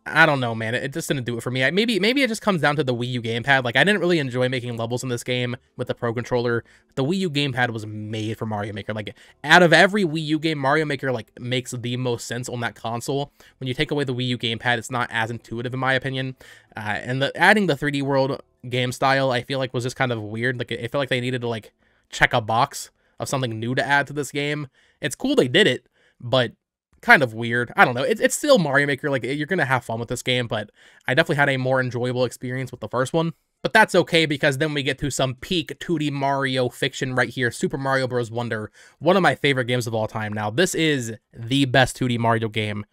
I don't know, man. It just didn't do it for me. I, maybe maybe it just comes down to the Wii U gamepad. Like I didn't really enjoy making levels in this game with the Pro controller. The Wii U gamepad was made for Mario Maker. Like out of every Wii U game, Mario Maker like makes the most sense on that console. When you take away the Wii U gamepad, it's not as intuitive in my opinion. Uh, and the adding the 3D World game style, I feel like was just kind of weird. Like it felt like they needed to like check a box of something new to add to this game. It's cool they did it, but kind of weird. I don't know. It's, it's still Mario Maker. Like, you're going to have fun with this game, but I definitely had a more enjoyable experience with the first one. But that's okay because then we get to some peak 2D Mario fiction right here. Super Mario Bros. Wonder, one of my favorite games of all time. Now, this is the best 2D Mario game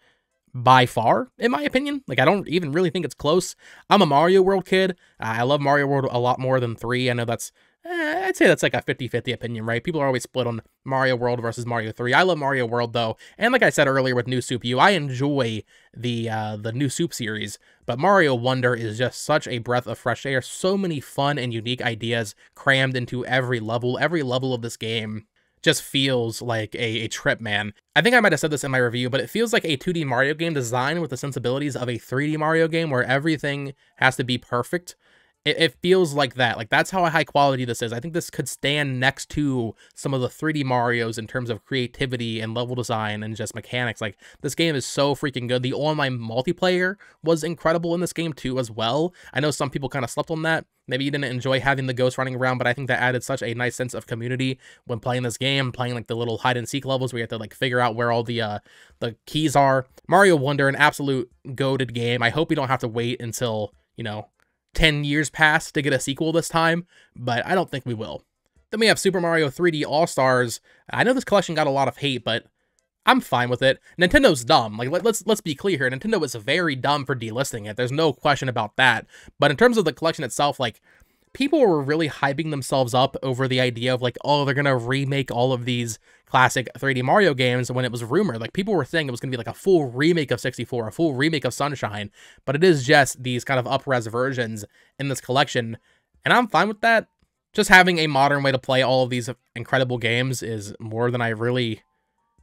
by far, in my opinion. Like, I don't even really think it's close. I'm a Mario World kid. I love Mario World a lot more than 3. I know that's eh, I'd say that's like a 50-50 opinion, right? People are always split on Mario World versus Mario 3. I love Mario World though, and like I said earlier with New Soup U, I enjoy the uh, the New Soup series, but Mario Wonder is just such a breath of fresh air. So many fun and unique ideas crammed into every level. Every level of this game just feels like a, a trip, man. I think I might have said this in my review, but it feels like a 2D Mario game designed with the sensibilities of a 3D Mario game where everything has to be perfect it, it feels like that. Like that's how high quality this is. I think this could stand next to some of the 3D Marios in terms of creativity and level design and just mechanics. Like this game is so freaking good. The online multiplayer was incredible in this game too as well. I know some people kind of slept on that. Maybe you didn't enjoy having the ghosts running around, but I think that added such a nice sense of community when playing this game, playing like the little hide and seek levels where you have to like figure out where all the uh the keys are. Mario Wonder, an absolute goaded game. I hope we don't have to wait until, you know, 10 years pass to get a sequel this time, but I don't think we will. Then we have Super Mario 3D All-Stars. I know this collection got a lot of hate, but I'm fine with it. Nintendo's dumb. Like let, us let's be clear here. Nintendo is very dumb for delisting it. There's no question about that. But in terms of the collection itself, like people were really hyping themselves up over the idea of like, oh, they're gonna remake all of these classic 3D Mario games when it was rumored. Like people were saying it was gonna be like a full remake of 64, a full remake of Sunshine, but it is just these kind of upres versions in this collection, and I'm fine with that. Just having a modern way to play all of these incredible games is more than I really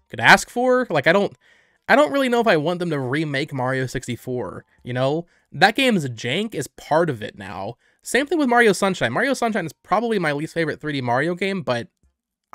could ask for. Like I don't I don't really know if I want them to remake Mario 64, you know? That game's jank is part of it now. Same thing with Mario Sunshine. Mario Sunshine is probably my least favorite 3D Mario game, but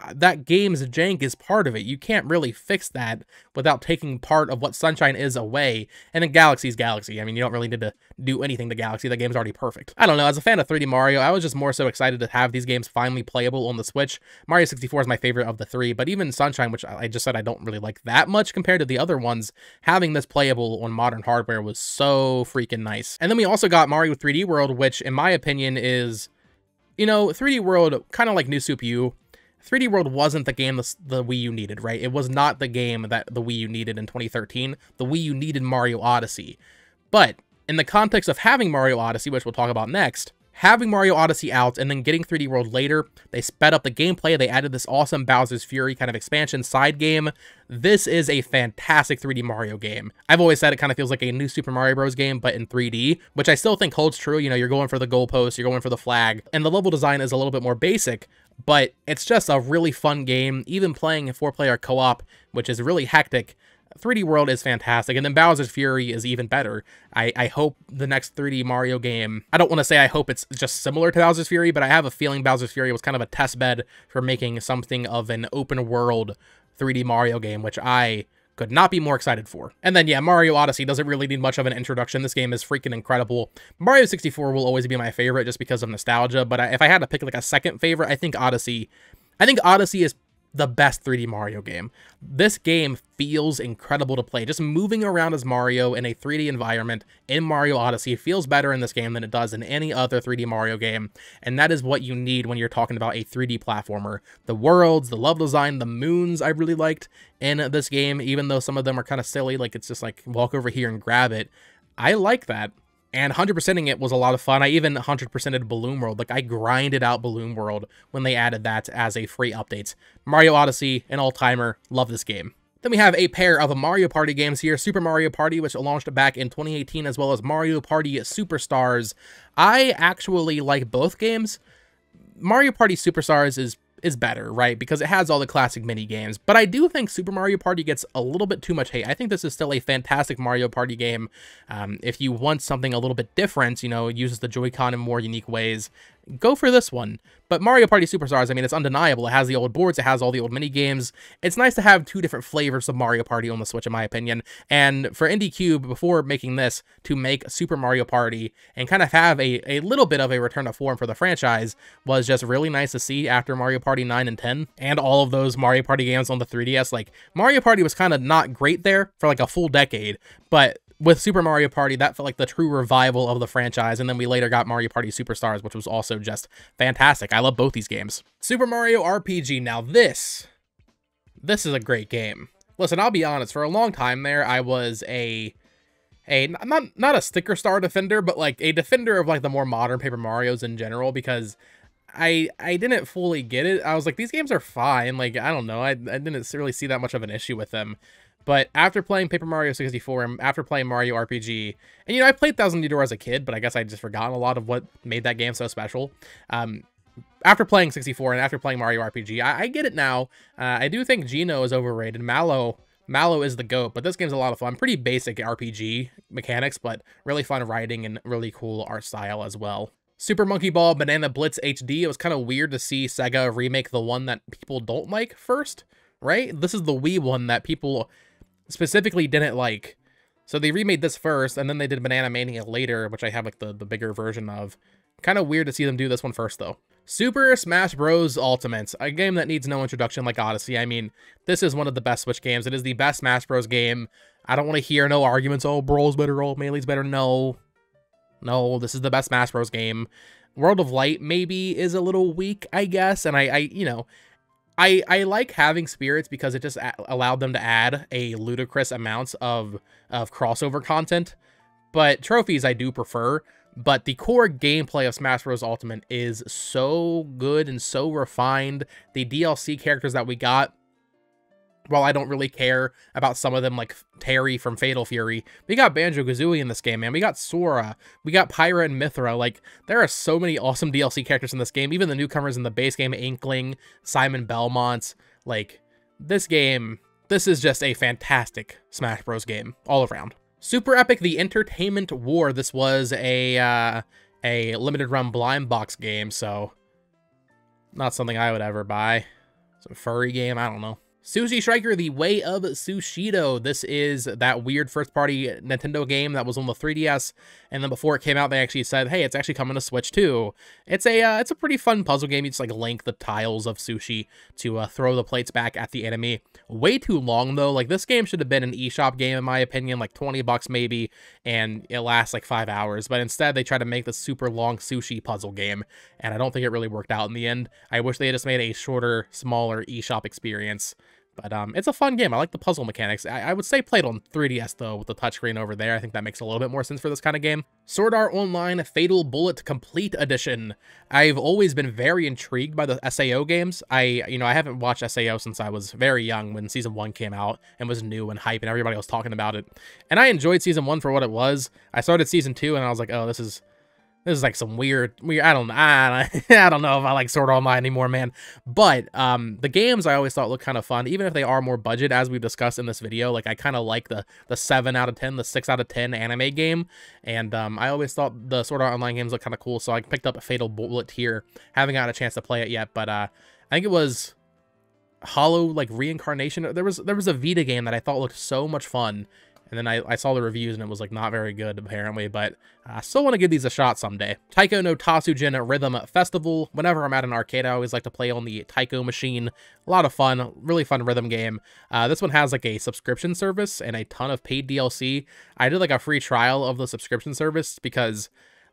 Uh, that game's jank is part of it. You can't really fix that without taking part of what Sunshine is away. And then Galaxy's Galaxy. I mean, you don't really need to do anything to Galaxy. The game's already perfect. I don't know. As a fan of 3D Mario, I was just more so excited to have these games finally playable on the Switch. Mario 64 is my favorite of the three, but even Sunshine, which I just said I don't really like that much compared to the other ones, having this playable on modern hardware was so freaking nice. And then we also got Mario 3D World, which in my opinion is you know, 3D World, kind of like New Soup U, 3D World wasn't the game the, the Wii U needed, right? It was not the game that the Wii U needed in 2013. The Wii U needed Mario Odyssey. But in the context of having Mario Odyssey, which we'll talk about next, having Mario Odyssey out and then getting 3D World later, they sped up the gameplay. They added this awesome Bowser's Fury kind of expansion side game. This is a fantastic 3D Mario game. I've always said it kind of feels like a new Super Mario Bros. game, but in 3D, which I still think holds true. You know, you're going for the goalpost, you're going for the flag, and the level design is a little bit more basic, but it's just a really fun game. Even playing a four-player co-op, which is really hectic, 3D World is fantastic, and then Bowser's Fury is even better. I, I hope the next 3D Mario game, I don't want to say I hope it's just similar to Bowser's Fury, but I have a feeling Bowser's Fury was kind of a test bed for making something of an open world 3D Mario game, which I could not be more excited for. And then, yeah, Mario Odyssey doesn't really need much of an introduction. This game is freaking incredible. Mario 64 will always be my favorite just because of nostalgia, but if I had to pick like a second favorite, I think Odyssey I think Odyssey is the best 3D Mario game. This game feels incredible to play. Just moving around as Mario in a 3D environment in Mario Odyssey feels better in this game than it does in any other 3D Mario game, and that is what you need when you're talking about a 3D platformer. The worlds, the level design, the moons I really liked in this game, even though some of them are kind of silly, like it's just like walk over here and grab it. I like that and 100%ing it was a lot of fun. I even 100%ed Balloon World. Like, I grinded out Balloon World when they added that as a free update. Mario Odyssey, an all-timer. Love this game. Then we have a pair of Mario Party games here, Super Mario Party, which launched back in 2018, as well as Mario Party Superstars. I actually like both games. Mario Party Superstars is is better, right? Because it has all the classic mini games. But I do think Super Mario Party gets a little bit too much hate. I think this is still a fantastic Mario Party game. Um, if you want something a little bit different, you know, it uses the Joy-Con in more unique ways, go for this one. But Mario Party Superstars, I mean, it's undeniable. It has the old boards, it has all the old mini games. It's nice to have two different flavors of Mario Party on the Switch, in my opinion. And for NDcube, before making this, to make Super Mario Party and kind of have a, a little bit of a return to form for the franchise was just really nice to see after Mario Party 9 and 10 and all of those Mario Party games on the 3DS. Like, Mario Party was kind of not great there for like a full decade, but with Super Mario Party, that felt like the true revival of the franchise, and then we later got Mario Party Superstars, which was also just fantastic. I love both these games. Super Mario RPG, now this, this is a great game. Listen, I'll be honest, for a long time there, I was a, a, not, not a sticker star defender, but like a defender of like the more modern Paper Marios in general, because I I didn't fully get it. I was like, these games are fine. Like, I don't know. I, I didn't really see that much of an issue with them. But after playing Paper Mario 64 and after playing Mario RPG, and you know, I played Thousand Door as a kid, but I guess I just forgotten a lot of what made that game so special. Um, after playing 64 and after playing Mario RPG, I, I get it now. Uh, I do think Geno is overrated. Mallow Mallow is the GOAT, but this game's a lot of fun. Pretty basic RPG mechanics, but really fun writing and really cool art style as well. Super Monkey Ball Banana Blitz HD, it was kind of weird to see Sega remake the one that people don't like first, right? This is the Wii one that people specifically didn't like. So they remade this first, and then they did Banana Mania later, which I have like the, the bigger version of. Kind of weird to see them do this one first, though. Super Smash Bros. Ultimate, a game that needs no introduction like Odyssey. I mean, this is one of the best Switch games. It is the best Smash Brawl's. game. I don't want to hear no arguments, oh, Bros better, oh, Melee's better. No. No, this is the best Smash Bros. game. World of Light maybe is a little weak, I guess, and I, I you know, I, I like having spirits because it just allowed them to add a ludicrous amounts of of crossover content. But trophies I do prefer. But the core gameplay of Smash Bros. Ultimate is so good and so refined. The DLC characters that we got while I don't really care about some of them, like Terry from Fatal Fury, we got Banjo Kazooie in this game, man. We got Sora, we got Pyra and Mythra. Like, there are so many awesome DLC characters in this game. Even the newcomers in the base game, Inkling, Simon Belmont. Like, this game, this is just a fantastic Smash Bros. game all around. Super Epic The Entertainment War. This was a uh, a limited run blind box game, so not something I would ever buy. It's a furry game, I don't know. Sushi Striker, The Way of Sushido. This is that weird first-party Nintendo game that was on the 3DS, and then before it came out, they actually said, "Hey, it's actually coming to Switch too." It's a uh, it's a pretty fun puzzle game. You just like link the tiles of sushi to uh, throw the plates back at the enemy. Way too long though. Like this game should have been an eShop game in my opinion, like 20 bucks maybe, and it lasts like five hours. But instead, they tried to make this super long sushi puzzle game, and I don't think it really worked out in the end. I wish they had just made a shorter, smaller eShop experience. But um, it's a fun game. I like the puzzle mechanics. I, I would say play it on 3DS, though, with the touchscreen over there. I think that makes a little bit more sense for this kind of game. Sword Art Online Fatal Bullet Complete Edition. I've always been very intrigued by the SAO games. I, you know, I haven't watched SAO since I was very young when Season 1 came out and was new and hype and everybody was talking about it. And I enjoyed Season 1 for what it was. I started Season 2 and I was like, oh, this is this is like some weird, weird. I don't, I, I don't know if I like Sword Online anymore, man. But um, the games I always thought looked kind of fun, even if they are more budget, as we've discussed in this video. Like I kind of like the the seven out of ten, the six out of ten anime game, and um, I always thought the Sword Art Online games looked kind of cool. So I picked up a Fatal Bullet here. Haven't got a chance to play it yet, but uh, I think it was Hollow like Reincarnation. There was there was a Vita game that I thought looked so much fun and then I, I saw the reviews and it was like not very good apparently, but I still want to give these a shot someday. Taiko no Tatsujin Rhythm Festival. Whenever I'm at an arcade, I always like to play on the Taiko machine. A lot of fun, really fun rhythm game. Uh, this one has like a subscription service and a ton of paid DLC. I did like a free trial of the subscription service because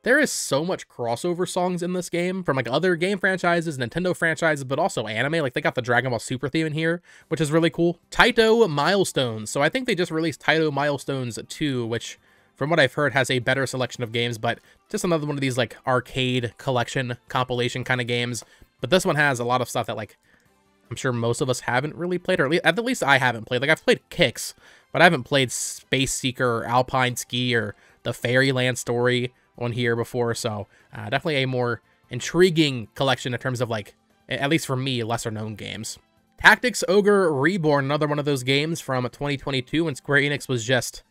there is so much crossover songs in this game from like other game franchises, Nintendo franchises, but also anime. Like they got the Dragon Ball Super theme in here, which is really cool. Taito Milestones. So I think they just released Taito Milestones 2, which from what I've heard has a better selection of games, but just another one of these like arcade collection compilation kind of games. But this one has a lot of stuff that like I'm sure most of us haven't really played, or at least, at least I haven't played. Like I've played Qix, but I haven't played Space Seeker or Alpine Ski or the Fairyland story on here before, so uh, definitely a more intriguing collection in terms of like, at least for me, lesser known games. Tactics Ogre Reborn, another one of those games from 2022 when Square Enix was just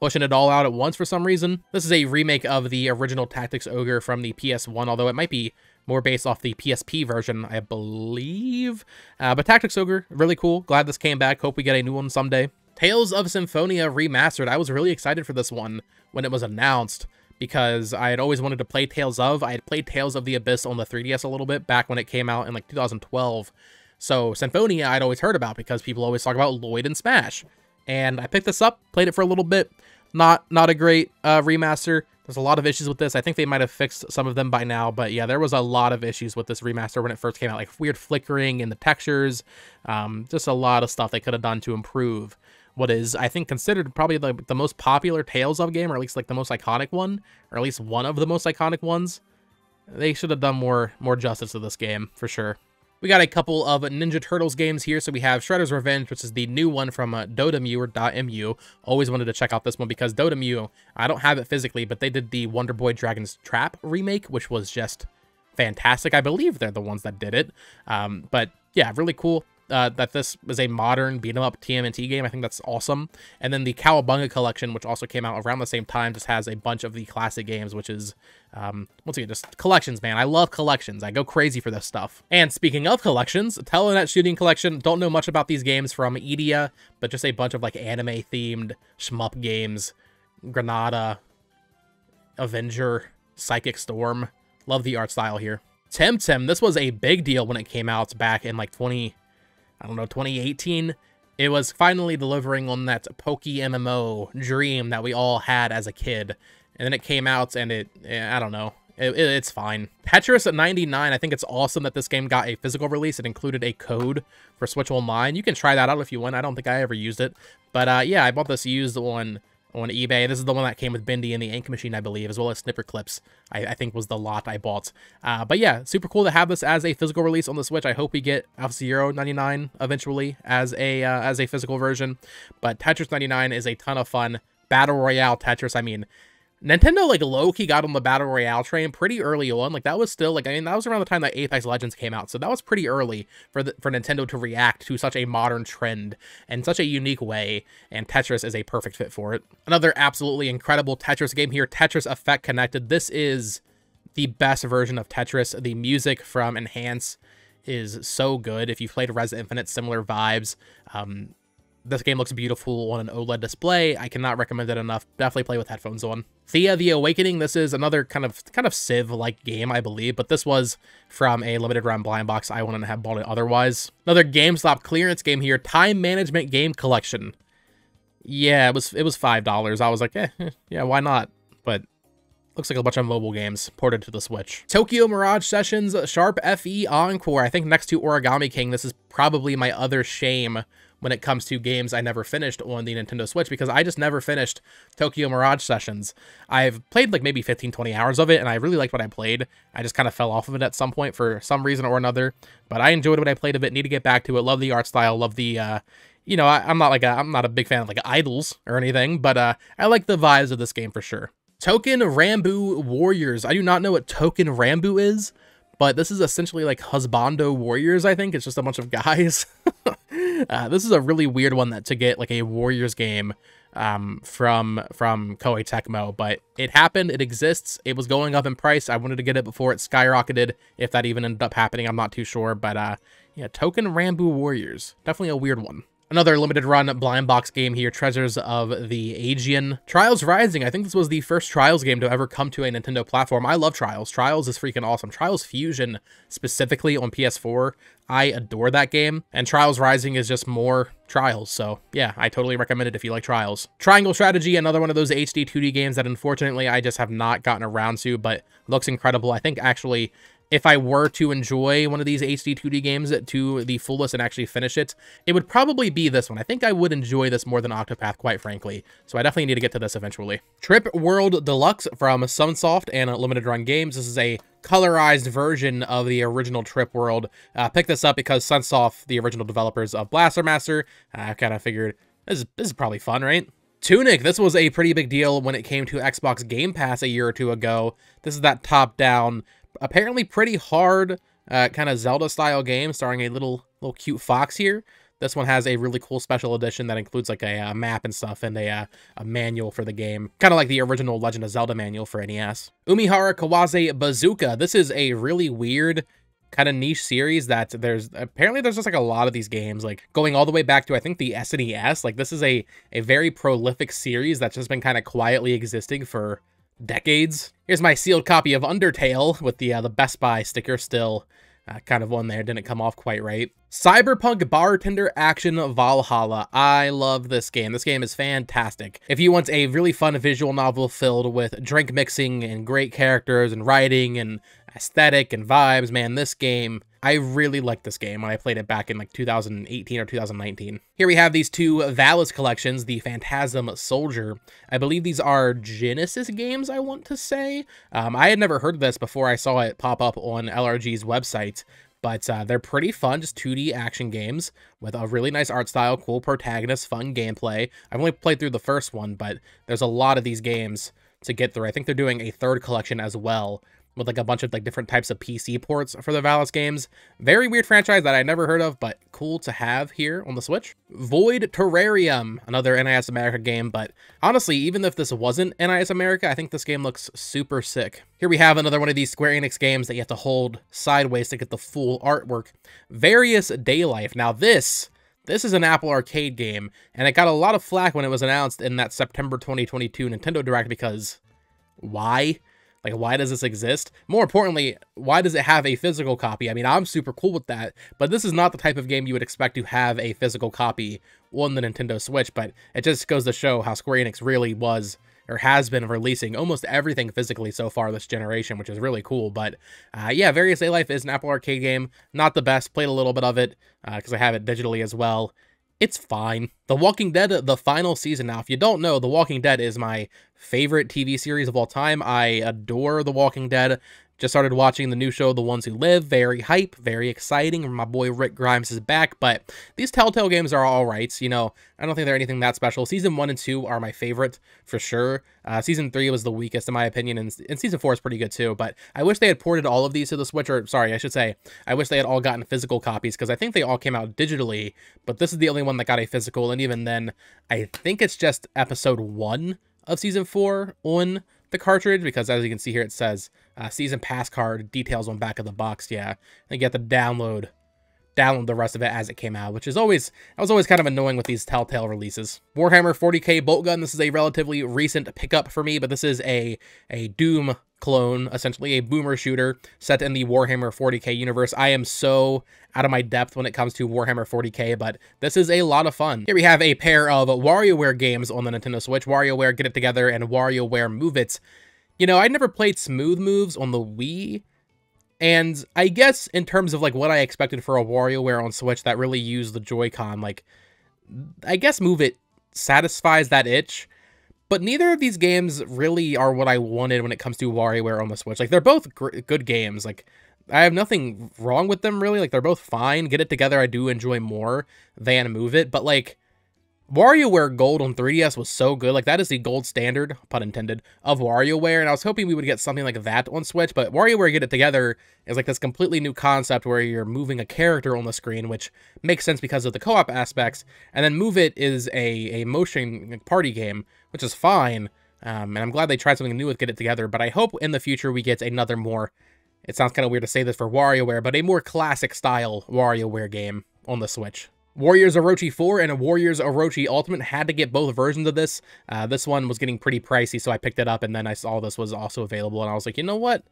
pushing it all out at once for some reason. This is a remake of the original Tactics Ogre from the PS1, although it might be more based off the PSP version, I believe. Uh, but Tactics Ogre, really cool. Glad this came back. Hope we get a new one someday. Tales of Symphonia Remastered. I was really excited for this one when it was announced because I had always wanted to play Tales of. I had played Tales of the Abyss on the 3DS a little bit back when it came out in like 2012. So Symphonia I'd always heard about because people always talk about Lloyd and Smash. And I picked this up, played it for a little bit. Not not a great uh, remaster. There's a lot of issues with this. I think they might have fixed some of them by now, but yeah, there was a lot of issues with this remaster when it first came out, like weird flickering in the textures, um, just a lot of stuff they could have done to improve what is I think considered probably the, the most popular Tales of game, or at least like the most iconic one, or at least one of the most iconic ones. They should have done more more justice to this game for sure. We got a couple of Ninja Turtles games here. So we have Shredder's Revenge, which is the new one from uh, Dotemu or .mu. Always wanted to check out this one because Dotemu, I don't have it physically, but they did the Wonder Boy Dragon's Trap remake, which was just fantastic. I believe they're the ones that did it. Um, but yeah, really cool uh, that this is a modern beat 'em up TMNT game. I think that's awesome. And then the Cowabunga collection, which also came out around the same time, just has a bunch of the classic games, which is um, once again just collections, man. I love collections. I go crazy for this stuff. And speaking of collections, Telenet Shooting Collection. Don't know much about these games from Edia, but just a bunch of like anime themed shmup games. Granada, Avenger, Psychic Storm. Love the art style here. Temtem, this was a big deal when it came out back in like 20, I don't know, 2018, it was finally delivering on that Poke MMO dream that we all had as a kid. And then it came out and it, eh, I don't know, it, it, it's fine. Tetris at 99, I think it's awesome that this game got a physical release. It included a code for Switch Online. You can try that out if you want. I don't think I ever used it. But uh, yeah, I bought this used one on eBay. This is the one that came with Bendy and the ink machine, I believe, as well as Snipperclips, I, I think was the lot I bought. Uh, but yeah, super cool to have this as a physical release on the Switch. I hope we get F-Zero 99 eventually as a uh, as a physical version. But Tetris 99 is a ton of fun. Battle Royale Tetris, I mean, Nintendo like low key got on the battle royale train pretty early on. Like that was still like I mean that was around the time that Apex Legends came out, so that was pretty early for the, for Nintendo to react to such a modern trend and such a unique way. And Tetris is a perfect fit for it. Another absolutely incredible Tetris game here, Tetris Effect Connected. This is the best version of Tetris. The music from Enhance is so good. If you've played Rez Infinite, similar vibes. Um, this game looks beautiful on an OLED display. I cannot recommend it enough. Definitely play with headphones on. Thea the Awakening. This is another kind of kind of Civ-like game, I believe, but this was from a limited run blind box. I wouldn't have bought it otherwise. Another GameStop clearance game here. Time Management Game Collection. Yeah, it was it was five dollars. I was like, eh, eh, yeah, why not? But looks like a bunch of mobile games ported to the Switch. Tokyo Mirage Sessions Sharp FE Encore. I think next to Origami King, this is probably my other shame when it comes to games I never finished on the Nintendo Switch because I just never finished Tokyo Mirage Sessions. I've played like maybe 15, 20 hours of it and I really liked what I played. I just kind of fell off of it at some point for some reason or another, but I enjoyed what I played of it. Need to get back to it. Love the art style. Love the, uh, you know, I, am not like a, I'm not a big fan of like idols or anything, but uh, I like the vibes of this game for sure. Touken Ranbu Warriors. I do not know what Touken Ranbu is, but this is essentially like Husbando Warriors, I think. It's just a bunch of guys. uh, this is a really weird one that to get like a Warriors game um, from from Koei Tecmo, but it happened. It exists. It was going up in price. I wanted to get it before it skyrocketed. If that even ended up happening, I'm not too sure. But uh, yeah, Touken Ranbu Warriors. Definitely a weird one. Another limited run blind box game here, Treasures of the Aegean. Trials Rising, I think this was the first Trials game to ever come to a Nintendo platform. I love Trials. Trials is freaking awesome. Trials Fusion, specifically on PS4, I adore that game. And Trials Rising is just more Trials, so yeah, I totally recommend it if you like Trials. Triangle Strategy, another one of those HD 2D games that unfortunately I just have not gotten around to, but looks incredible. I think actually if I were to enjoy one of these HD 2D games to the fullest and actually finish it, it would probably be this one. I think I would enjoy this more than Octopath, quite frankly. So I definitely need to get to this eventually. Trip World Deluxe from Sunsoft and Limited Run Games. This is a colorized version of the original Trip World. Uh, picked this up because Sunsoft, the original developers of Blaster Master, I kind of figured this is, this is probably fun, right? Tunic, this was a pretty big deal when it came to Xbox Game Pass a year or two ago. This is that top-down apparently pretty hard uh, kind of Zelda-style game starring a little little cute fox here. This one has a really cool special edition that includes like a, uh, map and stuff and a, uh, a manual for the game. Kind of like the original Legend of Zelda manual for NES. Umihara Kawase Bazooka. This is a really weird kind of niche series that there's apparently there's just like a lot of these games like going all the way back to I think the SNES. Like this is a a very prolific series that's just been kind of quietly existing for decades. Here's my sealed copy of Undertale with the uh, the Best Buy sticker still uh, kind of one there. Didn't come off quite right. Cyberpunk Bartender Action Valhalla. I love this game. This game is fantastic. If you want a really fun visual novel filled with drink mixing and great characters and writing and aesthetic and vibes, man, this game I really liked this game when I played it back in like 2018 or 2019. Here we have these two Valis collections, the Phantasm Soldier. I believe these are Genesis games, I want to say. Um, I had never heard of this before I saw it pop up on LRG's website, but uh, they're pretty fun, just 2D action games with a really nice art style, cool protagonist, fun gameplay. I've only played through the first one, but there's a lot of these games to get through. I think they're doing a third collection as well, with like a bunch of like different types of PC ports for the Valis games. Very weird franchise that I never heard of, but cool to have here on the Switch. Void Terrarium, another NIS America game, but honestly, even if this wasn't NIS America, I think this game looks super sick. Here we have another one of these Square Enix games that you have to hold sideways to get the full artwork. Various Daylife. Now this this is an Apple Arcade game, and it got a lot of flack when it was announced in that September 2022 Nintendo Direct because why? Like, why does this exist? More importantly, why does it have a physical copy? I mean, I'm super cool with that, but this is not the type of game you would expect to have a physical copy on the Nintendo Switch, but it just goes to show how Square Enix really was or has been releasing almost everything physically so far this generation, which is really cool. But uh, yeah, Various Daylife is an Apple Arcade game. Not the best. Played a little bit of it because uh, I have it digitally as well it's fine. The Walking Dead, the final season now, if you don't know, The Walking Dead is my favorite TV series of all time. I adore The Walking Dead. Just started watching the new show, The Ones Who Live. Very hype, very exciting. My boy Rick Grimes is back, but these Telltale games are all right. You know, I don't think they're anything that special. Season 1 and 2 are my favorite, for sure. Uh, season 3 was the weakest, in my opinion, and, and Season 4 is pretty good, too. But I wish they had ported all of these to the Switch, or sorry, I should say, I wish they had all gotten physical copies, because I think they all came out digitally, but this is the only one that got a physical, and even then, I think it's just Episode 1 of Season 4 on the cartridge because as you can see here it says uh, season pass card details on back of the box. Yeah and you get to download download the rest of it as it came out which is always that was always kind of annoying with these telltale releases. Warhammer 40k bolt gun this is a relatively recent pickup for me but this is a a doom clone, essentially a boomer shooter set in the Warhammer 40k universe. I am so out of my depth when it comes to Warhammer 40k, but this is a lot of fun. Here we have a pair of WarioWare games on the Nintendo Switch, WarioWare Get It Together and WarioWare Move It. You know, I never played Smooth Moves on the Wii, and I guess in terms of like what I expected for a WarioWare on Switch that really used the Joy-Con, like, I guess Move It satisfies that itch, but neither of these games really are what I wanted when it comes to WarioWare on the Switch. Like, they're both good games. Like, I have nothing wrong with them, really. Like, they're both fine. Get It Together, I do enjoy more than Move It. But, like, WarioWare Gold on 3DS was so good. Like, that is the gold standard, pun intended, of WarioWare. And I was hoping we would get something like that on Switch, but WarioWare Get It Together is like this completely new concept where you're moving a character on the screen, which makes sense because of the co op aspects. And then Move It is a, a motion party game, which is fine. Um, and I'm glad they tried something new with Get It Together, but I hope in the future we get another more, it sounds kind of weird to say this for WarioWare, but a more classic style WarioWare game on the Switch. Warriors Orochi 4 and a Warriors Orochi Ultimate had to get both versions of this. Uh, this one was getting pretty pricey, so I picked it up, and then I saw this was also available, and I was like, you know what?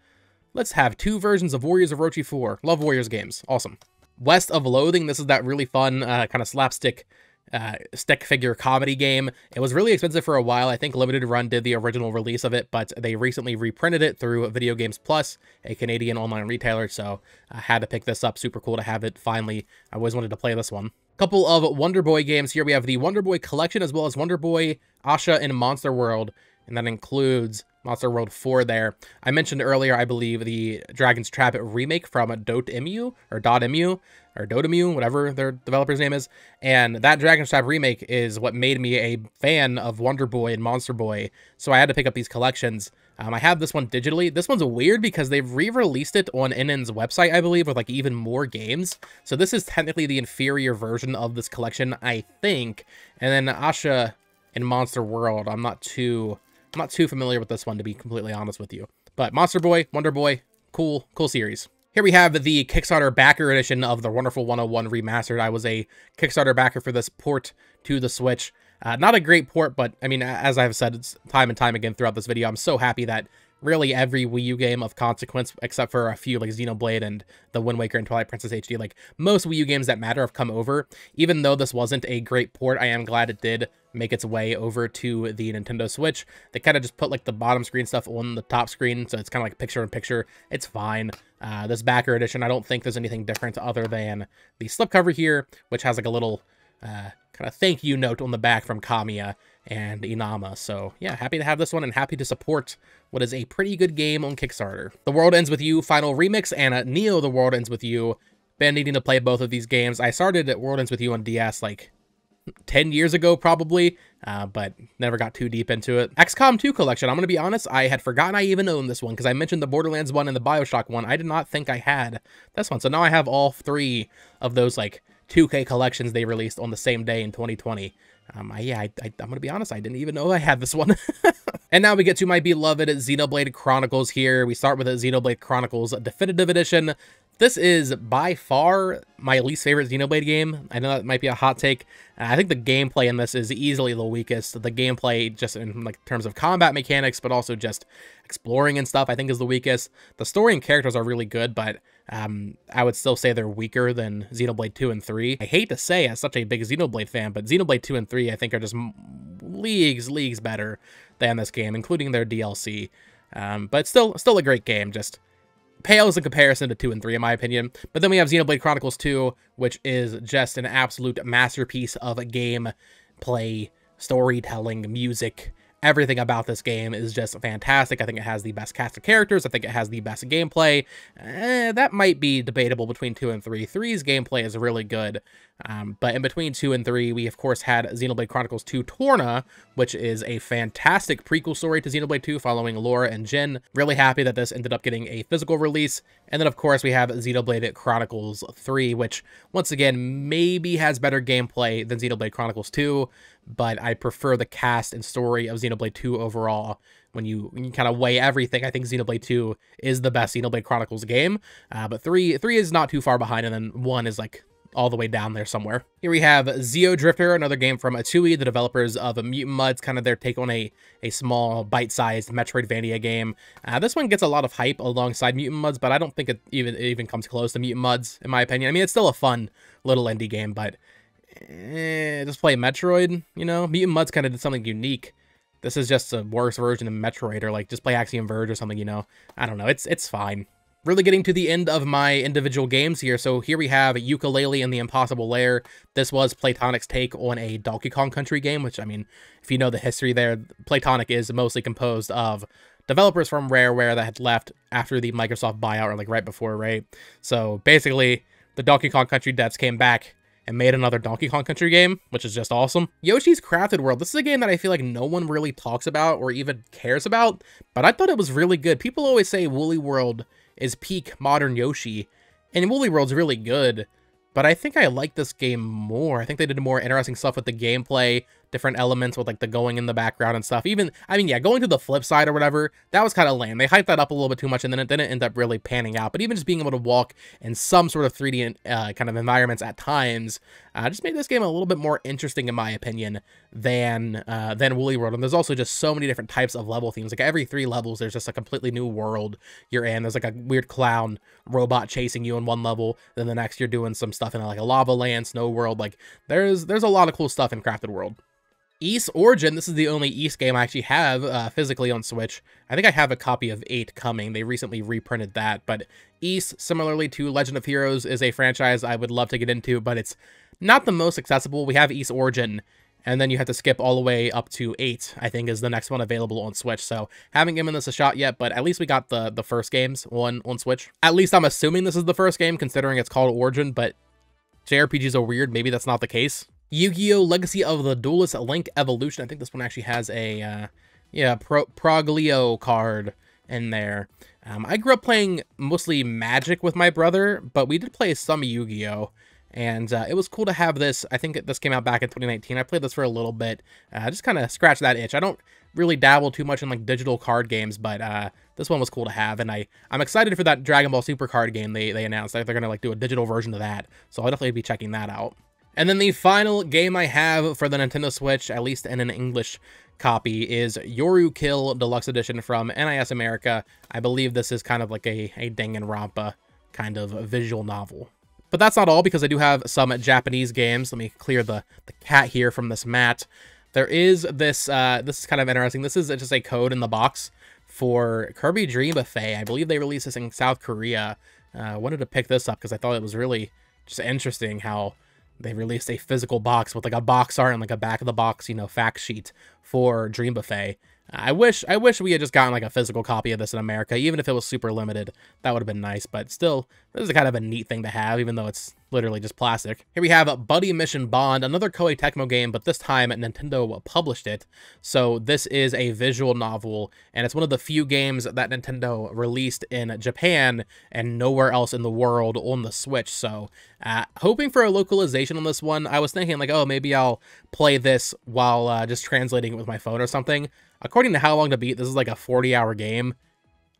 Let's have two versions of Warriors Orochi 4. Love Warriors games. Awesome. West of Loathing, this is that really fun uh, kind of slapstick uh, stick figure comedy game. It was really expensive for a while. I think Limited Run did the original release of it, but they recently reprinted it through Video Games Plus, a Canadian online retailer. So I had to pick this up. Super cool to have it finally. I always wanted to play this one. Couple of Wonder Boy games here. We have the Wonder Boy Collection as well as Wonder Boy Asha in Monster World, and that includes Monster World 4 there. I mentioned earlier, I believe, the Dragon's Trap remake from Dotemu, or Dotemu, or Dotemu, whatever their developer's name is. And that Dragon's Trap remake is what made me a fan of Wonder Boy and Monster Boy. So I had to pick up these collections. Um, I have this one digitally. This one's weird because they've re-released it on ININ's website, I believe, with like even more games. So this is technically the inferior version of this collection, I think. And then Asha in Monster World, I'm not too I'm not too familiar with this one, to be completely honest with you. But Monster Boy, Wonder Boy, cool, cool series. Here we have the Kickstarter backer edition of the Wonderful 101 Remastered. I was a Kickstarter backer for this port to the Switch. Uh, not a great port, but I mean, as I've said time and time again throughout this video, I'm so happy that really every Wii U game of consequence, except for a few like Xenoblade and the Wind Waker and Twilight Princess HD, like most Wii U games that matter have come over. Even though this wasn't a great port, I am glad it did make its way over to the Nintendo Switch. They kind of just put like the bottom screen stuff on the top screen, so it's kind of like picture in picture. It's fine. Uh, this backer edition, I don't think there's anything different other than the slipcover here, which has like a little uh, kind of thank you note on the back from Kamiya and Inaba. So yeah, happy to have this one and happy to support what is a pretty good game on Kickstarter. The World Ends With You Final Remix and uh, Neo The World Ends With You. Been needing to play both of these games. I started at World Ends With You on DS like 10 years ago probably, uh, but never got too deep into it. XCOM 2 collection, I'm going to be honest, I had forgotten I even owned this one because I mentioned the Borderlands one and the Bioshock one. I did not think I had this one. So now I have all three of those like 2K collections they released on the same day in 2020. Um, I, yeah, I, I, I'm gonna be honest, I didn't even know I had this one. and now we get to my beloved Xenoblade Chronicles here. We start with the Xenoblade Chronicles Definitive Edition. This is by far my least favorite Xenoblade game. I know that might be a hot take. Uh, I think the gameplay in this is easily the weakest. The gameplay, just in like terms of combat mechanics, but also just exploring and stuff, I think is the weakest. The story and characters are really good, but um, I would still say they're weaker than Xenoblade 2 and 3. I hate to say as such a big Xenoblade fan, but Xenoblade 2 and 3 I think are just leagues, leagues better than this game, including their DLC. Um, but still, still a great game. Just pales in comparison to 2 and 3, in my opinion. But then we have Xenoblade Chronicles 2, which is just an absolute masterpiece of game play, storytelling, music, Everything about this game is just fantastic. I think it has the best cast of characters. I think it has the best gameplay. Eh, that might be debatable between 2 and 3. 3's gameplay is really good. Um, but in between 2 and 3, we of course had Xenoblade Chronicles 2 Torna, which is a fantastic prequel story to Xenoblade 2 following Lora and Jin. Really happy that this ended up getting a physical release. And then of course we have Xenoblade Chronicles 3, which once again maybe has better gameplay than Xenoblade Chronicles 2, but I prefer the cast and story of Xenoblade 2 overall when you, when you kind of weigh everything, I think Xenoblade 2 is the best Xenoblade Chronicles game. Uh, but 3 3 is not too far behind, and then 1 is like all the way down there somewhere. Here we have Xeodrifter, another game from Atooi, the developers of Mutant Mudds, kind of their take on a, a small, bite-sized Metroidvania game. Uh, this one gets a lot of hype alongside Mutant Mudds, but I don't think it even, it even comes close to Mutant Mudds, in my opinion. I mean, it's still a fun little indie game, but eh, just play Metroid, you know? Mutant Mudds kind of did something unique. This is just a worse version of Metroid, or like just play Axiom Verge or something, you know? I don't know, it's it's fine really getting to the end of my individual games here. So here we have Yooka-Laylee and the Impossible Lair. This was Playtonic's take on a Donkey Kong Country game, which, I mean, if you know the history there, Playtonic is mostly composed of developers from Rareware that had left after the Microsoft buyout, or like right before, right? So basically, the Donkey Kong Country devs came back and made another Donkey Kong Country game, which is just awesome. Yoshi's Crafted World, this is a game that I feel like no one really talks about or even cares about, but I thought it was really good. People always say Woolly World is peak modern Yoshi, and Woolly World's really good, but I think I like this game more. I think they did more interesting stuff with the gameplay, different elements with like the going in the background and stuff. Even, I mean, yeah, going to the flip side or whatever, that was kind of lame. They hyped that up a little bit too much and then it didn't end up really panning out. But even just being able to walk in some sort of 3D uh, kind of environments at times uh, just made this game a little bit more interesting in my opinion than uh, than Woolly World. And there's also just so many different types of level themes. Like every three levels, there's just a completely new world you're in. There's like a weird clown robot chasing you in one level. Then the next you're doing some stuff in like a lava land, snow world. Like there's there's a lot of cool stuff in Crafted World. Ys Origin, this is the only Ys game I actually have uh, physically on Switch. I think I have a copy of 8 coming. They recently reprinted that, but Ys, similarly to Legend of Heroes, is a franchise I would love to get into, but it's not the most accessible. We have Ys Origin, and then you have to skip all the way up to 8, I think is the next one available on Switch. So haven't given this a shot yet, but at least we got the, the first games on, on Switch. At least I'm assuming this is the first game, considering it's called Origin, but JRPGs are weird. Maybe that's not the case. Yu-Gi-Oh! Legacy of the Duelist Link Evolution. I think this one actually has a, uh, yeah, Pro Proglio card in there. Um, I grew up playing mostly Magic with my brother, but we did play some Yu-Gi-Oh! And uh, it was cool to have this. I think this came out back in 2019. I played this for a little bit. Uh, just kind of scratch that itch. I don't really dabble too much in like digital card games, but uh, this one was cool to have. And I, I'm excited for that Dragon Ball Super card game they, they announced. Like, they're going to like do a digital version of that. So I'll definitely be checking that out. And then the final game I have for the Nintendo Switch, at least in an English copy, is Yurukill Deluxe Edition from NIS America. I believe this is kind of like a, a Danganronpa kind of visual novel. But that's not all, because I do have some Japanese games. Let me clear the, the cat here from this mat. There is this, uh, this is kind of interesting. This is just a code in the box for Kirby Dream Buffet. I believe they released this in South Korea. Uh, I wanted to pick this up because I thought it was really just interesting how they released a physical box with like a box art and like a back of the box, you know, fact sheet for Dream Buffet. I wish I wish we had just gotten like a physical copy of this in America, even if it was super limited. That would have been nice, but still, this is kind of a neat thing to have, even though it's literally just plastic. Here we have Buddy Mission Bond, another Koei Tecmo game, but this time Nintendo published it. So this is a visual novel, and it's one of the few games that Nintendo released in Japan and nowhere else in the world on the Switch. So uh, hoping for a localization on this one, I was thinking like, oh, maybe I'll play this while uh, just translating it with my phone or something. According to How Long to Beat, this is like a 40-hour game,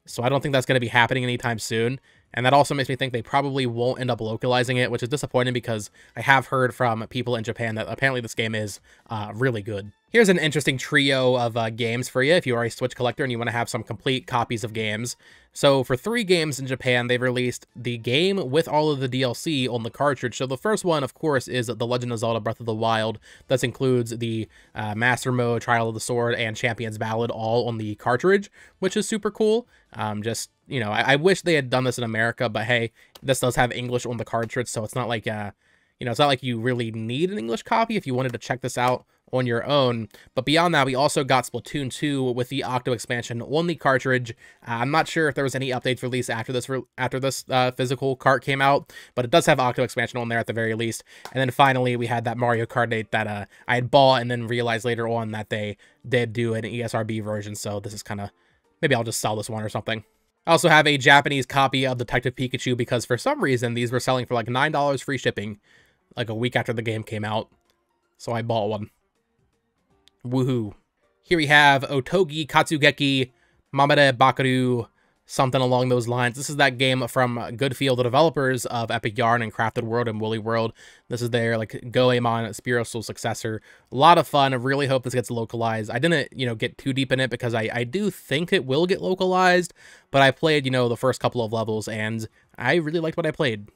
so I don't think that's going to be happening anytime soon. And that also makes me think they probably won't end up localizing it, which is disappointing because I have heard from people in Japan that apparently this game is uh, really good. Here's an interesting trio of uh, games for you if you are a Switch collector and you want to have some complete copies of games. So for three games in Japan, they've released the game with all of the DLC on the cartridge. So the first one, of course, is The Legend of Zelda Breath of the Wild. This includes the uh, Master Mode, Trial of the Sword, and Champion's Ballad all on the cartridge, which is super cool. Um, just, you know, I, I, wish they had done this in America, but hey, this does have English on the cartridge, so it's not like, uh, you know, it's not like you really need an English copy if you wanted to check this out on your own. But beyond that, we also got Splatoon 2 with the Octo expansion on the cartridge. Uh, I'm not sure if there was any updates released after this after this uh, physical cart came out, but it does have Octo expansion on there at the very least. And then finally, we had that Mario Kart 8 that uh, I had bought and then realized later on that they did do an ESRB version. So this is kind of maybe I'll just sell this one or something. I also have a Japanese copy of Detective Pikachu because for some reason these were selling for like $9 free shipping like a week after the game came out. So I bought one. Woohoo. Here we have Otogi Katsugeki Mamare Bakaru, something along those lines. This is that game from Good-Feel, the developers of Epic Yarn and Crafted World and Woolly World. This is their like Goemon spiritual successor. A lot of fun. I really hope this gets localized. I didn't, you know, get too deep in it because I, I do think it will get localized, but I played, you know, the first couple of levels and I really liked what I played.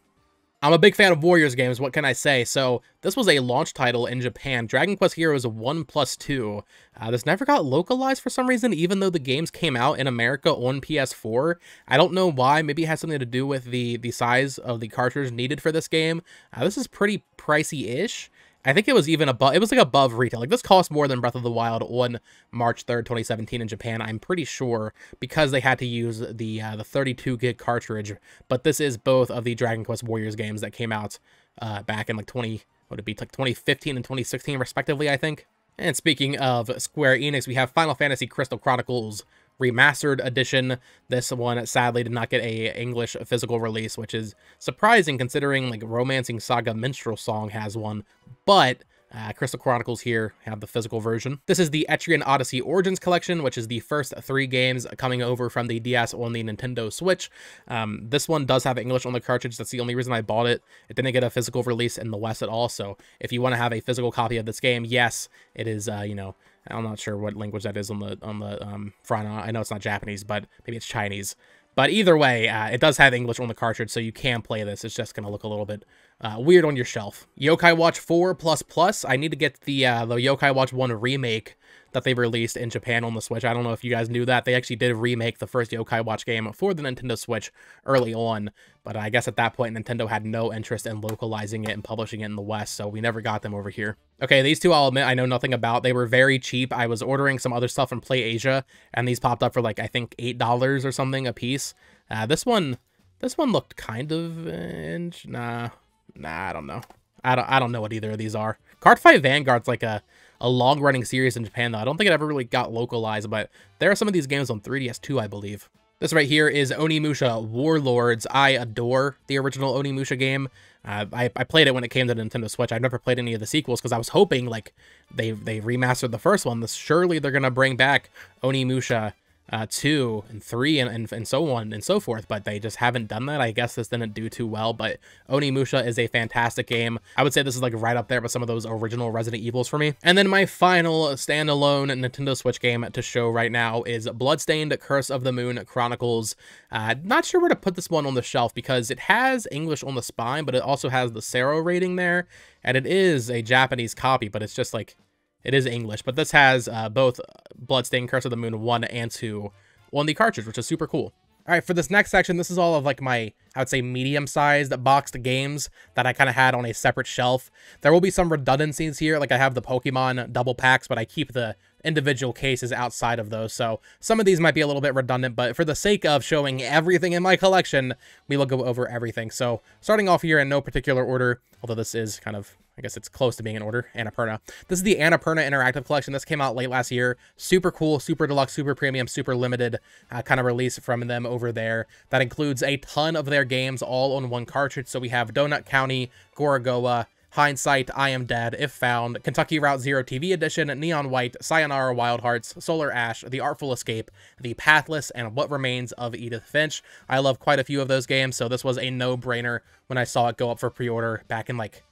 I'm a big fan of Warriors games, what can I say? So, this was a launch title in Japan. Dragon Quest Heroes 1 plus 2. Uh, this never got localized for some reason, even though the games came out in America on PS4. I don't know why. Maybe it has something to do with the, the size of the cartridge needed for this game. Uh, this is pretty pricey-ish. I think it was even above, it was like above retail. Like this cost more than Breath of the Wild on March 3rd, 2017 in Japan, I'm pretty sure, because they had to use the uh, the 32 gig cartridge. But this is both of the Dragon Quest Warriors games that came out uh, back in like 20, would it be like 2015 and 2016 respectively, I think. And speaking of Square Enix, we have Final Fantasy Crystal Chronicles Remastered Edition. This one sadly did not get a English physical release, which is surprising considering like Romancing Saga Minstrel Song has one, but uh, Crystal Chronicles here have the physical version. This is the Etrian Odyssey Origins Collection, which is the first three games coming over from the DS on the Nintendo Switch. Um, this one does have English on the cartridge. That's the only reason I bought it. It didn't get a physical release in the West at all. So if you want to have a physical copy of this game, yes, it is, uh, you know, I'm not sure what language that is on the on the um, front. I know it's not Japanese, but maybe it's Chinese. But either way, uh, it does have English on the cartridge, so you can play this. It's just going to look a little bit uh, weird on your shelf. Yokai Watch 4 plus plus. I need to get the uh, the Yokai Watch 1 remake that they released in Japan on the Switch. I don't know if you guys knew that. They actually did remake the first Yokai Watch game for the Nintendo Switch early on, but I guess at that point Nintendo had no interest in localizing it and publishing it in the West, so we never got them over here. Okay, these two I'll admit I know nothing about. They were very cheap. I was ordering some other stuff from Play Asia, and these popped up for like, I think, $8 or something a piece. Uh, this one, this one looked kind of, uh, nah, nah, I don't know. I don't, I don't know what either of these are. Card Cardfight Vanguard's like a, a long-running series in Japan, though. I don't think it ever really got localized, but there are some of these games on 3DS too, I believe. This right here is Onimusha Warlords. I adore the original Onimusha game. Uh, I, I played it when it came to Nintendo Switch. I've never played any of the sequels because I was hoping, like, they, they remastered the first one. Surely they're going to bring back Onimusha uh, two and three and, and, and so on and so forth, but they just haven't done that. I guess this didn't do too well, but Onimusha is a fantastic game. I would say this is like right up there with some of those original Resident Evils for me. And then my final standalone Nintendo Switch game to show right now is Bloodstained Curse of the Moon Chronicles. Uh, not sure where to put this one on the shelf because it has English on the spine, but it also has the CERO rating there, and it is a Japanese copy, but it's just like it is English, but this has uh, both Bloodstained Curse of the Moon 1 and 2 on the cartridge, which is super cool. All right, for this next section, this is all of like my, I would say medium-sized boxed games that I kind of had on a separate shelf. There will be some redundancies here, like I have the Pokemon double packs, but I keep the individual cases outside of those. So some of these might be a little bit redundant, but for the sake of showing everything in my collection, we will go over everything. So starting off here in no particular order, although this is kind of I guess it's close to being in order. Annapurna. This is the Annapurna Interactive Collection. This came out late last year. Super cool, super deluxe, super premium, super limited uh, kind of release from them over there. That includes a ton of their games all on one cartridge. So we have Donut County, Gorogoa, Hindsight, I Am Dead, If Found, Kentucky Route Zero TV Edition, Neon White, Sayonara Wild Hearts, Solar Ash, The Artful Escape, The Pathless, and What Remains of Edith Finch. I love quite a few of those games, so this was a no-brainer when I saw it go up for pre-order back in like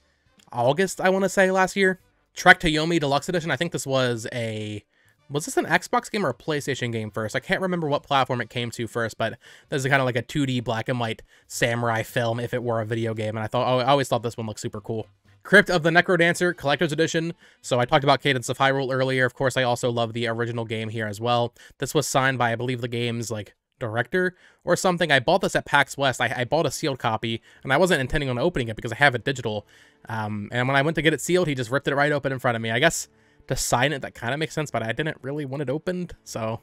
August, I want to say, last year. Trek to Yomi Deluxe Edition, I think this was a... Was this an Xbox game or a PlayStation game first? I can't remember what platform it came to first, but this is kind of like a 2D black and white samurai film if it were a video game, and I thought I always thought this one looked super cool. Crypt of the Necrodancer Collector's Edition. So I talked about Cadence of Hyrule earlier. Of course, I also love the original game here as well. This was signed by, I believe, the game's like director or something. I bought this at PAX West. I, I, bought a sealed copy, and I wasn't intending on opening it because I have it digital. Um, and when I went to get it sealed, he just ripped it right open in front of me. I guess to sign it, that kind of makes sense, but I didn't really want it opened, so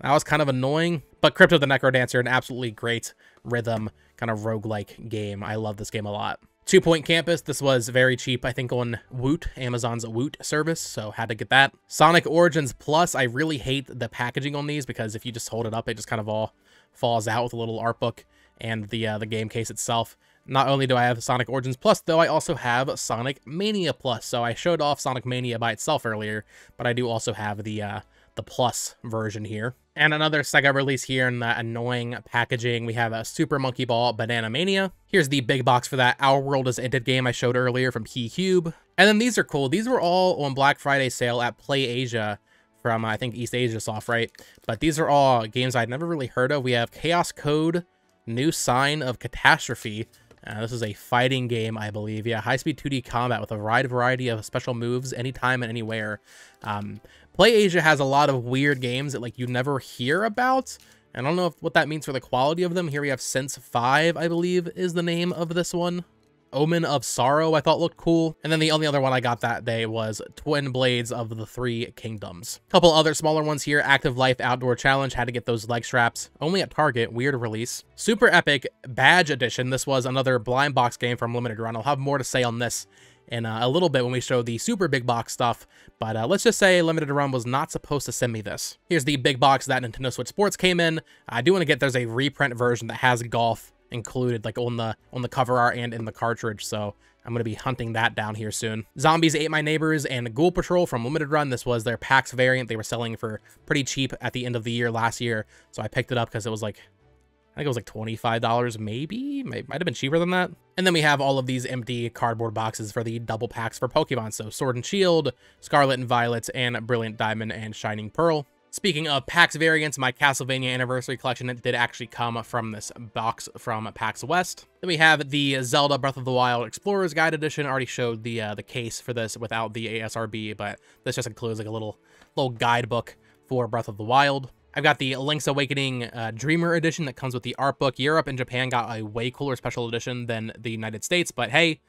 that was kind of annoying. But Crypt of the Necrodancer, an absolutely great rhythm, kind of roguelike game. I love this game a lot. Two Point Campus, this was very cheap, I think, on Woot, Amazon's Woot service, so had to get that. Sonic Origins Plus, I really hate the packaging on these because if you just hold it up, it just kind of all falls out with a little art book and the uh, the game case itself. Not only do I have Sonic Origins Plus, though I also have Sonic Mania Plus. So I showed off Sonic Mania by itself earlier, but I do also have the uh, the Plus version here. And another Sega release here in that annoying packaging. We have a Super Monkey Ball Banana Mania. Here's the big box for that Our World is Ended game I showed earlier from PQube. And then these are cool. These were all on Black Friday sale at Play Asia from, I think, East Asia Soft, right? But these are all games I'd never really heard of. We have Chaos Code, New Sign of Catastrophe. Uh, this is a fighting game, I believe. Yeah, high-speed 2D combat with a wide variety of special moves anytime and anywhere. Um, Play Asia has a lot of weird games that like you never hear about. I don't know if, what that means for the quality of them. Here we have Sense 5, I believe, is the name of this one. Omen of Sorrow I thought looked cool. And then the only other one I got that day was Twin Blades of the Three Kingdoms. Couple other smaller ones here. Active Life Outdoor Challenge. Had to get those leg straps. Only at Target. Weird release. Super Epic Badge Edition. This was another blind box game from Limited Run. I'll have more to say on this in uh, a little bit when we show the super big box stuff, but uh, let's just say Limited Run was not supposed to send me this. Here's the big box that Nintendo Switch Sports came in. I do want to get there's a reprint version that has golf included like on the on the cover art and in the cartridge so i'm going to be hunting that down here soon zombies ate my neighbors and ghoul patrol from limited run this was their pax variant they were selling for pretty cheap at the end of the year last year so i picked it up because it was like I think it was like $25 maybe, might have been cheaper than that. And then we have all of these empty cardboard boxes for the double packs for Pokemon. So Sword and Shield, Scarlet and Violet, and Brilliant Diamond and Shining Pearl. Speaking of PAX variants, my Castlevania Anniversary Collection did actually come from this box from PAX West. Then we have the Zelda Breath of the Wild Explorer's Guide Edition. I already showed the uh, the case for this without the ESRB, but this just includes like a little little guidebook for Breath of the Wild. I've got the Link's Awakening uh, Dreamer Edition that comes with the art book. Europe and Japan got a way cooler special edition than the United States, but hey,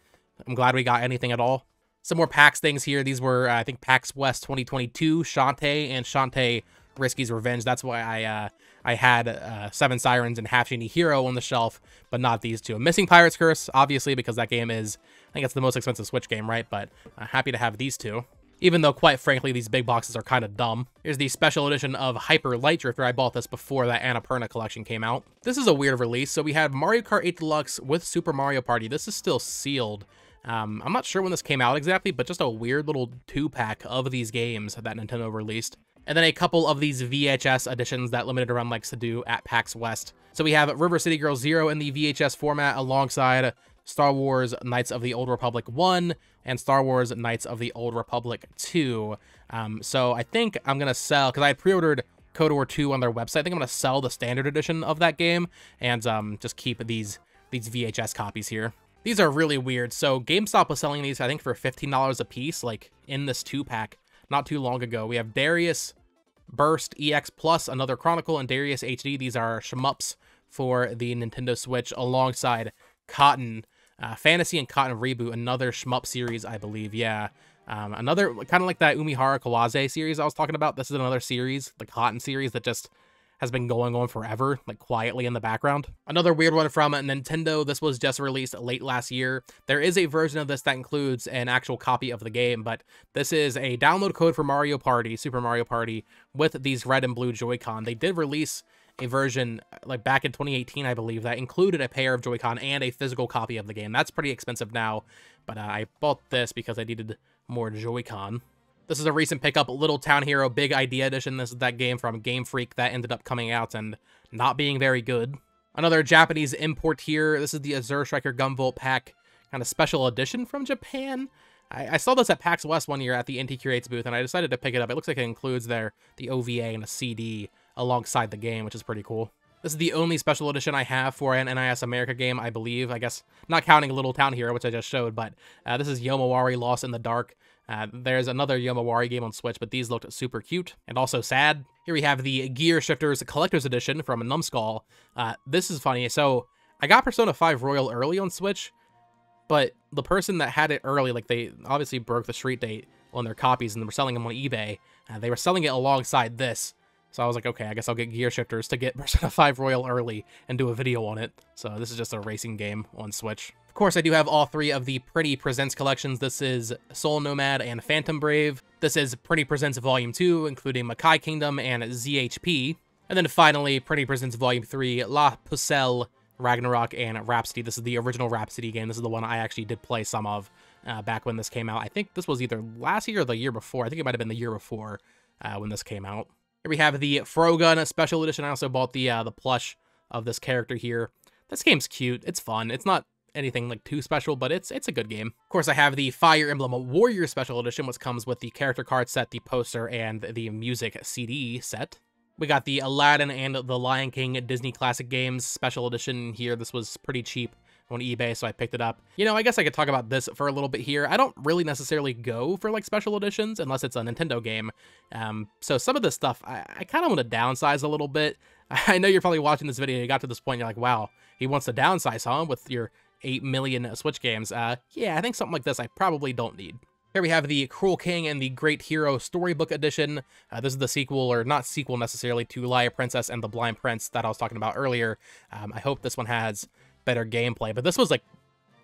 I'm glad we got anything at all. Some more PAX things here. These were, uh, I think, PAX West 2022, Shantae, and Shantae Risky's Revenge. That's why I uh, I had uh, Seven Sirens and Half Genie Hero on the shelf, but not these two. Missing Pirate's Curse, obviously, because that game is, I think it's the most expensive Switch game, right? But uh, happy to have these two even though quite frankly these big boxes are kind of dumb. Here's the special edition of Hyper Light Drifter. I bought this before that Annapurna collection came out. This is a weird release. So we had Mario Kart 8 Deluxe with Super Mario Party. This is still sealed. Um, I'm not sure when this came out exactly, but just a weird little two-pack of these games that Nintendo released. And then a couple of these VHS editions that Limited Run likes to do at PAX West. So we have River City Girls Zero in the VHS format alongside Star Wars Knights of the Old Republic 1 and Star Wars Knights of the Old Republic 2. Um, so I think I'm going to sell, because I pre-ordered KOTOR 2 on their website. I think I'm going to sell the standard edition of that game and um, just keep these, these VHS copies here. These are really weird. So GameStop was selling these, I think, for $15 a piece, like in this two-pack not too long ago. We have Darius Burst EX Plus, another Chronicle, and Darius HD. These are shmups for the Nintendo Switch alongside Cotton, uh, Fantasy and Cotton Reboot, another shmup series, I believe. Yeah. Um, another kind of like that Umihara Kawase series I was talking about. This is another series, the Cotton series, that just has been going on forever, like quietly in the background. Another weird one from Nintendo. This was just released late last year. There is a version of this that includes an actual copy of the game, but this is a download code for Mario Party, Super Mario Party, with these red and blue Joy-Con. They did release a version like back in 2018, I believe, that included a pair of Joy-Con and a physical copy of the game. That's pretty expensive now, but uh, I bought this because I needed more Joy-Con. This is a recent pickup, Little Town Hero Big Idea Edition. This is that game from Game Freak that ended up coming out and not being very good. Another Japanese import here. This is the Azure Striker Gunvolt pack, kind of special edition from Japan. I, I, saw this at PAX West one year at the Inti Creates booth, and I decided to pick it up. It looks like it includes their the OVA and a CD alongside the game, which is pretty cool. This is the only special edition I have for an NIS America game, I believe. I guess not counting Little Town Hero, which I just showed, but uh, this is Yomawari Lost in the Dark. Uh, there's another Yomawari game on Switch, but these looked super cute and also sad. Here we have the Gear Shifters Collector's Edition from Numskull. Uh, this is funny. So I got Persona 5 Royal early on Switch, but the person that had it early, like they obviously broke the street date on their copies and they were selling them on eBay. Uh, they were selling it alongside this. So I was like, okay, I guess I'll get Gear Shifters to get Persona 5 Royal early and do a video on it. So this is just a racing game on Switch. Of course, I do have all three of the Prinny Presents collections. This is Soul Nomad and Phantom Brave. This is Prinny Presents Volume 2, including Makai Kingdom and ZHP. And then finally, Prinny Presents Volume 3, La Pucelle, Ragnarok, and Rhapsody. This is the original Rhapsody game. This is the one I actually did play some of uh, back when this came out. I think this was either last year or the year before. I think it might have been the year before uh, when this came out. Here we have the Frogun Special Edition. I also bought the uh, the plush of this character here. This game's cute. It's fun. It's not anything like too special, but it's it's a good game. Of course, I have the Fire Emblem Warrior Special Edition, which comes with the character card set, the poster, and the music CD set. We got the Aladdin and the Lion King Disney Classic Games Special Edition here. This was pretty cheap on eBay, so I picked it up. You know, I guess I could talk about this for a little bit here. I don't really necessarily go for like special editions unless it's a Nintendo game. Um, so some of this stuff, I, I kind of want to downsize a little bit. I know you're probably watching this video, you got to this point, you're like, wow, he wants to downsize, huh, with your 8 million Switch games. Uh, yeah, I think something like this I probably don't need. Here we have the Cruel King and the Great Hero Storybook Edition. Uh, this is the sequel, or not sequel necessarily, to Liar Princess and the Blind Prince that I was talking about earlier. Um, I hope this one has better gameplay. But this was like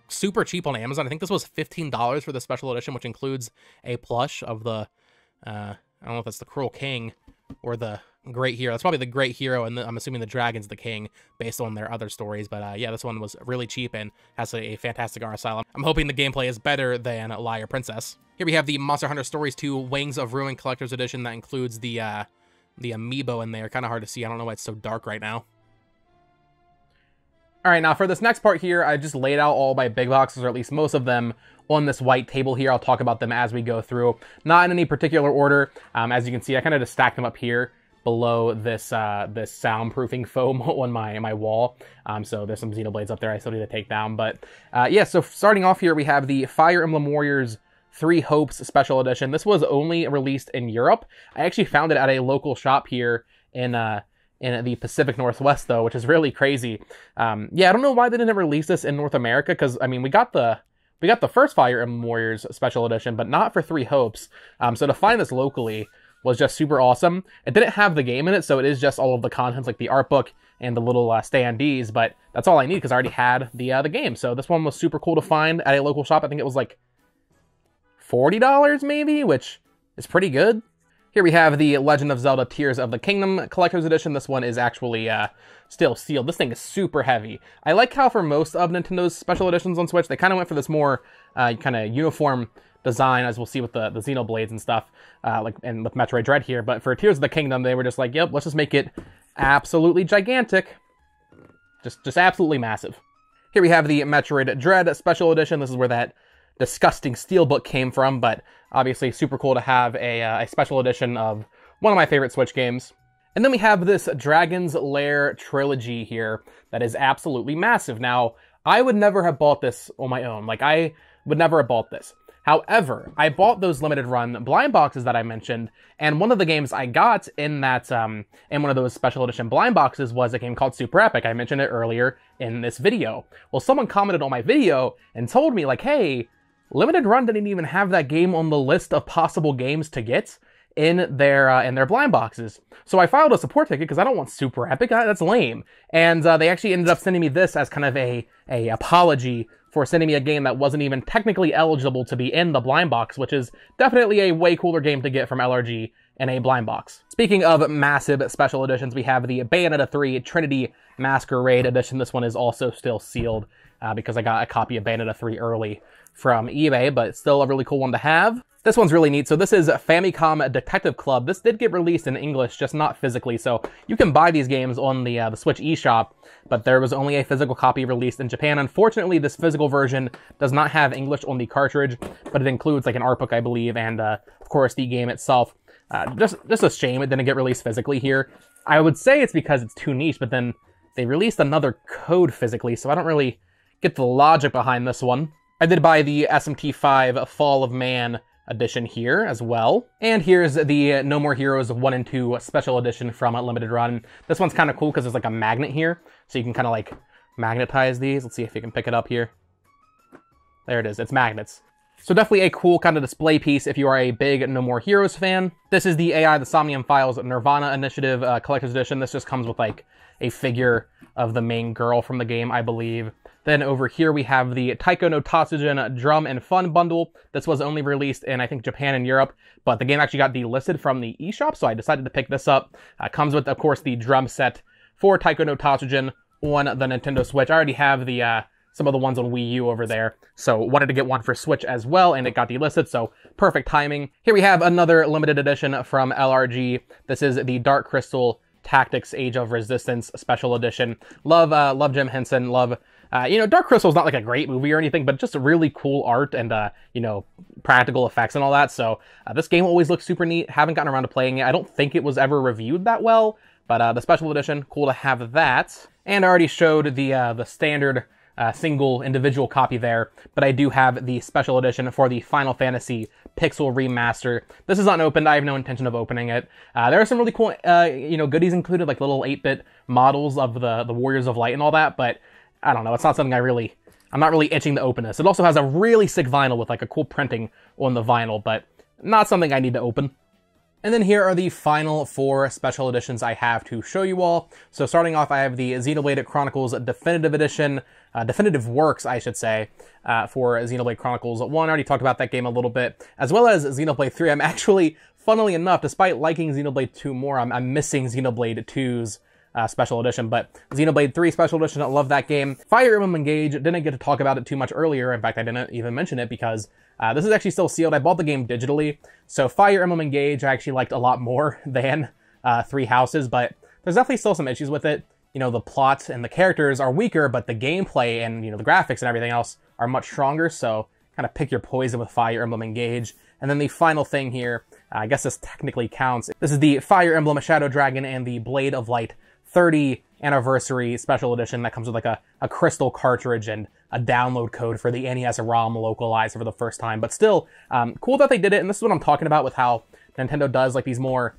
super cheap on Amazon. I think this was $15 for the special edition, which includes a plush of the, uh, I don't know if that's the Cruel King or the Great Hero. That's probably the Great Hero, and the, I'm assuming the Dragon's the King based on their other stories. But uh, yeah, this one was really cheap and has a, a fantastic art style. I'm hoping the gameplay is better than Liar Princess. Here we have the Monster Hunter Stories 2 Wings of Ruin Collector's Edition that includes the uh, the amiibo in there. Kind of hard to see. I don't know why it's so dark right now. All right, now for this next part here, I just laid out all my big boxes, or at least most of them, on this white table here. I'll talk about them as we go through. Not in any particular order. Um, as you can see, I kind of just stacked them up here below this uh, this soundproofing foam on my my wall. Um, so there's some Xenoblades up there I still need to take down. But uh, yeah, so starting off here, we have the Fire Emblem Warriors Three Hopes Special Edition. This was only released in Europe. I actually found it at a local shop here in uh, in the Pacific Northwest, though, which is really crazy. Um, yeah, I don't know why they didn't release this in North America, because I mean, we got the we got the first Fire Emblem Warriors Special Edition, but not for Three Hopes. Um, so to find this locally was just super awesome. It didn't have the game in it, so it is just all of the contents, like the art book and the little uh, standees. But that's all I need because I already had the uh, the game. So this one was super cool to find at a local shop. I think it was like forty dollars, maybe, which is pretty good. Here we have the Legend of Zelda Tears of the Kingdom Collector's Edition. This one is actually uh, still sealed. This thing is super heavy. I like how for most of Nintendo's special editions on Switch, they kind of went for this more uh, kind of uniform design, as we'll see with the, the Xenoblades and stuff, uh, like and with Metroid Dread here. But for Tears of the Kingdom, they were just like, yep, let's just make it absolutely gigantic. Just, just absolutely massive. Here we have the Metroid Dread Special Edition. This is where that disgusting steelbook came from, but obviously super cool to have a, uh, a special edition of one of my favorite Switch games. And then we have this Dragon's Lair trilogy here that is absolutely massive. Now, I would never have bought this on my own. Like, I would never have bought this. However, I bought those limited run blind boxes that I mentioned, and one of the games I got in that um, in one of those special edition blind boxes was a game called Super Epic. I mentioned it earlier in this video. Well, someone commented on my video and told me like, "Hey, Limited Run didn't even have that game on the list of possible games to get in their uh, in their blind boxes. So I filed a support ticket because I don't want super epic. That's lame. And uh, they actually ended up sending me this as kind of a a apology for sending me a game that wasn't even technically eligible to be in the blind box, which is definitely a way cooler game to get from LRG in a blind box. Speaking of massive special editions, we have the Bayonetta 3 Trinity Masquerade edition. This one is also still sealed uh, because I got a copy of Bayonetta 3 early from eBay, but still a really cool one to have. This one's really neat. So this is Famicom Detective Club. This did get released in English, just not physically. So you can buy these games on the uh, the Switch eShop, but there was only a physical copy released in Japan. Unfortunately, this physical version does not have English on the cartridge, but it includes like an art book, I believe, and uh, of course the game itself. Uh, just just a shame it didn't get released physically here. I would say it's because it's too niche, but then they released another code physically, so I don't really get the logic behind this one. I did buy the SMT5 Fall of Man edition here as well. And here's the No More Heroes 1 and 2 special edition from Limited Run. This one's kind of cool because there's like a magnet here, so you can kind of like magnetize these. Let's see if you can pick it up here. There it is, it's magnets. So definitely a cool kind of display piece if you are a big No More Heroes fan. This is the AI The Somnium Files Nirvana Initiative uh, Collector's Edition. This just comes with like a figure of the main girl from the game, I believe. Then over here we have the Taiko no Tatsujin Drum and Fun Bundle. This was only released in, I think, Japan and Europe, but the game actually got delisted from the eShop, so I decided to pick this up. Uh, comes with, of course, the drum set for Taiko no Tatsujin on the Nintendo Switch. I already have the uh, some of the ones on Wii U over there, so wanted to get one for Switch as well, and it got delisted, so perfect timing. Here we have another limited edition from LRG. This is the Dark Crystal Tactics Age of Resistance Special Edition. Love, uh, love Jim Henson. Love uh, you know, Dark Crystal is not like a great movie or anything, but just really cool art and, uh, you know, practical effects and all that. So uh, this game always looks super neat. Haven't gotten around to playing it. I don't think it was ever reviewed that well, but uh, the special edition, cool to have that. And I already showed the uh, the standard uh, single individual copy there, but I do have the special edition for the Final Fantasy Pixel Remaster. This is unopened. I have no intention of opening it. Uh, there are some really cool, uh, you know, goodies included, like little 8-bit models of the the Warriors of Light and all that. But I don't know. It's not something I really, I'm not really itching to open this. It also has a really sick vinyl with like a cool printing on the vinyl, but not something I need to open. And then here are the final four special editions I have to show you all. So starting off, I have the Xenoblade Chronicles Definitive Edition, uh, Definitive Works, I should say, uh, for Xenoblade Chronicles 1. I already talked about that game a little bit, as well as Xenoblade 3. I'm actually, funnily enough, despite liking Xenoblade 2 more, I'm, I'm missing Xenoblade 2's uh, special edition. But Xenoblade 3 special edition, I love that game. Fire Emblem Engage, didn't get to talk about it too much earlier. In fact, I didn't even mention it because uh, this is actually still sealed. I bought the game digitally. So Fire Emblem Engage, I actually liked a lot more than uh, Three Houses, but there's definitely still some issues with it. You know, the plot and the characters are weaker, but the gameplay and, you know, the graphics and everything else are much stronger. So kind of pick your poison with Fire Emblem Engage. And then the final thing here, I guess this technically counts. This is the Fire Emblem Shadow Dragon and the Blade of Light 30 anniversary special edition that comes with like a, a crystal cartridge and a download code for the NES ROM localized for the first time. But still, um, cool that they did it. And this is what I'm talking about with how Nintendo does like these more,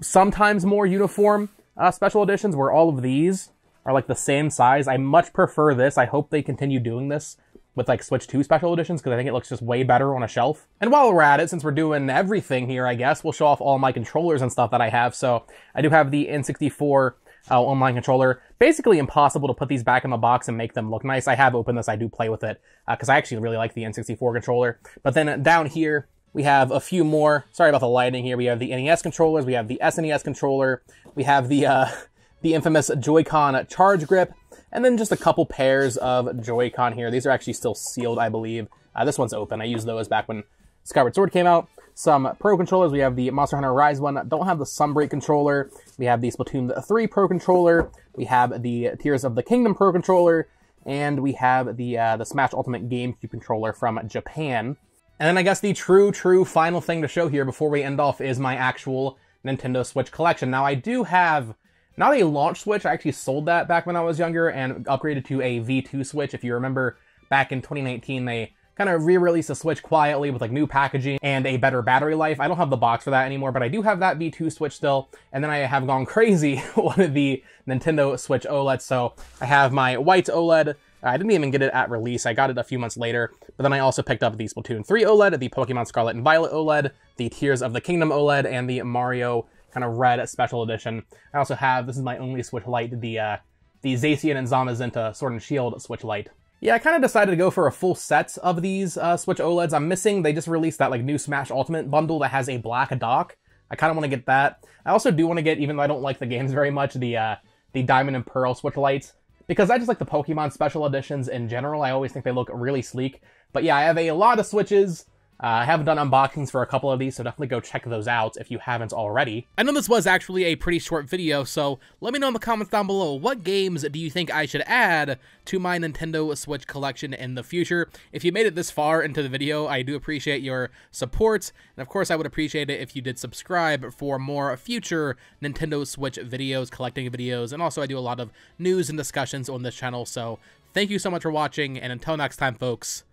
sometimes more uniform uh, special editions where all of these are like the same size. I much prefer this. I hope they continue doing this with like Switch 2 special editions because I think it looks just way better on a shelf. And while we're at it, since we're doing everything here, I guess, we'll show off all my controllers and stuff that I have. So I do have the N64 uh, online controller. Basically impossible to put these back in the box and make them look nice. I have opened this, I do play with it, because uh, I actually really like the N64 controller. But then down here, we have a few more. Sorry about the lighting here. We have the NES controllers, we have the SNES controller, we have the, uh, the infamous Joy-Con charge grip, and then just a couple pairs of Joy-Con here. These are actually still sealed, I believe. Uh, this one's open. I used those back when Skyward Sword came out. Some Pro controllers. We have the Monster Hunter Rise one. Don't have the Sunbreak controller. We have the Splatoon 3 Pro controller. We have the Tears of the Kingdom Pro controller. And we have the, uh, the Smash Ultimate GameCube controller from Japan. And then I guess the true, true final thing to show here before we end off is my actual Nintendo Switch collection. Now I do have not a launch Switch, I actually sold that back when I was younger and upgraded to a V2 Switch. If you remember back in 2019, they kind of re-release the Switch quietly with like new packaging and a better battery life. I don't have the box for that anymore, but I do have that V2 Switch still. And then I have gone crazy with one of the Nintendo Switch OLED. So I have my white OLED. I didn't even get it at release. I got it a few months later. But then I also picked up the Splatoon 3 OLED, the Pokemon Scarlet and Violet OLED, the Tears of the Kingdom OLED, and the Mario kind of red special edition. I also have, this is my only Switch Lite, the, uh, the Zacian and Zamazenta Sword and Shield Switch Lite. Yeah, I kind of decided to go for a full set of these uh, Switch OLEDs. I'm missing, they just released that like new Smash Ultimate bundle that has a black dock. I kind of want to get that. I also do want to get, even though I don't like the games very much, the uh, the Diamond and Pearl Switch Lites. Because I just like the Pokemon special editions in general. I always think they look really sleek. But yeah, I have a lot of Switches. Uh, I haven't done unboxings for a couple of these, so definitely go check those out if you haven't already. I know this was actually a pretty short video, so let me know in the comments down below, what games do you think I should add to my Nintendo Switch collection in the future? If you made it this far into the video, I do appreciate your support, and of course I would appreciate it if you did subscribe for more future Nintendo Switch videos, collecting videos, and also I do a lot of news and discussions on this channel, so thank you so much for watching, and until next time folks,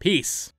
peace!